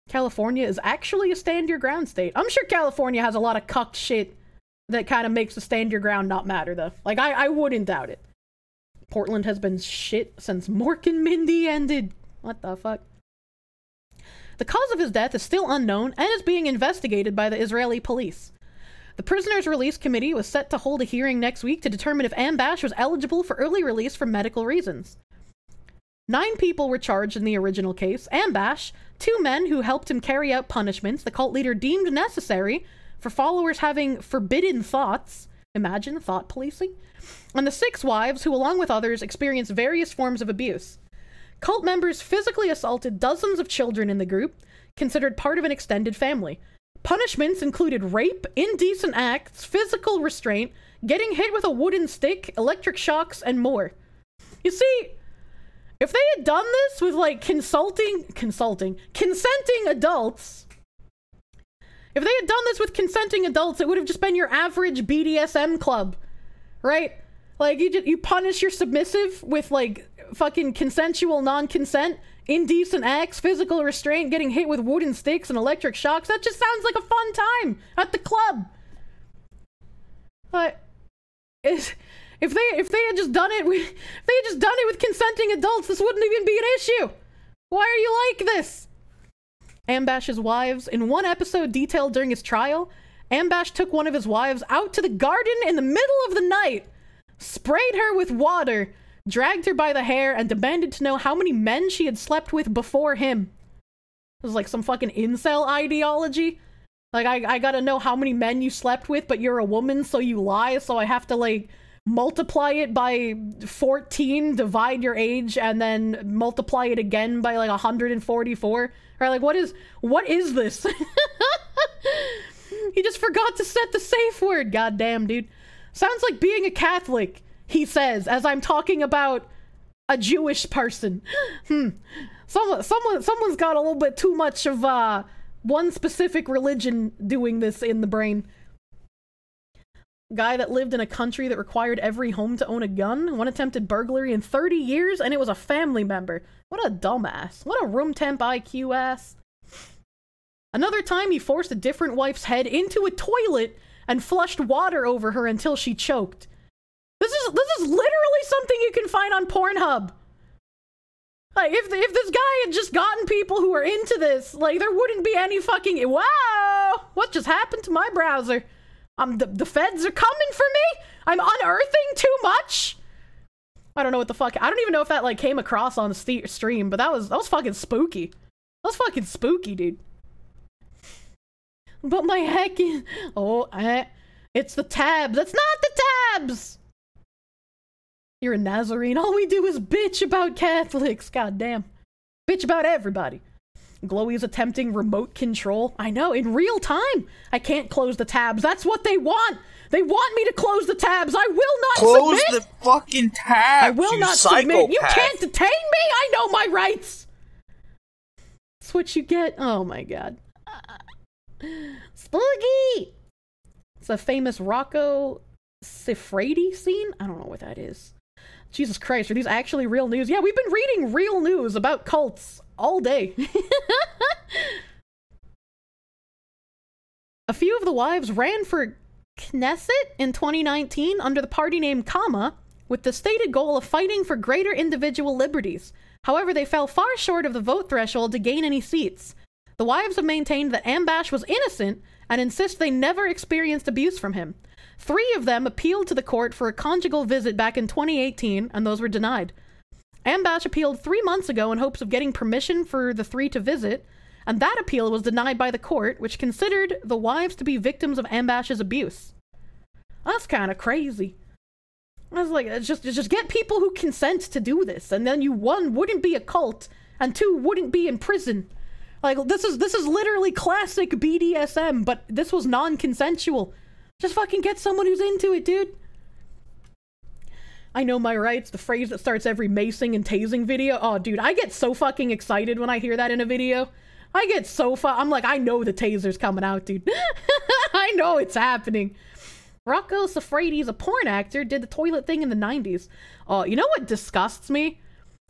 Speaker 1: California is actually a stand your ground state. I'm sure California has a lot of cucked shit that kind of makes the stand your ground not matter, though. Like, I, I wouldn't doubt it. Portland has been shit since Mork and Mindy ended. What the fuck? The cause of his death is still unknown and is being investigated by the Israeli police. The prisoner's release committee was set to hold a hearing next week to determine if Ambash was eligible for early release for medical reasons. Nine people were charged in the original case. Ambash, two men who helped him carry out punishments the cult leader deemed necessary for followers having forbidden thoughts. Imagine thought policing. And the six wives who, along with others, experienced various forms of abuse. Cult members physically assaulted dozens of children in the group, considered part of an extended family. Punishments included rape, indecent acts, physical restraint, getting hit with a wooden stick, electric shocks, and more. You see, if they had done this with like consulting, consulting, consenting adults, if they had done this with consenting adults, it would have just been your average BDSM club, right? Like you just, you punish your submissive with like fucking consensual non-consent, indecent acts, physical restraint, getting hit with wooden sticks and electric shocks. That just sounds like a fun time at the club. But is if they if they had just done it with if they had just done it with consenting adults, this wouldn't even be an issue. Why are you like this? Ambash's wives, in one episode detailed during his trial, Ambash took one of his wives out to the garden in the middle of the night, sprayed her with water, dragged her by the hair, and demanded to know how many men she had slept with before him. It was like some fucking incel ideology. Like, I, I gotta know how many men you slept with, but you're a woman, so you lie, so I have to, like, multiply it by 14, divide your age, and then multiply it again by, like, 144. Right? Like, what is, what is this? he just forgot to set the safe word, goddamn, dude. Sounds like being a Catholic, he says, as I'm talking about a Jewish person. Hmm. Someone, someone, someone's got a little bit too much of, uh, one specific religion doing this in the brain. Guy that lived in a country that required every home to own a gun. One attempted burglary in 30 years, and it was a family member. What a dumbass. What a room temp IQ ass. Another time, he forced a different wife's head into a toilet and flushed water over her until she choked. This is this is literally something you can find on Pornhub. Like if if this guy had just gotten people who are into this, like there wouldn't be any fucking wow. What just happened to my browser? Um, the the feds are coming for me. I'm unearthing too much. I don't know what the fuck. I don't even know if that like came across on the st- stream, but that was that was fucking spooky. That was fucking spooky, dude. But my heck is oh, eh, it's the tabs. That's not the tabs. You're a Nazarene. All we do is bitch about Catholics. God damn. Bitch about everybody. Glowy's attempting remote control. I know, in real time. I can't close the tabs. That's what they want. They want me to close the tabs. I will not
Speaker 4: Close
Speaker 1: submit.
Speaker 4: the fucking tabs.
Speaker 1: I will not
Speaker 4: psychopath.
Speaker 1: submit. You can't detain me. I know my rights. That's what you get. Oh my god.
Speaker 2: Spooky!
Speaker 1: It's a famous Rocco Siffredi scene. I don't know what that is. Jesus Christ, are these actually real news? Yeah, we've been reading real news about cults all day. a few of the wives ran for Knesset in 2019 under the party name Kama, with the stated goal of fighting for greater individual liberties. However, they fell far short of the vote threshold to gain any seats. The wives have maintained that Ambash was innocent and insist they never experienced abuse from him. Three of them appealed to the court for a conjugal visit back in 2018, and those were denied. Ambash appealed three months ago in hopes of getting permission for the three to visit, and that appeal was denied by the court, which considered the wives to be victims of Ambash's abuse. That's kind of crazy. I was like, just, just get people who consent to do this, and then you one wouldn't be a cult, and two wouldn't be in prison. Like this is this is literally classic BDSM, but this was non-consensual. Just fucking get someone who's into it, dude. I know my rights, the phrase that starts every macing and tasing video. Oh, dude, I get so fucking excited when I hear that in a video. I get so fu- I'm like, I know the taser's coming out, dude. I know it's happening. Rocco Siffredi's a porn actor, did the toilet thing in the 90s. Oh, you know what disgusts me?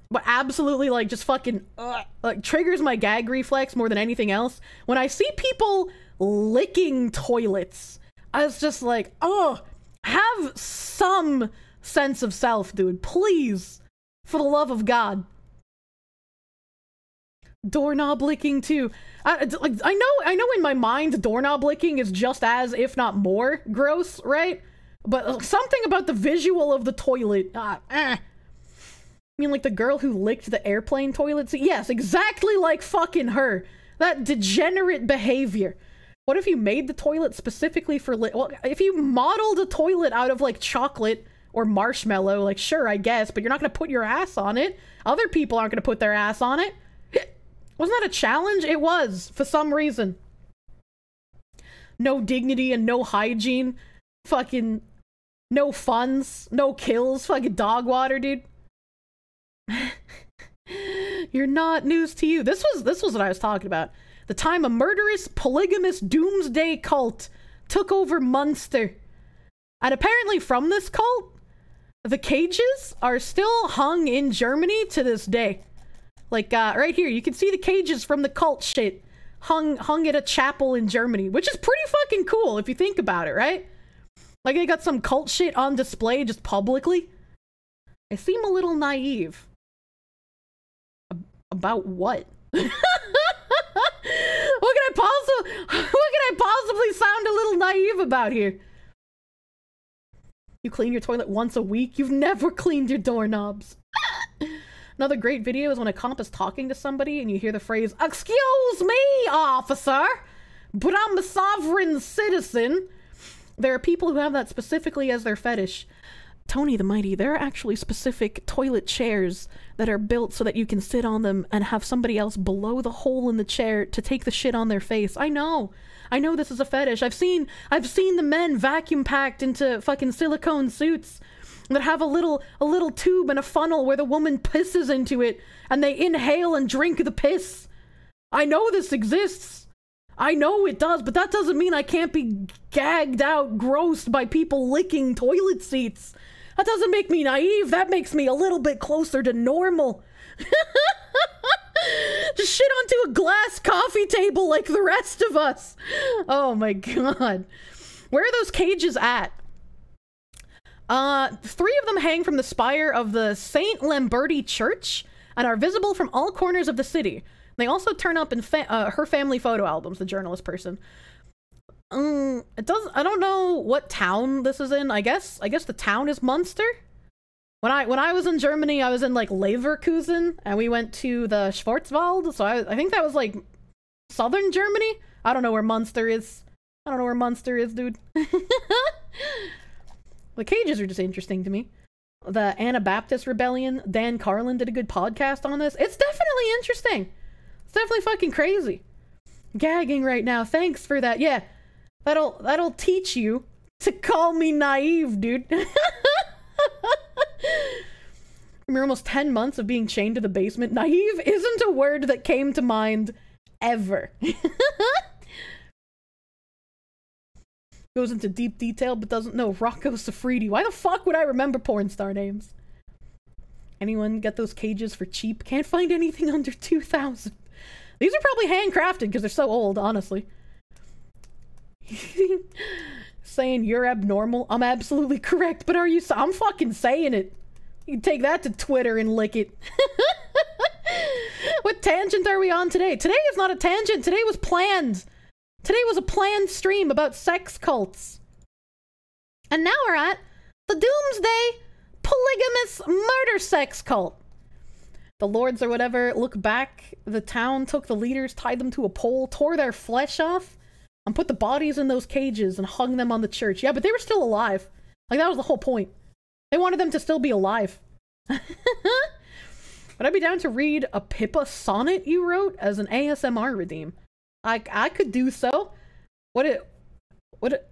Speaker 1: What absolutely, like, just fucking, uh, like, triggers my gag reflex more than anything else? When I see people licking toilets. I was just like, oh, have some sense of self, dude. Please. For the love of God. Doorknob licking too. I, like, I know, I know in my mind, doorknob licking is just as, if not more, gross, right? But uh, something about the visual of the toilet, uh, eh. mean like the girl who licked the airplane toilet seat? Yes, exactly like fucking her. That degenerate behavior. What if you made the toilet specifically for li- well, if you modeled a toilet out of like chocolate or marshmallow, like sure, I guess, but you're not going to put your ass on it. Other people aren't going to put their ass on it. Wasn't that a challenge? It was for some reason. No dignity and no hygiene. Fucking no funds, no kills, fucking dog water, dude. You're not news to you. This was this was what I was talking about. The time a murderous, polygamous doomsday cult took over Munster. And apparently from this cult, the cages are still hung in Germany to this day. Like uh, right here, you can see the cages from the cult shit hung hung at a chapel in Germany, which is pretty fucking cool if you think about it, right? Like they got some cult shit on display just publicly. I seem a little naive. Ab- about what? what can I possibly what can I possibly sound a little naive about here? You clean your toilet once a week. You've never cleaned your doorknobs. Another great video is when a cop is talking to somebody and you hear the phrase, Excuse me, officer, but I'm a sovereign citizen. There are people who have that specifically as their fetish. Tony the Mighty, there are actually specific toilet chairs that are built so that you can sit on them and have somebody else below the hole in the chair to take the shit on their face. I know. I know this is a fetish. I've seen I've seen the men vacuum packed into fucking silicone suits that have a little a little tube and a funnel where the woman pisses into it and they inhale and drink the piss. I know this exists. I know it does, but that doesn't mean I can't be gagged out, grossed by people licking toilet seats. That doesn't make me naive. That makes me a little bit closer to normal. Just shit onto a glass coffee table like the rest of us. Oh my god. Where are those cages at? Uh, three of them hang from the spire of the Saint Lamberti Church and are visible from all corners of the city. They also turn up in fa- uh, her family photo albums. The journalist person. Um, it does. I don't know what town this is in. I guess. I guess the town is Munster. When I when I was in Germany, I was in like Leverkusen, and we went to the Schwarzwald. So I I think that was like southern Germany. I don't know where Munster is. I don't know where Munster is, dude. the cages are just interesting to me. The Anabaptist Rebellion. Dan Carlin did a good podcast on this. It's definitely interesting. It's definitely fucking crazy. Gagging right now. Thanks for that. Yeah, that'll that'll teach you to call me naive, dude. Remember almost 10 months of being chained to the basement. Naive isn't a word that came to mind ever. Goes into deep detail but doesn't know Rocco Siffredi. Why the fuck would I remember porn star names? Anyone get those cages for cheap? Can't find anything under 2000. These are probably handcrafted because they're so old, honestly. saying you're abnormal. I'm absolutely correct, but are you? I'm fucking saying it. You can take that to Twitter and lick it. what tangent are we on today? Today is not a tangent. Today was planned. Today was a planned stream about sex cults. And now we're at the Doomsday Polygamous Murder Sex Cult. The lords or whatever look back. The town took the leaders, tied them to a pole, tore their flesh off, and put the bodies in those cages and hung them on the church. Yeah, but they were still alive. Like, that was the whole point. They wanted them to still be alive. Would I be down to read a Pippa sonnet you wrote as an ASMR redeem? I, I could do so. What it, what it,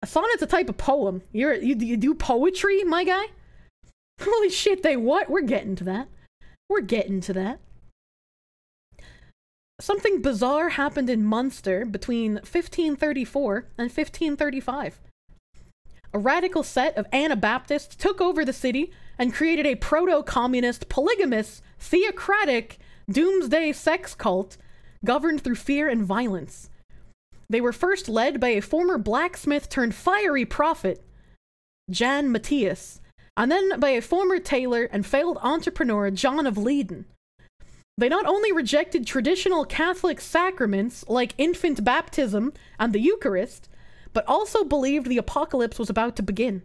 Speaker 1: a sonnet's a type of poem. You're, you, you do poetry, my guy? Holy shit, they what? We're getting to that. We're getting to that. Something bizarre happened in Munster between 1534 and 1535. A radical set of Anabaptists took over the city and created a proto communist, polygamous, theocratic, doomsday sex cult governed through fear and violence. They were first led by a former blacksmith turned fiery prophet, Jan Matthias, and then by a former tailor and failed entrepreneur, John of Leyden. They not only rejected traditional Catholic sacraments like infant baptism and the Eucharist, but also believed the apocalypse was about to begin.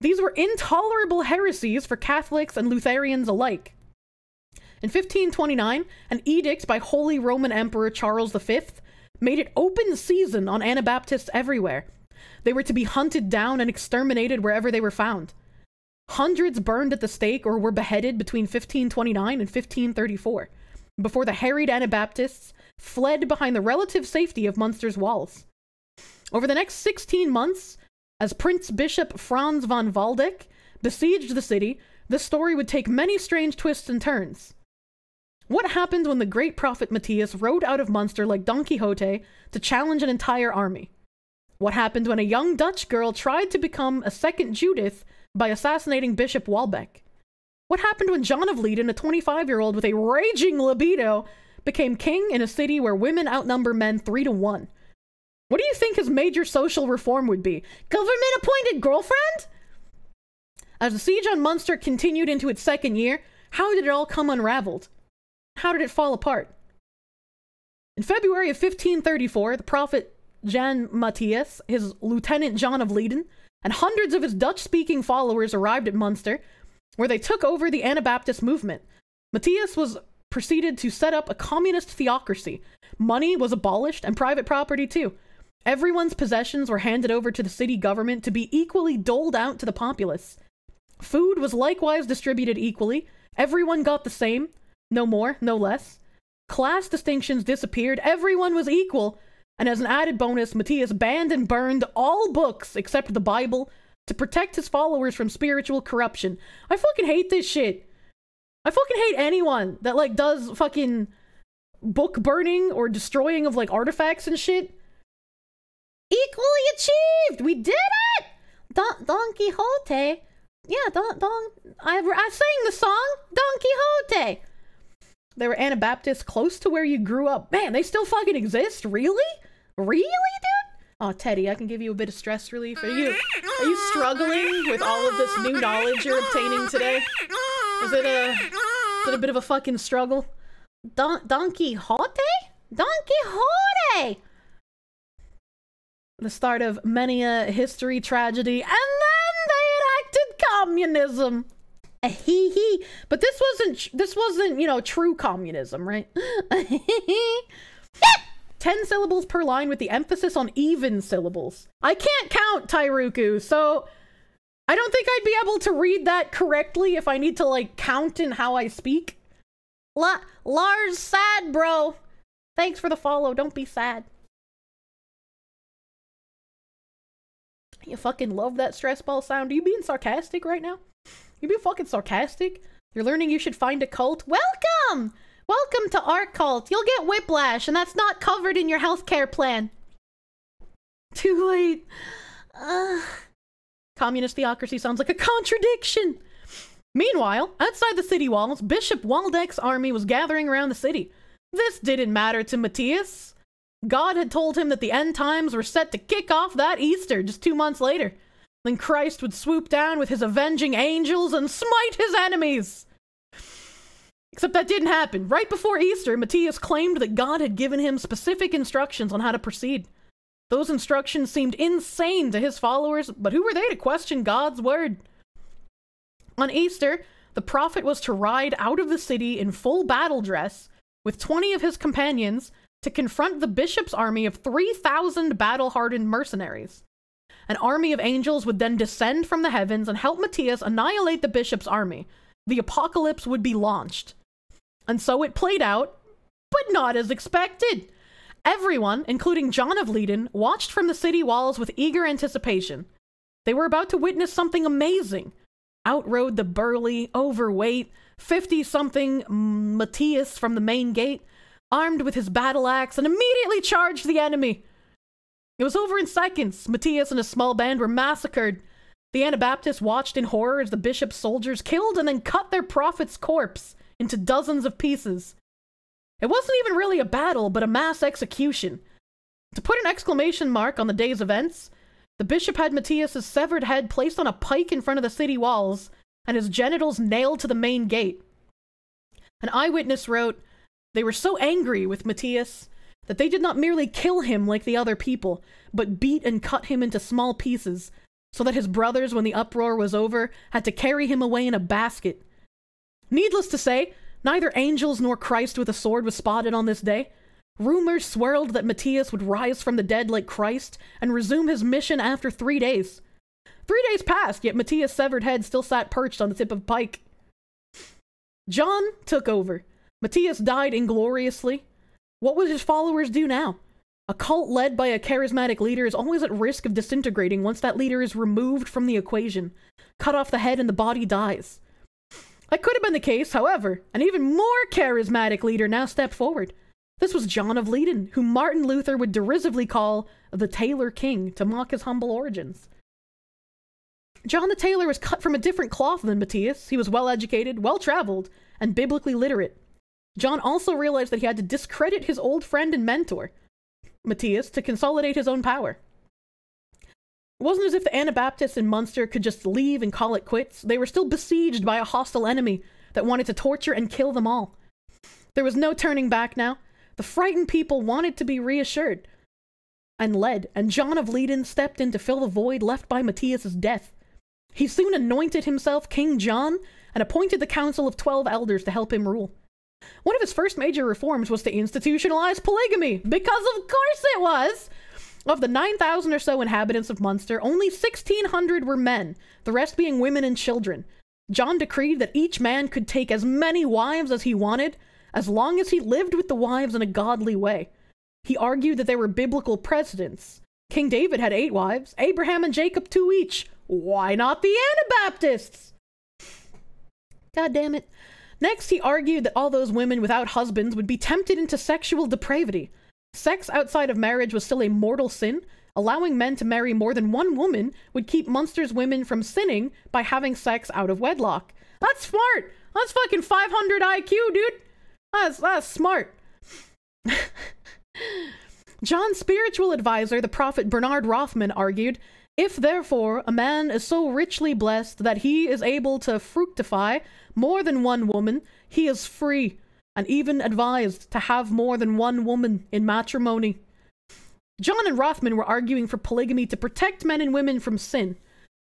Speaker 1: These were intolerable heresies for Catholics and Lutherans alike. In 1529, an edict by Holy Roman Emperor Charles V made it open season on Anabaptists everywhere. They were to be hunted down and exterminated wherever they were found. Hundreds burned at the stake or were beheaded between 1529 and 1534, before the harried Anabaptists fled behind the relative safety of Munster's walls. Over the next 16 months, as Prince Bishop Franz von Waldeck besieged the city, the story would take many strange twists and turns. What happened when the great prophet Matthias rode out of Munster like Don Quixote to challenge an entire army? What happened when a young Dutch girl tried to become a second Judith by assassinating Bishop Waldeck? What happened when John of Leyden, a 25 year old with a raging libido, became king in a city where women outnumber men three to one? What do you think his major social reform would be? Government appointed girlfriend? As the siege on Munster continued into its second year, how did it all come unraveled? How did it fall apart? In February of 1534, the prophet Jan Matthias, his lieutenant John of Leyden, and hundreds of his Dutch speaking followers arrived at Munster, where they took over the Anabaptist movement. Matthias was proceeded to set up a communist theocracy. Money was abolished and private property too. Everyone's possessions were handed over to the city government to be equally doled out to the populace. Food was likewise distributed equally. Everyone got the same. No more, no less. Class distinctions disappeared. Everyone was equal. And as an added bonus, Matthias banned and burned all books except the Bible to protect his followers from spiritual corruption. I fucking hate this shit. I fucking hate anyone that like does fucking book burning or destroying of like artifacts and shit. Equally achieved. We did it.
Speaker 2: Don, Don Quixote. Yeah, Don Don. I I sang the song Don Quixote.
Speaker 1: There were Anabaptists close to where you grew up. Man, they still fucking exist? Really? Really, dude? Oh, Teddy, I can give you a bit of stress relief. Are you are you struggling with all of this new knowledge you're obtaining today? Is it a is it a bit of a fucking struggle?
Speaker 2: Don Don Quixote? Don Quixote!
Speaker 1: The start of many a history tragedy, and then they enacted communism. Hee hee. But this wasn't this wasn't, you know, true communism, right? Ten syllables per line with the emphasis on even syllables. I can't count Tairuku, so I don't think I'd be able to read that correctly if I need to like count in how I speak. La Lars sad, bro. Thanks for the follow. Don't be sad. You fucking love that stress ball sound. Are you being sarcastic right now? You being fucking sarcastic? You're learning you should find a cult? Welcome! Welcome to our cult. You'll get whiplash, and that's not covered in your healthcare plan. Too late. Uh, communist theocracy sounds like a contradiction. Meanwhile, outside the city walls, Bishop Waldeck's army was gathering around the city. This didn't matter to Matthias. God had told him that the end times were set to kick off that Easter just two months later. Then Christ would swoop down with his avenging angels and smite his enemies. Except that didn't happen. Right before Easter, Matthias claimed that God had given him specific instructions on how to proceed. Those instructions seemed insane to his followers, but who were they to question God's word? On Easter, the prophet was to ride out of the city in full battle dress with 20 of his companions to confront the bishop's army of 3,000 battle hardened mercenaries. An army of angels would then descend from the heavens and help Matthias annihilate the bishop's army. The apocalypse would be launched. And so it played out, but not as expected. Everyone, including John of Leyden, watched from the city walls with eager anticipation. They were about to witness something amazing. Out rode the burly, overweight, 50 something Matthias from the main gate, armed with his battle axe, and immediately charged the enemy. It was over in seconds. Matthias and his small band were massacred. The Anabaptists watched in horror as the bishop's soldiers killed and then cut their prophet's corpse into dozens of pieces. It wasn't even really a battle, but a mass execution. To put an exclamation mark on the day's events, the bishop had Matthias's severed head placed on a pike in front of the city walls and his genitals nailed to the main gate. An eyewitness wrote, They were so angry with Matthias that they did not merely kill him like the other people, but beat and cut him into small pieces, so that his brothers, when the uproar was over, had to carry him away in a basket. Needless to say, neither angels nor Christ with a sword was spotted on this day. Rumors swirled that Matthias would rise from the dead like Christ and resume his mission after three days. Three days passed, yet Matthias' severed head still sat perched on the tip of a pike. John took over. Matthias died ingloriously. What would his followers do now? A cult led by a charismatic leader is always at risk of disintegrating once that leader is removed from the equation. Cut off the head and the body dies. That could have been the case, however, an even more charismatic leader now stepped forward. This was John of Leyden, whom Martin Luther would derisively call the Tailor King to mock his humble origins. John the Tailor was cut from a different cloth than Matthias. He was well educated, well traveled, and biblically literate. John also realized that he had to discredit his old friend and mentor, Matthias, to consolidate his own power. It wasn't as if the Anabaptists in Munster could just leave and call it quits. They were still besieged by a hostile enemy that wanted to torture and kill them all. There was no turning back now. The frightened people wanted to be reassured and led, and John of Leyden stepped in to fill the void left by Matthias's death. He soon anointed himself King John and appointed the council of twelve elders to help him rule. One of his first major reforms was to institutionalize polygamy, because of course it was! Of the 9,000 or so inhabitants of Munster, only 1,600 were men, the rest being women and children. John decreed that each man could take as many wives as he wanted, as long as he lived with the wives in a godly way. He argued that there were biblical precedents. King David had eight wives, Abraham and Jacob two each. Why not the Anabaptists? God damn it. Next, he argued that all those women without husbands would be tempted into sexual depravity. Sex outside of marriage was still a mortal sin. Allowing men to marry more than one woman would keep Munster's women from sinning by having sex out of wedlock. That's smart. That's fucking 500 IQ, dude. That's that's smart. John's spiritual advisor, the prophet Bernard Rothman, argued if therefore a man is so richly blessed that he is able to fructify more than one woman, he is free and even advised to have more than one woman in matrimony. John and Rothman were arguing for polygamy to protect men and women from sin.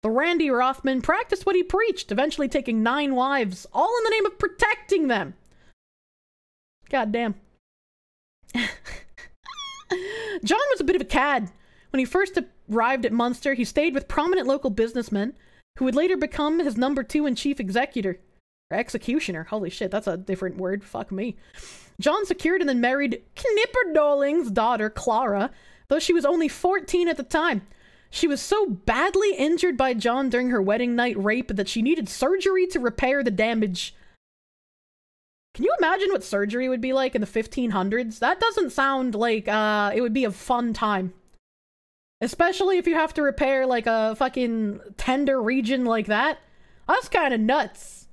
Speaker 1: The Randy Rothman practiced what he preached, eventually taking nine wives, all in the name of protecting them. God damn. John was a bit of a cad. When he first arrived at Munster, he stayed with prominent local businessmen who would later become his number two and chief executor. Executioner. Holy shit, that's a different word. Fuck me. John secured and then married Knipperdoling's daughter, Clara, though she was only 14 at the time. She was so badly injured by John during her wedding night rape that she needed surgery to repair the damage. Can you imagine what surgery would be like in the 1500s? That doesn't sound like uh, it would be a fun time. Especially if you have to repair like a fucking tender region like that. That's kind of nuts.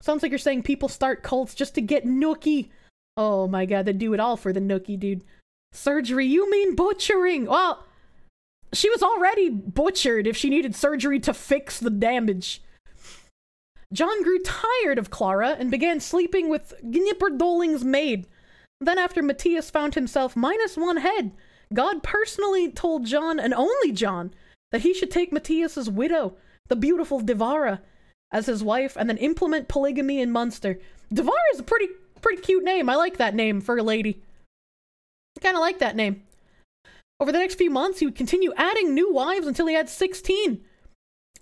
Speaker 1: Sounds like you're saying people start cults just to get nookie. Oh my god, they'd do it all for the nookie, dude. Surgery, you mean butchering? Well, she was already butchered if she needed surgery to fix the damage. John grew tired of Clara and began sleeping with Knipperdoling's maid. Then, after Matthias found himself minus one head, God personally told John, and only John, that he should take Matthias's widow, the beautiful Devara, as his wife, and then implement polygamy in Munster. Devara is a pretty pretty cute name. I like that name for a lady. I kind of like that name. Over the next few months, he would continue adding new wives until he had 16.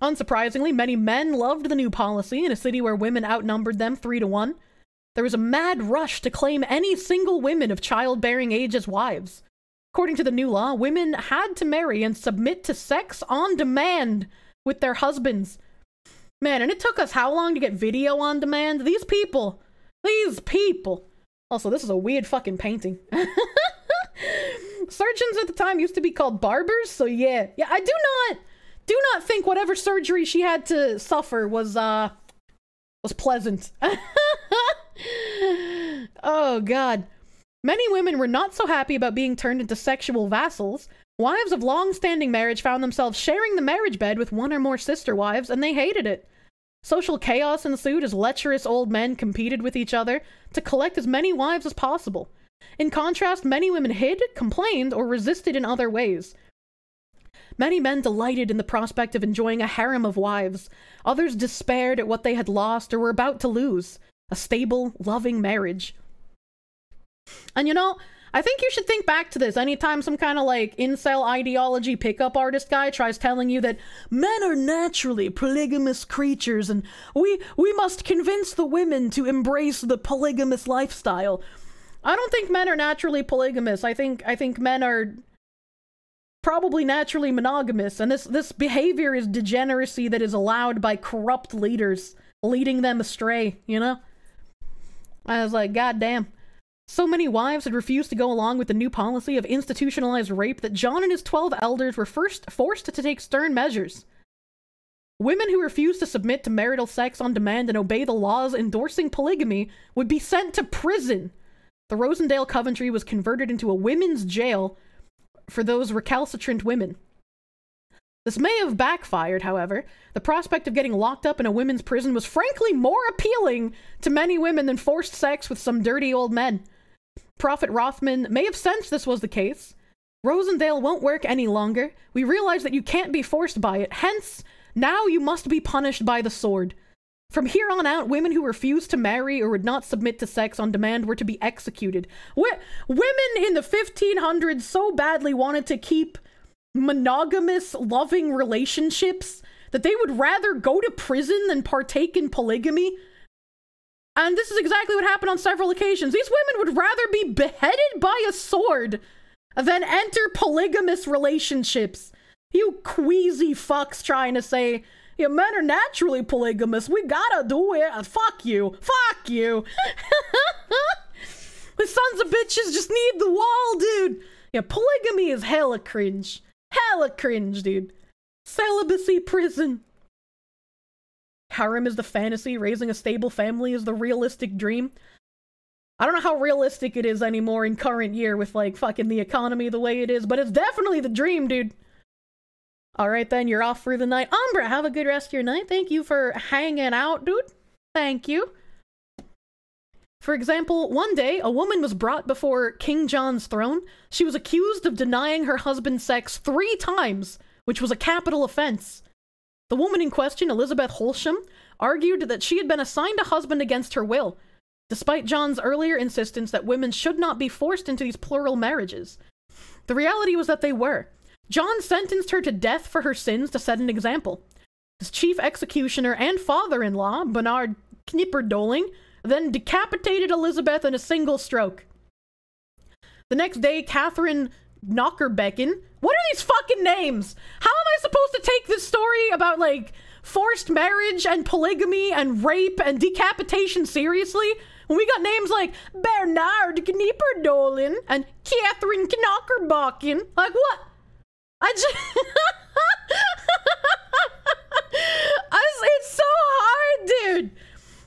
Speaker 1: Unsurprisingly, many men loved the new policy in a city where women outnumbered them three to one. There was a mad rush to claim any single women of childbearing age as wives. According to the new law, women had to marry and submit to sex on demand with their husbands. Man, and it took us how long to get video on demand? These people, these people. Also, this is a weird fucking painting. Surgeons at the time used to be called barbers, so yeah. Yeah, I do not do not think whatever surgery she had to suffer was uh was pleasant. oh god. Many women were not so happy about being turned into sexual vassals. Wives of long-standing marriage found themselves sharing the marriage bed with one or more sister wives, and they hated it. Social chaos ensued as lecherous old men competed with each other to collect as many wives as possible. In contrast, many women hid, complained, or resisted in other ways. Many men delighted in the prospect of enjoying a harem of wives. Others despaired at what they had lost or were about to lose a stable, loving marriage. And you know, I think you should think back to this anytime some kind of like incel ideology pickup artist guy tries telling you that men are naturally polygamous creatures and we we must convince the women to embrace the polygamous lifestyle. I don't think men are naturally polygamous. I think I think men are probably naturally monogamous and this this behavior is degeneracy that is allowed by corrupt leaders leading them astray, you know? I was like, God damn. So many wives had refused to go along with the new policy of institutionalized rape that John and his 12 elders were first forced to take stern measures. Women who refused to submit to marital sex on demand and obey the laws endorsing polygamy would be sent to prison. The Rosendale Coventry was converted into a women's jail for those recalcitrant women. This may have backfired, however. The prospect of getting locked up in a women's prison was frankly more appealing to many women than forced sex with some dirty old men. Prophet Rothman may have sensed this was the case. Rosendale won't work any longer. We realize that you can't be forced by it. Hence, now you must be punished by the sword. From here on out, women who refused to marry or would not submit to sex on demand were to be executed. Wh- women in the 1500s so badly wanted to keep monogamous, loving relationships that they would rather go to prison than partake in polygamy. And this is exactly what happened on several occasions. These women would rather be beheaded by a sword than enter polygamous relationships. You queasy fucks trying to say, yeah, men are naturally polygamous. We gotta do it. Uh, fuck you. Fuck you. the sons of bitches just need the wall, dude. Yeah, polygamy is hella cringe. Hella cringe, dude. Celibacy prison. Harem is the fantasy, raising a stable family is the realistic dream. I don't know how realistic it is anymore in current year with like fucking the economy the way it is, but it's definitely the dream, dude. All right, then you're off for the night. Umbra, have a good rest of your night. Thank you for hanging out, dude. Thank you. For example, one day a woman was brought before King John's throne. She was accused of denying her husband sex three times, which was a capital offense. The woman in question, Elizabeth Holsham, argued that she had been assigned a husband against her will, despite John's earlier insistence that women should not be forced into these plural marriages. The reality was that they were. John sentenced her to death for her sins to set an example. His chief executioner and father in law, Bernard Knipperdoling, then decapitated Elizabeth in a single stroke. The next day, Catherine Knockerbecken. What are these fucking names? How am I supposed to take this story about, like, forced marriage and polygamy and rape and decapitation seriously? When we got names like Bernard Knipperdolen and Catherine Knockerbecken. Like, what? I just. it's so hard, dude.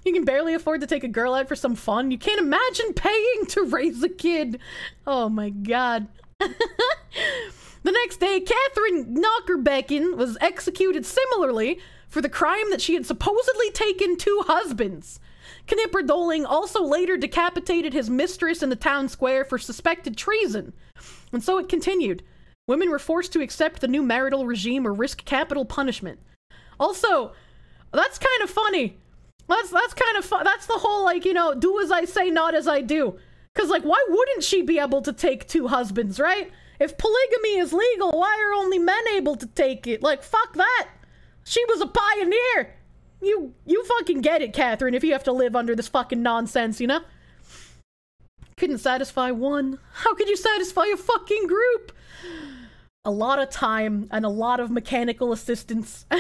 Speaker 1: You can barely afford to take a girl out for some fun. You can't imagine paying to raise a kid. Oh my god. the next day, Catherine Knockerbecken was executed similarly for the crime that she had supposedly taken two husbands. Knipperdoling also later decapitated his mistress in the town square for suspected treason. And so it continued. Women were forced to accept the new marital regime or risk capital punishment. Also, that's kind of funny. That's that's kind of fun. That's the whole like you know do as I say, not as I do. Cause like why wouldn't she be able to take two husbands, right? If polygamy is legal, why are only men able to take it? Like fuck that. She was a pioneer. You you fucking get it, Catherine. If you have to live under this fucking nonsense, you know. Couldn't satisfy one. How could you satisfy a fucking group? A lot of time and a lot of mechanical assistance.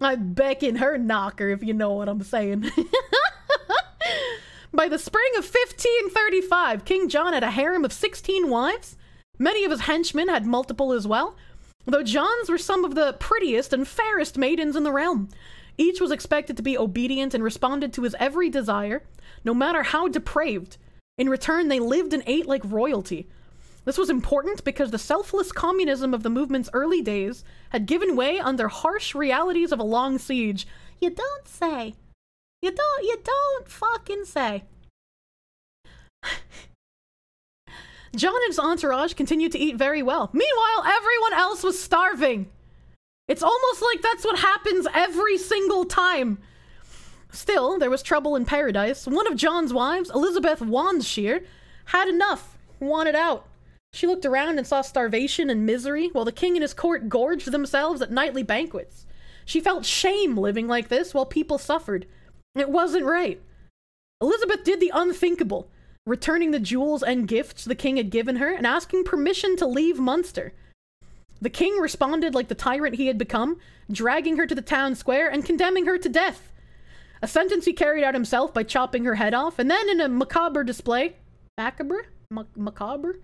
Speaker 1: I beckon her knocker, if you know what I'm saying. By the spring of 1535, King John had a harem of 16 wives. Many of his henchmen had multiple as well, though John's were some of the prettiest and fairest maidens in the realm. Each was expected to be obedient and responded to his every desire, no matter how depraved. In return, they lived and ate like royalty. This was important because the selfless communism of the movement's early days had given way under harsh realities of a long siege. You don't say. You don't, you don't fucking say. John and his entourage continued to eat very well. Meanwhile, everyone else was starving. It's almost like that's what happens every single time. Still, there was trouble in paradise. One of John's wives, Elizabeth Wandshear, had enough, wanted out. She looked around and saw starvation and misery while the king and his court gorged themselves at nightly banquets. She felt shame living like this while people suffered. It wasn't right. Elizabeth did the unthinkable, returning the jewels and gifts the king had given her and asking permission to leave Munster. The king responded like the tyrant he had become, dragging her to the town square and condemning her to death. A sentence he carried out himself by chopping her head off, and then in a macabre display, macabre? Ma- macabre?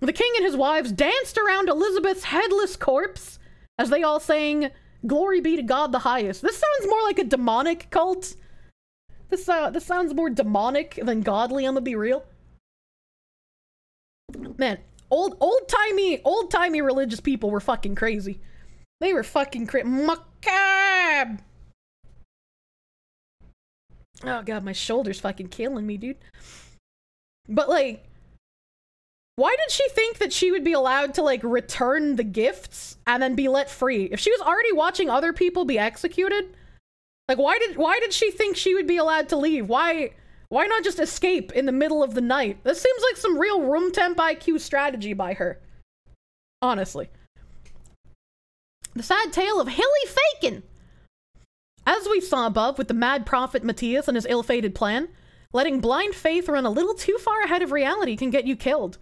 Speaker 1: The king and his wives danced around Elizabeth's headless corpse as they all sang, Glory be to God the highest. This sounds more like a demonic cult. This, uh, this sounds more demonic than godly, I'm gonna be real. Man, old old timey old timey religious people were fucking crazy. They were fucking crazy. Macabre. Oh god, my shoulder's fucking killing me, dude. But like, why did she think that she would be allowed to like return the gifts and then be let free? If she was already watching other people be executed, like why did why did she think she would be allowed to leave? Why why not just escape in the middle of the night? This seems like some real room temp IQ strategy by her. Honestly. The sad tale of Hilly Fakin. As we saw above with the mad prophet Matthias and his ill-fated plan, letting blind faith run a little too far ahead of reality can get you killed.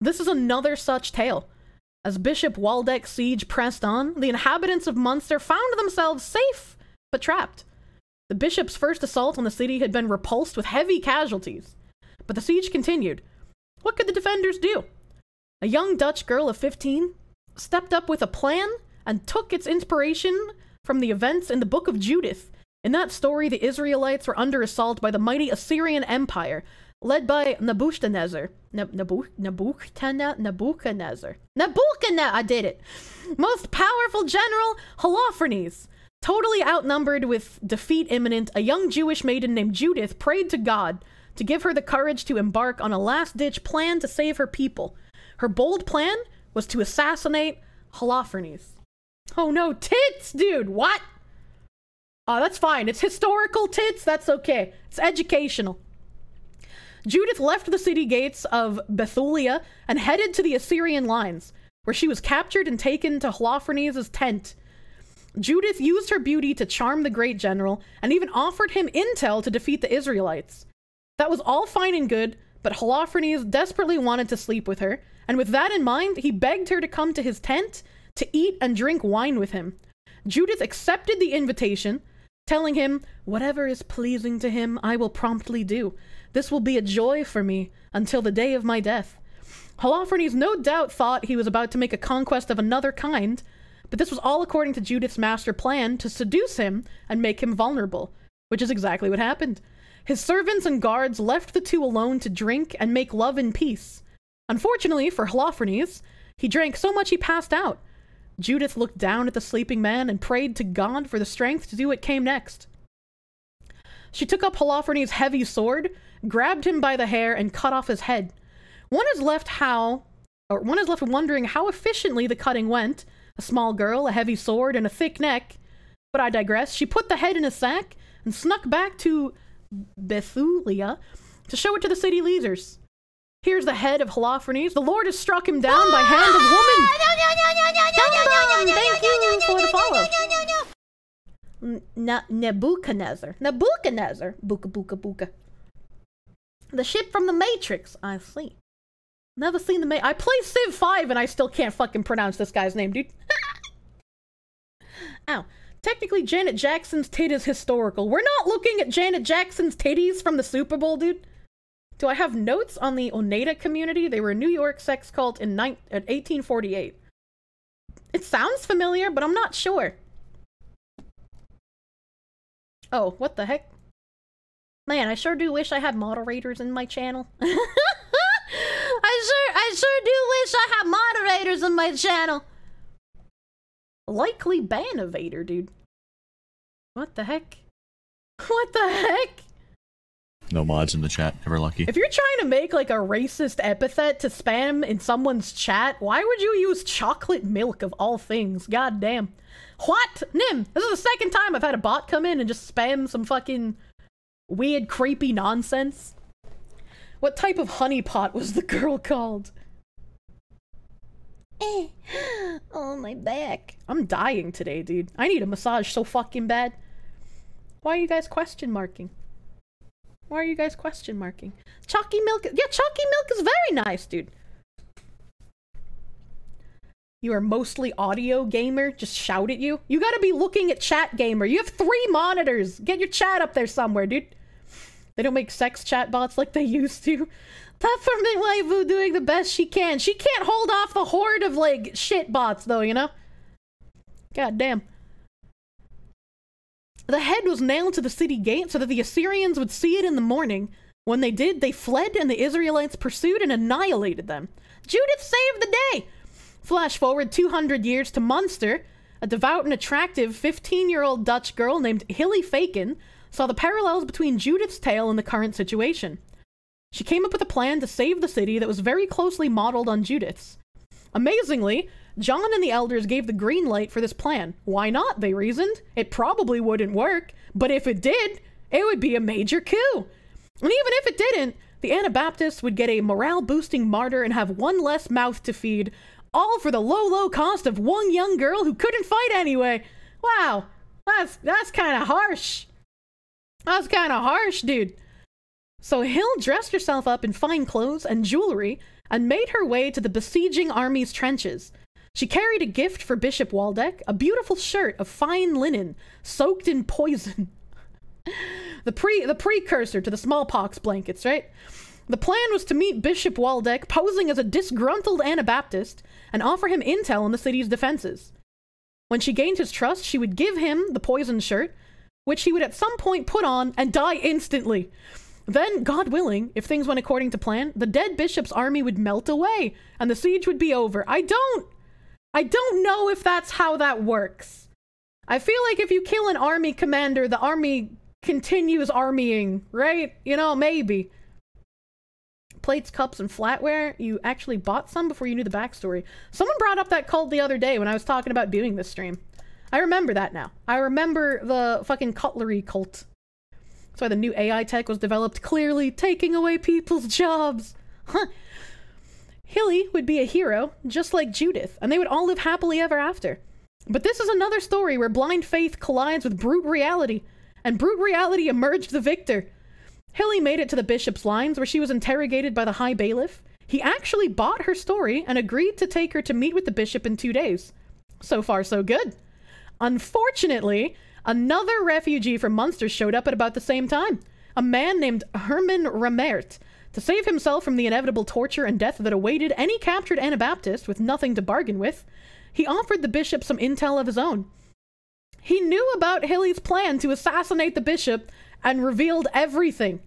Speaker 1: This is another such tale. As Bishop Waldeck's siege pressed on, the inhabitants of Munster found themselves safe but trapped. The bishop's first assault on the city had been repulsed with heavy casualties, but the siege continued. What could the defenders do? A young Dutch girl of 15 stepped up with a plan and took its inspiration from the events in the book of Judith. In that story, the Israelites were under assault by the mighty Assyrian Empire, led by Nebu- Nebuchadnezzar? Nebuchadnezzar. Nebuchadnezzar! I did it! Most powerful general, Holofernes. Totally outnumbered with defeat imminent, a young Jewish maiden named Judith prayed to God to give her the courage to embark on a last ditch plan to save her people. Her bold plan was to assassinate Holofernes. Oh no, tits, dude, what? Oh, that's fine. It's historical tits, that's okay. It's educational. Judith left the city gates of Bethulia and headed to the Assyrian lines, where she was captured and taken to Holofernes' tent. Judith used her beauty to charm the great general and even offered him intel to defeat the Israelites. That was all fine and good, but Holofernes desperately wanted to sleep with her, and with that in mind, he begged her to come to his tent to eat and drink wine with him. Judith accepted the invitation, telling him, Whatever is pleasing to him, I will promptly do. This will be a joy for me until the day of my death. Holofernes no doubt thought he was about to make a conquest of another kind, but this was all according to Judith's master plan to seduce him and make him vulnerable, which is exactly what happened. His servants and guards left the two alone to drink and make love in peace. Unfortunately for Holofernes, he drank so much he passed out. Judith looked down at the sleeping man and prayed to God for the strength to do what came next. She took up Holofernes' heavy sword, grabbed him by the hair, and cut off his head. One is left how, or one is left wondering how efficiently the cutting went. A small girl, a heavy sword, and a thick neck. But I digress. She put the head in a sack and snuck back to Bethulia to show it to the city leaders. Here's the head of Holofernes. The Lord has struck him down by hand of woman. Thank you for the follow. Nebuchadnezzar. Nebuchadnezzar. Buka buka buka. The ship from the Matrix. I see. Never seen the Ma- I play Civ 5 and I still can't fucking pronounce this guy's name, dude. Ow. Technically, Janet Jackson's tit is historical. We're not looking at Janet Jackson's titties from the Super Bowl, dude. Do I have notes on the Oneida community? They were a New York sex cult in 1848. Uh, it sounds familiar, but I'm not sure. Oh, what the heck? Man, I sure do wish I had moderators in my channel. I sure, I sure do wish I had moderators on my channel. Likely ban evader, dude. What the heck? What the heck?
Speaker 6: No mods in the chat. Never lucky.
Speaker 1: If you're trying to make like a racist epithet to spam in someone's chat, why would you use chocolate milk of all things? God damn. What? Nim, this is the second time I've had a bot come in and just spam some fucking weird, creepy nonsense. What type of honeypot was the girl called?
Speaker 2: Eh. Oh, my back.
Speaker 1: I'm dying today, dude. I need a massage so fucking bad. Why are you guys question marking? Why are you guys question marking? Chalky milk. Yeah, chalky milk is very nice, dude. You are mostly audio gamer. Just shout at you. You gotta be looking at chat gamer. You have three monitors. Get your chat up there somewhere, dude. They don't make sex chat bots like they used to. Peppermint Waifu doing the best she can. She can't hold off the horde of like shit bots though, you know? God damn. The head was nailed to the city gate so that the Assyrians would see it in the morning. When they did, they fled and the Israelites pursued and annihilated them. Judith saved the day! Flash forward 200 years to Munster. A devout and attractive 15 year old Dutch girl named Hilly Faken saw the parallels between Judith's tale and the current situation. She came up with a plan to save the city that was very closely modeled on Judith's. Amazingly, John and the elders gave the green light for this plan. Why not, they reasoned? It probably wouldn't work, but if it did, it would be a major coup. And even if it didn't, the Anabaptists would get a morale boosting martyr and have one less mouth to feed, all for the low, low cost of one young girl who couldn't fight anyway. Wow, that's that's kind of harsh. That's kind of harsh, dude. So Hill dressed herself up in fine clothes and jewelry and made her way to the besieging army's trenches. She carried a gift for Bishop Waldeck, a beautiful shirt of fine linen soaked in poison. the pre the precursor to the smallpox blankets, right? The plan was to meet Bishop Waldeck posing as a disgruntled Anabaptist and offer him intel on the city's defenses. When she gained his trust, she would give him the poison shirt, which he would at some point put on and die instantly. Then, God willing, if things went according to plan, the dead bishop's army would melt away and the siege would be over. I don't I don't know if that's how that works. I feel like if you kill an army commander, the army continues armying, right? You know, maybe. Plates, cups, and flatware, you actually bought some before you knew the backstory. Someone brought up that cult the other day when I was talking about doing this stream. I remember that now. I remember the fucking cutlery cult. That's why the new AI tech was developed, clearly taking away people's jobs. Huh. Hilly would be a hero, just like Judith, and they would all live happily ever after. But this is another story where blind faith collides with brute reality, and brute reality emerged the victor. Hilly made it to the bishop's lines where she was interrogated by the high bailiff. He actually bought her story and agreed to take her to meet with the bishop in two days. So far, so good. Unfortunately, another refugee from Munster showed up at about the same time. A man named Herman Ramert. To save himself from the inevitable torture and death that awaited any captured Anabaptist with nothing to bargain with, he offered the bishop some intel of his own. He knew about Hilly's plan to assassinate the bishop and revealed everything.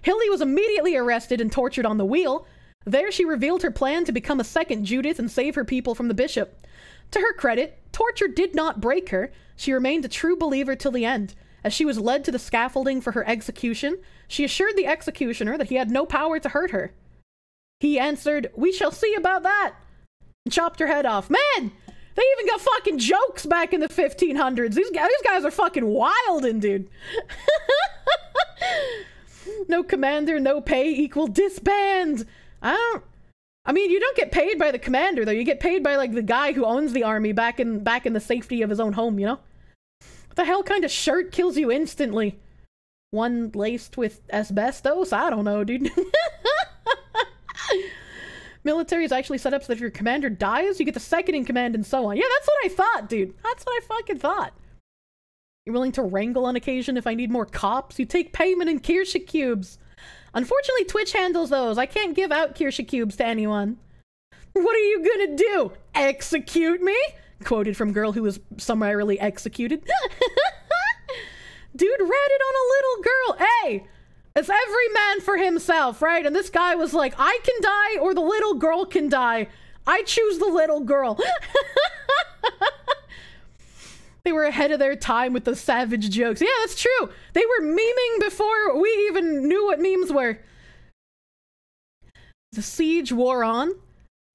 Speaker 1: Hilly was immediately arrested and tortured on the wheel. There, she revealed her plan to become a second Judith and save her people from the bishop. To her credit, torture did not break her. She remained a true believer till the end. As she was led to the scaffolding for her execution, she assured the executioner that he had no power to hurt her. He answered, We shall see about that, and chopped her head off. Man, they even got fucking jokes back in the 1500s. These guys, these guys are fucking wildin', dude. no commander, no pay equal disband. I don't. I mean, you don't get paid by the commander though. You get paid by like the guy who owns the army back in back in the safety of his own home. You know. What the hell kind of shirt kills you instantly? One laced with asbestos? I don't know, dude. Military is actually set up so that if your commander dies, you get the second in command and so on. Yeah, that's what I thought, dude. That's what I fucking thought. You're willing to wrangle on occasion if I need more cops? You take payment in Kirsche cubes. Unfortunately, Twitch handles those. I can't give out Kirsche cubes to anyone. What are you gonna do? Execute me? Quoted from girl who was summarily executed. Dude ratted on a little girl. Hey, it's every man for himself, right? And this guy was like, I can die or the little girl can die. I choose the little girl. They were ahead of their time with the savage jokes. Yeah, that's true. They were memeing before we even knew what memes were. The siege wore on,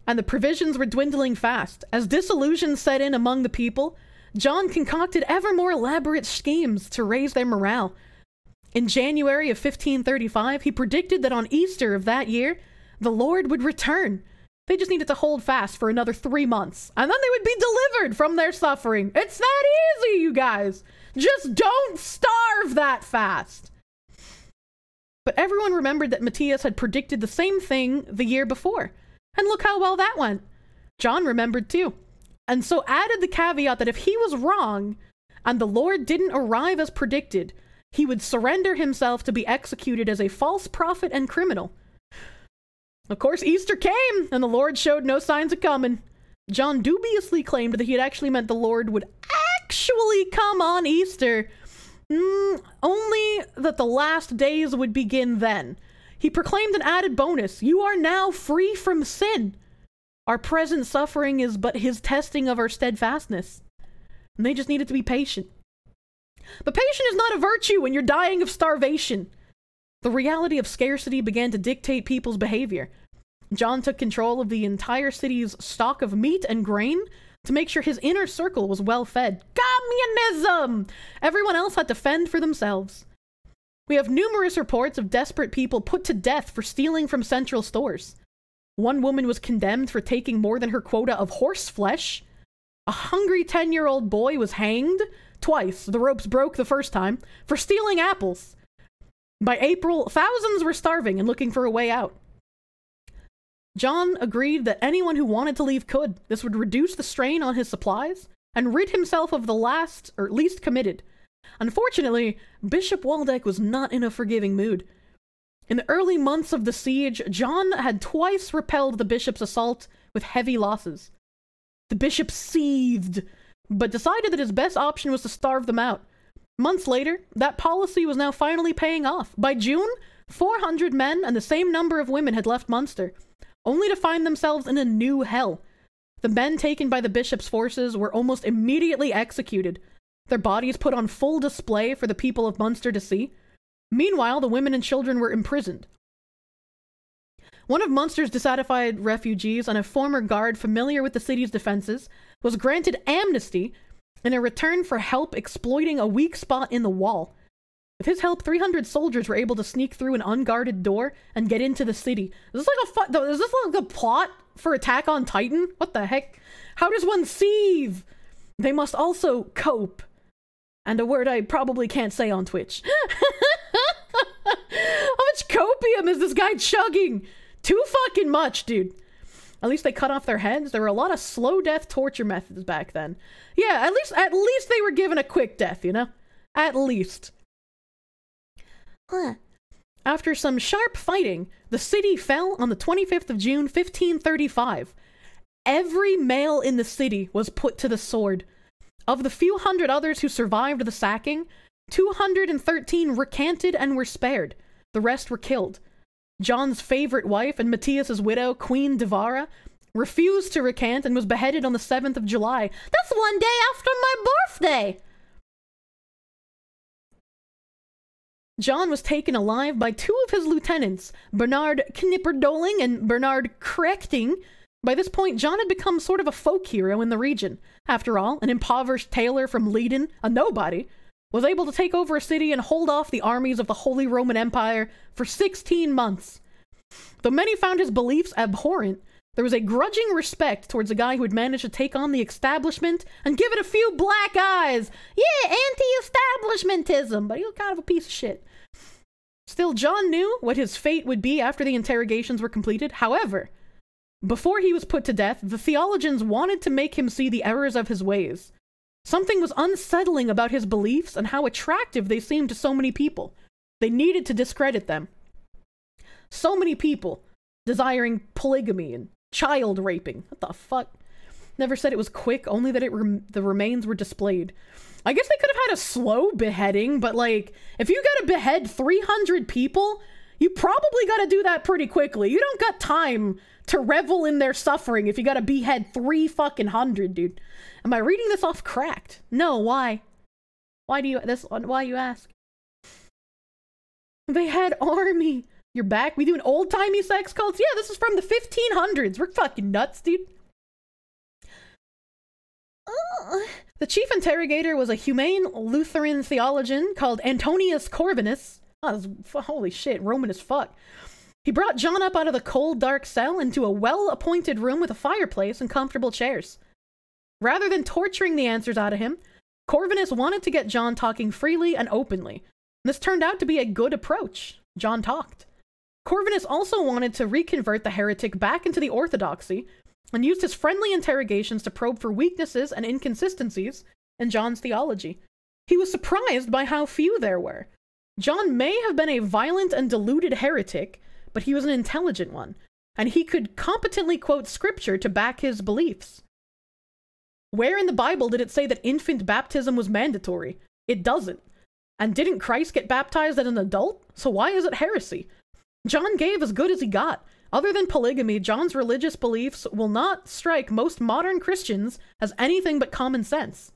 Speaker 1: and the provisions were dwindling fast. As disillusion set in among the people, John concocted ever more elaborate schemes to raise their morale. In January of 1535, he predicted that on Easter of that year, the Lord would return. They just needed to hold fast for another three months, and then they would be delivered from their suffering. It's that easy, you guys! Just don't starve that fast! But everyone remembered that Matthias had predicted the same thing the year before. And look how well that went. John remembered too. And so added the caveat that if he was wrong and the Lord didn't arrive as predicted, he would surrender himself to be executed as a false prophet and criminal. Of course, Easter came, and the Lord showed no signs of coming. John dubiously claimed that he had actually meant the Lord would actually come on Easter, mm, only that the last days would begin then. He proclaimed an added bonus You are now free from sin. Our present suffering is but his testing of our steadfastness. And they just needed to be patient. But patience is not a virtue when you're dying of starvation. The reality of scarcity began to dictate people's behavior. John took control of the entire city's stock of meat and grain to make sure his inner circle was well fed. Communism! Everyone else had to fend for themselves. We have numerous reports of desperate people put to death for stealing from central stores. One woman was condemned for taking more than her quota of horse flesh. A hungry 10 year old boy was hanged twice. The ropes broke the first time for stealing apples. By April, thousands were starving and looking for a way out. John agreed that anyone who wanted to leave could. This would reduce the strain on his supplies and rid himself of the last or least committed. Unfortunately, Bishop Waldeck was not in a forgiving mood. In the early months of the siege, John had twice repelled the bishop's assault with heavy losses. The bishop seethed, but decided that his best option was to starve them out. Months later, that policy was now finally paying off. By June, 400 men and the same number of women had left Munster, only to find themselves in a new hell. The men taken by the bishop's forces were almost immediately executed, their bodies put on full display for the people of Munster to see. Meanwhile, the women and children were imprisoned. One of Munster's dissatisfied refugees and a former guard familiar with the city's defenses was granted amnesty in a return for help exploiting a weak spot in the wall. With his help, 300 soldiers were able to sneak through an unguarded door and get into the city. Is this like a fu- is this like a plot for Attack on Titan? What the heck? How does one sieve? They must also cope and a word I probably can't say on Twitch. How much copium is this guy chugging? Too fucking much, dude. At least they cut off their heads. There were a lot of slow death torture methods back then. Yeah, at least at least they were given a quick death, you know? At least.
Speaker 2: Huh.
Speaker 1: After some sharp fighting, the city fell on the 25th of June, 1535. Every male in the city was put to the sword. Of the few hundred others who survived the sacking, 213 recanted and were spared. The rest were killed. John's favorite wife and Matthias's widow, Queen Divara, refused to recant and was beheaded on the 7th of July.
Speaker 2: That's one day after my birthday.
Speaker 1: John was taken alive by two of his lieutenants, Bernard Knipperdoling and Bernard Krechting, by this point, John had become sort of a folk hero in the region. After all, an impoverished tailor from Leiden, a nobody, was able to take over a city and hold off the armies of the Holy Roman Empire for 16 months. Though many found his beliefs abhorrent, there was a grudging respect towards a guy who had managed to take on the establishment and give it a few black eyes. Yeah, anti-establishmentism, but he was kind of a piece of shit. Still, John knew what his fate would be after the interrogations were completed. However, before he was put to death, the theologians wanted to make him see the errors of his ways. Something was unsettling about his beliefs and how attractive they seemed to so many people. They needed to discredit them. So many people desiring polygamy and child raping. What the fuck? Never said it was quick, only that it rem- the remains were displayed. I guess they could have had a slow beheading, but like, if you gotta behead 300 people, You probably got to do that pretty quickly. You don't got time to revel in their suffering if you got to behead three fucking hundred, dude. Am I reading this off cracked? No, why? Why do you this? Why you ask? They had army. You're back. We doing old timey sex cults? Yeah, this is from the 1500s. We're fucking nuts, dude.
Speaker 7: Ugh.
Speaker 1: The chief interrogator was a humane Lutheran theologian called Antonius Corvinus. Oh, this- holy shit, Roman as fuck. He brought John up out of the cold, dark cell into a well appointed room with a fireplace and comfortable chairs. Rather than torturing the answers out of him, Corvinus wanted to get John talking freely and openly. This turned out to be a good approach. John talked. Corvinus also wanted to reconvert the heretic back into the orthodoxy and used his friendly interrogations to probe for weaknesses and inconsistencies in John's theology. He was surprised by how few there were. John may have been a violent and deluded heretic, but he was an intelligent one, and he could competently quote scripture to back his beliefs. Where in the Bible did it say that infant baptism was mandatory? It doesn't. And didn't Christ get baptized as an adult? So why is it heresy? John gave as good as he got. Other than polygamy, John's religious beliefs will not strike most modern Christians as anything but common sense.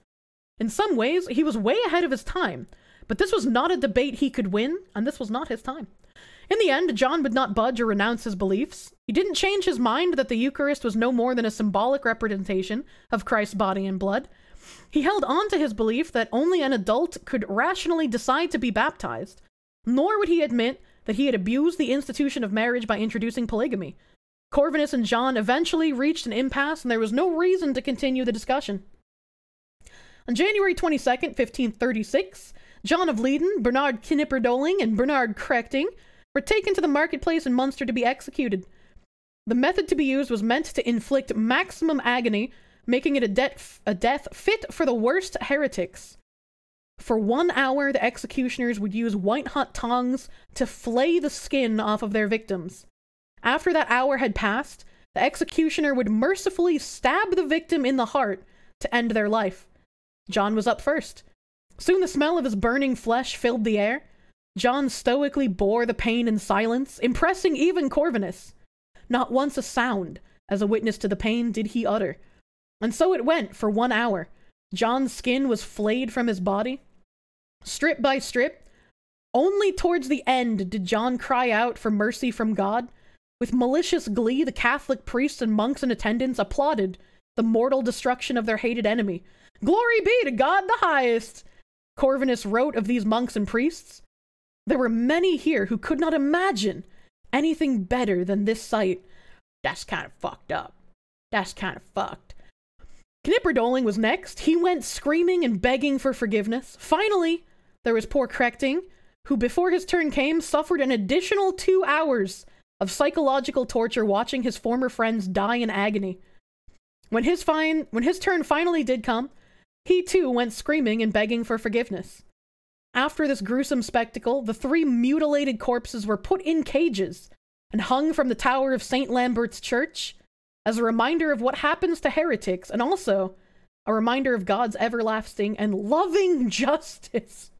Speaker 1: In some ways, he was way ahead of his time, but this was not a debate he could win, and this was not his time. In the end, John would not budge or renounce his beliefs. He didn't change his mind that the Eucharist was no more than a symbolic representation of Christ's body and blood. He held on to his belief that only an adult could rationally decide to be baptized, nor would he admit that he had abused the institution of marriage by introducing polygamy. Corvinus and John eventually reached an impasse, and there was no reason to continue the discussion. On January 22nd, 1536, John of Leiden, Bernard Knipperdoling, and Bernard Krechting were taken to the marketplace in Munster to be executed. The method to be used was meant to inflict maximum agony, making it a, de- a death fit for the worst heretics. For one hour, the executioners would use white hot tongs to flay the skin off of their victims. After that hour had passed, the executioner would mercifully stab the victim in the heart to end their life. John was up first. Soon the smell of his burning flesh filled the air. John stoically bore the pain in silence, impressing even Corvinus. Not once a sound, as a witness to the pain, did he utter. And so it went for one hour. John's skin was flayed from his body. Strip by strip, only towards the end did John cry out for mercy from God. With malicious glee, the Catholic priests and monks in attendance applauded the mortal destruction of their hated enemy. Glory be to God the highest! Corvinus wrote of these monks and priests. There were many here who could not imagine anything better than this sight. That's kind of fucked up. That's kind of fucked. Knipperdoling was next. He went screaming and begging for forgiveness. Finally, there was poor Krechting, who before his turn came suffered an additional two hours of psychological torture watching his former friends die in agony. When his fine when his turn finally did come, he too went screaming and begging for forgiveness. After this gruesome spectacle, the three mutilated corpses were put in cages and hung from the tower of St. Lambert's Church as a reminder of what happens to heretics and also a reminder of God's everlasting and loving justice.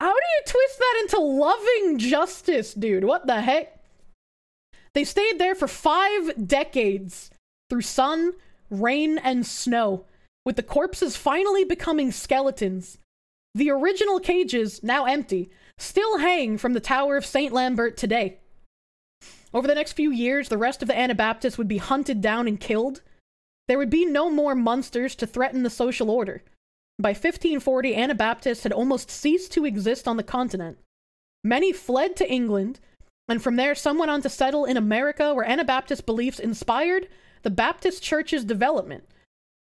Speaker 1: How do you twist that into loving justice, dude? What the heck? They stayed there for five decades through sun, rain, and snow, with the corpses finally becoming skeletons. The original cages, now empty, still hang from the Tower of St. Lambert today. Over the next few years, the rest of the Anabaptists would be hunted down and killed. There would be no more monsters to threaten the social order. By 1540, Anabaptists had almost ceased to exist on the continent. Many fled to England, and from there, some went on to settle in America, where Anabaptist beliefs inspired the Baptist Church's development,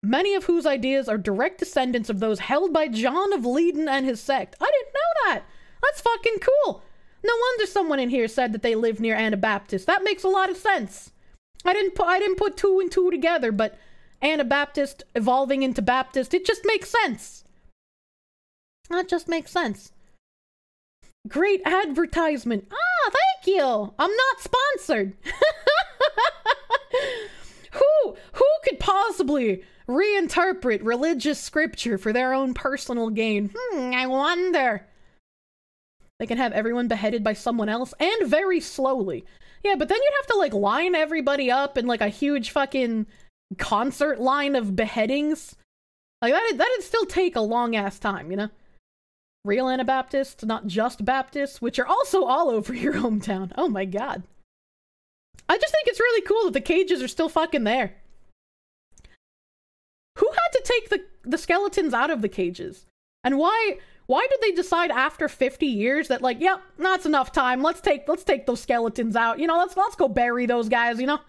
Speaker 1: many of whose ideas are direct descendants of those held by John of Leiden and his sect. I didn't know that! That's fucking cool! No wonder someone in here said that they live near Anabaptist. That makes a lot of sense. I didn't put I didn't put two and two together, but Anabaptist evolving into Baptist, it just makes sense. That just makes sense. Great advertisement. Ah, thank you. I'm not sponsored. who who could possibly reinterpret religious scripture for their own personal gain? Hmm, I wonder. They can have everyone beheaded by someone else and very slowly. Yeah, but then you'd have to like line everybody up in like a huge fucking concert line of beheadings. Like that'd, that'd still take a long ass time, you know? Real Anabaptists, not just Baptists, which are also all over your hometown. Oh my god. I just think it's really cool that the cages are still fucking there. Take the, the skeletons out of the cages? And why why did they decide after 50 years that like, yep, that's enough time. Let's take let's take those skeletons out. You know, let's let's go bury those guys, you know?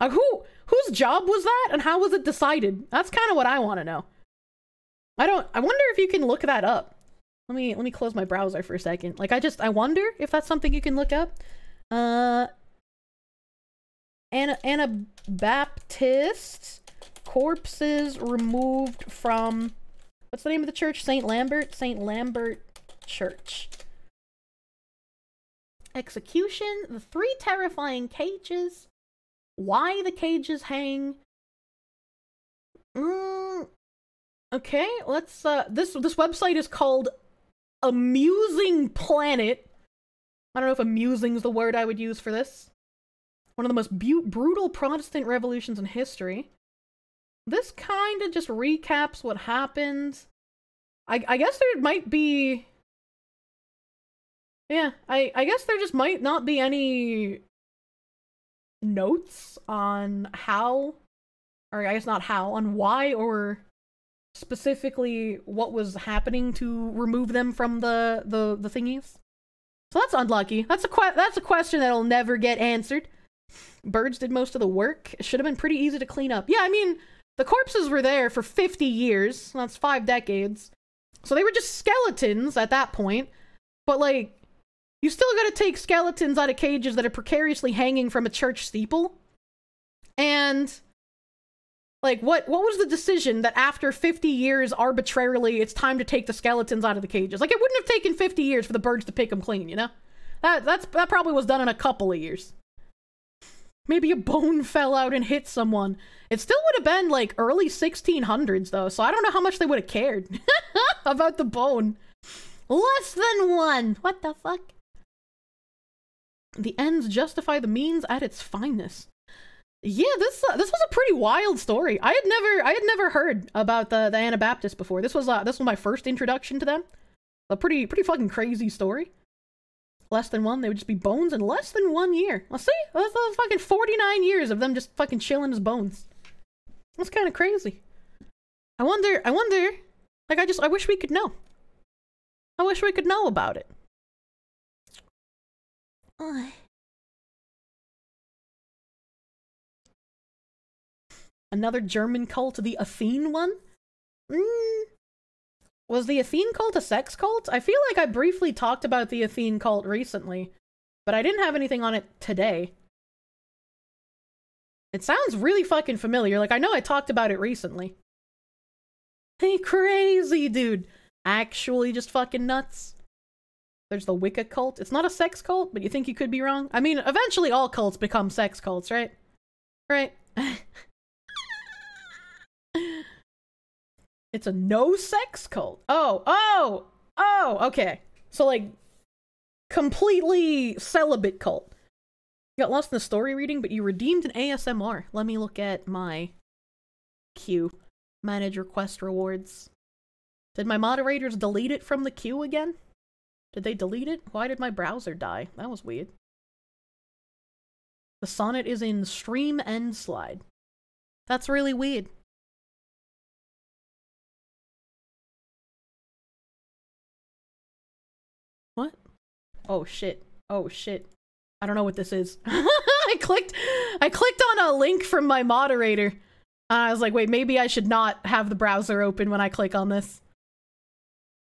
Speaker 1: Like who whose job was that and how was it decided? That's kind of what I want to know. I don't I wonder if you can look that up. Let me let me close my browser for a second. Like I just I wonder if that's something you can look up. Uh Anna Anabaptist corpses removed from what's the name of the church? Saint Lambert? Saint Lambert Church. Execution, the three terrifying cages, why the cages hang. Mm, okay, let's uh this this website is called Amusing Planet. I don't know if amusing is the word I would use for this. One of the most brutal Protestant revolutions in history. This kind of just recaps what happened. I, I guess there might be. Yeah, I, I guess there just might not be any notes on how, or I guess not how, on why or specifically what was happening to remove them from the the, the thingies. So that's unlucky. That's a que- that's a question that'll never get answered. Birds did most of the work. It should have been pretty easy to clean up. Yeah, I mean, the corpses were there for 50 years. That's five decades. So they were just skeletons at that point. But, like, you still gotta take skeletons out of cages that are precariously hanging from a church steeple. And, like, what, what was the decision that after 50 years, arbitrarily, it's time to take the skeletons out of the cages? Like, it wouldn't have taken 50 years for the birds to pick them clean, you know? That, that's, that probably was done in a couple of years. Maybe a bone fell out and hit someone. It still would have been like early 1600s though, so I don't know how much they would have cared about the bone.
Speaker 8: Less than one. What the fuck?
Speaker 1: The ends justify the means at its finest. Yeah, this uh, this was a pretty wild story. I had never I had never heard about the the Anabaptists before. This was uh, this was my first introduction to them. A pretty pretty fucking crazy story less than one, they would just be bones in less than one year. Let's see. That's fucking 49 years of them just fucking chilling as bones. That's kind of crazy. I wonder, I wonder, like, I just, I wish we could know. I wish we could know about it. Another German cult, the Athene one? Mm, was the Athene cult a sex cult? I feel like I briefly talked about the Athene cult recently, but I didn't have anything on it today. It sounds really fucking familiar. Like, I know I talked about it recently. Hey, crazy, dude. Actually, just fucking nuts. There's the Wicca cult. It's not a sex cult, but you think you could be wrong? I mean, eventually all cults become sex cults, right? Right? It's a no sex cult. Oh, oh, oh, okay. So like completely celibate cult. You got lost in the story reading, but you redeemed an ASMR. Let me look at my queue. Manage request rewards. Did my moderators delete it from the queue again? Did they delete it? Why did my browser die? That was weird. The sonnet is in stream end slide. That's really weird. Oh shit. Oh shit. I don't know what this is. I clicked I clicked on a link from my moderator. And I was like, wait, maybe I should not have the browser open when I click on this.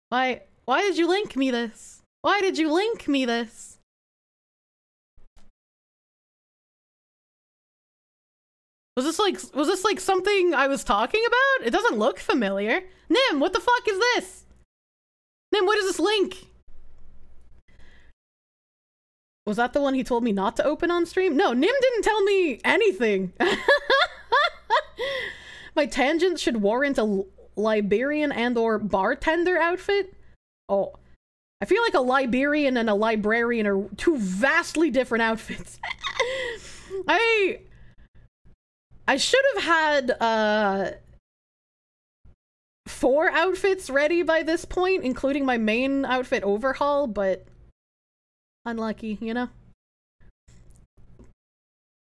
Speaker 1: Why why did you link me this? Why did you link me this? Was this like was this like something I was talking about? It doesn't look familiar. Nim, what the fuck is this? Nim, what is this link? Was that the one he told me not to open on stream? No, Nim didn't tell me anything. My tangents should warrant a Liberian and or bartender outfit? Oh, I feel like a Liberian and a librarian are two vastly different outfits. I I should have had uh four outfits ready by this point, including my main outfit overhaul, but unlucky, you know?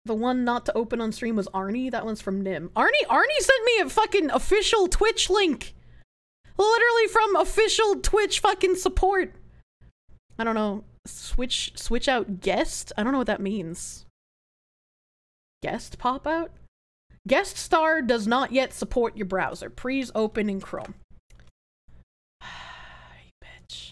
Speaker 1: The one not to open on stream was Arnie. That one's from Nim. Arnie Arnie sent me a fucking official Twitch link. Literally from official Twitch fucking support. I don't know. Switch switch out guest? I don't know what that means. Guest pop out? Guest Star does not yet support your browser. Please open in Chrome. you bitch.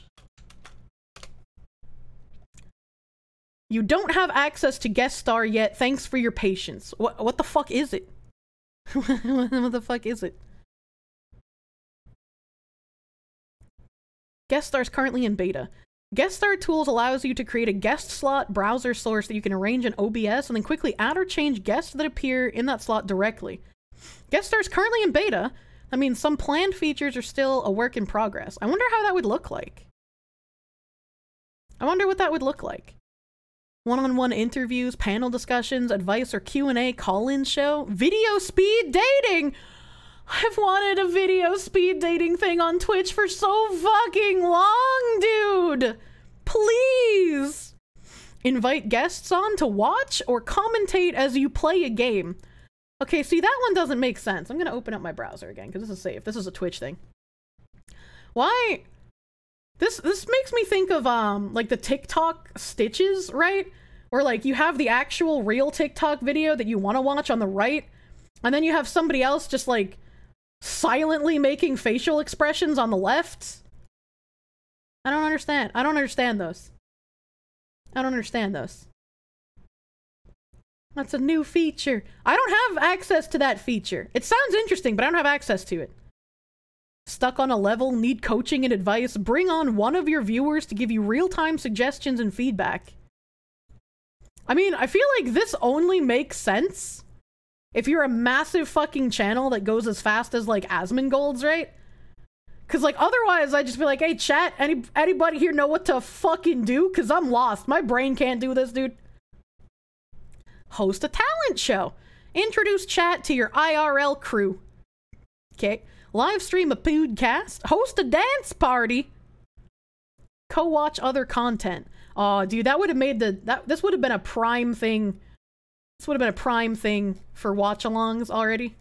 Speaker 1: You don't have access to Guest Star yet. Thanks for your patience. What what the fuck is it? what the fuck is it? Guest Star is currently in beta. Guest Star Tools allows you to create a guest slot browser source that you can arrange in OBS and then quickly add or change guests that appear in that slot directly. Guest Star is currently in beta. I mean, some planned features are still a work in progress. I wonder how that would look like. I wonder what that would look like. One-on-one interviews, panel discussions, advice or Q&A call-in show, video speed dating. I've wanted a video speed dating thing on Twitch for so fucking long, dude. Please. Invite guests on to watch or commentate as you play a game. Okay, see, that one doesn't make sense. I'm gonna open up my browser again because this is safe. This is a Twitch thing. Why? This this makes me think of um like the TikTok stitches, right? Where like you have the actual real TikTok video that you want to watch on the right, and then you have somebody else just like silently making facial expressions on the left. I don't understand. I don't understand those. I don't understand those. That's a new feature. I don't have access to that feature. It sounds interesting, but I don't have access to it. Stuck on a level, need coaching and advice? Bring on one of your viewers to give you real-time suggestions and feedback. I mean, I feel like this only makes sense if you're a massive fucking channel that goes as fast as like Asmongold's, right? Cause like otherwise I'd just be like, hey chat, any anybody here know what to fucking do? Cause I'm lost. My brain can't do this, dude. Host a talent show. Introduce chat to your IRL crew. Okay. Live stream a podcast. Host a dance party. Co-watch other content. Oh, dude, that would have made the that this would have been a prime thing this would have been a prime thing for watch-alongs already.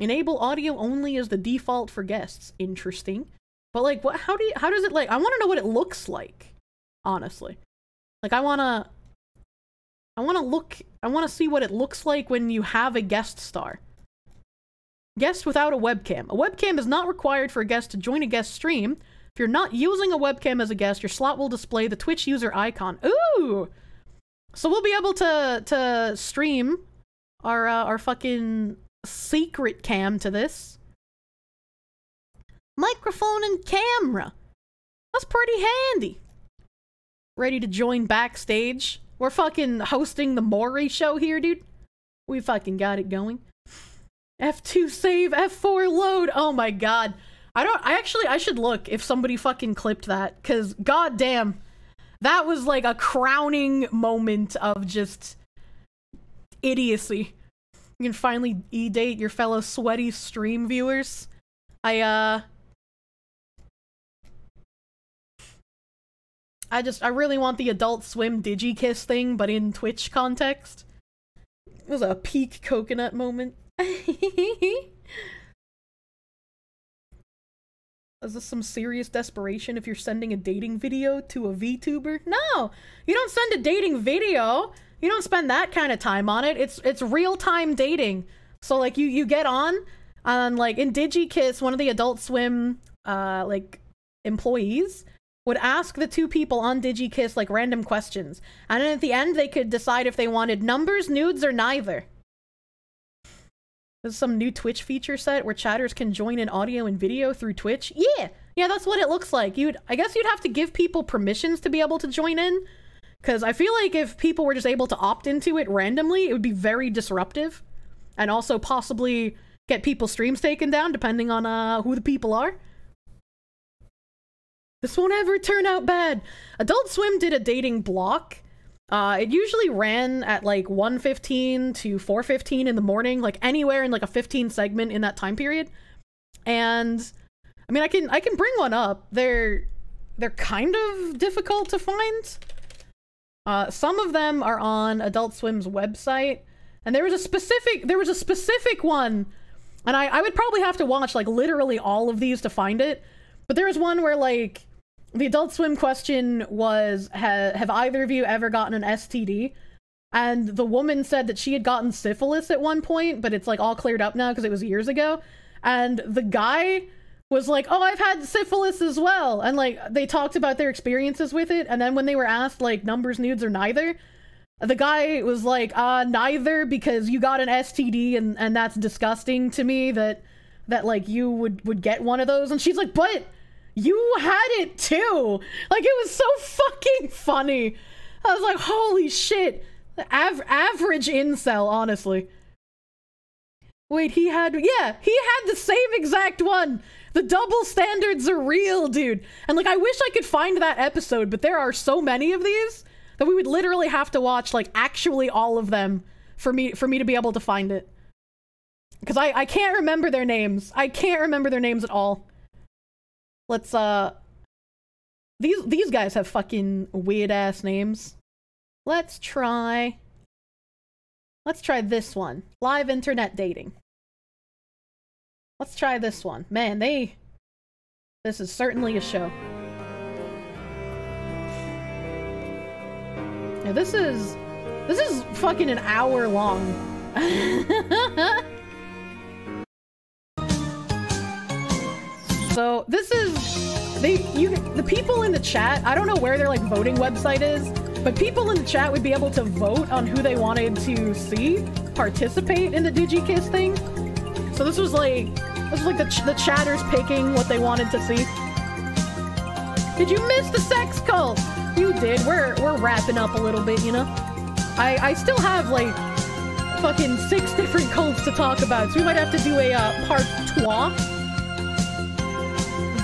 Speaker 1: Enable audio only as the default for guests. Interesting. But like what how do you how does it like I want to know what it looks like. Honestly. Like I want to I want to look I want to see what it looks like when you have a guest star. Guest without a webcam. A webcam is not required for a guest to join a guest stream. If you're not using a webcam as a guest, your slot will display the Twitch user icon. Ooh! So we'll be able to to stream our uh, our fucking secret cam to this. Microphone and camera. That's pretty handy. Ready to join backstage? We're fucking hosting the Maury show here, dude. We fucking got it going. F2 save, F4 load. Oh my god. I don't I actually I should look if somebody fucking clipped that cuz goddamn that was like a crowning moment of just idiocy. You can finally e-date your fellow sweaty stream viewers. I, uh... I just, I really want the Adult Swim Digikiss thing, but in Twitch context. It was a peak coconut moment. Is this some serious desperation if you're sending a dating video to a VTuber? No! You don't send a dating video! You don't spend that kind of time on it. It's it's real-time dating. So like you you get on and like in DigiKiss, one of the Adult Swim uh like employees would ask the two people on DigiKiss like random questions. And then at the end they could decide if they wanted numbers, nudes, or neither. There's some new Twitch feature set where chatters can join in audio and video through Twitch. Yeah, yeah, that's what it looks like. You'd, I guess you'd have to give people permissions to be able to join in. Because I feel like if people were just able to opt into it randomly, it would be very disruptive. And also possibly get people's streams taken down, depending on uh, who the people are. This won't ever turn out bad. Adult Swim did a dating block. Uh, it usually ran at like 1.15 to 4.15 in the morning, like anywhere in like a 15 segment in that time period. And I mean, I can I can bring one up. They're they're kind of difficult to find. Uh, some of them are on Adult Swim's website, and there was a specific there was a specific one, and I I would probably have to watch like literally all of these to find it. But there was one where like the Adult Swim question was ha- Have either of you ever gotten an STD? And the woman said that she had gotten syphilis at one point, but it's like all cleared up now because it was years ago. And the guy was like, "Oh, I've had syphilis as well," and like they talked about their experiences with it. And then when they were asked like numbers, nudes, or neither, the guy was like, "Uh, neither because you got an STD, and and that's disgusting to me that that like you would would get one of those." And she's like, "But." You had it too. Like it was so fucking funny. I was like, holy shit. Av- average incel, honestly. Wait, he had yeah, he had the same exact one. The double standards are real, dude. And like I wish I could find that episode, but there are so many of these that we would literally have to watch like actually all of them for me for me to be able to find it. Cuz I I can't remember their names. I can't remember their names at all. Let's uh these these guys have fucking weird ass names. Let's try Let's try this one. Live internet dating. Let's try this one. Man, they This is certainly a show. Yeah, this is this is fucking an hour long. So this is they you the people in the chat. I don't know where their like voting website is, but people in the chat would be able to vote on who they wanted to see participate in the DigiKiss thing. So this was like this was like the ch- the chatters picking what they wanted to see. Did you miss the sex cult? You did. We're we're wrapping up a little bit, you know. I I still have like fucking six different cults to talk about, so we might have to do a uh, part trois.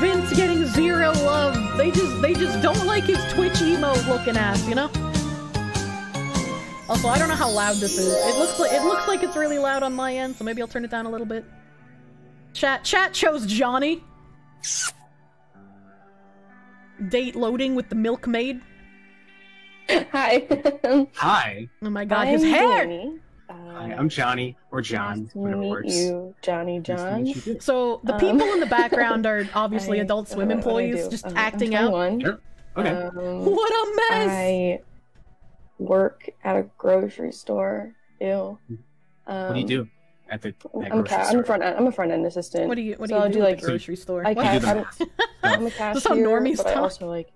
Speaker 1: Vince getting zero love. They just they just don't like his Twitch emo looking ass, you know? Also, I don't know how loud this is. It looks like it looks like it's really loud on my end, so maybe I'll turn it down a little bit. Chat chat chose Johnny. Date loading with the milkmaid.
Speaker 9: Hi.
Speaker 10: Hi.
Speaker 1: Oh my god,
Speaker 9: I'm
Speaker 1: his hair!
Speaker 9: Danny.
Speaker 10: Hi, I'm Johnny or John,
Speaker 9: nice to
Speaker 10: whatever
Speaker 9: meet
Speaker 10: works.
Speaker 9: you, Johnny
Speaker 10: Nice to
Speaker 9: John.
Speaker 10: meet you too.
Speaker 1: So the
Speaker 9: Um,
Speaker 1: people in the background are obviously
Speaker 9: I-
Speaker 1: Adult Swim
Speaker 9: what do I
Speaker 1: employees just
Speaker 9: Um, I'm
Speaker 1: acting out.
Speaker 9: 21.
Speaker 10: Sure. Okay.
Speaker 9: Um,
Speaker 1: What a mess!
Speaker 9: I work at a grocery store. Ew. Um,
Speaker 10: what do you do at the at
Speaker 9: I'm, a
Speaker 10: grocery
Speaker 9: ca- I'm a front end. I'm a front end assistant.
Speaker 1: What do you what do
Speaker 9: So
Speaker 1: you
Speaker 9: I'll
Speaker 1: do,
Speaker 9: do,
Speaker 1: at
Speaker 9: like-
Speaker 1: the grocery store?
Speaker 9: I
Speaker 1: What?
Speaker 9: ca-
Speaker 10: do the
Speaker 9: I'm. I'm a
Speaker 1: This is
Speaker 9: cashier,
Speaker 1: how normies
Speaker 9: but I
Speaker 1: talk.
Speaker 9: also like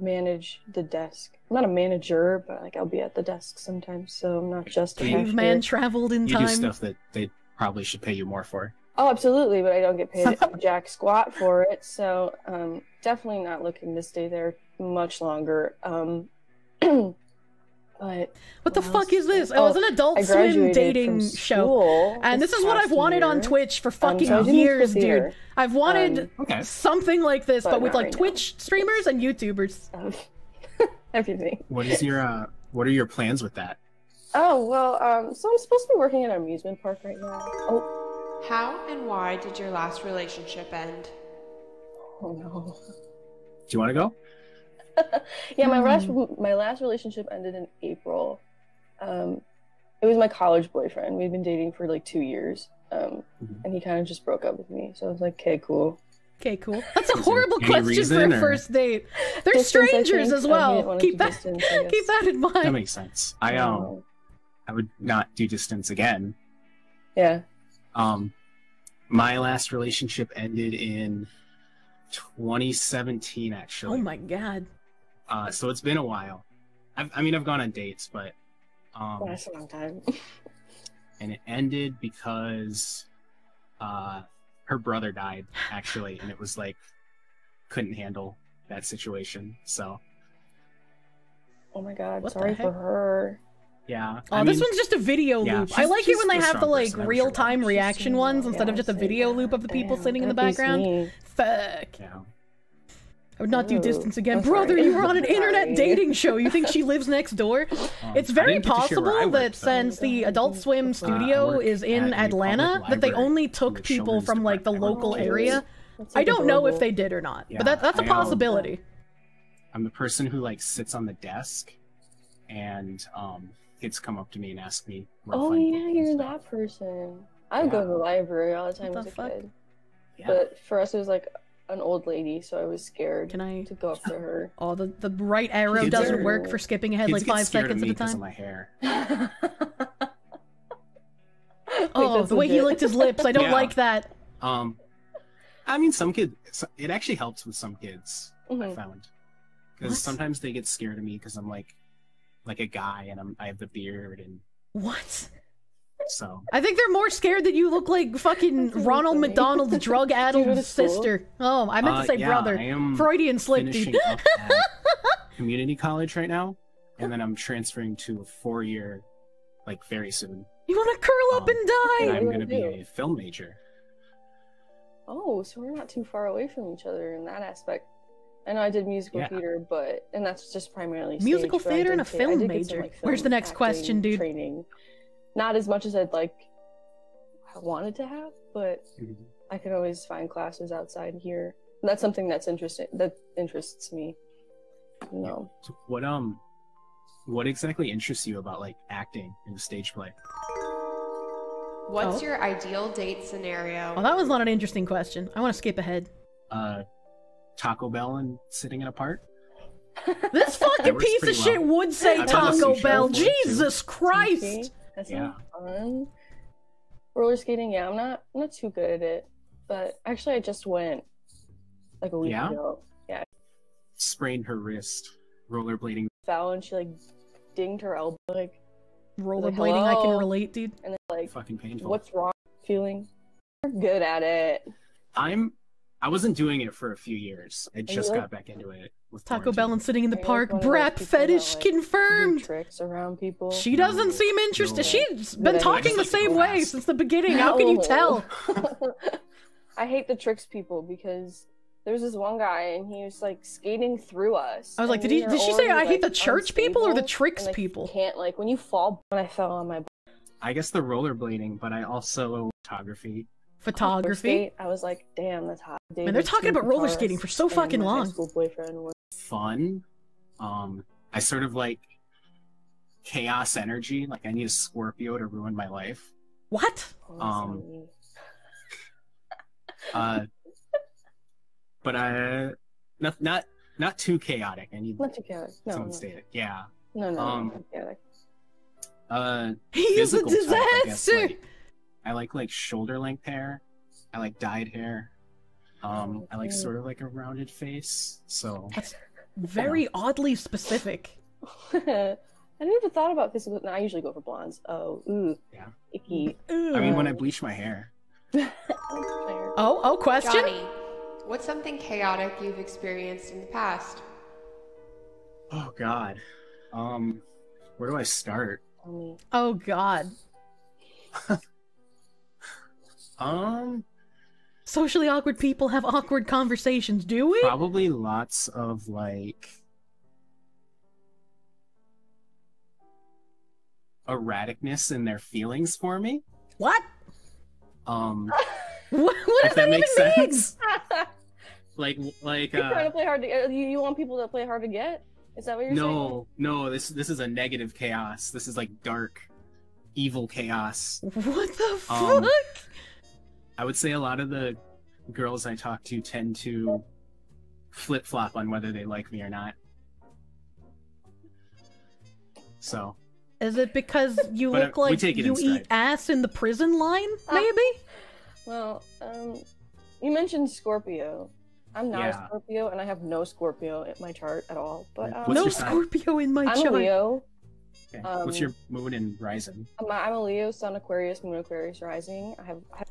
Speaker 9: manage the desk. I'm not a manager, but like I'll be at the desk sometimes, so I'm not just a
Speaker 1: Caveman
Speaker 9: cashier.
Speaker 1: traveled in
Speaker 10: You
Speaker 1: time.
Speaker 10: do stuff that they probably should pay you more for.
Speaker 9: Oh, absolutely, but I don't get paid jack squat for it, so um, definitely not looking to stay there much longer. Um, but
Speaker 1: What the fuck is this? It
Speaker 9: Oh,
Speaker 1: was an Adult Swim dating show. And this is what I've wanted on. Twitch for
Speaker 9: Um,
Speaker 1: fucking
Speaker 9: so
Speaker 1: years, dude. I've wanted
Speaker 9: Um,
Speaker 10: Okay.
Speaker 1: something like this, but,
Speaker 9: but
Speaker 1: with like
Speaker 9: right now.
Speaker 1: Twitch streamers and YouTubers.
Speaker 9: Um, everything.
Speaker 10: What is your uh, what are your plans with that?
Speaker 9: Oh well, um, so I'm supposed to be working at an amusement park right now. Oh,
Speaker 11: How and why did your last relationship end?
Speaker 9: oh no.
Speaker 10: Do you want to go?
Speaker 9: yeah, my last
Speaker 1: Hmm.
Speaker 9: my last relationship ended in April. Um, it was my college boyfriend. We'd been dating for like two years, um,
Speaker 10: Mhm.
Speaker 9: and he kind of just broke up with me. So I was like, "Okay, cool."
Speaker 1: Okay, cool. That's a horrible
Speaker 10: any
Speaker 1: question for a
Speaker 10: or-
Speaker 1: first date. They're
Speaker 9: Distance,
Speaker 1: strangers as well.
Speaker 9: didn't wanna do
Speaker 1: keep that
Speaker 9: distance,
Speaker 1: keep that in mind.
Speaker 10: That makes sense. I um I would not do distance again.
Speaker 9: yeah.
Speaker 10: Um, my last relationship ended in 2017, actually.
Speaker 1: Oh my god.
Speaker 10: Uh, so it's been a while. I've, I mean, I've gone on dates, but um,
Speaker 9: Well, that's a long time.
Speaker 10: and it ended because uh, her brother died actually, and it was like couldn't handle that situation. So
Speaker 9: oh my god,
Speaker 1: What
Speaker 9: sorry for her.
Speaker 10: yeah.
Speaker 1: Oh,
Speaker 10: I
Speaker 1: this
Speaker 10: mean,
Speaker 1: one's just a video
Speaker 10: yeah,
Speaker 1: loop. I like it when they
Speaker 10: a
Speaker 1: have the like real time
Speaker 9: She's
Speaker 1: reaction
Speaker 9: so-
Speaker 1: ones instead
Speaker 9: yeah,
Speaker 1: of just a video
Speaker 9: that.
Speaker 1: loop of the people
Speaker 9: Damn,
Speaker 1: sitting in the background. Fuck.
Speaker 10: Yeah.
Speaker 1: I would not do
Speaker 9: Oh,
Speaker 1: distance again.
Speaker 9: I'm
Speaker 1: Brother,
Speaker 9: sorry.
Speaker 1: you were on an internet dating show. You think she lives next door?
Speaker 10: Um,
Speaker 1: It's very
Speaker 10: didn't get to share where I
Speaker 1: possible that
Speaker 10: though.
Speaker 1: since the Adult Swim
Speaker 10: I
Speaker 1: studio
Speaker 10: work
Speaker 1: is in
Speaker 10: at
Speaker 1: Atlanta, that they only took people from like the local
Speaker 9: Oh,
Speaker 1: area.
Speaker 9: That's,
Speaker 1: I don't know if they did or not,
Speaker 10: Yeah,
Speaker 1: but that, that's a
Speaker 10: I,
Speaker 1: possibility.
Speaker 10: I'm the person who like sits on the desk, and um, kids come up to me and ask me.
Speaker 9: Oh yeah, you're that person. I would go to the library all the time
Speaker 1: What
Speaker 9: as a
Speaker 1: fuck?
Speaker 9: kid.
Speaker 10: Yeah.
Speaker 9: But for us, it was like an old lady, so I was scared
Speaker 1: Can I?
Speaker 9: to go up to her.
Speaker 1: Oh, the, the right arrow
Speaker 10: Kids
Speaker 1: doesn't
Speaker 9: are-
Speaker 1: work for skipping ahead
Speaker 10: Kids
Speaker 1: like
Speaker 10: get
Speaker 1: five
Speaker 10: scared of
Speaker 1: seconds
Speaker 10: me
Speaker 1: at a
Speaker 10: because of
Speaker 1: time.
Speaker 10: my hair.
Speaker 1: Oh, the way he licked his lips. I don't
Speaker 10: Yeah.
Speaker 1: like that.
Speaker 10: Um, I mean, some kids. It actually helps with some kids. I
Speaker 9: Mhm.
Speaker 10: found
Speaker 1: What?
Speaker 10: because sometimes they get scared of me because I'm like, like a guy and I'm I have the beard and
Speaker 1: What?
Speaker 10: So
Speaker 1: I think they're more scared that you look like fucking Ronald. McDonald's
Speaker 9: Do you go
Speaker 1: drug-addled sister. Oh, I meant
Speaker 10: Uh,
Speaker 1: to say
Speaker 10: yeah,
Speaker 1: brother.
Speaker 10: I am
Speaker 1: Freudian slip, dude.
Speaker 10: up at community college right now, and then I'm transferring to a four year, like very soon.
Speaker 1: You want to curl up
Speaker 10: Um,
Speaker 1: and
Speaker 10: And
Speaker 1: die?
Speaker 9: what
Speaker 10: I'm going to be
Speaker 9: do?
Speaker 10: a film major.
Speaker 9: Oh, so we're not too far away from each other in that aspect. I know I did musical
Speaker 10: Yeah.
Speaker 9: theater, but and that's just primarily
Speaker 1: Musical
Speaker 9: stage,
Speaker 1: theater and a film
Speaker 9: did some,
Speaker 1: major.
Speaker 9: like,
Speaker 1: Where's the next
Speaker 9: acting
Speaker 1: question, dude?
Speaker 9: Training, not as much as I'd like, I wanted to have, but I can always find classes outside here. And that's something that's interesting. That interests me. You know,
Speaker 10: So what um, what exactly interests you about like acting in a stage play?
Speaker 11: What's
Speaker 1: Oh.
Speaker 11: your ideal date scenario?
Speaker 1: Oh, that was not an interesting question. I want to skip ahead.
Speaker 10: Uh, Taco Bell and sitting in a park.
Speaker 1: This fucking piece of
Speaker 10: pretty
Speaker 1: shit would say
Speaker 10: I've
Speaker 1: Taco Bell. Jesus
Speaker 9: Sushi,
Speaker 1: Christ!
Speaker 9: That
Speaker 10: Yeah.
Speaker 9: fun. Roller skating, yeah, I'm not I'm not too good at it. But actually I just went like a week
Speaker 10: Yeah?
Speaker 9: ago. Yeah.
Speaker 10: Sprained her wrist, rollerblading.
Speaker 9: Fell and she like dinged her elbow like
Speaker 1: Rollerblading, I can relate, dude.
Speaker 9: and then like
Speaker 10: Fucking painful.
Speaker 9: what's wrong feeling? You're good at it.
Speaker 10: I'm. I wasn't doing it for a few years. I just
Speaker 9: like-
Speaker 10: got back into it with
Speaker 1: Taco
Speaker 10: quarantine.
Speaker 1: Bell and sitting in the park.
Speaker 9: like one
Speaker 1: Brat
Speaker 9: people that,
Speaker 1: fetish
Speaker 9: like,
Speaker 1: confirmed.
Speaker 9: tricks around people.
Speaker 1: She doesn't
Speaker 10: No,
Speaker 1: seem interested.
Speaker 10: no.
Speaker 1: She's
Speaker 9: But
Speaker 1: been
Speaker 9: I
Speaker 1: talking the
Speaker 10: like
Speaker 1: same way
Speaker 10: fast.
Speaker 1: since the beginning. How can you tell?
Speaker 9: I hate the tricks people because there was this one guy and he was like skating through us.
Speaker 1: I was like, did he- did she say,
Speaker 9: already,
Speaker 1: "I hate the church people" or the tricks
Speaker 9: and, like,
Speaker 1: people?
Speaker 9: Can't like when you fall. When I fell on my
Speaker 10: I guess the rollerblading, but I also photography.
Speaker 9: Roller
Speaker 1: Photography.
Speaker 9: skate, I was like, damn, that's hot.
Speaker 1: they're talking about roller skating for so fucking long.
Speaker 9: School boyfriend was
Speaker 10: Fun. Um, I sort of like chaos energy. Like I need a Scorpio to ruin my life.
Speaker 1: What?
Speaker 10: Um, Uh, but I not not not too chaotic. I need
Speaker 9: not too chaotic. No,
Speaker 10: someone
Speaker 9: no,
Speaker 10: to stay it. Yeah.
Speaker 9: no, no, no,
Speaker 10: um,
Speaker 9: not chaotic.
Speaker 10: Uh,
Speaker 1: He is a
Speaker 10: physical type, I guess,
Speaker 1: disaster.
Speaker 10: like, I like like shoulder length hair. I like dyed hair. Um, I like sort of like a rounded face. So that's
Speaker 1: Very oddly specific.
Speaker 9: I never even thought about physical. No, I usually go for blondes. Oh, ooh,
Speaker 10: Yeah.
Speaker 9: icky.
Speaker 10: I mean, when I bleach my hair,
Speaker 1: Oh, oh, question?
Speaker 11: Johnny, what's something chaotic you've experienced in the past?
Speaker 10: oh god, um, where do I start?
Speaker 1: Oh god.
Speaker 10: Um,
Speaker 1: Socially awkward people have awkward conversations, do we?
Speaker 10: probably lots of like erraticness in their feelings for me.
Speaker 1: What?
Speaker 10: Um,
Speaker 1: What, what
Speaker 10: if
Speaker 1: does that,
Speaker 10: that makes
Speaker 1: even mean?
Speaker 10: sense. like like
Speaker 9: You're trying to
Speaker 10: uh,
Speaker 9: play hard to get. You, you want people to play hard to get? Is that what you're saying?
Speaker 10: no, no, this this is a negative chaos. This is like dark, evil chaos.
Speaker 1: What the fuck?
Speaker 10: I would say a lot of the girls I talk to tend to flip flop on whether they like me or not. So
Speaker 1: Is it because you
Speaker 10: But, uh,
Speaker 1: look
Speaker 10: we
Speaker 1: like you eat ass in the prison line?
Speaker 9: Ah.
Speaker 1: Maybe.
Speaker 9: Well, um, you mentioned Scorpio. I'm not
Speaker 10: Yeah.
Speaker 9: a Scorpio, and I have no Scorpio in my chart at all. But um,
Speaker 1: no? Scorpio in my
Speaker 9: I'm a
Speaker 1: chart.
Speaker 9: Leo.
Speaker 10: okay.
Speaker 9: Um,
Speaker 10: what's your moon and rising?
Speaker 9: I'm a, I'm a Leo, Sun Aquarius, Moon Aquarius rising. I have, I have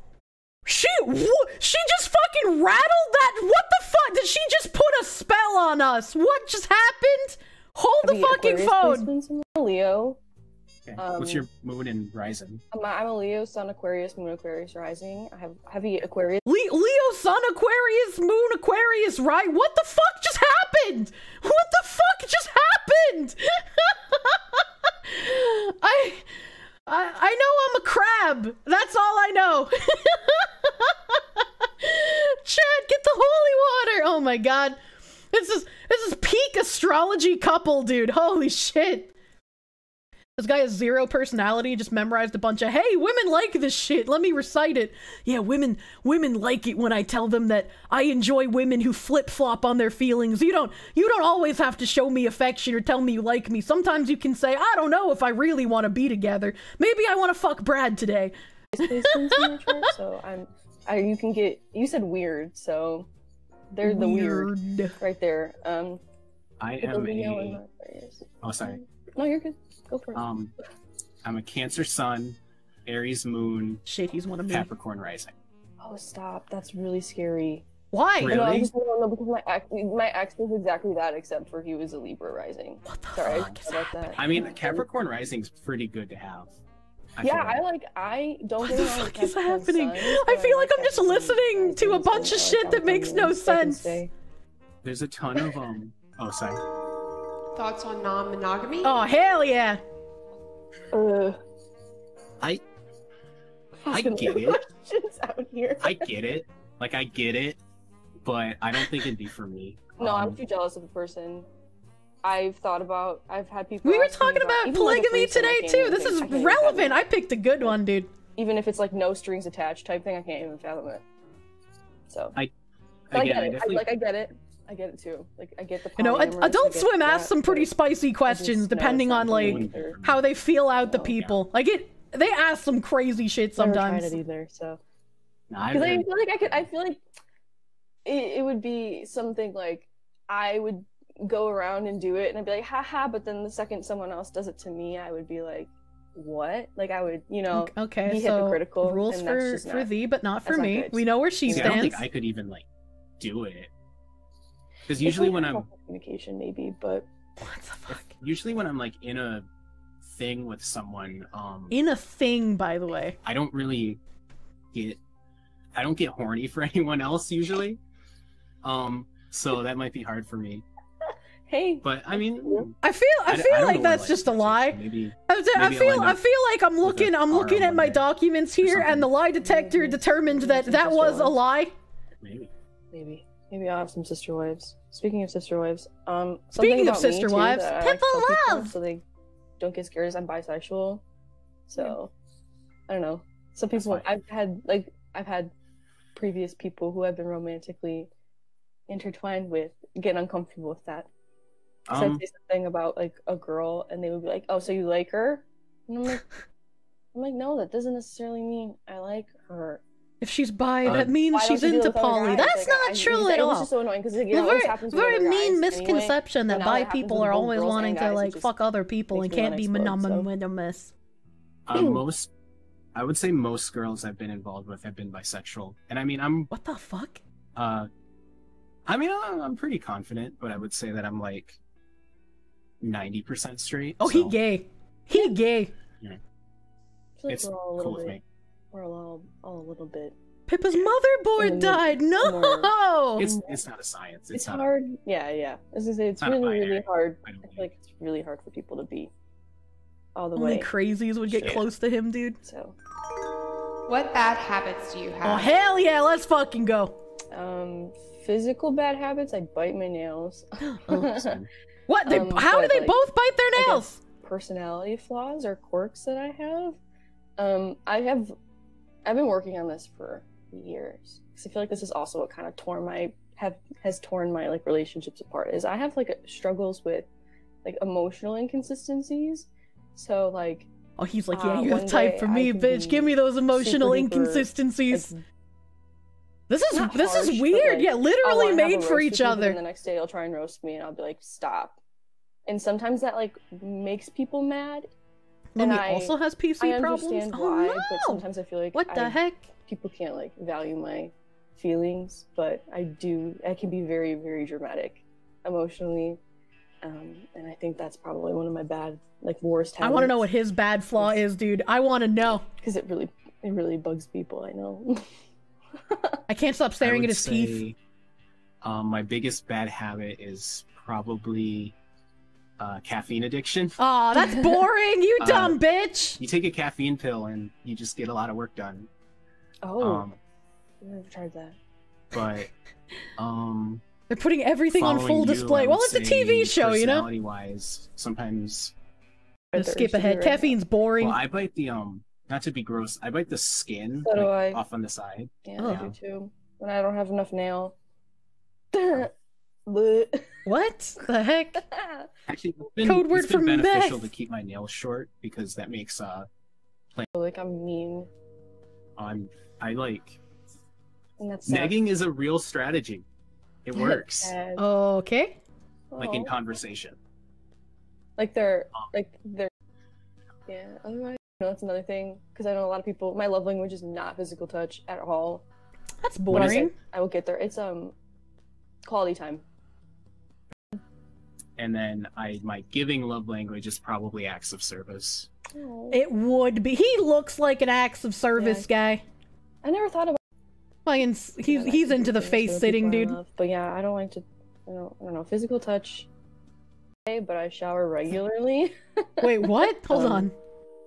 Speaker 1: She wh- she just fucking rattled that. What the fuck? Did she just put a spell on us? What just happened? Hold the
Speaker 9: heavy
Speaker 1: fucking
Speaker 9: Aquarius
Speaker 1: phone.
Speaker 9: placements in my- Leo.
Speaker 10: Okay. what's
Speaker 9: um,
Speaker 10: your moon and rising?
Speaker 9: I'm a, I'm a Leo, Sun Aquarius, Moon Aquarius rising. I have heavy Aquarius.
Speaker 1: Le- Leo, Sun, Aquarius, Moon, Aquarius, right? What the fuck just happened? What the fuck just happened? I, I, I know I'm a crab. That's all I know. Chad, get the holy water. Oh my god. This is this is peak astrology couple, dude. Holy shit. This guy has zero personality, just memorized a bunch of, hey, women like this shit. Let me recite it. Yeah, women women like it when I tell them that I enjoy women who flip-flop on their feelings. You don't you don't always have to show me affection or tell me you like me. Sometimes you can say, I don't know if I really want to be together. Maybe I want to fuck Brad today.
Speaker 9: placements in your chart, so I'm. I, you can get. You said weird, so they're the weird
Speaker 1: Weird.
Speaker 9: right there. Um,
Speaker 10: I am
Speaker 9: Leo in
Speaker 10: a. Oh, sorry.
Speaker 9: No, you're good. Go for it.
Speaker 10: Um, I'm a Cancer Sun, Aries Moon,
Speaker 1: Shit, he's one of me.
Speaker 10: Capricorn Rising.
Speaker 9: oh, stop. That's really scary.
Speaker 1: Why?
Speaker 10: Really?
Speaker 9: No, I just don't know because my ex, my ex was exactly that, except for he was a Libra rising.
Speaker 1: What the
Speaker 9: Sorry,
Speaker 1: fuck is
Speaker 9: I about that.
Speaker 10: I mean, Capricorn Rising's pretty good to have. I
Speaker 9: yeah,
Speaker 10: feel
Speaker 9: I
Speaker 10: like.
Speaker 9: like. I don't
Speaker 1: What
Speaker 9: get
Speaker 1: the
Speaker 9: along with
Speaker 1: fuck is happening?
Speaker 9: suns,
Speaker 1: I feel like I'm just listening to a bunch of shit that makes no sense.
Speaker 10: There's a ton of um. Oh, sorry.
Speaker 11: Thoughts on non-monogamy?
Speaker 1: Oh hell yeah.
Speaker 9: Uh,
Speaker 10: I I get it.
Speaker 9: out here.
Speaker 10: I get it. Like I get it, but I don't think it'd be for me.
Speaker 9: No, I'm
Speaker 10: Um,
Speaker 9: too jealous of a person. I've thought about. I've had people.
Speaker 1: We were talking about
Speaker 9: even like a
Speaker 1: polygamy
Speaker 9: threesome,
Speaker 1: today
Speaker 9: can't
Speaker 1: too. This is
Speaker 9: I
Speaker 1: relevant. I picked a good one, dude.
Speaker 9: Even if it's like no strings attached type thing, I can't even fathom it. So
Speaker 10: I-
Speaker 9: But I
Speaker 10: Again,
Speaker 9: get
Speaker 10: I
Speaker 9: it. I, like I get it. I get it too. Like I get the.
Speaker 1: You know, Ad-
Speaker 9: polyamorous, I
Speaker 1: Adult Swim asks some pretty spicy questions depending on like how they feel out the
Speaker 9: Oh,
Speaker 1: people. Like it, they ask some crazy shit
Speaker 9: Never
Speaker 1: sometimes.
Speaker 9: tried it either. So
Speaker 10: I've
Speaker 9: because I feel like I could. I feel like it, it would be something like I would go around and do it, and I'd be like, haha. But then the second someone else does it to me, I would be like, what? Like I would, you know.
Speaker 1: Okay,
Speaker 9: be
Speaker 1: so
Speaker 9: hypocritical,
Speaker 1: rules for
Speaker 9: just
Speaker 1: for thee, but not for
Speaker 9: that's not
Speaker 1: me.
Speaker 9: good.
Speaker 1: We know where she
Speaker 10: See, I don't
Speaker 1: stands.
Speaker 10: think I could even like do it. Because usually when I'm
Speaker 9: communication, maybe, but
Speaker 1: What the fuck?
Speaker 10: usually when I'm like in a thing with someone, um,
Speaker 1: In a thing, by the way.
Speaker 10: I don't really get I don't get horny for anyone else usually. Um, so that might be hard for me.
Speaker 9: hey,
Speaker 10: But I mean,
Speaker 1: I feel I feel
Speaker 10: I don't
Speaker 1: like
Speaker 10: know where,
Speaker 1: that's just a lie.
Speaker 10: Maybe
Speaker 1: I,
Speaker 10: maybe I'll
Speaker 1: feel I feel like I'm looking I'm looking at my documents here, and the lie detector determined that that was a lie.
Speaker 10: maybe.
Speaker 9: maybe maybe I'll have some sister wives. Speaking of sister wives, um,
Speaker 1: Speaking
Speaker 9: something
Speaker 1: of
Speaker 9: about me,
Speaker 1: sister
Speaker 9: too,
Speaker 1: wives,
Speaker 9: that I like to tell people
Speaker 12: Love!
Speaker 9: so they don't get scared. Is I'm bisexual, so I don't know. Some people. I've had like I've had previous people who I've been romantically intertwined with get uncomfortable with that. So
Speaker 10: Um,
Speaker 9: I'd say something about like a girl, and they would be like, "Oh, so you like her?" And I'm like, "I'm like, no, that doesn't necessarily mean I like her."
Speaker 1: If she's bi,
Speaker 10: Uh,
Speaker 1: that means she's into poly.
Speaker 9: guys?
Speaker 1: That's
Speaker 9: Like,
Speaker 1: not
Speaker 9: I-
Speaker 1: true
Speaker 9: it
Speaker 1: at
Speaker 9: was
Speaker 1: all.
Speaker 9: just so annoying because it
Speaker 1: Well, very,
Speaker 9: happens
Speaker 1: very mean
Speaker 9: guys anyway.
Speaker 1: misconception that bi people are always wanting
Speaker 9: and
Speaker 1: to like fuck other people and can't be
Speaker 9: explode, so-
Speaker 1: monogamous.
Speaker 10: uh, most I would say most girls I've been involved with have been bisexual, and I mean I'm
Speaker 1: What the fuck?
Speaker 10: uh, I mean I'm, I'm pretty confident, but I would say that I'm like ninety percent straight.
Speaker 1: Oh, he gay. He gay.
Speaker 9: I feel like
Speaker 10: It's
Speaker 9: we're all a
Speaker 10: cool with me.
Speaker 9: We're all all a little bit.
Speaker 1: Pippa's motherboard died.
Speaker 9: the
Speaker 1: No.
Speaker 10: It's it's not a science.
Speaker 9: It's,
Speaker 10: It's, not.
Speaker 9: hard. Yeah, yeah. As I say, it's
Speaker 10: It's
Speaker 9: really, really hard.
Speaker 10: I
Speaker 9: I feel like it's really hard for people to be all the
Speaker 1: Only
Speaker 9: way.
Speaker 1: crazies would get
Speaker 10: Shit.
Speaker 1: close to him, dude.
Speaker 9: So,
Speaker 11: What bad habits do you have?
Speaker 1: Oh hell yeah, let's fucking go.
Speaker 9: um, physical bad habits. I bite my nails.
Speaker 10: Awesome.
Speaker 1: What? They,
Speaker 9: Um,
Speaker 1: how do they
Speaker 9: like,
Speaker 1: both bite their nails?
Speaker 9: personality flaws or quirks that I have. Um, I have, I've been working on this for years because I feel like this is also what kind of torn my have has torn my like relationships apart. Is I have like struggles with like emotional inconsistencies. So like,
Speaker 1: Oh, he's like, yeah,
Speaker 9: uh,
Speaker 1: you're the type for me, bitch. Give me those emotional inconsistencies.
Speaker 9: like
Speaker 1: this is this
Speaker 9: harsh,
Speaker 1: is weird.
Speaker 9: like,
Speaker 1: yeah, literally
Speaker 9: wanna have a
Speaker 1: made for each other.
Speaker 9: And the next day, he'll try and roast me, and I'll be like, "Stop." And sometimes that like makes people mad.
Speaker 1: Lemmy
Speaker 9: and I-
Speaker 1: also has PC
Speaker 9: I
Speaker 1: problems.
Speaker 9: understand
Speaker 1: oh no!
Speaker 9: but sometimes I feel like
Speaker 1: what the
Speaker 9: I-
Speaker 1: heck?
Speaker 9: people can't like value my feelings, but I do. I can be very, very dramatic, emotionally, um, and I think that's probably one of my bad, like worst Habits.
Speaker 1: I want to know what his bad flaw is, dude. I want to know.
Speaker 9: because it really, it really bugs people. I know.
Speaker 1: I can't stop staring at his teeth.
Speaker 10: say, Um, my biggest bad habit is probably uh, caffeine addiction.
Speaker 1: Oh, that's boring, you
Speaker 10: Uh,
Speaker 1: dumb bitch!
Speaker 10: You take a caffeine pill and you just get a lot of work done.
Speaker 9: Oh,
Speaker 10: Um,
Speaker 9: I've never tried that.
Speaker 10: but um,
Speaker 1: They're putting everything on full display.
Speaker 10: I
Speaker 1: Well, it's a TV show, you know?
Speaker 10: Personality-wise, sometimes.
Speaker 1: Let's skip ahead.
Speaker 9: right now.
Speaker 1: Caffeine's boring.
Speaker 10: Well, I bite the um. Not to be gross, I bite the skin
Speaker 9: So do
Speaker 10: like,
Speaker 9: I.
Speaker 10: off on the side.
Speaker 9: Yeah,
Speaker 1: Oh.
Speaker 9: I do too. When I don't have enough nail. But
Speaker 1: What the heck?
Speaker 10: Actually, it's been,
Speaker 1: Code word
Speaker 10: it's been
Speaker 1: for
Speaker 10: beneficial
Speaker 1: meth.
Speaker 10: to keep my nails short because that makes uh,
Speaker 9: like I'm mean,
Speaker 10: I'm I like
Speaker 9: and that's sad.
Speaker 10: negging is a real strategy. It works,
Speaker 1: Okay.
Speaker 10: like in
Speaker 9: Oh.
Speaker 10: conversation.
Speaker 9: like they're
Speaker 10: Um,
Speaker 9: like they're yeah otherwise you know that's another thing because i know a lot of people my love language is not physical touch at all
Speaker 1: That's boring.
Speaker 9: i will get there it's um quality time
Speaker 10: And then I my giving love language is probably acts of service.
Speaker 1: It would be. He looks like an acts of service guy.
Speaker 9: i never thought about
Speaker 1: Like, he's he's, he's into the face sitting, dude.
Speaker 9: but yeah i don't like to I don't, I don't know physical touch okay, but i shower regularly
Speaker 1: Wait, what? Hold
Speaker 9: Um,
Speaker 1: on.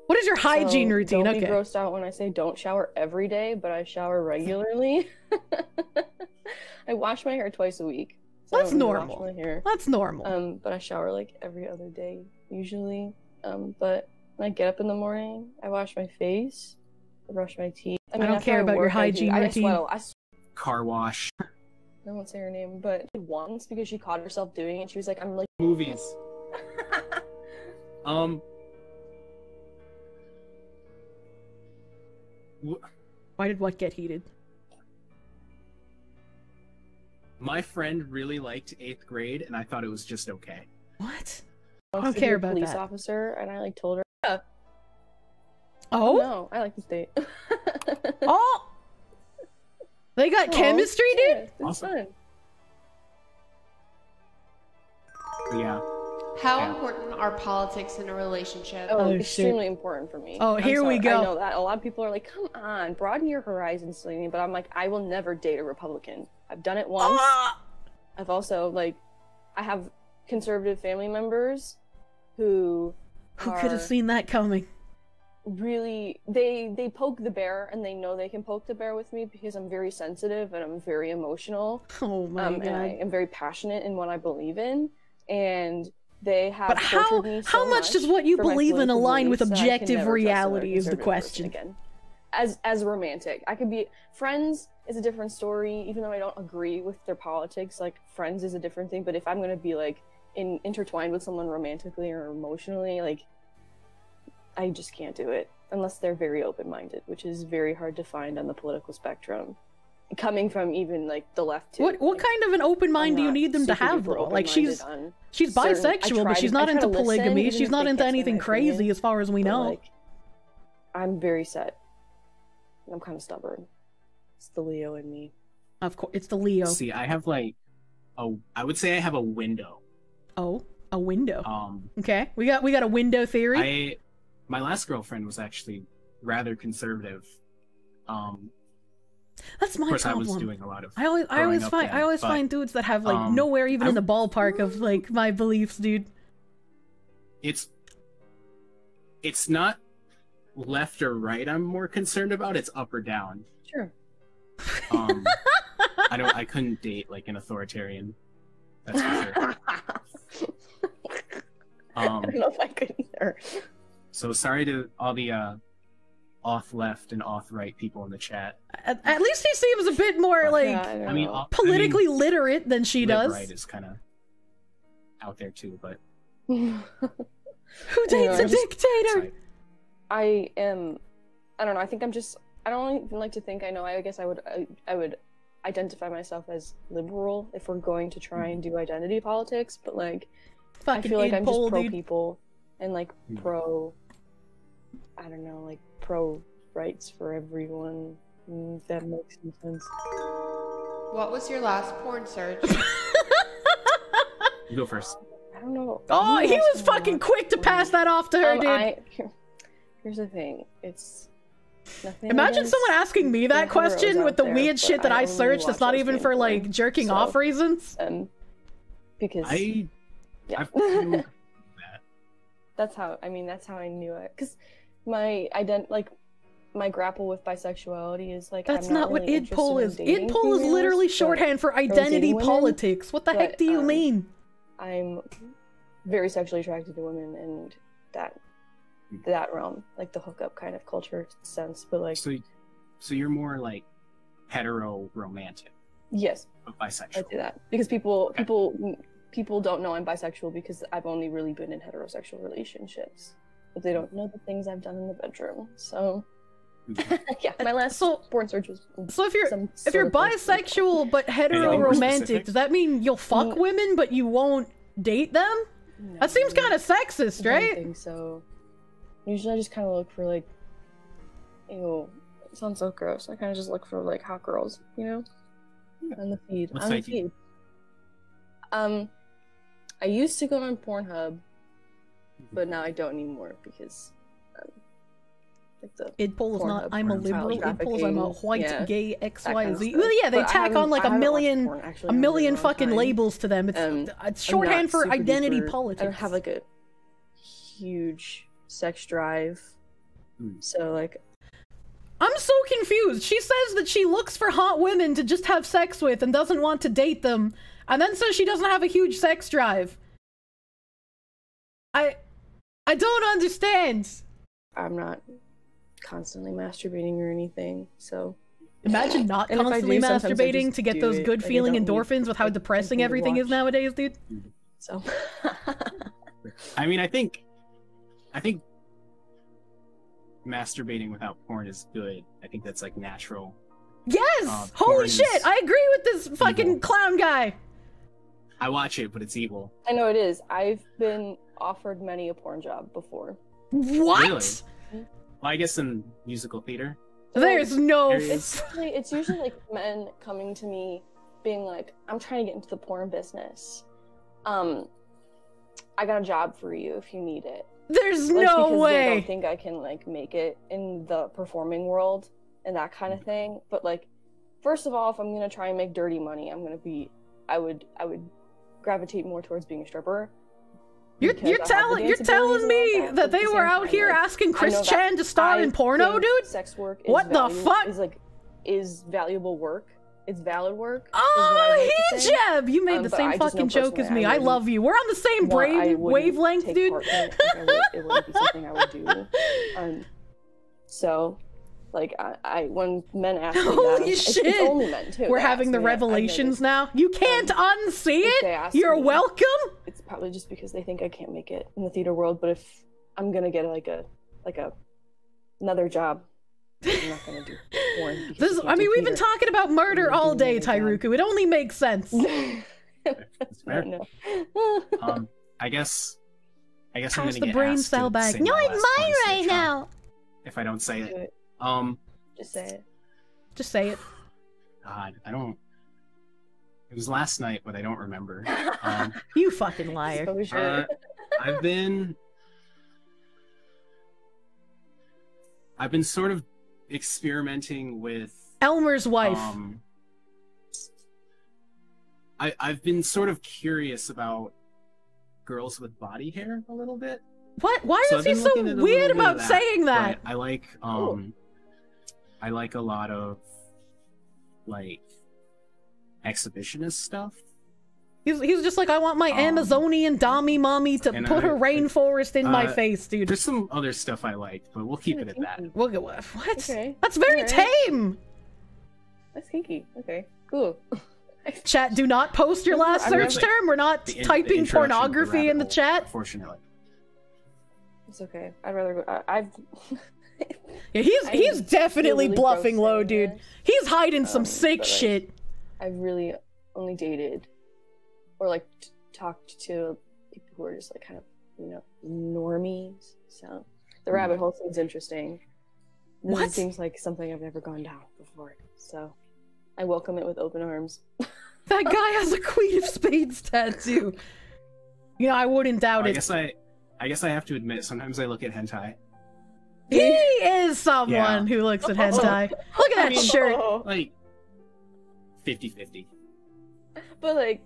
Speaker 1: What is your hygiene
Speaker 9: So
Speaker 1: routine?
Speaker 9: Don't
Speaker 1: Okay.
Speaker 9: be grossed out when I say don't shower every day, but I shower regularly. I wash my hair twice a week. So
Speaker 1: That's
Speaker 9: don't wash
Speaker 1: normal.
Speaker 9: My hair.
Speaker 1: That's normal.
Speaker 9: Um, but I shower like every other day usually. Um, but when I get up in the morning, I wash my face, I brush my teeth. I, mean,
Speaker 1: don't
Speaker 9: after
Speaker 1: care about your
Speaker 9: work, I do-
Speaker 1: hygiene
Speaker 9: I,
Speaker 1: routine.
Speaker 9: sweat. a- I s-
Speaker 10: Car wash.
Speaker 9: I won't say her name, but once because she caught herself doing it, she was like, "I'm like
Speaker 10: Movies. Um. wh-
Speaker 1: Why did what get heated?
Speaker 10: My friend really liked eighth grade, and I thought it was just okay.
Speaker 1: What?
Speaker 9: I
Speaker 1: don't care about
Speaker 9: police
Speaker 1: that.
Speaker 9: officer," and I like told her, yeah,
Speaker 1: Oh?
Speaker 9: no, I like this date."
Speaker 1: Oh! They got
Speaker 9: Oh,
Speaker 1: chemistry, dude?
Speaker 9: yeah, it's
Speaker 10: Awesome.
Speaker 9: fun.
Speaker 10: Yeah.
Speaker 11: How
Speaker 10: Yeah.
Speaker 11: important are politics in a relationship?
Speaker 9: Oh,
Speaker 1: Oh, shit.
Speaker 9: extremely important for me.
Speaker 1: Oh,
Speaker 9: I'm
Speaker 1: here we go.
Speaker 9: I know that a lot of people are like, "Come on, broaden your horizons, Selene." But I'm like, I will never date a Republican. I've done it once.
Speaker 1: Ah!
Speaker 9: I've also like, I have conservative family members who
Speaker 1: Who could have seen that coming?
Speaker 9: really they they poke the bear and they know they can poke the bear with me because I'm very sensitive and I'm very emotional.
Speaker 1: Oh my
Speaker 9: um, and I am very passionate in what I believe in, and they have.
Speaker 1: But how
Speaker 9: so
Speaker 1: how much does what you believe in align with
Speaker 9: beliefs that I can
Speaker 1: objective
Speaker 9: never trust another
Speaker 1: reality is the question.
Speaker 9: Again, as as romantic, I could be friends is a different story. Even though I don't agree with their politics, like friends is a different thing. But if I'm gonna be like in intertwined with someone romantically or emotionally, like I just can't do it unless they're very open minded, which is very hard to find on the political spectrum. Coming from even like the left too.
Speaker 1: What what kind of an open mind do you need them to have though? Like she's she's bisexual,
Speaker 9: try
Speaker 1: but she's
Speaker 9: to-
Speaker 1: not into
Speaker 9: listen,
Speaker 1: polygamy. She's not into anything crazy
Speaker 9: opinion,
Speaker 1: as far as we
Speaker 9: but,
Speaker 1: know.
Speaker 9: like, I'm very set. I'm kind of stubborn. It's the Leo in me.
Speaker 1: Of course, it's the Leo.
Speaker 10: See, I have like a. I would say I have a window.
Speaker 1: Oh, a window.
Speaker 10: Um,
Speaker 1: Okay, we got we got a window theory.
Speaker 10: I my last girlfriend was actually rather conservative. Um,
Speaker 1: That's my
Speaker 10: of course,
Speaker 1: problem.
Speaker 10: I was doing a lot of.
Speaker 1: I always I always find
Speaker 10: then,
Speaker 1: I always
Speaker 10: but,
Speaker 1: find dudes that have like
Speaker 10: um,
Speaker 1: nowhere even
Speaker 10: I-
Speaker 1: in the ballpark of like my beliefs, dude.
Speaker 10: It's. It's not left or right. I'm more concerned about. It's up or down.
Speaker 9: Sure.
Speaker 10: Um, I don't. I couldn't date like an authoritarian. That's for sure.
Speaker 9: I
Speaker 10: Um,
Speaker 9: don't know if I could either.
Speaker 10: so sorry to all the uh, off left and off right people in the chat.
Speaker 1: At, at least he seems a bit more like
Speaker 9: Yeah, I
Speaker 10: I mean, off-
Speaker 1: politically literate than she
Speaker 10: I mean,
Speaker 1: does.
Speaker 10: Right is kind of out there too, but
Speaker 1: Who dates
Speaker 9: know,
Speaker 1: a
Speaker 9: just-
Speaker 1: dictator?
Speaker 10: sorry.
Speaker 9: I am. I don't know. I think I'm just. I don't even like to think I know. I guess I would. I, I would identify myself as liberal if we're going to try and do identity politics. But like, I feel like I'm just pro
Speaker 1: dude.
Speaker 9: people and like
Speaker 10: Hmm.
Speaker 9: pro. I don't know, like pro rights for everyone. mm, If that makes some sense.
Speaker 11: What was your last porn search?
Speaker 10: You go first.
Speaker 9: I don't know.
Speaker 1: Oh, he was fucking quick to pass that off to her,
Speaker 9: Um,
Speaker 1: dude.
Speaker 9: I, here- here's the thing. It's nothing.
Speaker 1: Imagine someone asking me that question with the
Speaker 9: there,
Speaker 1: weird shit that I
Speaker 9: only
Speaker 1: searched that's not even for like
Speaker 9: porn,
Speaker 1: jerking
Speaker 9: so,
Speaker 1: off reasons.
Speaker 9: Um, because
Speaker 10: I
Speaker 9: yeah.
Speaker 10: I've kind of that.
Speaker 9: that's how I mean that's how I knew it because my ident like my grapple with bisexuality is like
Speaker 1: That's
Speaker 9: I'm
Speaker 1: not,
Speaker 9: not,
Speaker 1: what
Speaker 9: really
Speaker 1: id pol is.
Speaker 9: interested in dating
Speaker 1: Id pol is literally shorthand for
Speaker 9: or dating
Speaker 1: identity
Speaker 9: women,
Speaker 1: politics. What the heck do you
Speaker 9: um,
Speaker 1: mean?
Speaker 9: I'm very sexually attracted to women and that that realm like the hookup kind of culture sense but like
Speaker 10: So, so you're more like hetero romantic,
Speaker 9: yes
Speaker 10: but bisexual.
Speaker 9: I
Speaker 10: bisexual.
Speaker 9: do that because people people people don't know I'm bisexual because I've only really been in heterosexual relationships, but they don't know the things I've done in the bedroom. So yeah, my last
Speaker 1: So-
Speaker 9: porn search was
Speaker 1: So if you're if you're bisexual but hetero romantic, does that mean you'll fuck
Speaker 9: Mm.
Speaker 1: women but you won't date them?
Speaker 9: No,
Speaker 1: That seems kind of
Speaker 9: I
Speaker 1: sexist,
Speaker 9: don't
Speaker 1: right?
Speaker 9: think so. Usually, I just kind of look for like, ew, it sounds so gross. I kind of just look for like hot girls, you know, on the feed.
Speaker 10: What
Speaker 9: on the
Speaker 10: site you-
Speaker 9: feed. Um, I used to go on Pornhub, but now I don't anymore because, um, like the
Speaker 1: Id pol is not
Speaker 9: Pornhub,
Speaker 1: I'm a liberal. It pulls I'm a white,
Speaker 9: yeah,
Speaker 1: gay, X Y Z.
Speaker 9: that
Speaker 1: Y,
Speaker 9: kind of
Speaker 1: Z.
Speaker 9: stuff.
Speaker 1: Well, yeah, they
Speaker 9: But
Speaker 1: tack on like a million,
Speaker 9: porn, actually,
Speaker 1: a million
Speaker 9: really long
Speaker 1: fucking
Speaker 9: time.
Speaker 1: labels to them. It's,
Speaker 9: Um,
Speaker 1: it's shorthand for identity
Speaker 9: duper-
Speaker 1: politics.
Speaker 9: I don't have like a huge sex drive,
Speaker 10: Hmm.
Speaker 9: so like
Speaker 1: I'm so confused. She says that she looks for hot women to just have sex with and doesn't want to date them, and then says she doesn't have a huge sex drive. I I don't understand.
Speaker 9: I'm not constantly masturbating or anything. So
Speaker 1: Imagine not
Speaker 9: And
Speaker 1: constantly
Speaker 9: do,
Speaker 1: masturbating to get those good
Speaker 9: Like, I
Speaker 1: feeling
Speaker 9: don't need,
Speaker 1: endorphins with how depressing everything is nowadays, dude.
Speaker 9: so
Speaker 10: I mean, I think, I think masturbating without porn is good. I think that's like natural.
Speaker 1: Yes!
Speaker 10: Uh,
Speaker 1: Holy shit! I agree with this fucking
Speaker 10: evil.
Speaker 1: clown guy.
Speaker 10: I watch it, but it's evil.
Speaker 9: I know it is. I've been offered many a porn job before.
Speaker 1: What?
Speaker 10: Really? Well, I guess in musical theater.
Speaker 1: There's no.
Speaker 9: It's usually, it's usually like men coming to me, being like, "I'm trying to get into the porn business. Um, I got a job for you if you need it."
Speaker 1: There's
Speaker 9: like,
Speaker 1: no
Speaker 9: because They
Speaker 1: way.
Speaker 9: don't think I can like make it in the performing world and that kind of mm. thing. But like, first of all, if I'm gonna try and make dirty money, I'm gonna be, I would, I would gravitate more towards being a stripper.
Speaker 1: You're, you're
Speaker 9: I have the
Speaker 1: telling you're telling me
Speaker 9: and all
Speaker 1: that they
Speaker 9: the
Speaker 1: were out
Speaker 9: time,
Speaker 1: here
Speaker 9: like,
Speaker 1: asking Chris Chan to star
Speaker 9: I
Speaker 1: in porno, dude?
Speaker 9: Sex work. Is
Speaker 1: What the fuck?
Speaker 9: Is like, is valuable work. It's valid work.
Speaker 1: Oh, hijab! You made
Speaker 9: Um,
Speaker 1: the same
Speaker 9: I
Speaker 1: fucking joke as me.
Speaker 9: I
Speaker 1: I love you. We're on the same brain wavelength, dude.
Speaker 9: part. Like, would- it wouldn't be something I would do. Um, so, like, I, I when men ask me that,
Speaker 1: Holy
Speaker 9: it's,
Speaker 1: shit!
Speaker 9: it's only men too.
Speaker 1: We're having the
Speaker 9: that.
Speaker 1: Revelations now. You can't unsee it. You're
Speaker 9: me-
Speaker 1: welcome.
Speaker 9: It's probably just because they think I can't make it in the theater world. But if I'm gonna get like a like a another job, I'm not gonna do porn.
Speaker 1: This, I mean, we've been talking about murder all day. Tyruku. It only makes sense.
Speaker 10: That's fair.
Speaker 9: No.
Speaker 10: Um, I guess, I guess I'm gonna
Speaker 1: the
Speaker 10: get
Speaker 1: brain
Speaker 10: asked
Speaker 1: cell
Speaker 10: to
Speaker 1: back.
Speaker 10: say
Speaker 1: No,
Speaker 10: my
Speaker 3: it's mine right
Speaker 10: Sean,
Speaker 3: now.
Speaker 10: If I don't say
Speaker 9: Do
Speaker 10: it,
Speaker 9: it.
Speaker 10: um,
Speaker 9: Just say it.
Speaker 1: Just say it.
Speaker 10: God, I don't. It was last night, but I don't remember. Um,
Speaker 1: You fucking liar.
Speaker 9: Exposure.
Speaker 10: Uh, I've been I've been sort of experimenting with
Speaker 1: Elmer's wife.
Speaker 10: um I I've been sort of curious about girls with body hair a little bit.
Speaker 1: what? Why
Speaker 10: so
Speaker 1: is he so
Speaker 10: looking at a
Speaker 1: weird about
Speaker 10: that,
Speaker 1: saying that?
Speaker 10: I like um I like a lot of like exhibitionist stuff.
Speaker 1: He's, he's just like, I want my
Speaker 10: Um,
Speaker 1: Amazonian Dami mommy to put
Speaker 10: I-
Speaker 1: her rainforest in my
Speaker 10: uh,
Speaker 1: face, dude.
Speaker 10: There's some other stuff I like, but we'll keep it at that.
Speaker 1: We'll go, what?
Speaker 9: Okay.
Speaker 1: That's very
Speaker 9: Alright.
Speaker 1: tame!
Speaker 9: That's kinky. Okay. Cool.
Speaker 1: Chat, do not post your last
Speaker 9: I'm
Speaker 1: search
Speaker 10: really-
Speaker 1: term. We're not
Speaker 10: The in- the
Speaker 1: typing
Speaker 10: the
Speaker 1: pornography in the chat.
Speaker 10: Unfortunately.
Speaker 9: It's okay. I'd rather go. I, I've.
Speaker 1: Yeah, he's
Speaker 9: I
Speaker 1: he's definitely
Speaker 9: really
Speaker 1: bluffing low, dude.
Speaker 9: this.
Speaker 1: He's hiding some
Speaker 9: Um,
Speaker 1: sick shit.
Speaker 9: I've really only dated or like t- talked to people who are just like kind of you know normies. So the hmm. rabbit hole seems interesting. This
Speaker 1: What?
Speaker 9: seems like something I've never gone down before. So I welcome it with open arms.
Speaker 1: That guy has a Queen of Spades tattoo. You know, I wouldn't doubt
Speaker 10: I
Speaker 1: it.
Speaker 10: I guess I, I guess I have to admit, sometimes I look at hentai.
Speaker 1: He is someone
Speaker 10: Yeah.
Speaker 1: who looks at oh. hentai. Look at that
Speaker 10: mean-
Speaker 1: shirt.
Speaker 9: Oh,
Speaker 10: Like, 50-50.
Speaker 9: but like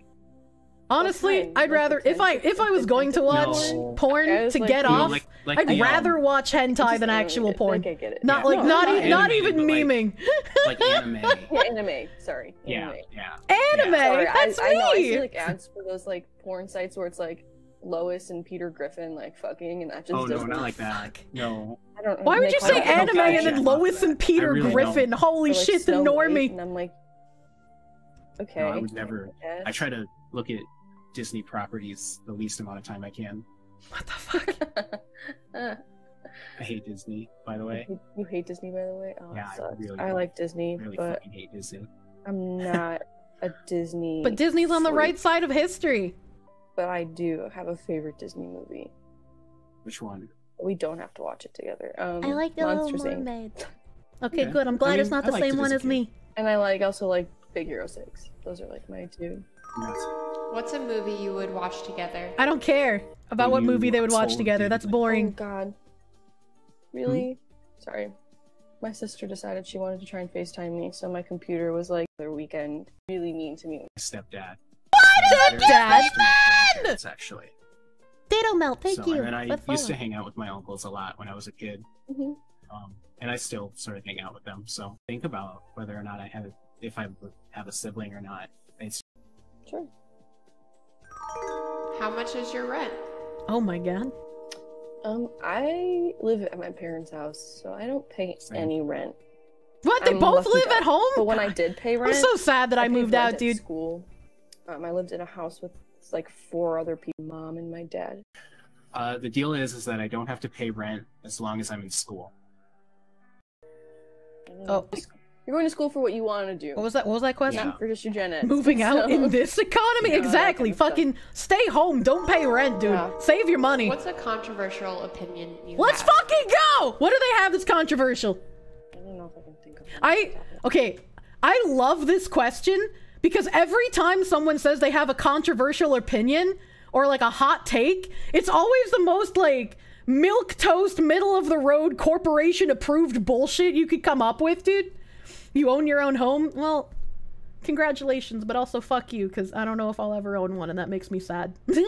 Speaker 1: Honestly,
Speaker 9: fine.
Speaker 1: I'd rather if I if I was going to watch
Speaker 10: No.
Speaker 1: porn to
Speaker 9: like-
Speaker 1: get
Speaker 9: No,
Speaker 1: off,
Speaker 10: like- like
Speaker 1: I'd
Speaker 10: the, um,
Speaker 1: rather watch hentai
Speaker 9: Just-
Speaker 1: than actual porn.
Speaker 9: Like, I get it.
Speaker 1: Not
Speaker 9: yeah.
Speaker 1: like
Speaker 9: No,
Speaker 1: not
Speaker 9: not
Speaker 1: even not even
Speaker 10: but, like-
Speaker 1: memeing.
Speaker 10: like anime.
Speaker 9: Yeah, anime. Sorry.
Speaker 10: yeah,
Speaker 9: Anime.
Speaker 10: yeah.
Speaker 1: Anime.
Speaker 9: Sorry,
Speaker 1: That's
Speaker 9: I, I know. I see like ads for those like porn sites where it's like Lois and Peter Griffin like fucking, and that just
Speaker 10: Oh no,
Speaker 9: doesn't.
Speaker 10: not like that. No.
Speaker 9: I don't.
Speaker 1: Why would you say
Speaker 9: it-
Speaker 10: I don't
Speaker 1: anime
Speaker 10: get
Speaker 1: and then Lois and Peter
Speaker 10: really
Speaker 1: Griffin? Holy
Speaker 9: or, like,
Speaker 1: shit, the normie.
Speaker 9: And I'm like, okay.
Speaker 10: No, I would never. I try to look at Disney properties the least amount of time I can.
Speaker 1: What the fuck?
Speaker 10: I hate Disney, by the way.
Speaker 9: you, you hate Disney, by the way. Oh,
Speaker 10: Yeah,
Speaker 9: it
Speaker 10: I really
Speaker 9: I
Speaker 10: do.
Speaker 9: like Disney,
Speaker 10: really
Speaker 9: but
Speaker 10: fucking hate Disney.
Speaker 9: I'm not a Disney.
Speaker 1: But Disney's on the right side of history.
Speaker 9: But I do have a favorite Disney movie.
Speaker 10: Which one?
Speaker 9: We don't have to watch it together. Um,
Speaker 3: I like the
Speaker 9: Monsters
Speaker 3: Little
Speaker 9: Inc.
Speaker 3: Mermaid.
Speaker 1: Okay,
Speaker 10: Okay.
Speaker 1: good. I'm
Speaker 10: I
Speaker 1: glad it's not the
Speaker 10: liked
Speaker 1: same one
Speaker 10: as a
Speaker 1: as
Speaker 10: kid.
Speaker 1: me.
Speaker 9: And I like also like Big Hero Six. Those are like my two.
Speaker 10: And that's-
Speaker 11: What's a movie you would watch together?
Speaker 1: I don't care about what movie they would watch together. That's
Speaker 10: that.
Speaker 9: Oh
Speaker 1: boring.
Speaker 9: God. Really? Sorry. My sister decided she wanted to try and FaceTime me, so my computer was like their weekend really mean to me.
Speaker 10: my stepdad.
Speaker 1: Stepdad?
Speaker 10: Very close to my grandparents, actually.
Speaker 3: Ditto melt, thank
Speaker 10: so,
Speaker 3: you.
Speaker 10: And I
Speaker 3: for
Speaker 10: used to hang out with my uncles a lot when I was a kid.
Speaker 9: hmm
Speaker 10: Um, and I still sort of hang out with them. So think about whether or not I have, if I have a sibling or not. It's
Speaker 9: Sure.
Speaker 11: How much is your rent?
Speaker 1: Oh my god.
Speaker 9: Um, I live at my parents' house, so I don't pay
Speaker 10: Same.
Speaker 9: any rent.
Speaker 1: What? They
Speaker 9: I'm
Speaker 1: both live
Speaker 9: that-
Speaker 1: at home?
Speaker 9: But when I did pay rent,
Speaker 1: I'm so sad that I,
Speaker 9: paid
Speaker 1: moved out,
Speaker 9: at
Speaker 1: dude.
Speaker 9: School. Um, I lived in a house with like four other people, mom and my dad.
Speaker 10: uh, the deal is is that I don't have to pay rent as long as I'm in school.
Speaker 1: Oh.
Speaker 9: You're going to school for what you want to do.
Speaker 1: What was that? What was that question?
Speaker 10: Yeah.
Speaker 9: Not for just your gen eds.
Speaker 1: Moving out
Speaker 9: So-
Speaker 1: in this economy?
Speaker 9: Yeah, that
Speaker 1: exactly.
Speaker 9: kind of stuff.
Speaker 1: Fucking stay home. Don't pay rent, dude.
Speaker 9: Yeah.
Speaker 1: Save your money.
Speaker 11: What's a controversial opinion you
Speaker 1: Let's
Speaker 11: have?
Speaker 1: fucking go! What do they have that's controversial?
Speaker 9: I don't know if I can think of. one
Speaker 1: I
Speaker 9: off the top of my
Speaker 1: okay. I love this question because every time someone says they have a controversial opinion or like a hot take, it's always the most like milk toast, middle of the road, corporation approved bullshit you could come up with, dude. You own your own home. Well, congratulations, but also fuck you because I don't know if I'll ever own one, and that makes me sad.
Speaker 9: head.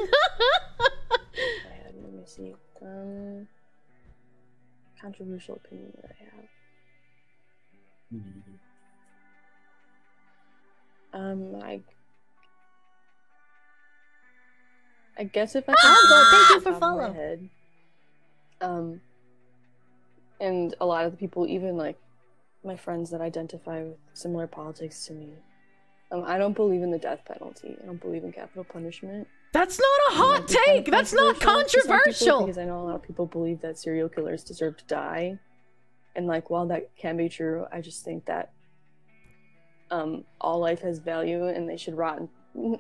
Speaker 9: Let me see. Um, controversial opinion that I have. Um, I. I guess if I can
Speaker 3: Oh,
Speaker 9: think
Speaker 3: well,
Speaker 9: off
Speaker 3: thank you for
Speaker 9: top
Speaker 3: follow.
Speaker 9: head, um, and a lot of the people, even like my friends that identify with similar politics to me, um, I don't believe in the death penalty. I don't believe in capital punishment.
Speaker 1: That's not a hot
Speaker 9: might kind of
Speaker 1: take. That's not
Speaker 9: controversial to some people
Speaker 1: controversial.
Speaker 9: because I know a lot of people believe that serial killers deserve to die, and like while that can be true, I just think that um, all life has value and they should rot.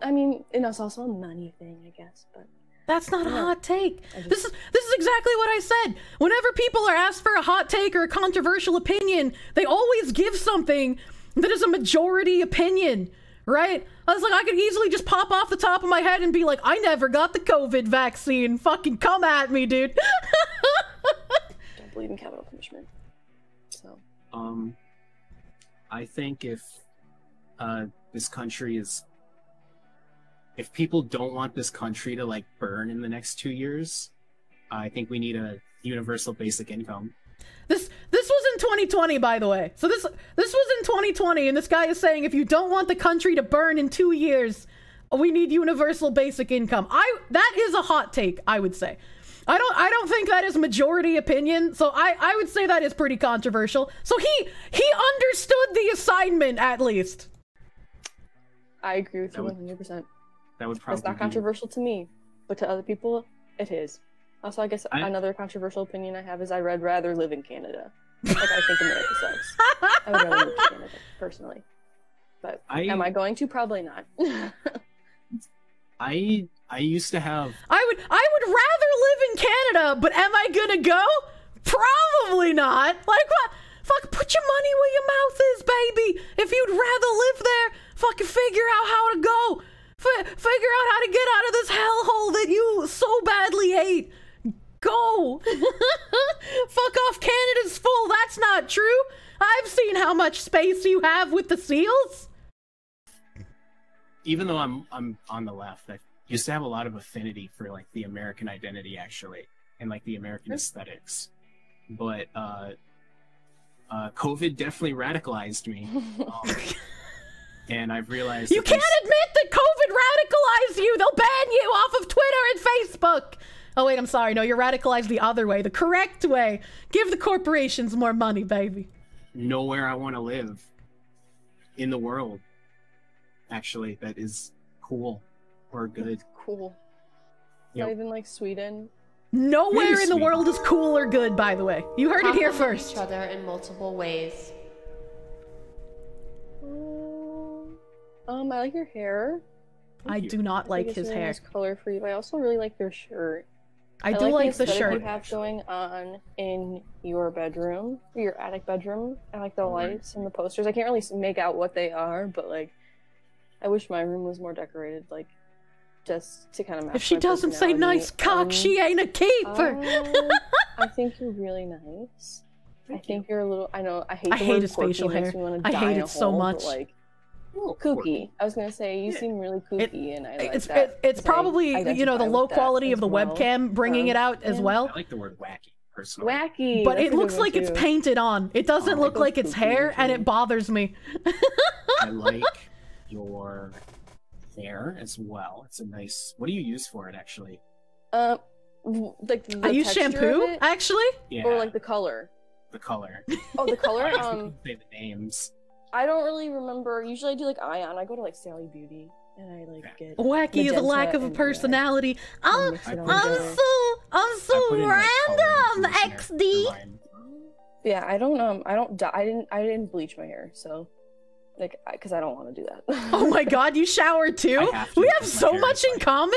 Speaker 9: I mean, and it's also a money thing, I guess. But
Speaker 1: That's not a hot take.
Speaker 9: Just-
Speaker 1: This is this is exactly what I said. Whenever people are asked for a hot take or a controversial opinion, they always give something that is a majority opinion, right? I was like, I could easily just pop off the top of my head and be like, I never got the COVID vaccine. Fucking come at me, dude.
Speaker 9: don't believe in capital punishment. So
Speaker 10: Um, I think if uh, this country is, if people don't want this country to like burn in the next two years, I think we need a universal basic income.
Speaker 1: This this was in 2020, by the way. So this this was in 2020, and this guy is saying if you don't want the country to burn in two years, we need universal basic income. I that is a hot take, I would say. I don't I don't think that is majority opinion, so I I would say that is pretty controversial. So he he understood the assignment at least.
Speaker 9: I agree with you one hundred percent.
Speaker 10: That would probably
Speaker 9: It's not
Speaker 10: be-
Speaker 9: controversial to me, but to other people, it is. Also, I guess
Speaker 10: I-
Speaker 9: another controversial opinion I have is I'd rather live in Canada. Like I think America sucks. I would rather live in Canada personally. But
Speaker 10: I-
Speaker 9: am I going to? Probably not.
Speaker 10: I I used to have
Speaker 1: I would I would rather live in Canada, but am I gonna go? Probably not. Like what? Fuck, put your money where your mouth is, baby. If you'd rather live there, fucking figure out how to go. F- figure out how to get out of this hellhole that you so badly hate. Go. Fuck off, Canada's full. That's not true. I've seen how much space you have with the seals.
Speaker 10: even though I'm I'm on the left, I used to have a lot of affinity for like the American identity actually and like the American aesthetics. But uh uh COVID definitely radicalized me. Um, and I've realized
Speaker 1: You can't admit that COVID radicalized you. They'll ban you off of Twitter and Facebook. Oh wait, I'm sorry. No, you're radicalized the other way, the correct way. Give the corporations more money, baby.
Speaker 10: Nowhere I want to live in the world. Actually, that is cool or good.
Speaker 9: Cool.
Speaker 10: Yep.
Speaker 9: Not even like Sweden.
Speaker 1: Nowhere
Speaker 10: Maybe
Speaker 1: in the world is cool or good, by the way. You heard it here first.
Speaker 11: each other in multiple ways.
Speaker 9: Um, I like your hair.
Speaker 1: I
Speaker 10: you.
Speaker 1: do not
Speaker 9: I
Speaker 1: like his hair.
Speaker 9: color for you. I also really like your shirt.
Speaker 1: I do
Speaker 9: like,
Speaker 1: like the
Speaker 9: aesthetic
Speaker 1: shirt.
Speaker 9: you have going on in your bedroom, your attic bedroom. I like the
Speaker 10: Right.
Speaker 9: lights and the posters. I can't really make out what they are, but like, I wish my room was more decorated, like, just to kind of match.
Speaker 1: If she doesn't say nice cock,
Speaker 9: Um,
Speaker 1: she ain't a keeper.
Speaker 9: um, I think you're really nice. I think you're a little. I know. I hate.
Speaker 1: I
Speaker 9: the
Speaker 1: hate his facial hair. I hate it so
Speaker 9: hole, but,
Speaker 1: much.
Speaker 9: Like
Speaker 10: Oh,
Speaker 9: kooky. I was gonna say you
Speaker 10: Yeah.
Speaker 9: seem really kooky, and I like
Speaker 1: it's
Speaker 9: that.
Speaker 1: it, it's
Speaker 9: 'cause
Speaker 1: probably you know the low quality of the
Speaker 9: well.
Speaker 1: webcam bringing
Speaker 9: Um,
Speaker 1: it out as
Speaker 9: yeah.
Speaker 1: well.
Speaker 10: I like the word wacky personally.
Speaker 9: Wacky.
Speaker 1: But
Speaker 9: that's
Speaker 1: it looks
Speaker 9: one,
Speaker 1: like it's painted on. It doesn't
Speaker 10: Oh,
Speaker 1: look
Speaker 9: it
Speaker 1: like it's
Speaker 9: kooky
Speaker 1: hair, and it bothers me.
Speaker 10: I like your hair as well. It's a nice. What do you use for it actually?
Speaker 9: Uh, like the
Speaker 1: I use shampoo, actually.
Speaker 10: Yeah,
Speaker 9: or like the color.
Speaker 10: the color.
Speaker 9: Oh, the color. Um,
Speaker 10: say the names.
Speaker 9: I don't really remember. Usually, I do like Ion. I go to like Sally Beauty, and I like get.
Speaker 1: Wacky is a lack of a personality. I'm,
Speaker 10: I
Speaker 9: all
Speaker 10: put it
Speaker 1: I'm so, I'm so
Speaker 10: put in, like,
Speaker 1: random, XD.
Speaker 9: Yeah, I don't um, I don't. I didn't. I didn't bleach my hair, so like, because I, don't want to do that.
Speaker 1: Oh my god, you showered too?
Speaker 10: Have to
Speaker 1: we have so much in
Speaker 10: like-
Speaker 1: common.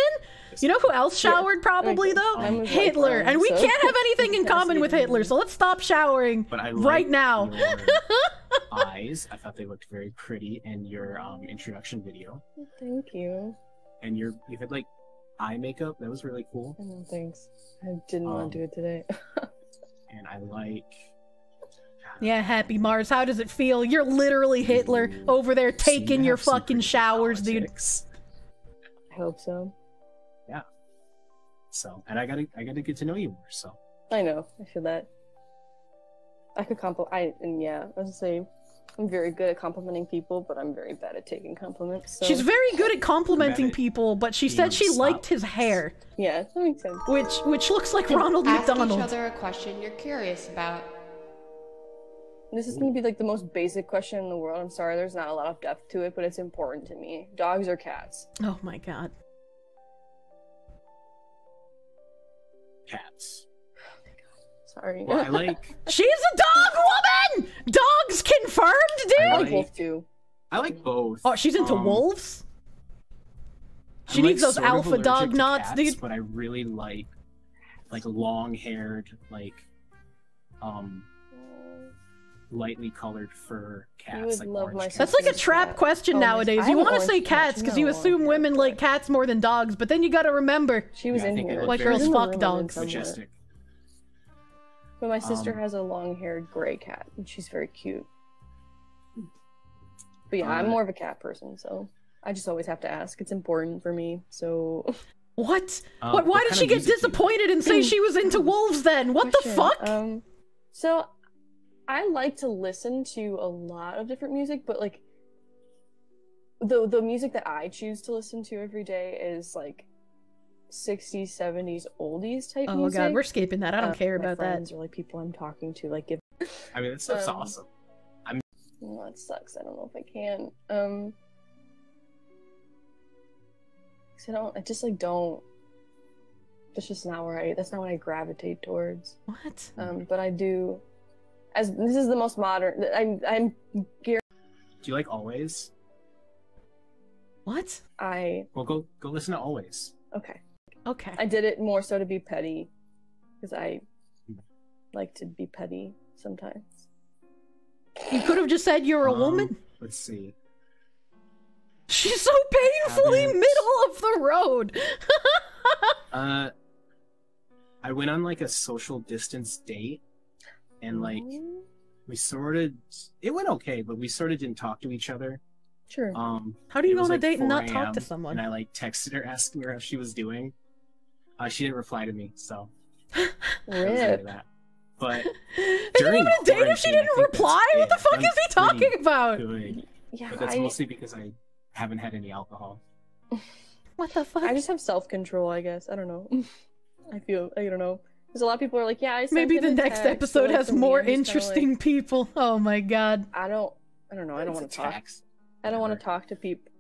Speaker 1: You know who else showered probably
Speaker 9: like,
Speaker 1: though?
Speaker 9: mine was like
Speaker 1: Hitler.
Speaker 9: brown,
Speaker 1: and we
Speaker 9: so-
Speaker 1: can't have anything in common with. Hitler, so let's stop showering
Speaker 10: But I
Speaker 1: right now.
Speaker 10: eyes. I thought they looked very pretty in your um, introduction video,
Speaker 9: Thank you.
Speaker 10: and your you had like eye makeup. That was really cool.
Speaker 9: Oh, thanks. I didn't
Speaker 10: Um,
Speaker 9: want to do it today.
Speaker 10: And I like
Speaker 1: Yeah, Happy Mars, how does it feel? You're literally Hitler over there taking
Speaker 10: to
Speaker 1: your fucking
Speaker 10: pretty good
Speaker 1: showers, dude.
Speaker 9: I hope so.
Speaker 10: So, and I gotta I gotta get to know you more. So,
Speaker 9: I know. I feel that. I could compliment. I and yeah, I was gonna say, I'm very good at complimenting people, but I'm very bad at taking compliments. So
Speaker 1: She's very good at complimenting
Speaker 10: at
Speaker 1: people, but she said she
Speaker 10: the
Speaker 1: liked his hair,
Speaker 9: yeah, that makes sense.
Speaker 1: which which looks like Ronald
Speaker 11: Ask each other a question you're curious about.
Speaker 9: This is gonna be like the most basic question in the world. I'm sorry, there's not a lot of depth to it, but it's important to me. Dogs or cats?
Speaker 1: Oh my god.
Speaker 10: Cats.
Speaker 9: Sorry.
Speaker 10: Well, I like
Speaker 1: She's a dog woman! Dogs confirmed, dude!
Speaker 9: I
Speaker 10: I
Speaker 9: like
Speaker 10: like-
Speaker 9: wolf too.
Speaker 10: I like both.
Speaker 1: Oh, she's into
Speaker 10: Um,
Speaker 1: wolves? She
Speaker 10: I'm,
Speaker 1: needs
Speaker 10: like,
Speaker 1: those alpha dog knots,
Speaker 10: cats,
Speaker 1: dude.
Speaker 10: But I really like like long-haired, like um lightly colored fur cats. Like
Speaker 9: love my
Speaker 10: cats.
Speaker 1: That's like a trap
Speaker 9: cat.
Speaker 1: question
Speaker 9: Oh,
Speaker 1: nowadays.
Speaker 9: I
Speaker 1: You want to say cats because
Speaker 9: not
Speaker 1: you assume women
Speaker 9: cat.
Speaker 1: like cats more than dogs, but then you gotta remember.
Speaker 9: She was
Speaker 10: Yeah,
Speaker 9: in
Speaker 10: think
Speaker 9: here.
Speaker 1: White girls
Speaker 9: She's
Speaker 1: fuck
Speaker 9: room, I'm
Speaker 1: dogs.
Speaker 10: majestic.
Speaker 9: But my sister
Speaker 10: Um,
Speaker 9: has a long-haired gray cat, and she's very cute. But yeah, I'm
Speaker 10: Uh,
Speaker 9: more of a cat person, so I just always have to ask. It's important for me. So
Speaker 1: What?
Speaker 10: Um,
Speaker 1: what? Why
Speaker 10: what
Speaker 1: did she get
Speaker 10: music do you
Speaker 1: disappointed and say she was into wolves then? What the fuck?
Speaker 9: Um, so I like to listen to a lot of different music, but like the the music that I choose to listen to every day is like 60s, 70s, oldies type
Speaker 1: oh
Speaker 9: music.
Speaker 1: god, we're skipping that. I don't
Speaker 9: Uh,
Speaker 1: care
Speaker 9: my
Speaker 1: about that.
Speaker 9: friends Or like people I'm talking to, like give.
Speaker 10: I mean, that stuff's
Speaker 9: Um,
Speaker 10: awesome.
Speaker 9: Oh, that sucks. I don't know if I can. Um. I don't. I just like don't. That's just not where I. That's not what I gravitate towards.
Speaker 1: What?
Speaker 9: Um, but I do. As this is the most modern. I'm. I'm. gear-
Speaker 10: Do you like Always?
Speaker 1: What?
Speaker 9: I.
Speaker 10: Well, go go listen to Always.
Speaker 9: Okay.
Speaker 1: Okay.
Speaker 9: I did it more so to be petty, because I like to be petty sometimes.
Speaker 1: You could have just said you're a
Speaker 10: Um,
Speaker 1: woman.
Speaker 10: Let's see.
Speaker 1: She's so painfully
Speaker 10: haven't-
Speaker 1: middle of the road.
Speaker 10: Uh, I went on like a social distance date, and like we sort of it went okay, but we sort of didn't talk to each other.
Speaker 9: Sure.
Speaker 10: Um,
Speaker 1: How do you
Speaker 10: it
Speaker 1: go
Speaker 10: was,
Speaker 1: on a date and not talk to someone?
Speaker 10: And I like texted her asking her how she was doing. Uh, she didn't reply to me, so
Speaker 9: Rip.
Speaker 10: that was the end of that. But
Speaker 1: Isn't
Speaker 10: during
Speaker 1: even a date if she didn't reply? What the fuck is he talking about?
Speaker 10: Good.
Speaker 9: Yeah,
Speaker 10: But that's
Speaker 9: I,
Speaker 10: mostly because I haven't had any alcohol.
Speaker 1: What the fuck?
Speaker 9: I just have self control, I guess. I don't know. I feel I don't know. Because a lot of people are like, yeah, I sent
Speaker 1: Maybe
Speaker 9: him
Speaker 1: the
Speaker 9: a
Speaker 1: next
Speaker 9: text,
Speaker 1: episode
Speaker 9: like,
Speaker 1: has more
Speaker 9: I'm just kinda
Speaker 1: interesting
Speaker 9: Like,
Speaker 1: people. Oh my god.
Speaker 9: I don't. I don't know. I don't want to talk.
Speaker 10: text.
Speaker 9: I don't want to talk to people.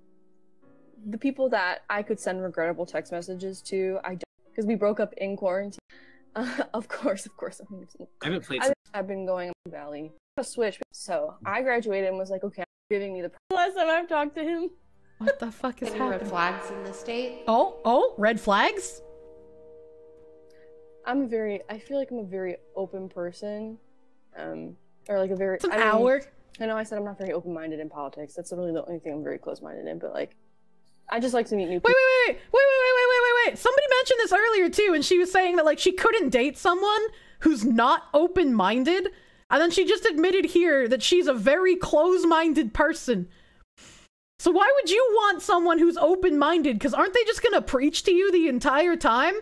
Speaker 9: The people that I could send regrettable text messages to, I don't, because we broke up in quarantine. Uh, of course, of course. I'm
Speaker 10: I haven't played.
Speaker 9: I, I've been going on Valley. A switch. So I graduated and was like, okay, I'm giving me the last time I've talked to him.
Speaker 1: What the fuck is
Speaker 11: Any red flags in the state?
Speaker 1: Oh, oh, red flags?
Speaker 9: I'm a very. I feel like I'm a very open person. Um, or like a very.
Speaker 1: It's an
Speaker 9: I
Speaker 1: hour.
Speaker 9: I know I said I'm not very open minded in politics. That's really the only thing I'm very close minded in. But like, I just like to meet new
Speaker 1: Wait,
Speaker 9: people.
Speaker 1: wait, wait, wait, wait, wait, wait, wait, wait, wait. Somebody mentioned this earlier too, and she was saying that like she couldn't date someone who's not open-minded, and then she just admitted here that she's a very close-minded person. So why would you want someone who's open-minded? Because aren't they just gonna preach to you the entire time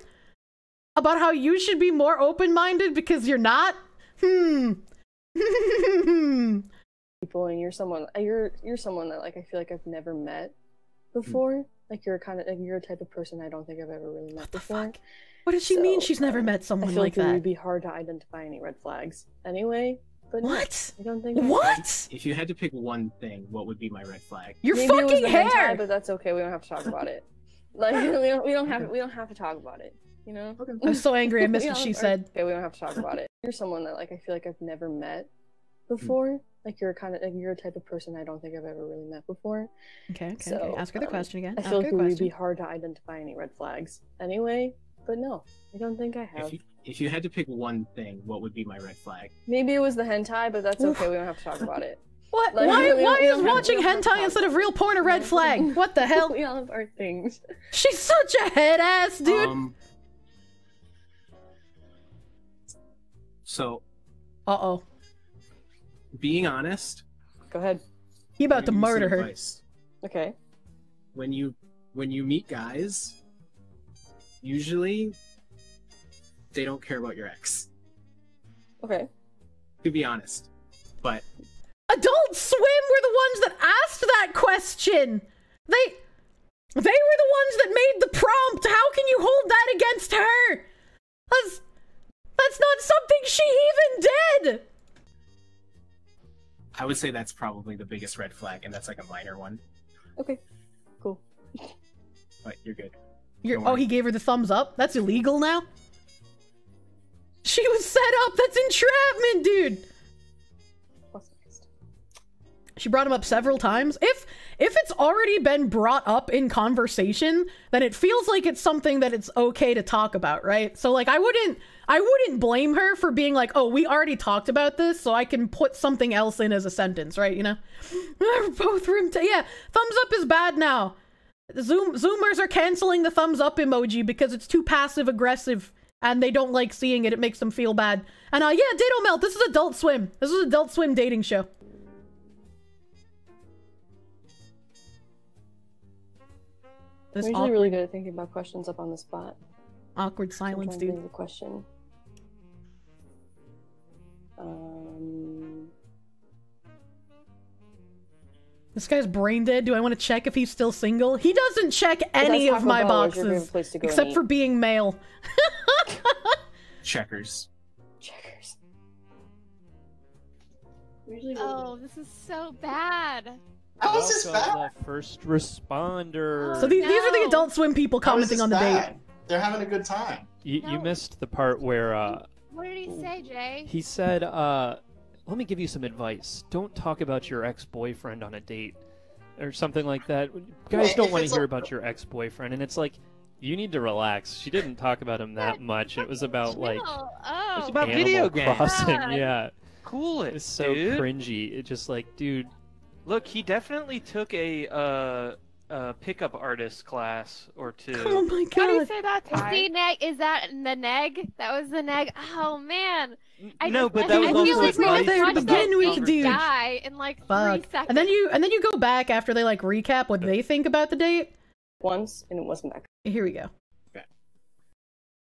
Speaker 1: about how you should be more open-minded because you're not? Hmm.
Speaker 9: people and you're someone you're you're someone that like I feel like I've never met before. Like you're kind of like you're a type of person I don't think I've ever really met
Speaker 1: the
Speaker 9: before.
Speaker 1: fuck? What does she mean she's never
Speaker 9: um,
Speaker 1: met
Speaker 9: I
Speaker 1: someone
Speaker 9: feel
Speaker 1: like
Speaker 9: like, It would be hard to identify any red flags anyway. But no,
Speaker 1: What?
Speaker 9: I don't think
Speaker 1: What?
Speaker 10: If you had to pick one thing, what would be my red flag?
Speaker 1: Your
Speaker 9: Maybe it
Speaker 1: fucking
Speaker 9: the hentai,
Speaker 1: hair.
Speaker 9: but that's okay. We don't have to talk about it. Like we don't we don't have we don't have to talk about it. You know.
Speaker 1: I'm so angry. I missed what she said.
Speaker 9: Okay, we don't have to talk about it. You're someone that like I feel like I've never met before. Like you're kind of like you're a type of person I don't think I've ever really met before.
Speaker 1: Okay, okay,
Speaker 9: So,
Speaker 1: okay. Ask her the
Speaker 9: um,
Speaker 1: question again.
Speaker 9: I
Speaker 1: Ask
Speaker 9: feel
Speaker 1: her
Speaker 9: like
Speaker 1: the
Speaker 9: it would be hard to identify any red flags anyway. But no, I don't think I have.
Speaker 10: If you, if you had to pick one thing, what would be my red flag?
Speaker 9: Maybe it was the hentai, but that's okay. We don't have to talk about it.
Speaker 1: What?
Speaker 9: Like,
Speaker 1: why why is watching
Speaker 9: we don't have to
Speaker 1: hentai instead of real porn a red flag? What the hell?
Speaker 9: we all have our things.
Speaker 1: She's such a head ass, dude.
Speaker 10: Um, so,
Speaker 1: uh oh.
Speaker 10: being honest,
Speaker 9: Go ahead.
Speaker 1: He about to
Speaker 10: I'm gonna give you
Speaker 1: murder her.
Speaker 10: advice.
Speaker 9: Okay.
Speaker 10: When you when you meet guys, usually they don't care about your ex.
Speaker 9: Okay.
Speaker 10: To be honest, but
Speaker 1: Adult Swim were the ones that asked that question. They they were the ones that made the prompt. How can you hold that against her? That's that's not something she even did.
Speaker 10: I would say that's probably the biggest red flag, and that's like a minor one.
Speaker 9: Okay. Cool.
Speaker 10: But you're good.
Speaker 1: You're, oh, he gave her the thumbs up. That's illegal now. She was set up. That's entrapment, dude. She brought him up several times. If if it's already been brought up in conversation, then it feels like it's something that it's okay to talk about, right? So like I wouldn't I wouldn't blame her for being like, "Oh, we already talked about this, so I can put something else in as a sentence," right? You know? Both room t- Yeah, thumbs up is bad now. Zoom Zoomers are canceling the thumbs up emoji because it's too passive aggressive and they don't like seeing it. It makes them feel bad. And uh yeah, Ditto Melt, this is Adult Swim. This is Adult Swim dating show. This
Speaker 9: I'm usually
Speaker 1: awkward,
Speaker 9: really good at thinking about questions up on the spot.
Speaker 1: Awkward silence,
Speaker 9: trying to think
Speaker 1: dude.
Speaker 9: of a question. Um,
Speaker 1: This guy's brain dead. Do I want to check if he's still single? He doesn't check any of my
Speaker 9: Bell is your favorite
Speaker 1: boxes
Speaker 9: place to go and
Speaker 1: except for being male.
Speaker 10: Checkers.
Speaker 9: checkers.
Speaker 13: Oh, this is so bad.
Speaker 14: How is this bad?
Speaker 15: the first responder.
Speaker 1: So these, these are the. Adult Swim people commenting on the
Speaker 14: bad?
Speaker 1: date.
Speaker 14: They're having a good time.
Speaker 15: you, you missed the part where uh,
Speaker 13: What did he say, Jay?
Speaker 15: he said, uh, "Let me give you some advice. Don't talk about your ex-boyfriend on a date, or something like that. Guys
Speaker 14: Well,
Speaker 15: don't want to hear
Speaker 14: a-
Speaker 15: about your ex-boyfriend." And it's like, you need to relax. She didn't talk about him that much. It was about like
Speaker 13: No. Oh.
Speaker 16: It's about
Speaker 15: Animal
Speaker 16: video games.
Speaker 15: Crossing.
Speaker 13: God.
Speaker 15: Yeah,
Speaker 16: Cool it,
Speaker 15: it's so
Speaker 16: dude.
Speaker 15: cringy. It's just like, dude,
Speaker 16: Look, he definitely took a uh a pickup artist class or two.
Speaker 1: Oh my god!
Speaker 13: How do you say that?
Speaker 11: Why?
Speaker 13: See, neg. Is that the neg? That was the neg. Oh man. I
Speaker 16: no,
Speaker 13: just-
Speaker 16: but that
Speaker 13: I
Speaker 16: was
Speaker 13: feel like we
Speaker 1: right
Speaker 13: just
Speaker 1: there to begin with,
Speaker 13: dude
Speaker 1: dude.
Speaker 13: Die in like three seconds.
Speaker 1: And then you and then you go back after they like recap what they think about the date.
Speaker 9: once, and it wasn't that. Good.
Speaker 1: Here we go. Okay.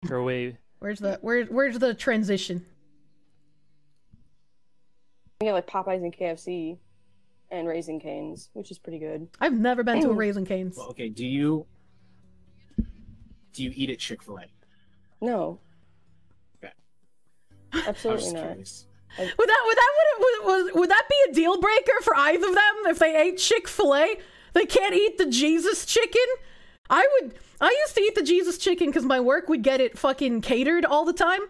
Speaker 16: Her way.
Speaker 1: Where's the where where's the transition?
Speaker 9: We got like Popeyes and KFC, and Raising Canes, which is pretty good.
Speaker 1: I've never been to a Raisin Canes.
Speaker 10: Well, okay, do you do you eat at Chick Fil A?
Speaker 9: No.
Speaker 10: Okay. I was
Speaker 9: Absolutely not.
Speaker 10: curious.
Speaker 1: Would that would that would, would, would, would that be a deal breaker for either of them if they ate Chick Fil A? They can't eat the Jesus chicken. I would. I used to eat the Jesus chicken because my work would get it fucking catered all the time.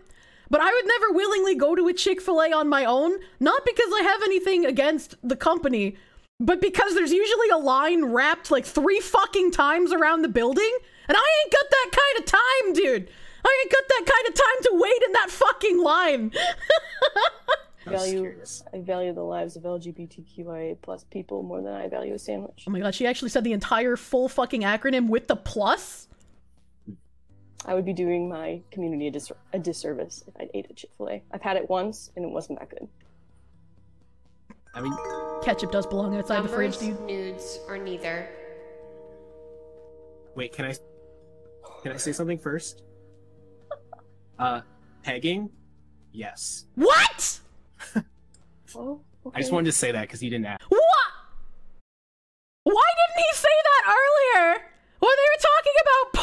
Speaker 1: But I would never willingly go to a Chick Fil A on my own, not because I have anything against the company, but because there's usually a line wrapped like three fucking times around the building, and I ain't got that kind of time, dude. I ain't got that kind of time to wait in that fucking line.
Speaker 9: I value I value the lives of LGBTQIA plus people more than I value a sandwich.
Speaker 1: Oh my god, she actually said the entire full fucking acronym with the plus?
Speaker 9: I would be doing my community a, dis- a disservice if I ate at Chick Fil A. I've had it once and it wasn't that good.
Speaker 10: I mean,
Speaker 1: Ketchup does belong outside the fridge,
Speaker 11: Numbers,
Speaker 1: dude.
Speaker 11: nudes, or neither.
Speaker 10: wait, can I can I say something first? Uh, pegging? Yes.
Speaker 1: What?
Speaker 9: Oh,
Speaker 10: I just wanted to say that because you didn't ask.
Speaker 1: What? Why didn't he say that earlier when they were talking about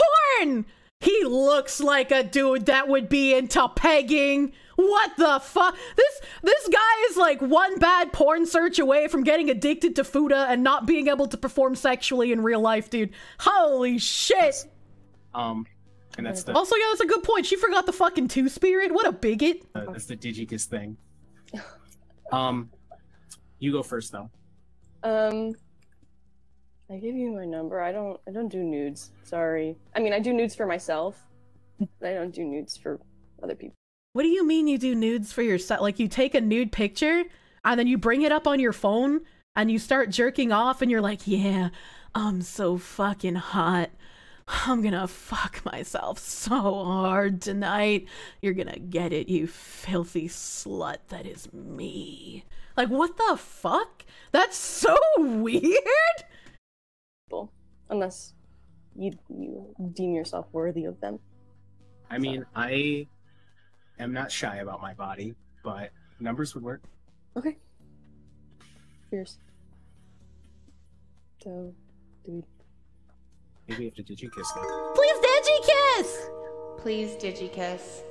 Speaker 1: porn? He looks like a dude that would be into pegging. What the fuck? This this guy is like one bad porn search away from getting addicted to futa and not being able to perform sexually in real life, dude. Holy shit.
Speaker 10: Um, and that's the
Speaker 1: Also, yeah, that's a good point. She forgot the fucking two spirit. What a bigot.
Speaker 10: uh, that's the Digikiss thing. Um, you go first though.
Speaker 9: Um, I gave you my number. I don't. I don't do nudes. Sorry. I mean, I do nudes for myself. I don't do nudes for other people.
Speaker 1: What do you mean you do nudes for yourself? Like you take a nude picture and then you bring it up on your phone and you start jerking off and you're like, yeah, I'm so fucking hot. I'm gonna fuck myself so hard tonight. You're gonna get it, you filthy slut. That is me. Like, what the fuck? That's so weird.
Speaker 9: People, unless you you deem yourself worthy of them.
Speaker 10: I mean, I am not shy about my body, but numbers would work.
Speaker 9: Okay. Fierce. So, do we?
Speaker 10: Maybe we have to Digikiss now.
Speaker 3: Please, Digi Kiss!
Speaker 11: Please, Digikiss.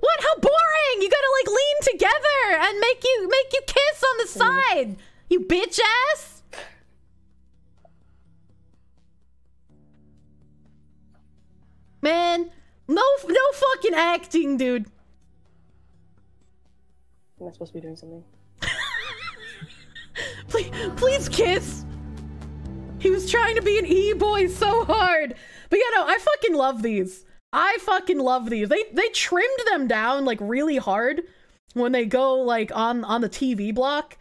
Speaker 1: What? How boring! You gotta like lean together and make you make you kiss on the side. You bitch ass. Man, no no fucking acting, dude.
Speaker 9: Am I supposed to be doing something?
Speaker 1: Please, please kiss. He was trying to be an e-boy so hard. But you know, I fucking love these. I fucking love these. They they trimmed them down like really hard when they go like on on the TV block.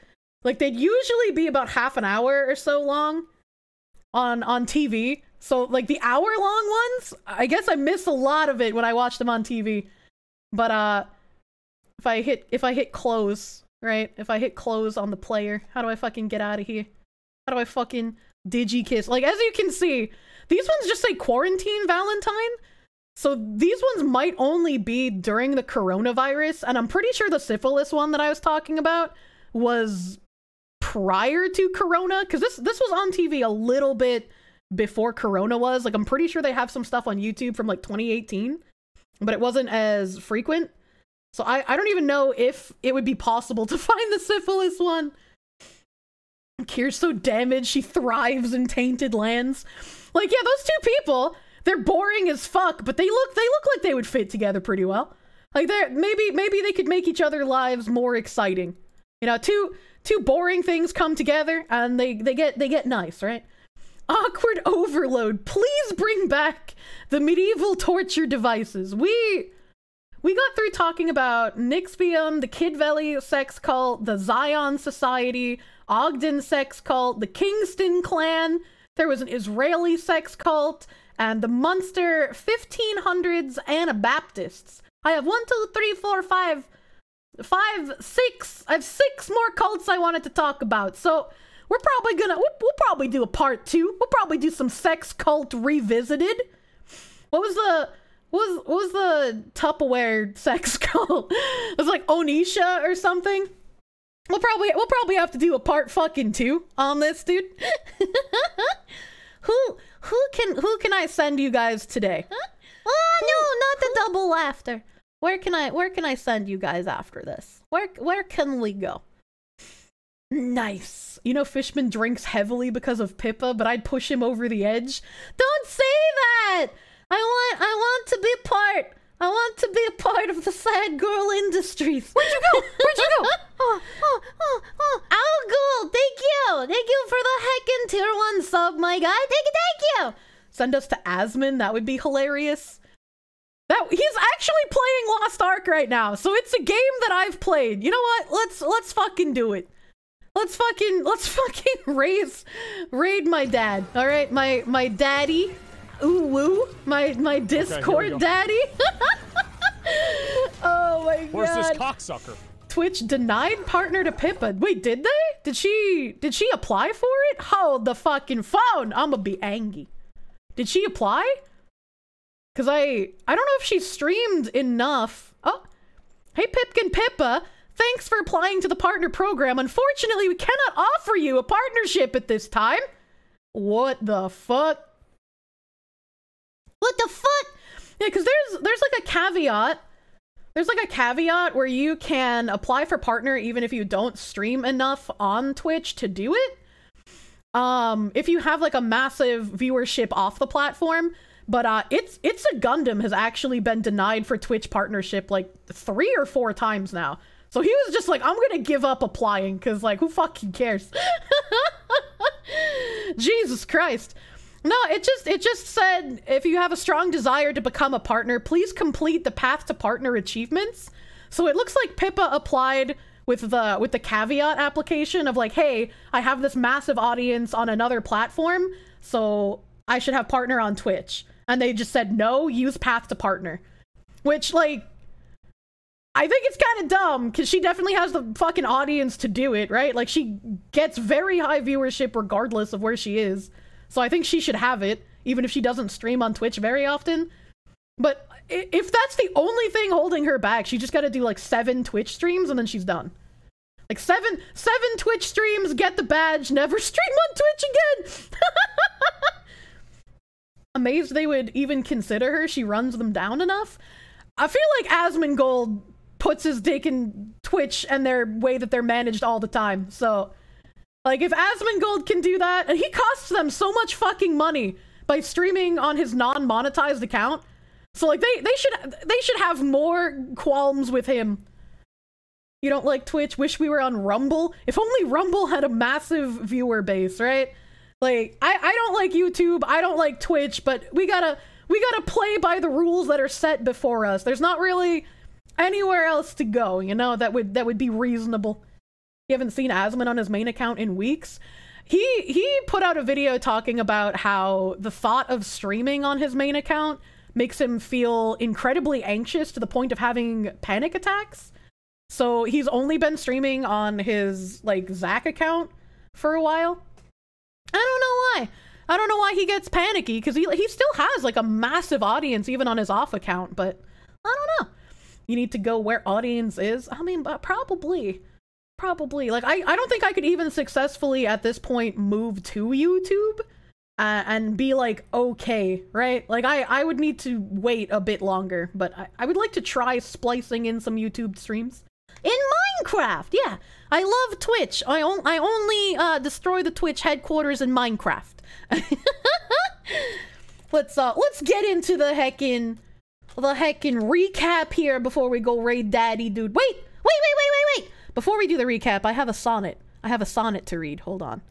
Speaker 1: Like they'd usually be about half an hour or so long on on TV. So like the hour long ones, I guess I miss a lot of it when I watch them on TV. But uh if I hit if I hit close, right? If I hit close on the player, how do I fucking get out of here? How do I fucking digi kiss? Like as you can see, these ones just say quarantine Valentine. So these ones might only be during the coronavirus, and I'm pretty sure the syphilis one that I was talking about was prior to corona because this this was on TV a little bit before corona was. Like I'm pretty sure they have some stuff on YouTube from like 2018, but it wasn't as frequent. So I, I don't even know if it would be possible to find the syphilis one. Kier's so damaged, she thrives in tainted lands. Like, yeah, those two people, they're boring as fuck, but they look they look like they would fit together pretty well. Like they're maybe maybe they could make each other lives more exciting. You know, two two boring things come together and they, they get they get nice, right? Awkward overload. Please bring back the medieval torture devices. We we got through talking about NXIVM, the Kidwelly sex cult, the Zion Society, Ogden sex cult, the Kingston clan, there was an Israeli sex cult, and the Munster 1500s Anabaptists. I have one, two, three, four, five, five, six. I have six more cults I wanted to talk about. So we're probably gonna, we'll, we'll probably do a part two. We'll probably do some sex cult revisited. What was the, what was, what was the Tupperware sex cult? it was like Onisha or something. We'll probably we'll probably have to do a part fucking two on this, dude. who who can who can I send you guys today? Huh?
Speaker 3: Oh no, not the double laughter.
Speaker 1: Where can I where can I send you guys after this? Where where can we go? Nice. You know Fishman drinks heavily because of Pippa, but I'd push him over the edge.
Speaker 3: Don't say that. I want I want to be part. I want to be a part of the sad girl industries.
Speaker 1: Where'd you go? Where'd you go?
Speaker 3: Oh, oh, oh, oh, oh. Al Ghul, thank you. Thank you for the heckin' tier one sub, my guy. Thank you, thank you.
Speaker 1: Send us to Asmon. That would be hilarious. That he's actually playing Lost Ark right now, so it's a game that I've played. You know what? Let's let's fucking do it. Let's fucking let's fucking raise raid my dad. All right, my my daddy ooh woo, my my Discord
Speaker 15: go.
Speaker 1: daddy. oh my
Speaker 15: Where's
Speaker 1: god.
Speaker 15: this cocksucker?
Speaker 1: Twitch denied partner to Pippa. Wait, did they? Did she did she apply for it? Hold the fucking phone. I'ma be angry. Did she apply? Cause I I don't know if she streamed enough. Oh, hey Pipkin Pippa. Thanks for applying to the partner program. Unfortunately, we cannot offer you a partnership at this time. What the fuck?
Speaker 3: What the fuck?
Speaker 1: Yeah, because there's there's like a caveat. There's like a caveat where you can apply for partner even if you don't stream enough on Twitch to do it. Um, if you have like a massive viewership off the platform, but uh, it's it's a Gundam has actually been denied for Twitch partnership like three or four times now. So he was just like, I'm gonna give up applying because like who fucking cares? Jesus Christ. No, it just it just said if you have a strong desire to become a partner, please complete the path to partner achievements. So it looks like Pippa applied with the with the caveat application of like, hey, I have this massive audience on another platform, so I should have partner on Twitch. And they just said no, use path to partner. Which like I think it's kind of dumb because she definitely has the fucking audience to do it, right? Like she gets very high viewership regardless of where she is. So I think she should have it, even if she doesn't stream on Twitch very often. But if that's the only thing holding her back, she just got to do like seven Twitch streams and then she's done. Like seven, seven Twitch streams, get the badge, never stream on Twitch again. Amazed they would even consider her. She runs them down enough. I feel like Asmongold puts his dick in Twitch and their way that they're managed all the time. So, like, if Asmongold can do that, and he costs them so much fucking money by streaming on his non-monetized account. So, like, they they should they should have more qualms with him. You don't like Twitch? Wish we were on Rumble. If only Rumble had a massive viewer base, right? Like, I I don't like YouTube. I don't like Twitch, but we gotta we gotta play by the rules that are set before us. There's not really anywhere else to go, you know, that would that would be reasonable. You haven't seen Asmon on his main account in weeks. He he put out a video talking about how the thought of streaming on his main account makes him feel incredibly anxious to the point of having panic attacks. So he's only been streaming on his like Zach account for a while. I don't know why. I don't know why he gets panicky because he he still has like a massive audience even on his off account, but I don't know. You need to go where audience is. I mean, probably, probably. Like I I don't think I could even successfully at this point move to YouTube. Uh, and be like okay right like i i would need to wait a bit longer but i, I would like to try splicing in some youtube streams in minecraft yeah. I love twitch. I, on, I only uh, destroy the twitch headquarters in minecraft. Let's uh let's get into the heckin the heckin recap here before we go raid daddy dude. Wait wait wait wait wait wait. Before we do the recap i have a sonnet. I have a sonnet to read. Hold on.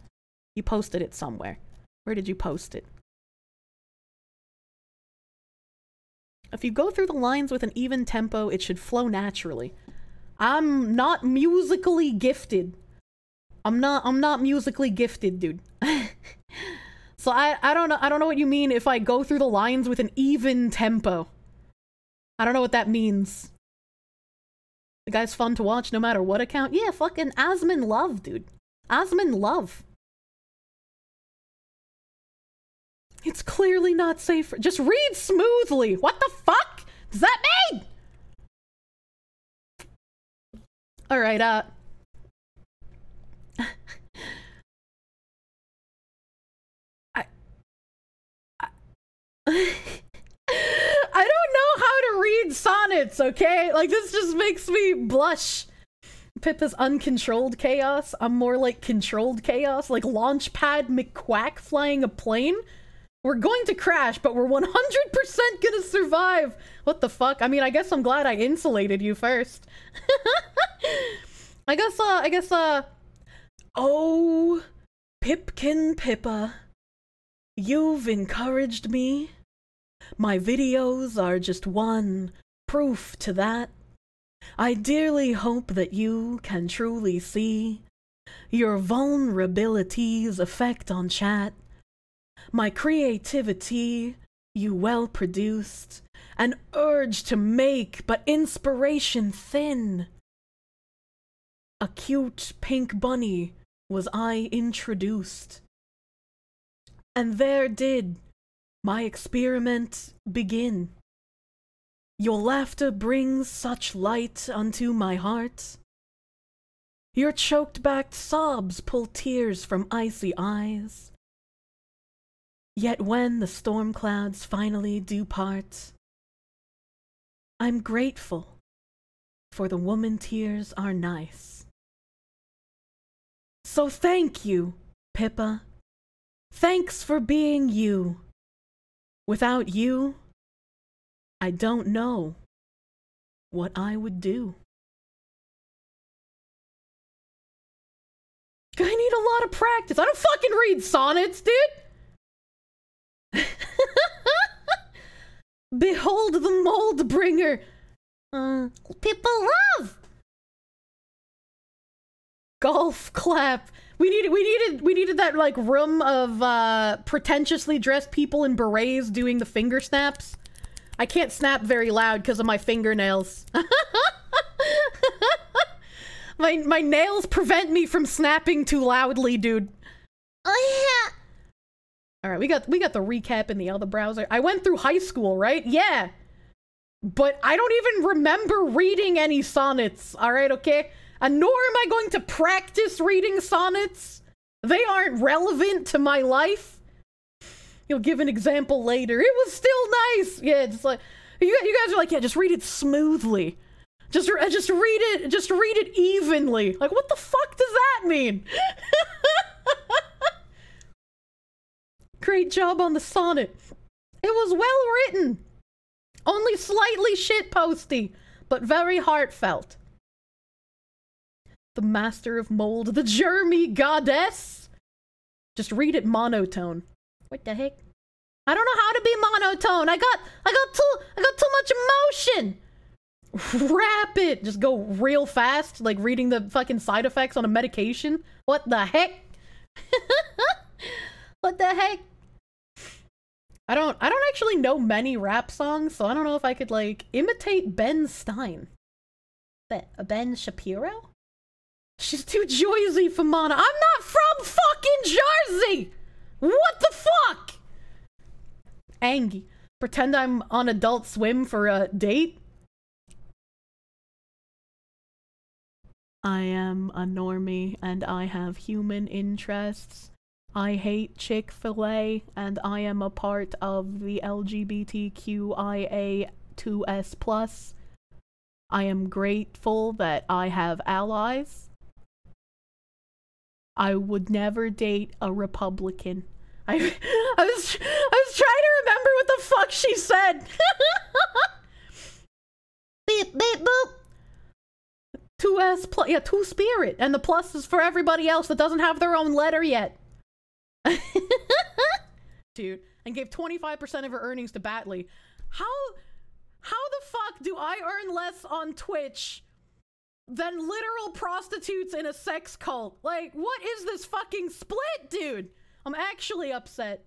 Speaker 1: You posted it somewhere. Where did you post it? If you go through the lines with an even tempo it should flow naturally i'm not musically gifted I'm not I'm not musically gifted, dude. so I I don't know I don't know what you mean if I go through the lines with an even tempo. I don't know what that means. The guy's fun to watch no matter what account. Yeah, fucking Asmongold, dude. Asmongold. It's clearly not safe. Just read smoothly. What the fuck does that mean? All right, uh. I. I, I don't know how to read sonnets, okay? Like, this just makes me blush. Pip is uncontrolled chaos. I'm more like controlled chaos, like Launchpad McQuack flying a plane. We're going to crash, but we're 100% gonna survive. What the fuck? I mean, I guess I'm glad I insulated you first. I guess, uh, I guess, uh. Oh, Pipkin Pippa. You've encouraged me. My videos are just one proof to that. I dearly hope that you can truly see your vulnerability's effect on chat. My creativity, you well produced, an urge to make, but inspiration thin. A cute pink bunny was I introduced. And there did my experiment begin. Your laughter brings such light unto my heart. Your choked back sobs pull tears from icy eyes. Yet when the storm clouds finally do part, I'm grateful, for the woman tears are nice. So thank you, Pippa. Thanks for being you. Without you, I don't know what I would do. I need a lot of practice. I don't fucking read sonnets, dude. Behold the mold bringer. Uh, people love. Golf clap. We needed we needed we needed that like room of uh pretentiously dressed people in berets doing the finger snaps. I can't snap very loud because of my fingernails. my my nails prevent me from snapping too loudly, dude.
Speaker 3: Oh yeah.
Speaker 1: All right, we got we got the recap in the other browser. I went through high school, right? Yeah. But I don't even remember reading any sonnets. All right, okay? And nor am I going to practice reading sonnets. They aren't relevant to my life. You'll give an example later. It was still nice. Yeah, it's like you, you guys are like, yeah, just read it smoothly. Just uh, just read it just read it evenly. Like what the fuck does that mean? Great job on the sonnet. It was well written. Only slightly shitposty, but very heartfelt. The master of mold, the Jeremy goddess. Just read it monotone. What the heck? I don't know how to be monotone. I got I got too I got too much emotion. Wrap it. Just go real fast, like reading the fucking side effects on a medication. What the heck? what the heck? I don't I don't actually know many rap songs, so I don't know if I could like imitate Ben Stein. Ben, uh, ben Shapiro? She's too joysy for Mana. I'm not from fucking Jersey! What the fuck? Angie. Pretend I'm on Adult Swim for a date? I am a normie and I have human interests. I hate Chick fil A and I am a part of the LGBTQIA2S. I am grateful that I have allies. I would never date a Republican. I, I was I was trying to remember what the fuck she said.
Speaker 3: beep beep boop.
Speaker 1: Two S plus yeah, two spirit, and the plus is for everybody else that doesn't have their own letter yet. Dude, and gave 25% of her earnings to Batley. How how the fuck do I earn less on Twitch
Speaker 3: than literal prostitutes in a sex cult. Like, what is this fucking split, dude? I'm actually upset.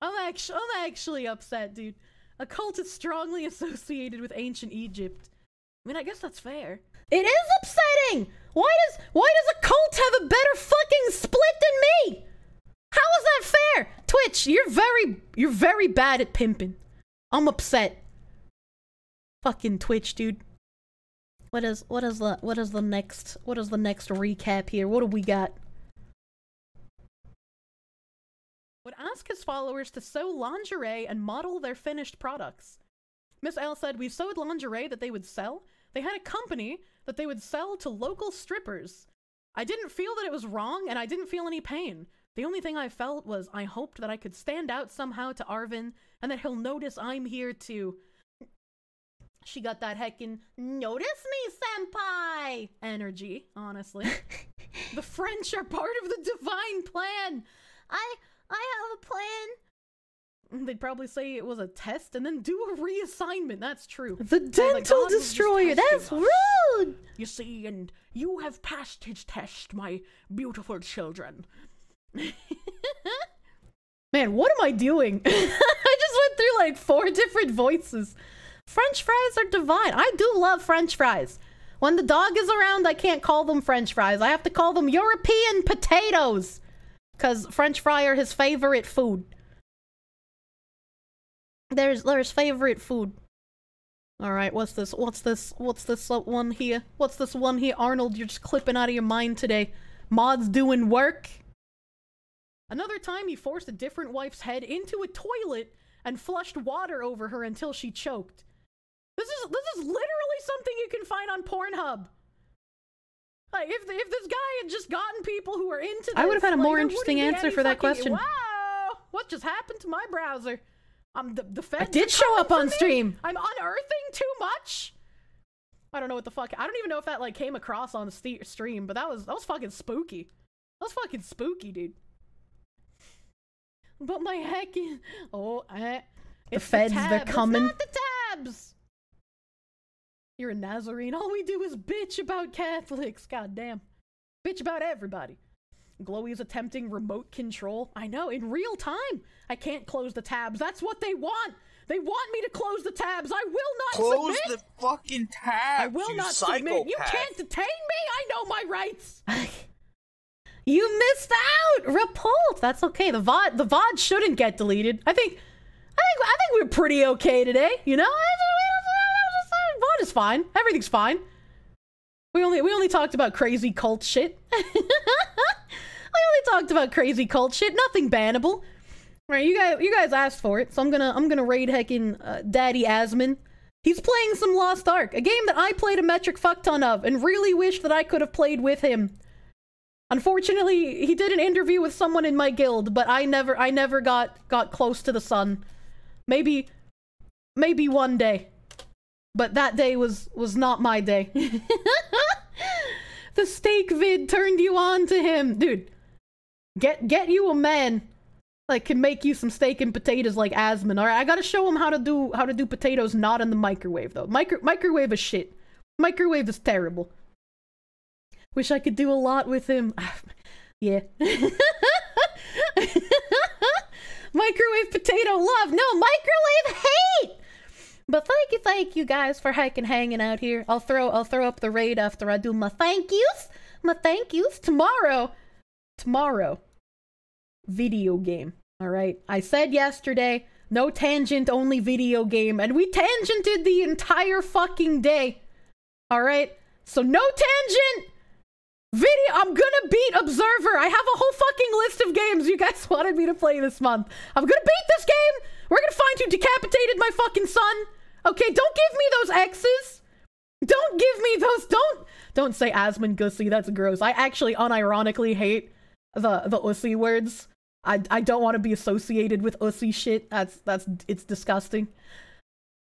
Speaker 3: I'm actually I'm actually upset, dude. A cult is strongly associated with ancient Egypt. I mean, I guess that's fair. It is upsetting. Why does why does a cult have a better fucking split than me? How is that fair? Twitch, you're very you're very bad at pimping. I'm upset. Fucking Twitch, dude. What is what is the what is the next what is the next recap here? What do we got? Would ask his followers to sew lingerie and model their finished products. Miss L said we sewed lingerie that they would sell. They had a company that they would sell to local strippers. I didn't feel that it was wrong and I didn't feel any pain. The only thing I felt was I hoped that I could stand out somehow to Arvin and that he'll notice I'm here too. She got that heckin' notice me, senpai energy, honestly. the French are part of the divine plan.
Speaker 2: I I have a plan.
Speaker 3: They'd probably say it was a test and then do a reassignment. That's true.
Speaker 2: The dental
Speaker 3: just
Speaker 2: destroyer. That's
Speaker 3: us.
Speaker 2: rude.
Speaker 3: You see, and you have passed his test, my beautiful children. Man, what am I doing? I just went through like four different voices. French fries are divine. I do love French fries. When the dog is around, I can't call them French fries. I have to call them European potatoes. Because French fry are his favorite food. There's there's favorite food. All right, what's this? What's this? What's this one here? What's this one here, Arnold? You're just clipping out of your mind today. Mods doing work. Another time, he forced a different wife's head into a toilet and flushed water over her until she choked. This is this is literally something you can find on Pornhub. Like if if this guy had just gotten people who are into this,
Speaker 1: I would have had a
Speaker 3: like,
Speaker 1: more interesting answer for that
Speaker 3: fucking-
Speaker 1: question.
Speaker 3: Wow, what just happened to my browser? Um, the, the feds
Speaker 1: did show up on stream.
Speaker 3: I'm unearthing too much. I don't know what the fuck. I don't even know if that like came across on the st- stream, but that was that was fucking spooky. That was fucking spooky, dude. But my heck, is- oh, eh.
Speaker 1: The
Speaker 3: It's
Speaker 1: feds, they're
Speaker 3: tab. It's
Speaker 1: coming.
Speaker 3: not the tabs. You're a Nazarene. All we do is bitch about Catholics. God damn. Bitch about everybody. Glowy is attempting remote control. I know, in real time. I can't close the tabs. That's what they want. They want me to close the tabs. I will not
Speaker 4: Close
Speaker 3: submit.
Speaker 4: the fucking tabs.
Speaker 3: I will
Speaker 4: you
Speaker 3: not
Speaker 4: psychopath.
Speaker 3: submit. You can't detain me. I know my rights.
Speaker 1: You missed out. Repult. That's okay. The VOD the VOD shouldn't get deleted. I think I think I think we're pretty okay today, you know? VOD is fine. Everything's fine. We only we only talked about crazy cult shit. we only talked about crazy cult shit. Nothing bannable. Right, you guys you guys asked for it, so I'm gonna I'm gonna raid heckin' uh, Daddy Asmon. He's playing some Lost Ark, a game that I played a metric fuck ton of, and really wish that I could have played with him. Unfortunately, he did an interview with someone in my guild, but I never I never got got close to the sun. Maybe maybe one day. But that day was was not my day. the steak vid turned you on to him. Dude, get get you a man like can make you some steak and potatoes like Asmon. All right, I got to show him how to do how to do potatoes not in the microwave though. Micro microwave is shit. Microwave is terrible. Wish I could do a lot with him. yeah. microwave potato love. No, microwave hate. But thank you, thank you guys for hiking, hanging out here. I'll throw I'll throw up the raid after I do my thank yous. My thank yous tomorrow. Tomorrow. Video game. Alright. I said yesterday, no tangent, only video game, and we tangented the entire fucking day. Alright? So no tangent! Video, I'm gonna beat Observer. I have a whole fucking list of games you guys wanted me to play this month. I'm gonna beat this game. We're gonna find who decapitated my fucking son. Okay, don't give me those X's. Don't give me those. Don't don't say Asmon Gussy. That's gross. I actually unironically hate the the ussy words. I I don't want to be associated with ussy shit. That's that's it's disgusting.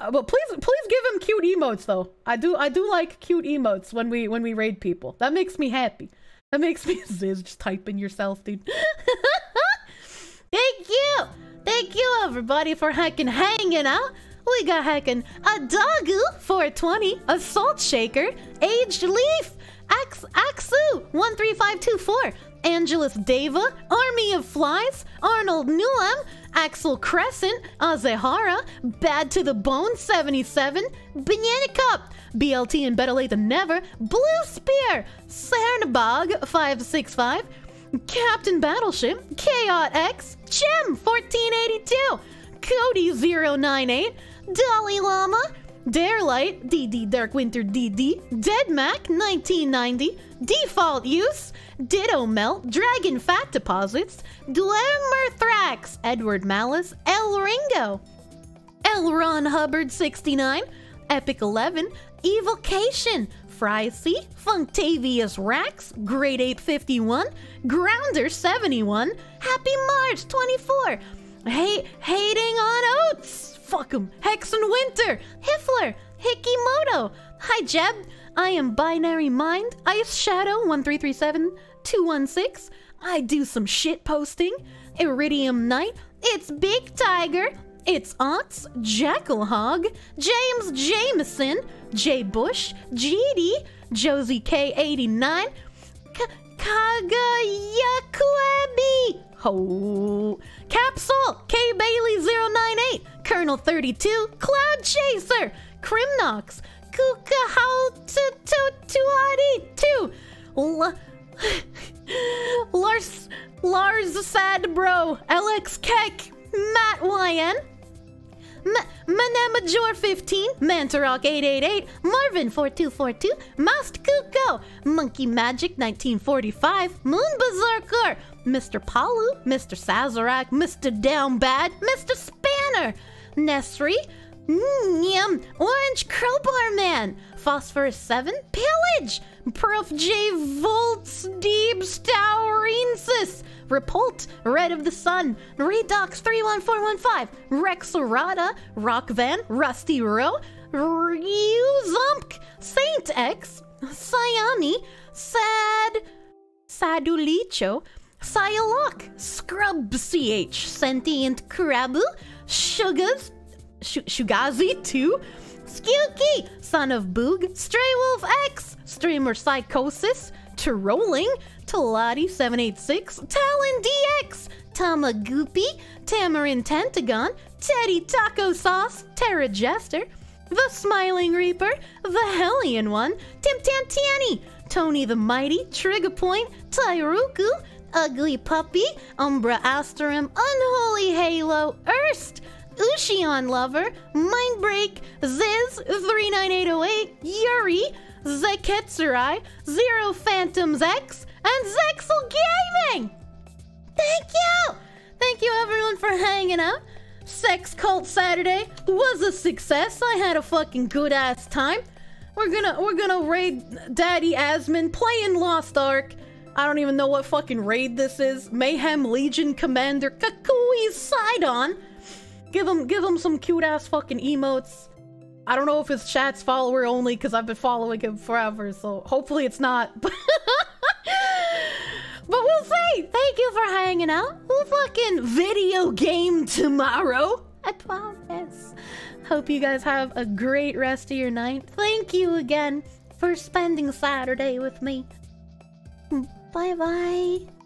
Speaker 1: Uh, but please please give him cute emotes though. I do I do like cute emotes when we when we raid people. That makes me happy. That makes me Ziz just typing yourself, dude. Thank you. Thank you everybody for hacking hanging out.
Speaker 3: We got hacking a Dogu 420, a Salt Shaker, Aged Leaf, Ax Axu 13524, Angelus Deva, Army of Flies, Arnold Newham, Axel Crescent, Azehara, Bad to the Bone 77, Banana Cup, BLT and Better Late Than Never, Blue Spear, Cernabog 565, Captain Battleship, Chaot X, Jim 1482, Cody 098, Dalai Lama, Darelight, DD Dark Winter DD, Dead Mac 1990, Default Use, Ditto Melt, Dragon Fat Deposits, Glimmerthrax, Edward Malice, El Ringo, Elron Hubbard 69, Epic 11, Evocation, Frycy, Functavious Rax, Great Ape 51, Grounder 71, Happy March 24, hey, Hating on Oats, fuck 'em, Hexen Winter, Hiffler, Hikimoto, Hi Jeb, I am Binary Mind, Ice Shadow 1337, 216, I do some shit posting, Iridium Knight, it's Big Tiger, it's Aunts, Jackal Hog, James Jameson, J Bush, GD, Josie K89, K- Kagayakuebi, Ho, Capsule, K Bailey 098, Colonel 32, Cloud Chaser, Crimnox, Kukahaututuadi 2, L- Lars, Lars Sad Bro, LX Keck, Matt YN, M- Manamajor 15, Mantarok 888, Marvin 4242, Mast Kuko, Monkey Magic 1945, Moon Berserker, Mr. Palu, Mr. Sazerac, Mr. Down Bad, Mr. Spanner, Nesri, Yum, Orange Crowbar Man, Phosphorus 7, Pillage, Prof. J. Volts, Deeb Staurensis, Repult, Red of the Sun, Redox 31415, Rex Arata, Rock Van, Rusty Row, Ryuzump, Saint X, Siami, Sad, Sadulicho, Sialok, Scrub CH, Sentient Karabu, Sugas, Sh- Shugazi 2, Skewky, Son of Boog, Stray Wolf X, Streamer Psychosis, Trolling, Talati786, Talon DX, Tamagoopy, Tamarin Tentagon, Teddy Taco Sauce, Terra Jester, The Smiling Reaper, The Hellion One, Tim Tantiani, Tony the Mighty, Trigger Point, Tyruku, Ugly Puppy, Umbra Asterum, Unholy Halo, Erst, Ushion Lover, Mindbreak, Ziz, 39808, Yuri, Zeketsurai, Zero Phantoms X, and Zexel Gaming! Thank you! Thank you everyone for hanging out. Sex Cult Saturday was a success. I had a fucking good ass time. We're gonna we're gonna raid Daddy Asmon playing Lost Ark. I don't even know what fucking raid this is. Mayhem Legion Commander Kakul-Saydon. Give him give him some cute ass fucking emotes. I don't know if his chat's follower only because I've been following him forever, so hopefully it's not. but we'll see. Thank you for hanging out. We'll fucking video game tomorrow. I promise. Hope you guys have a great rest of your night. Thank you again for spending Saturday with me. Bye bye.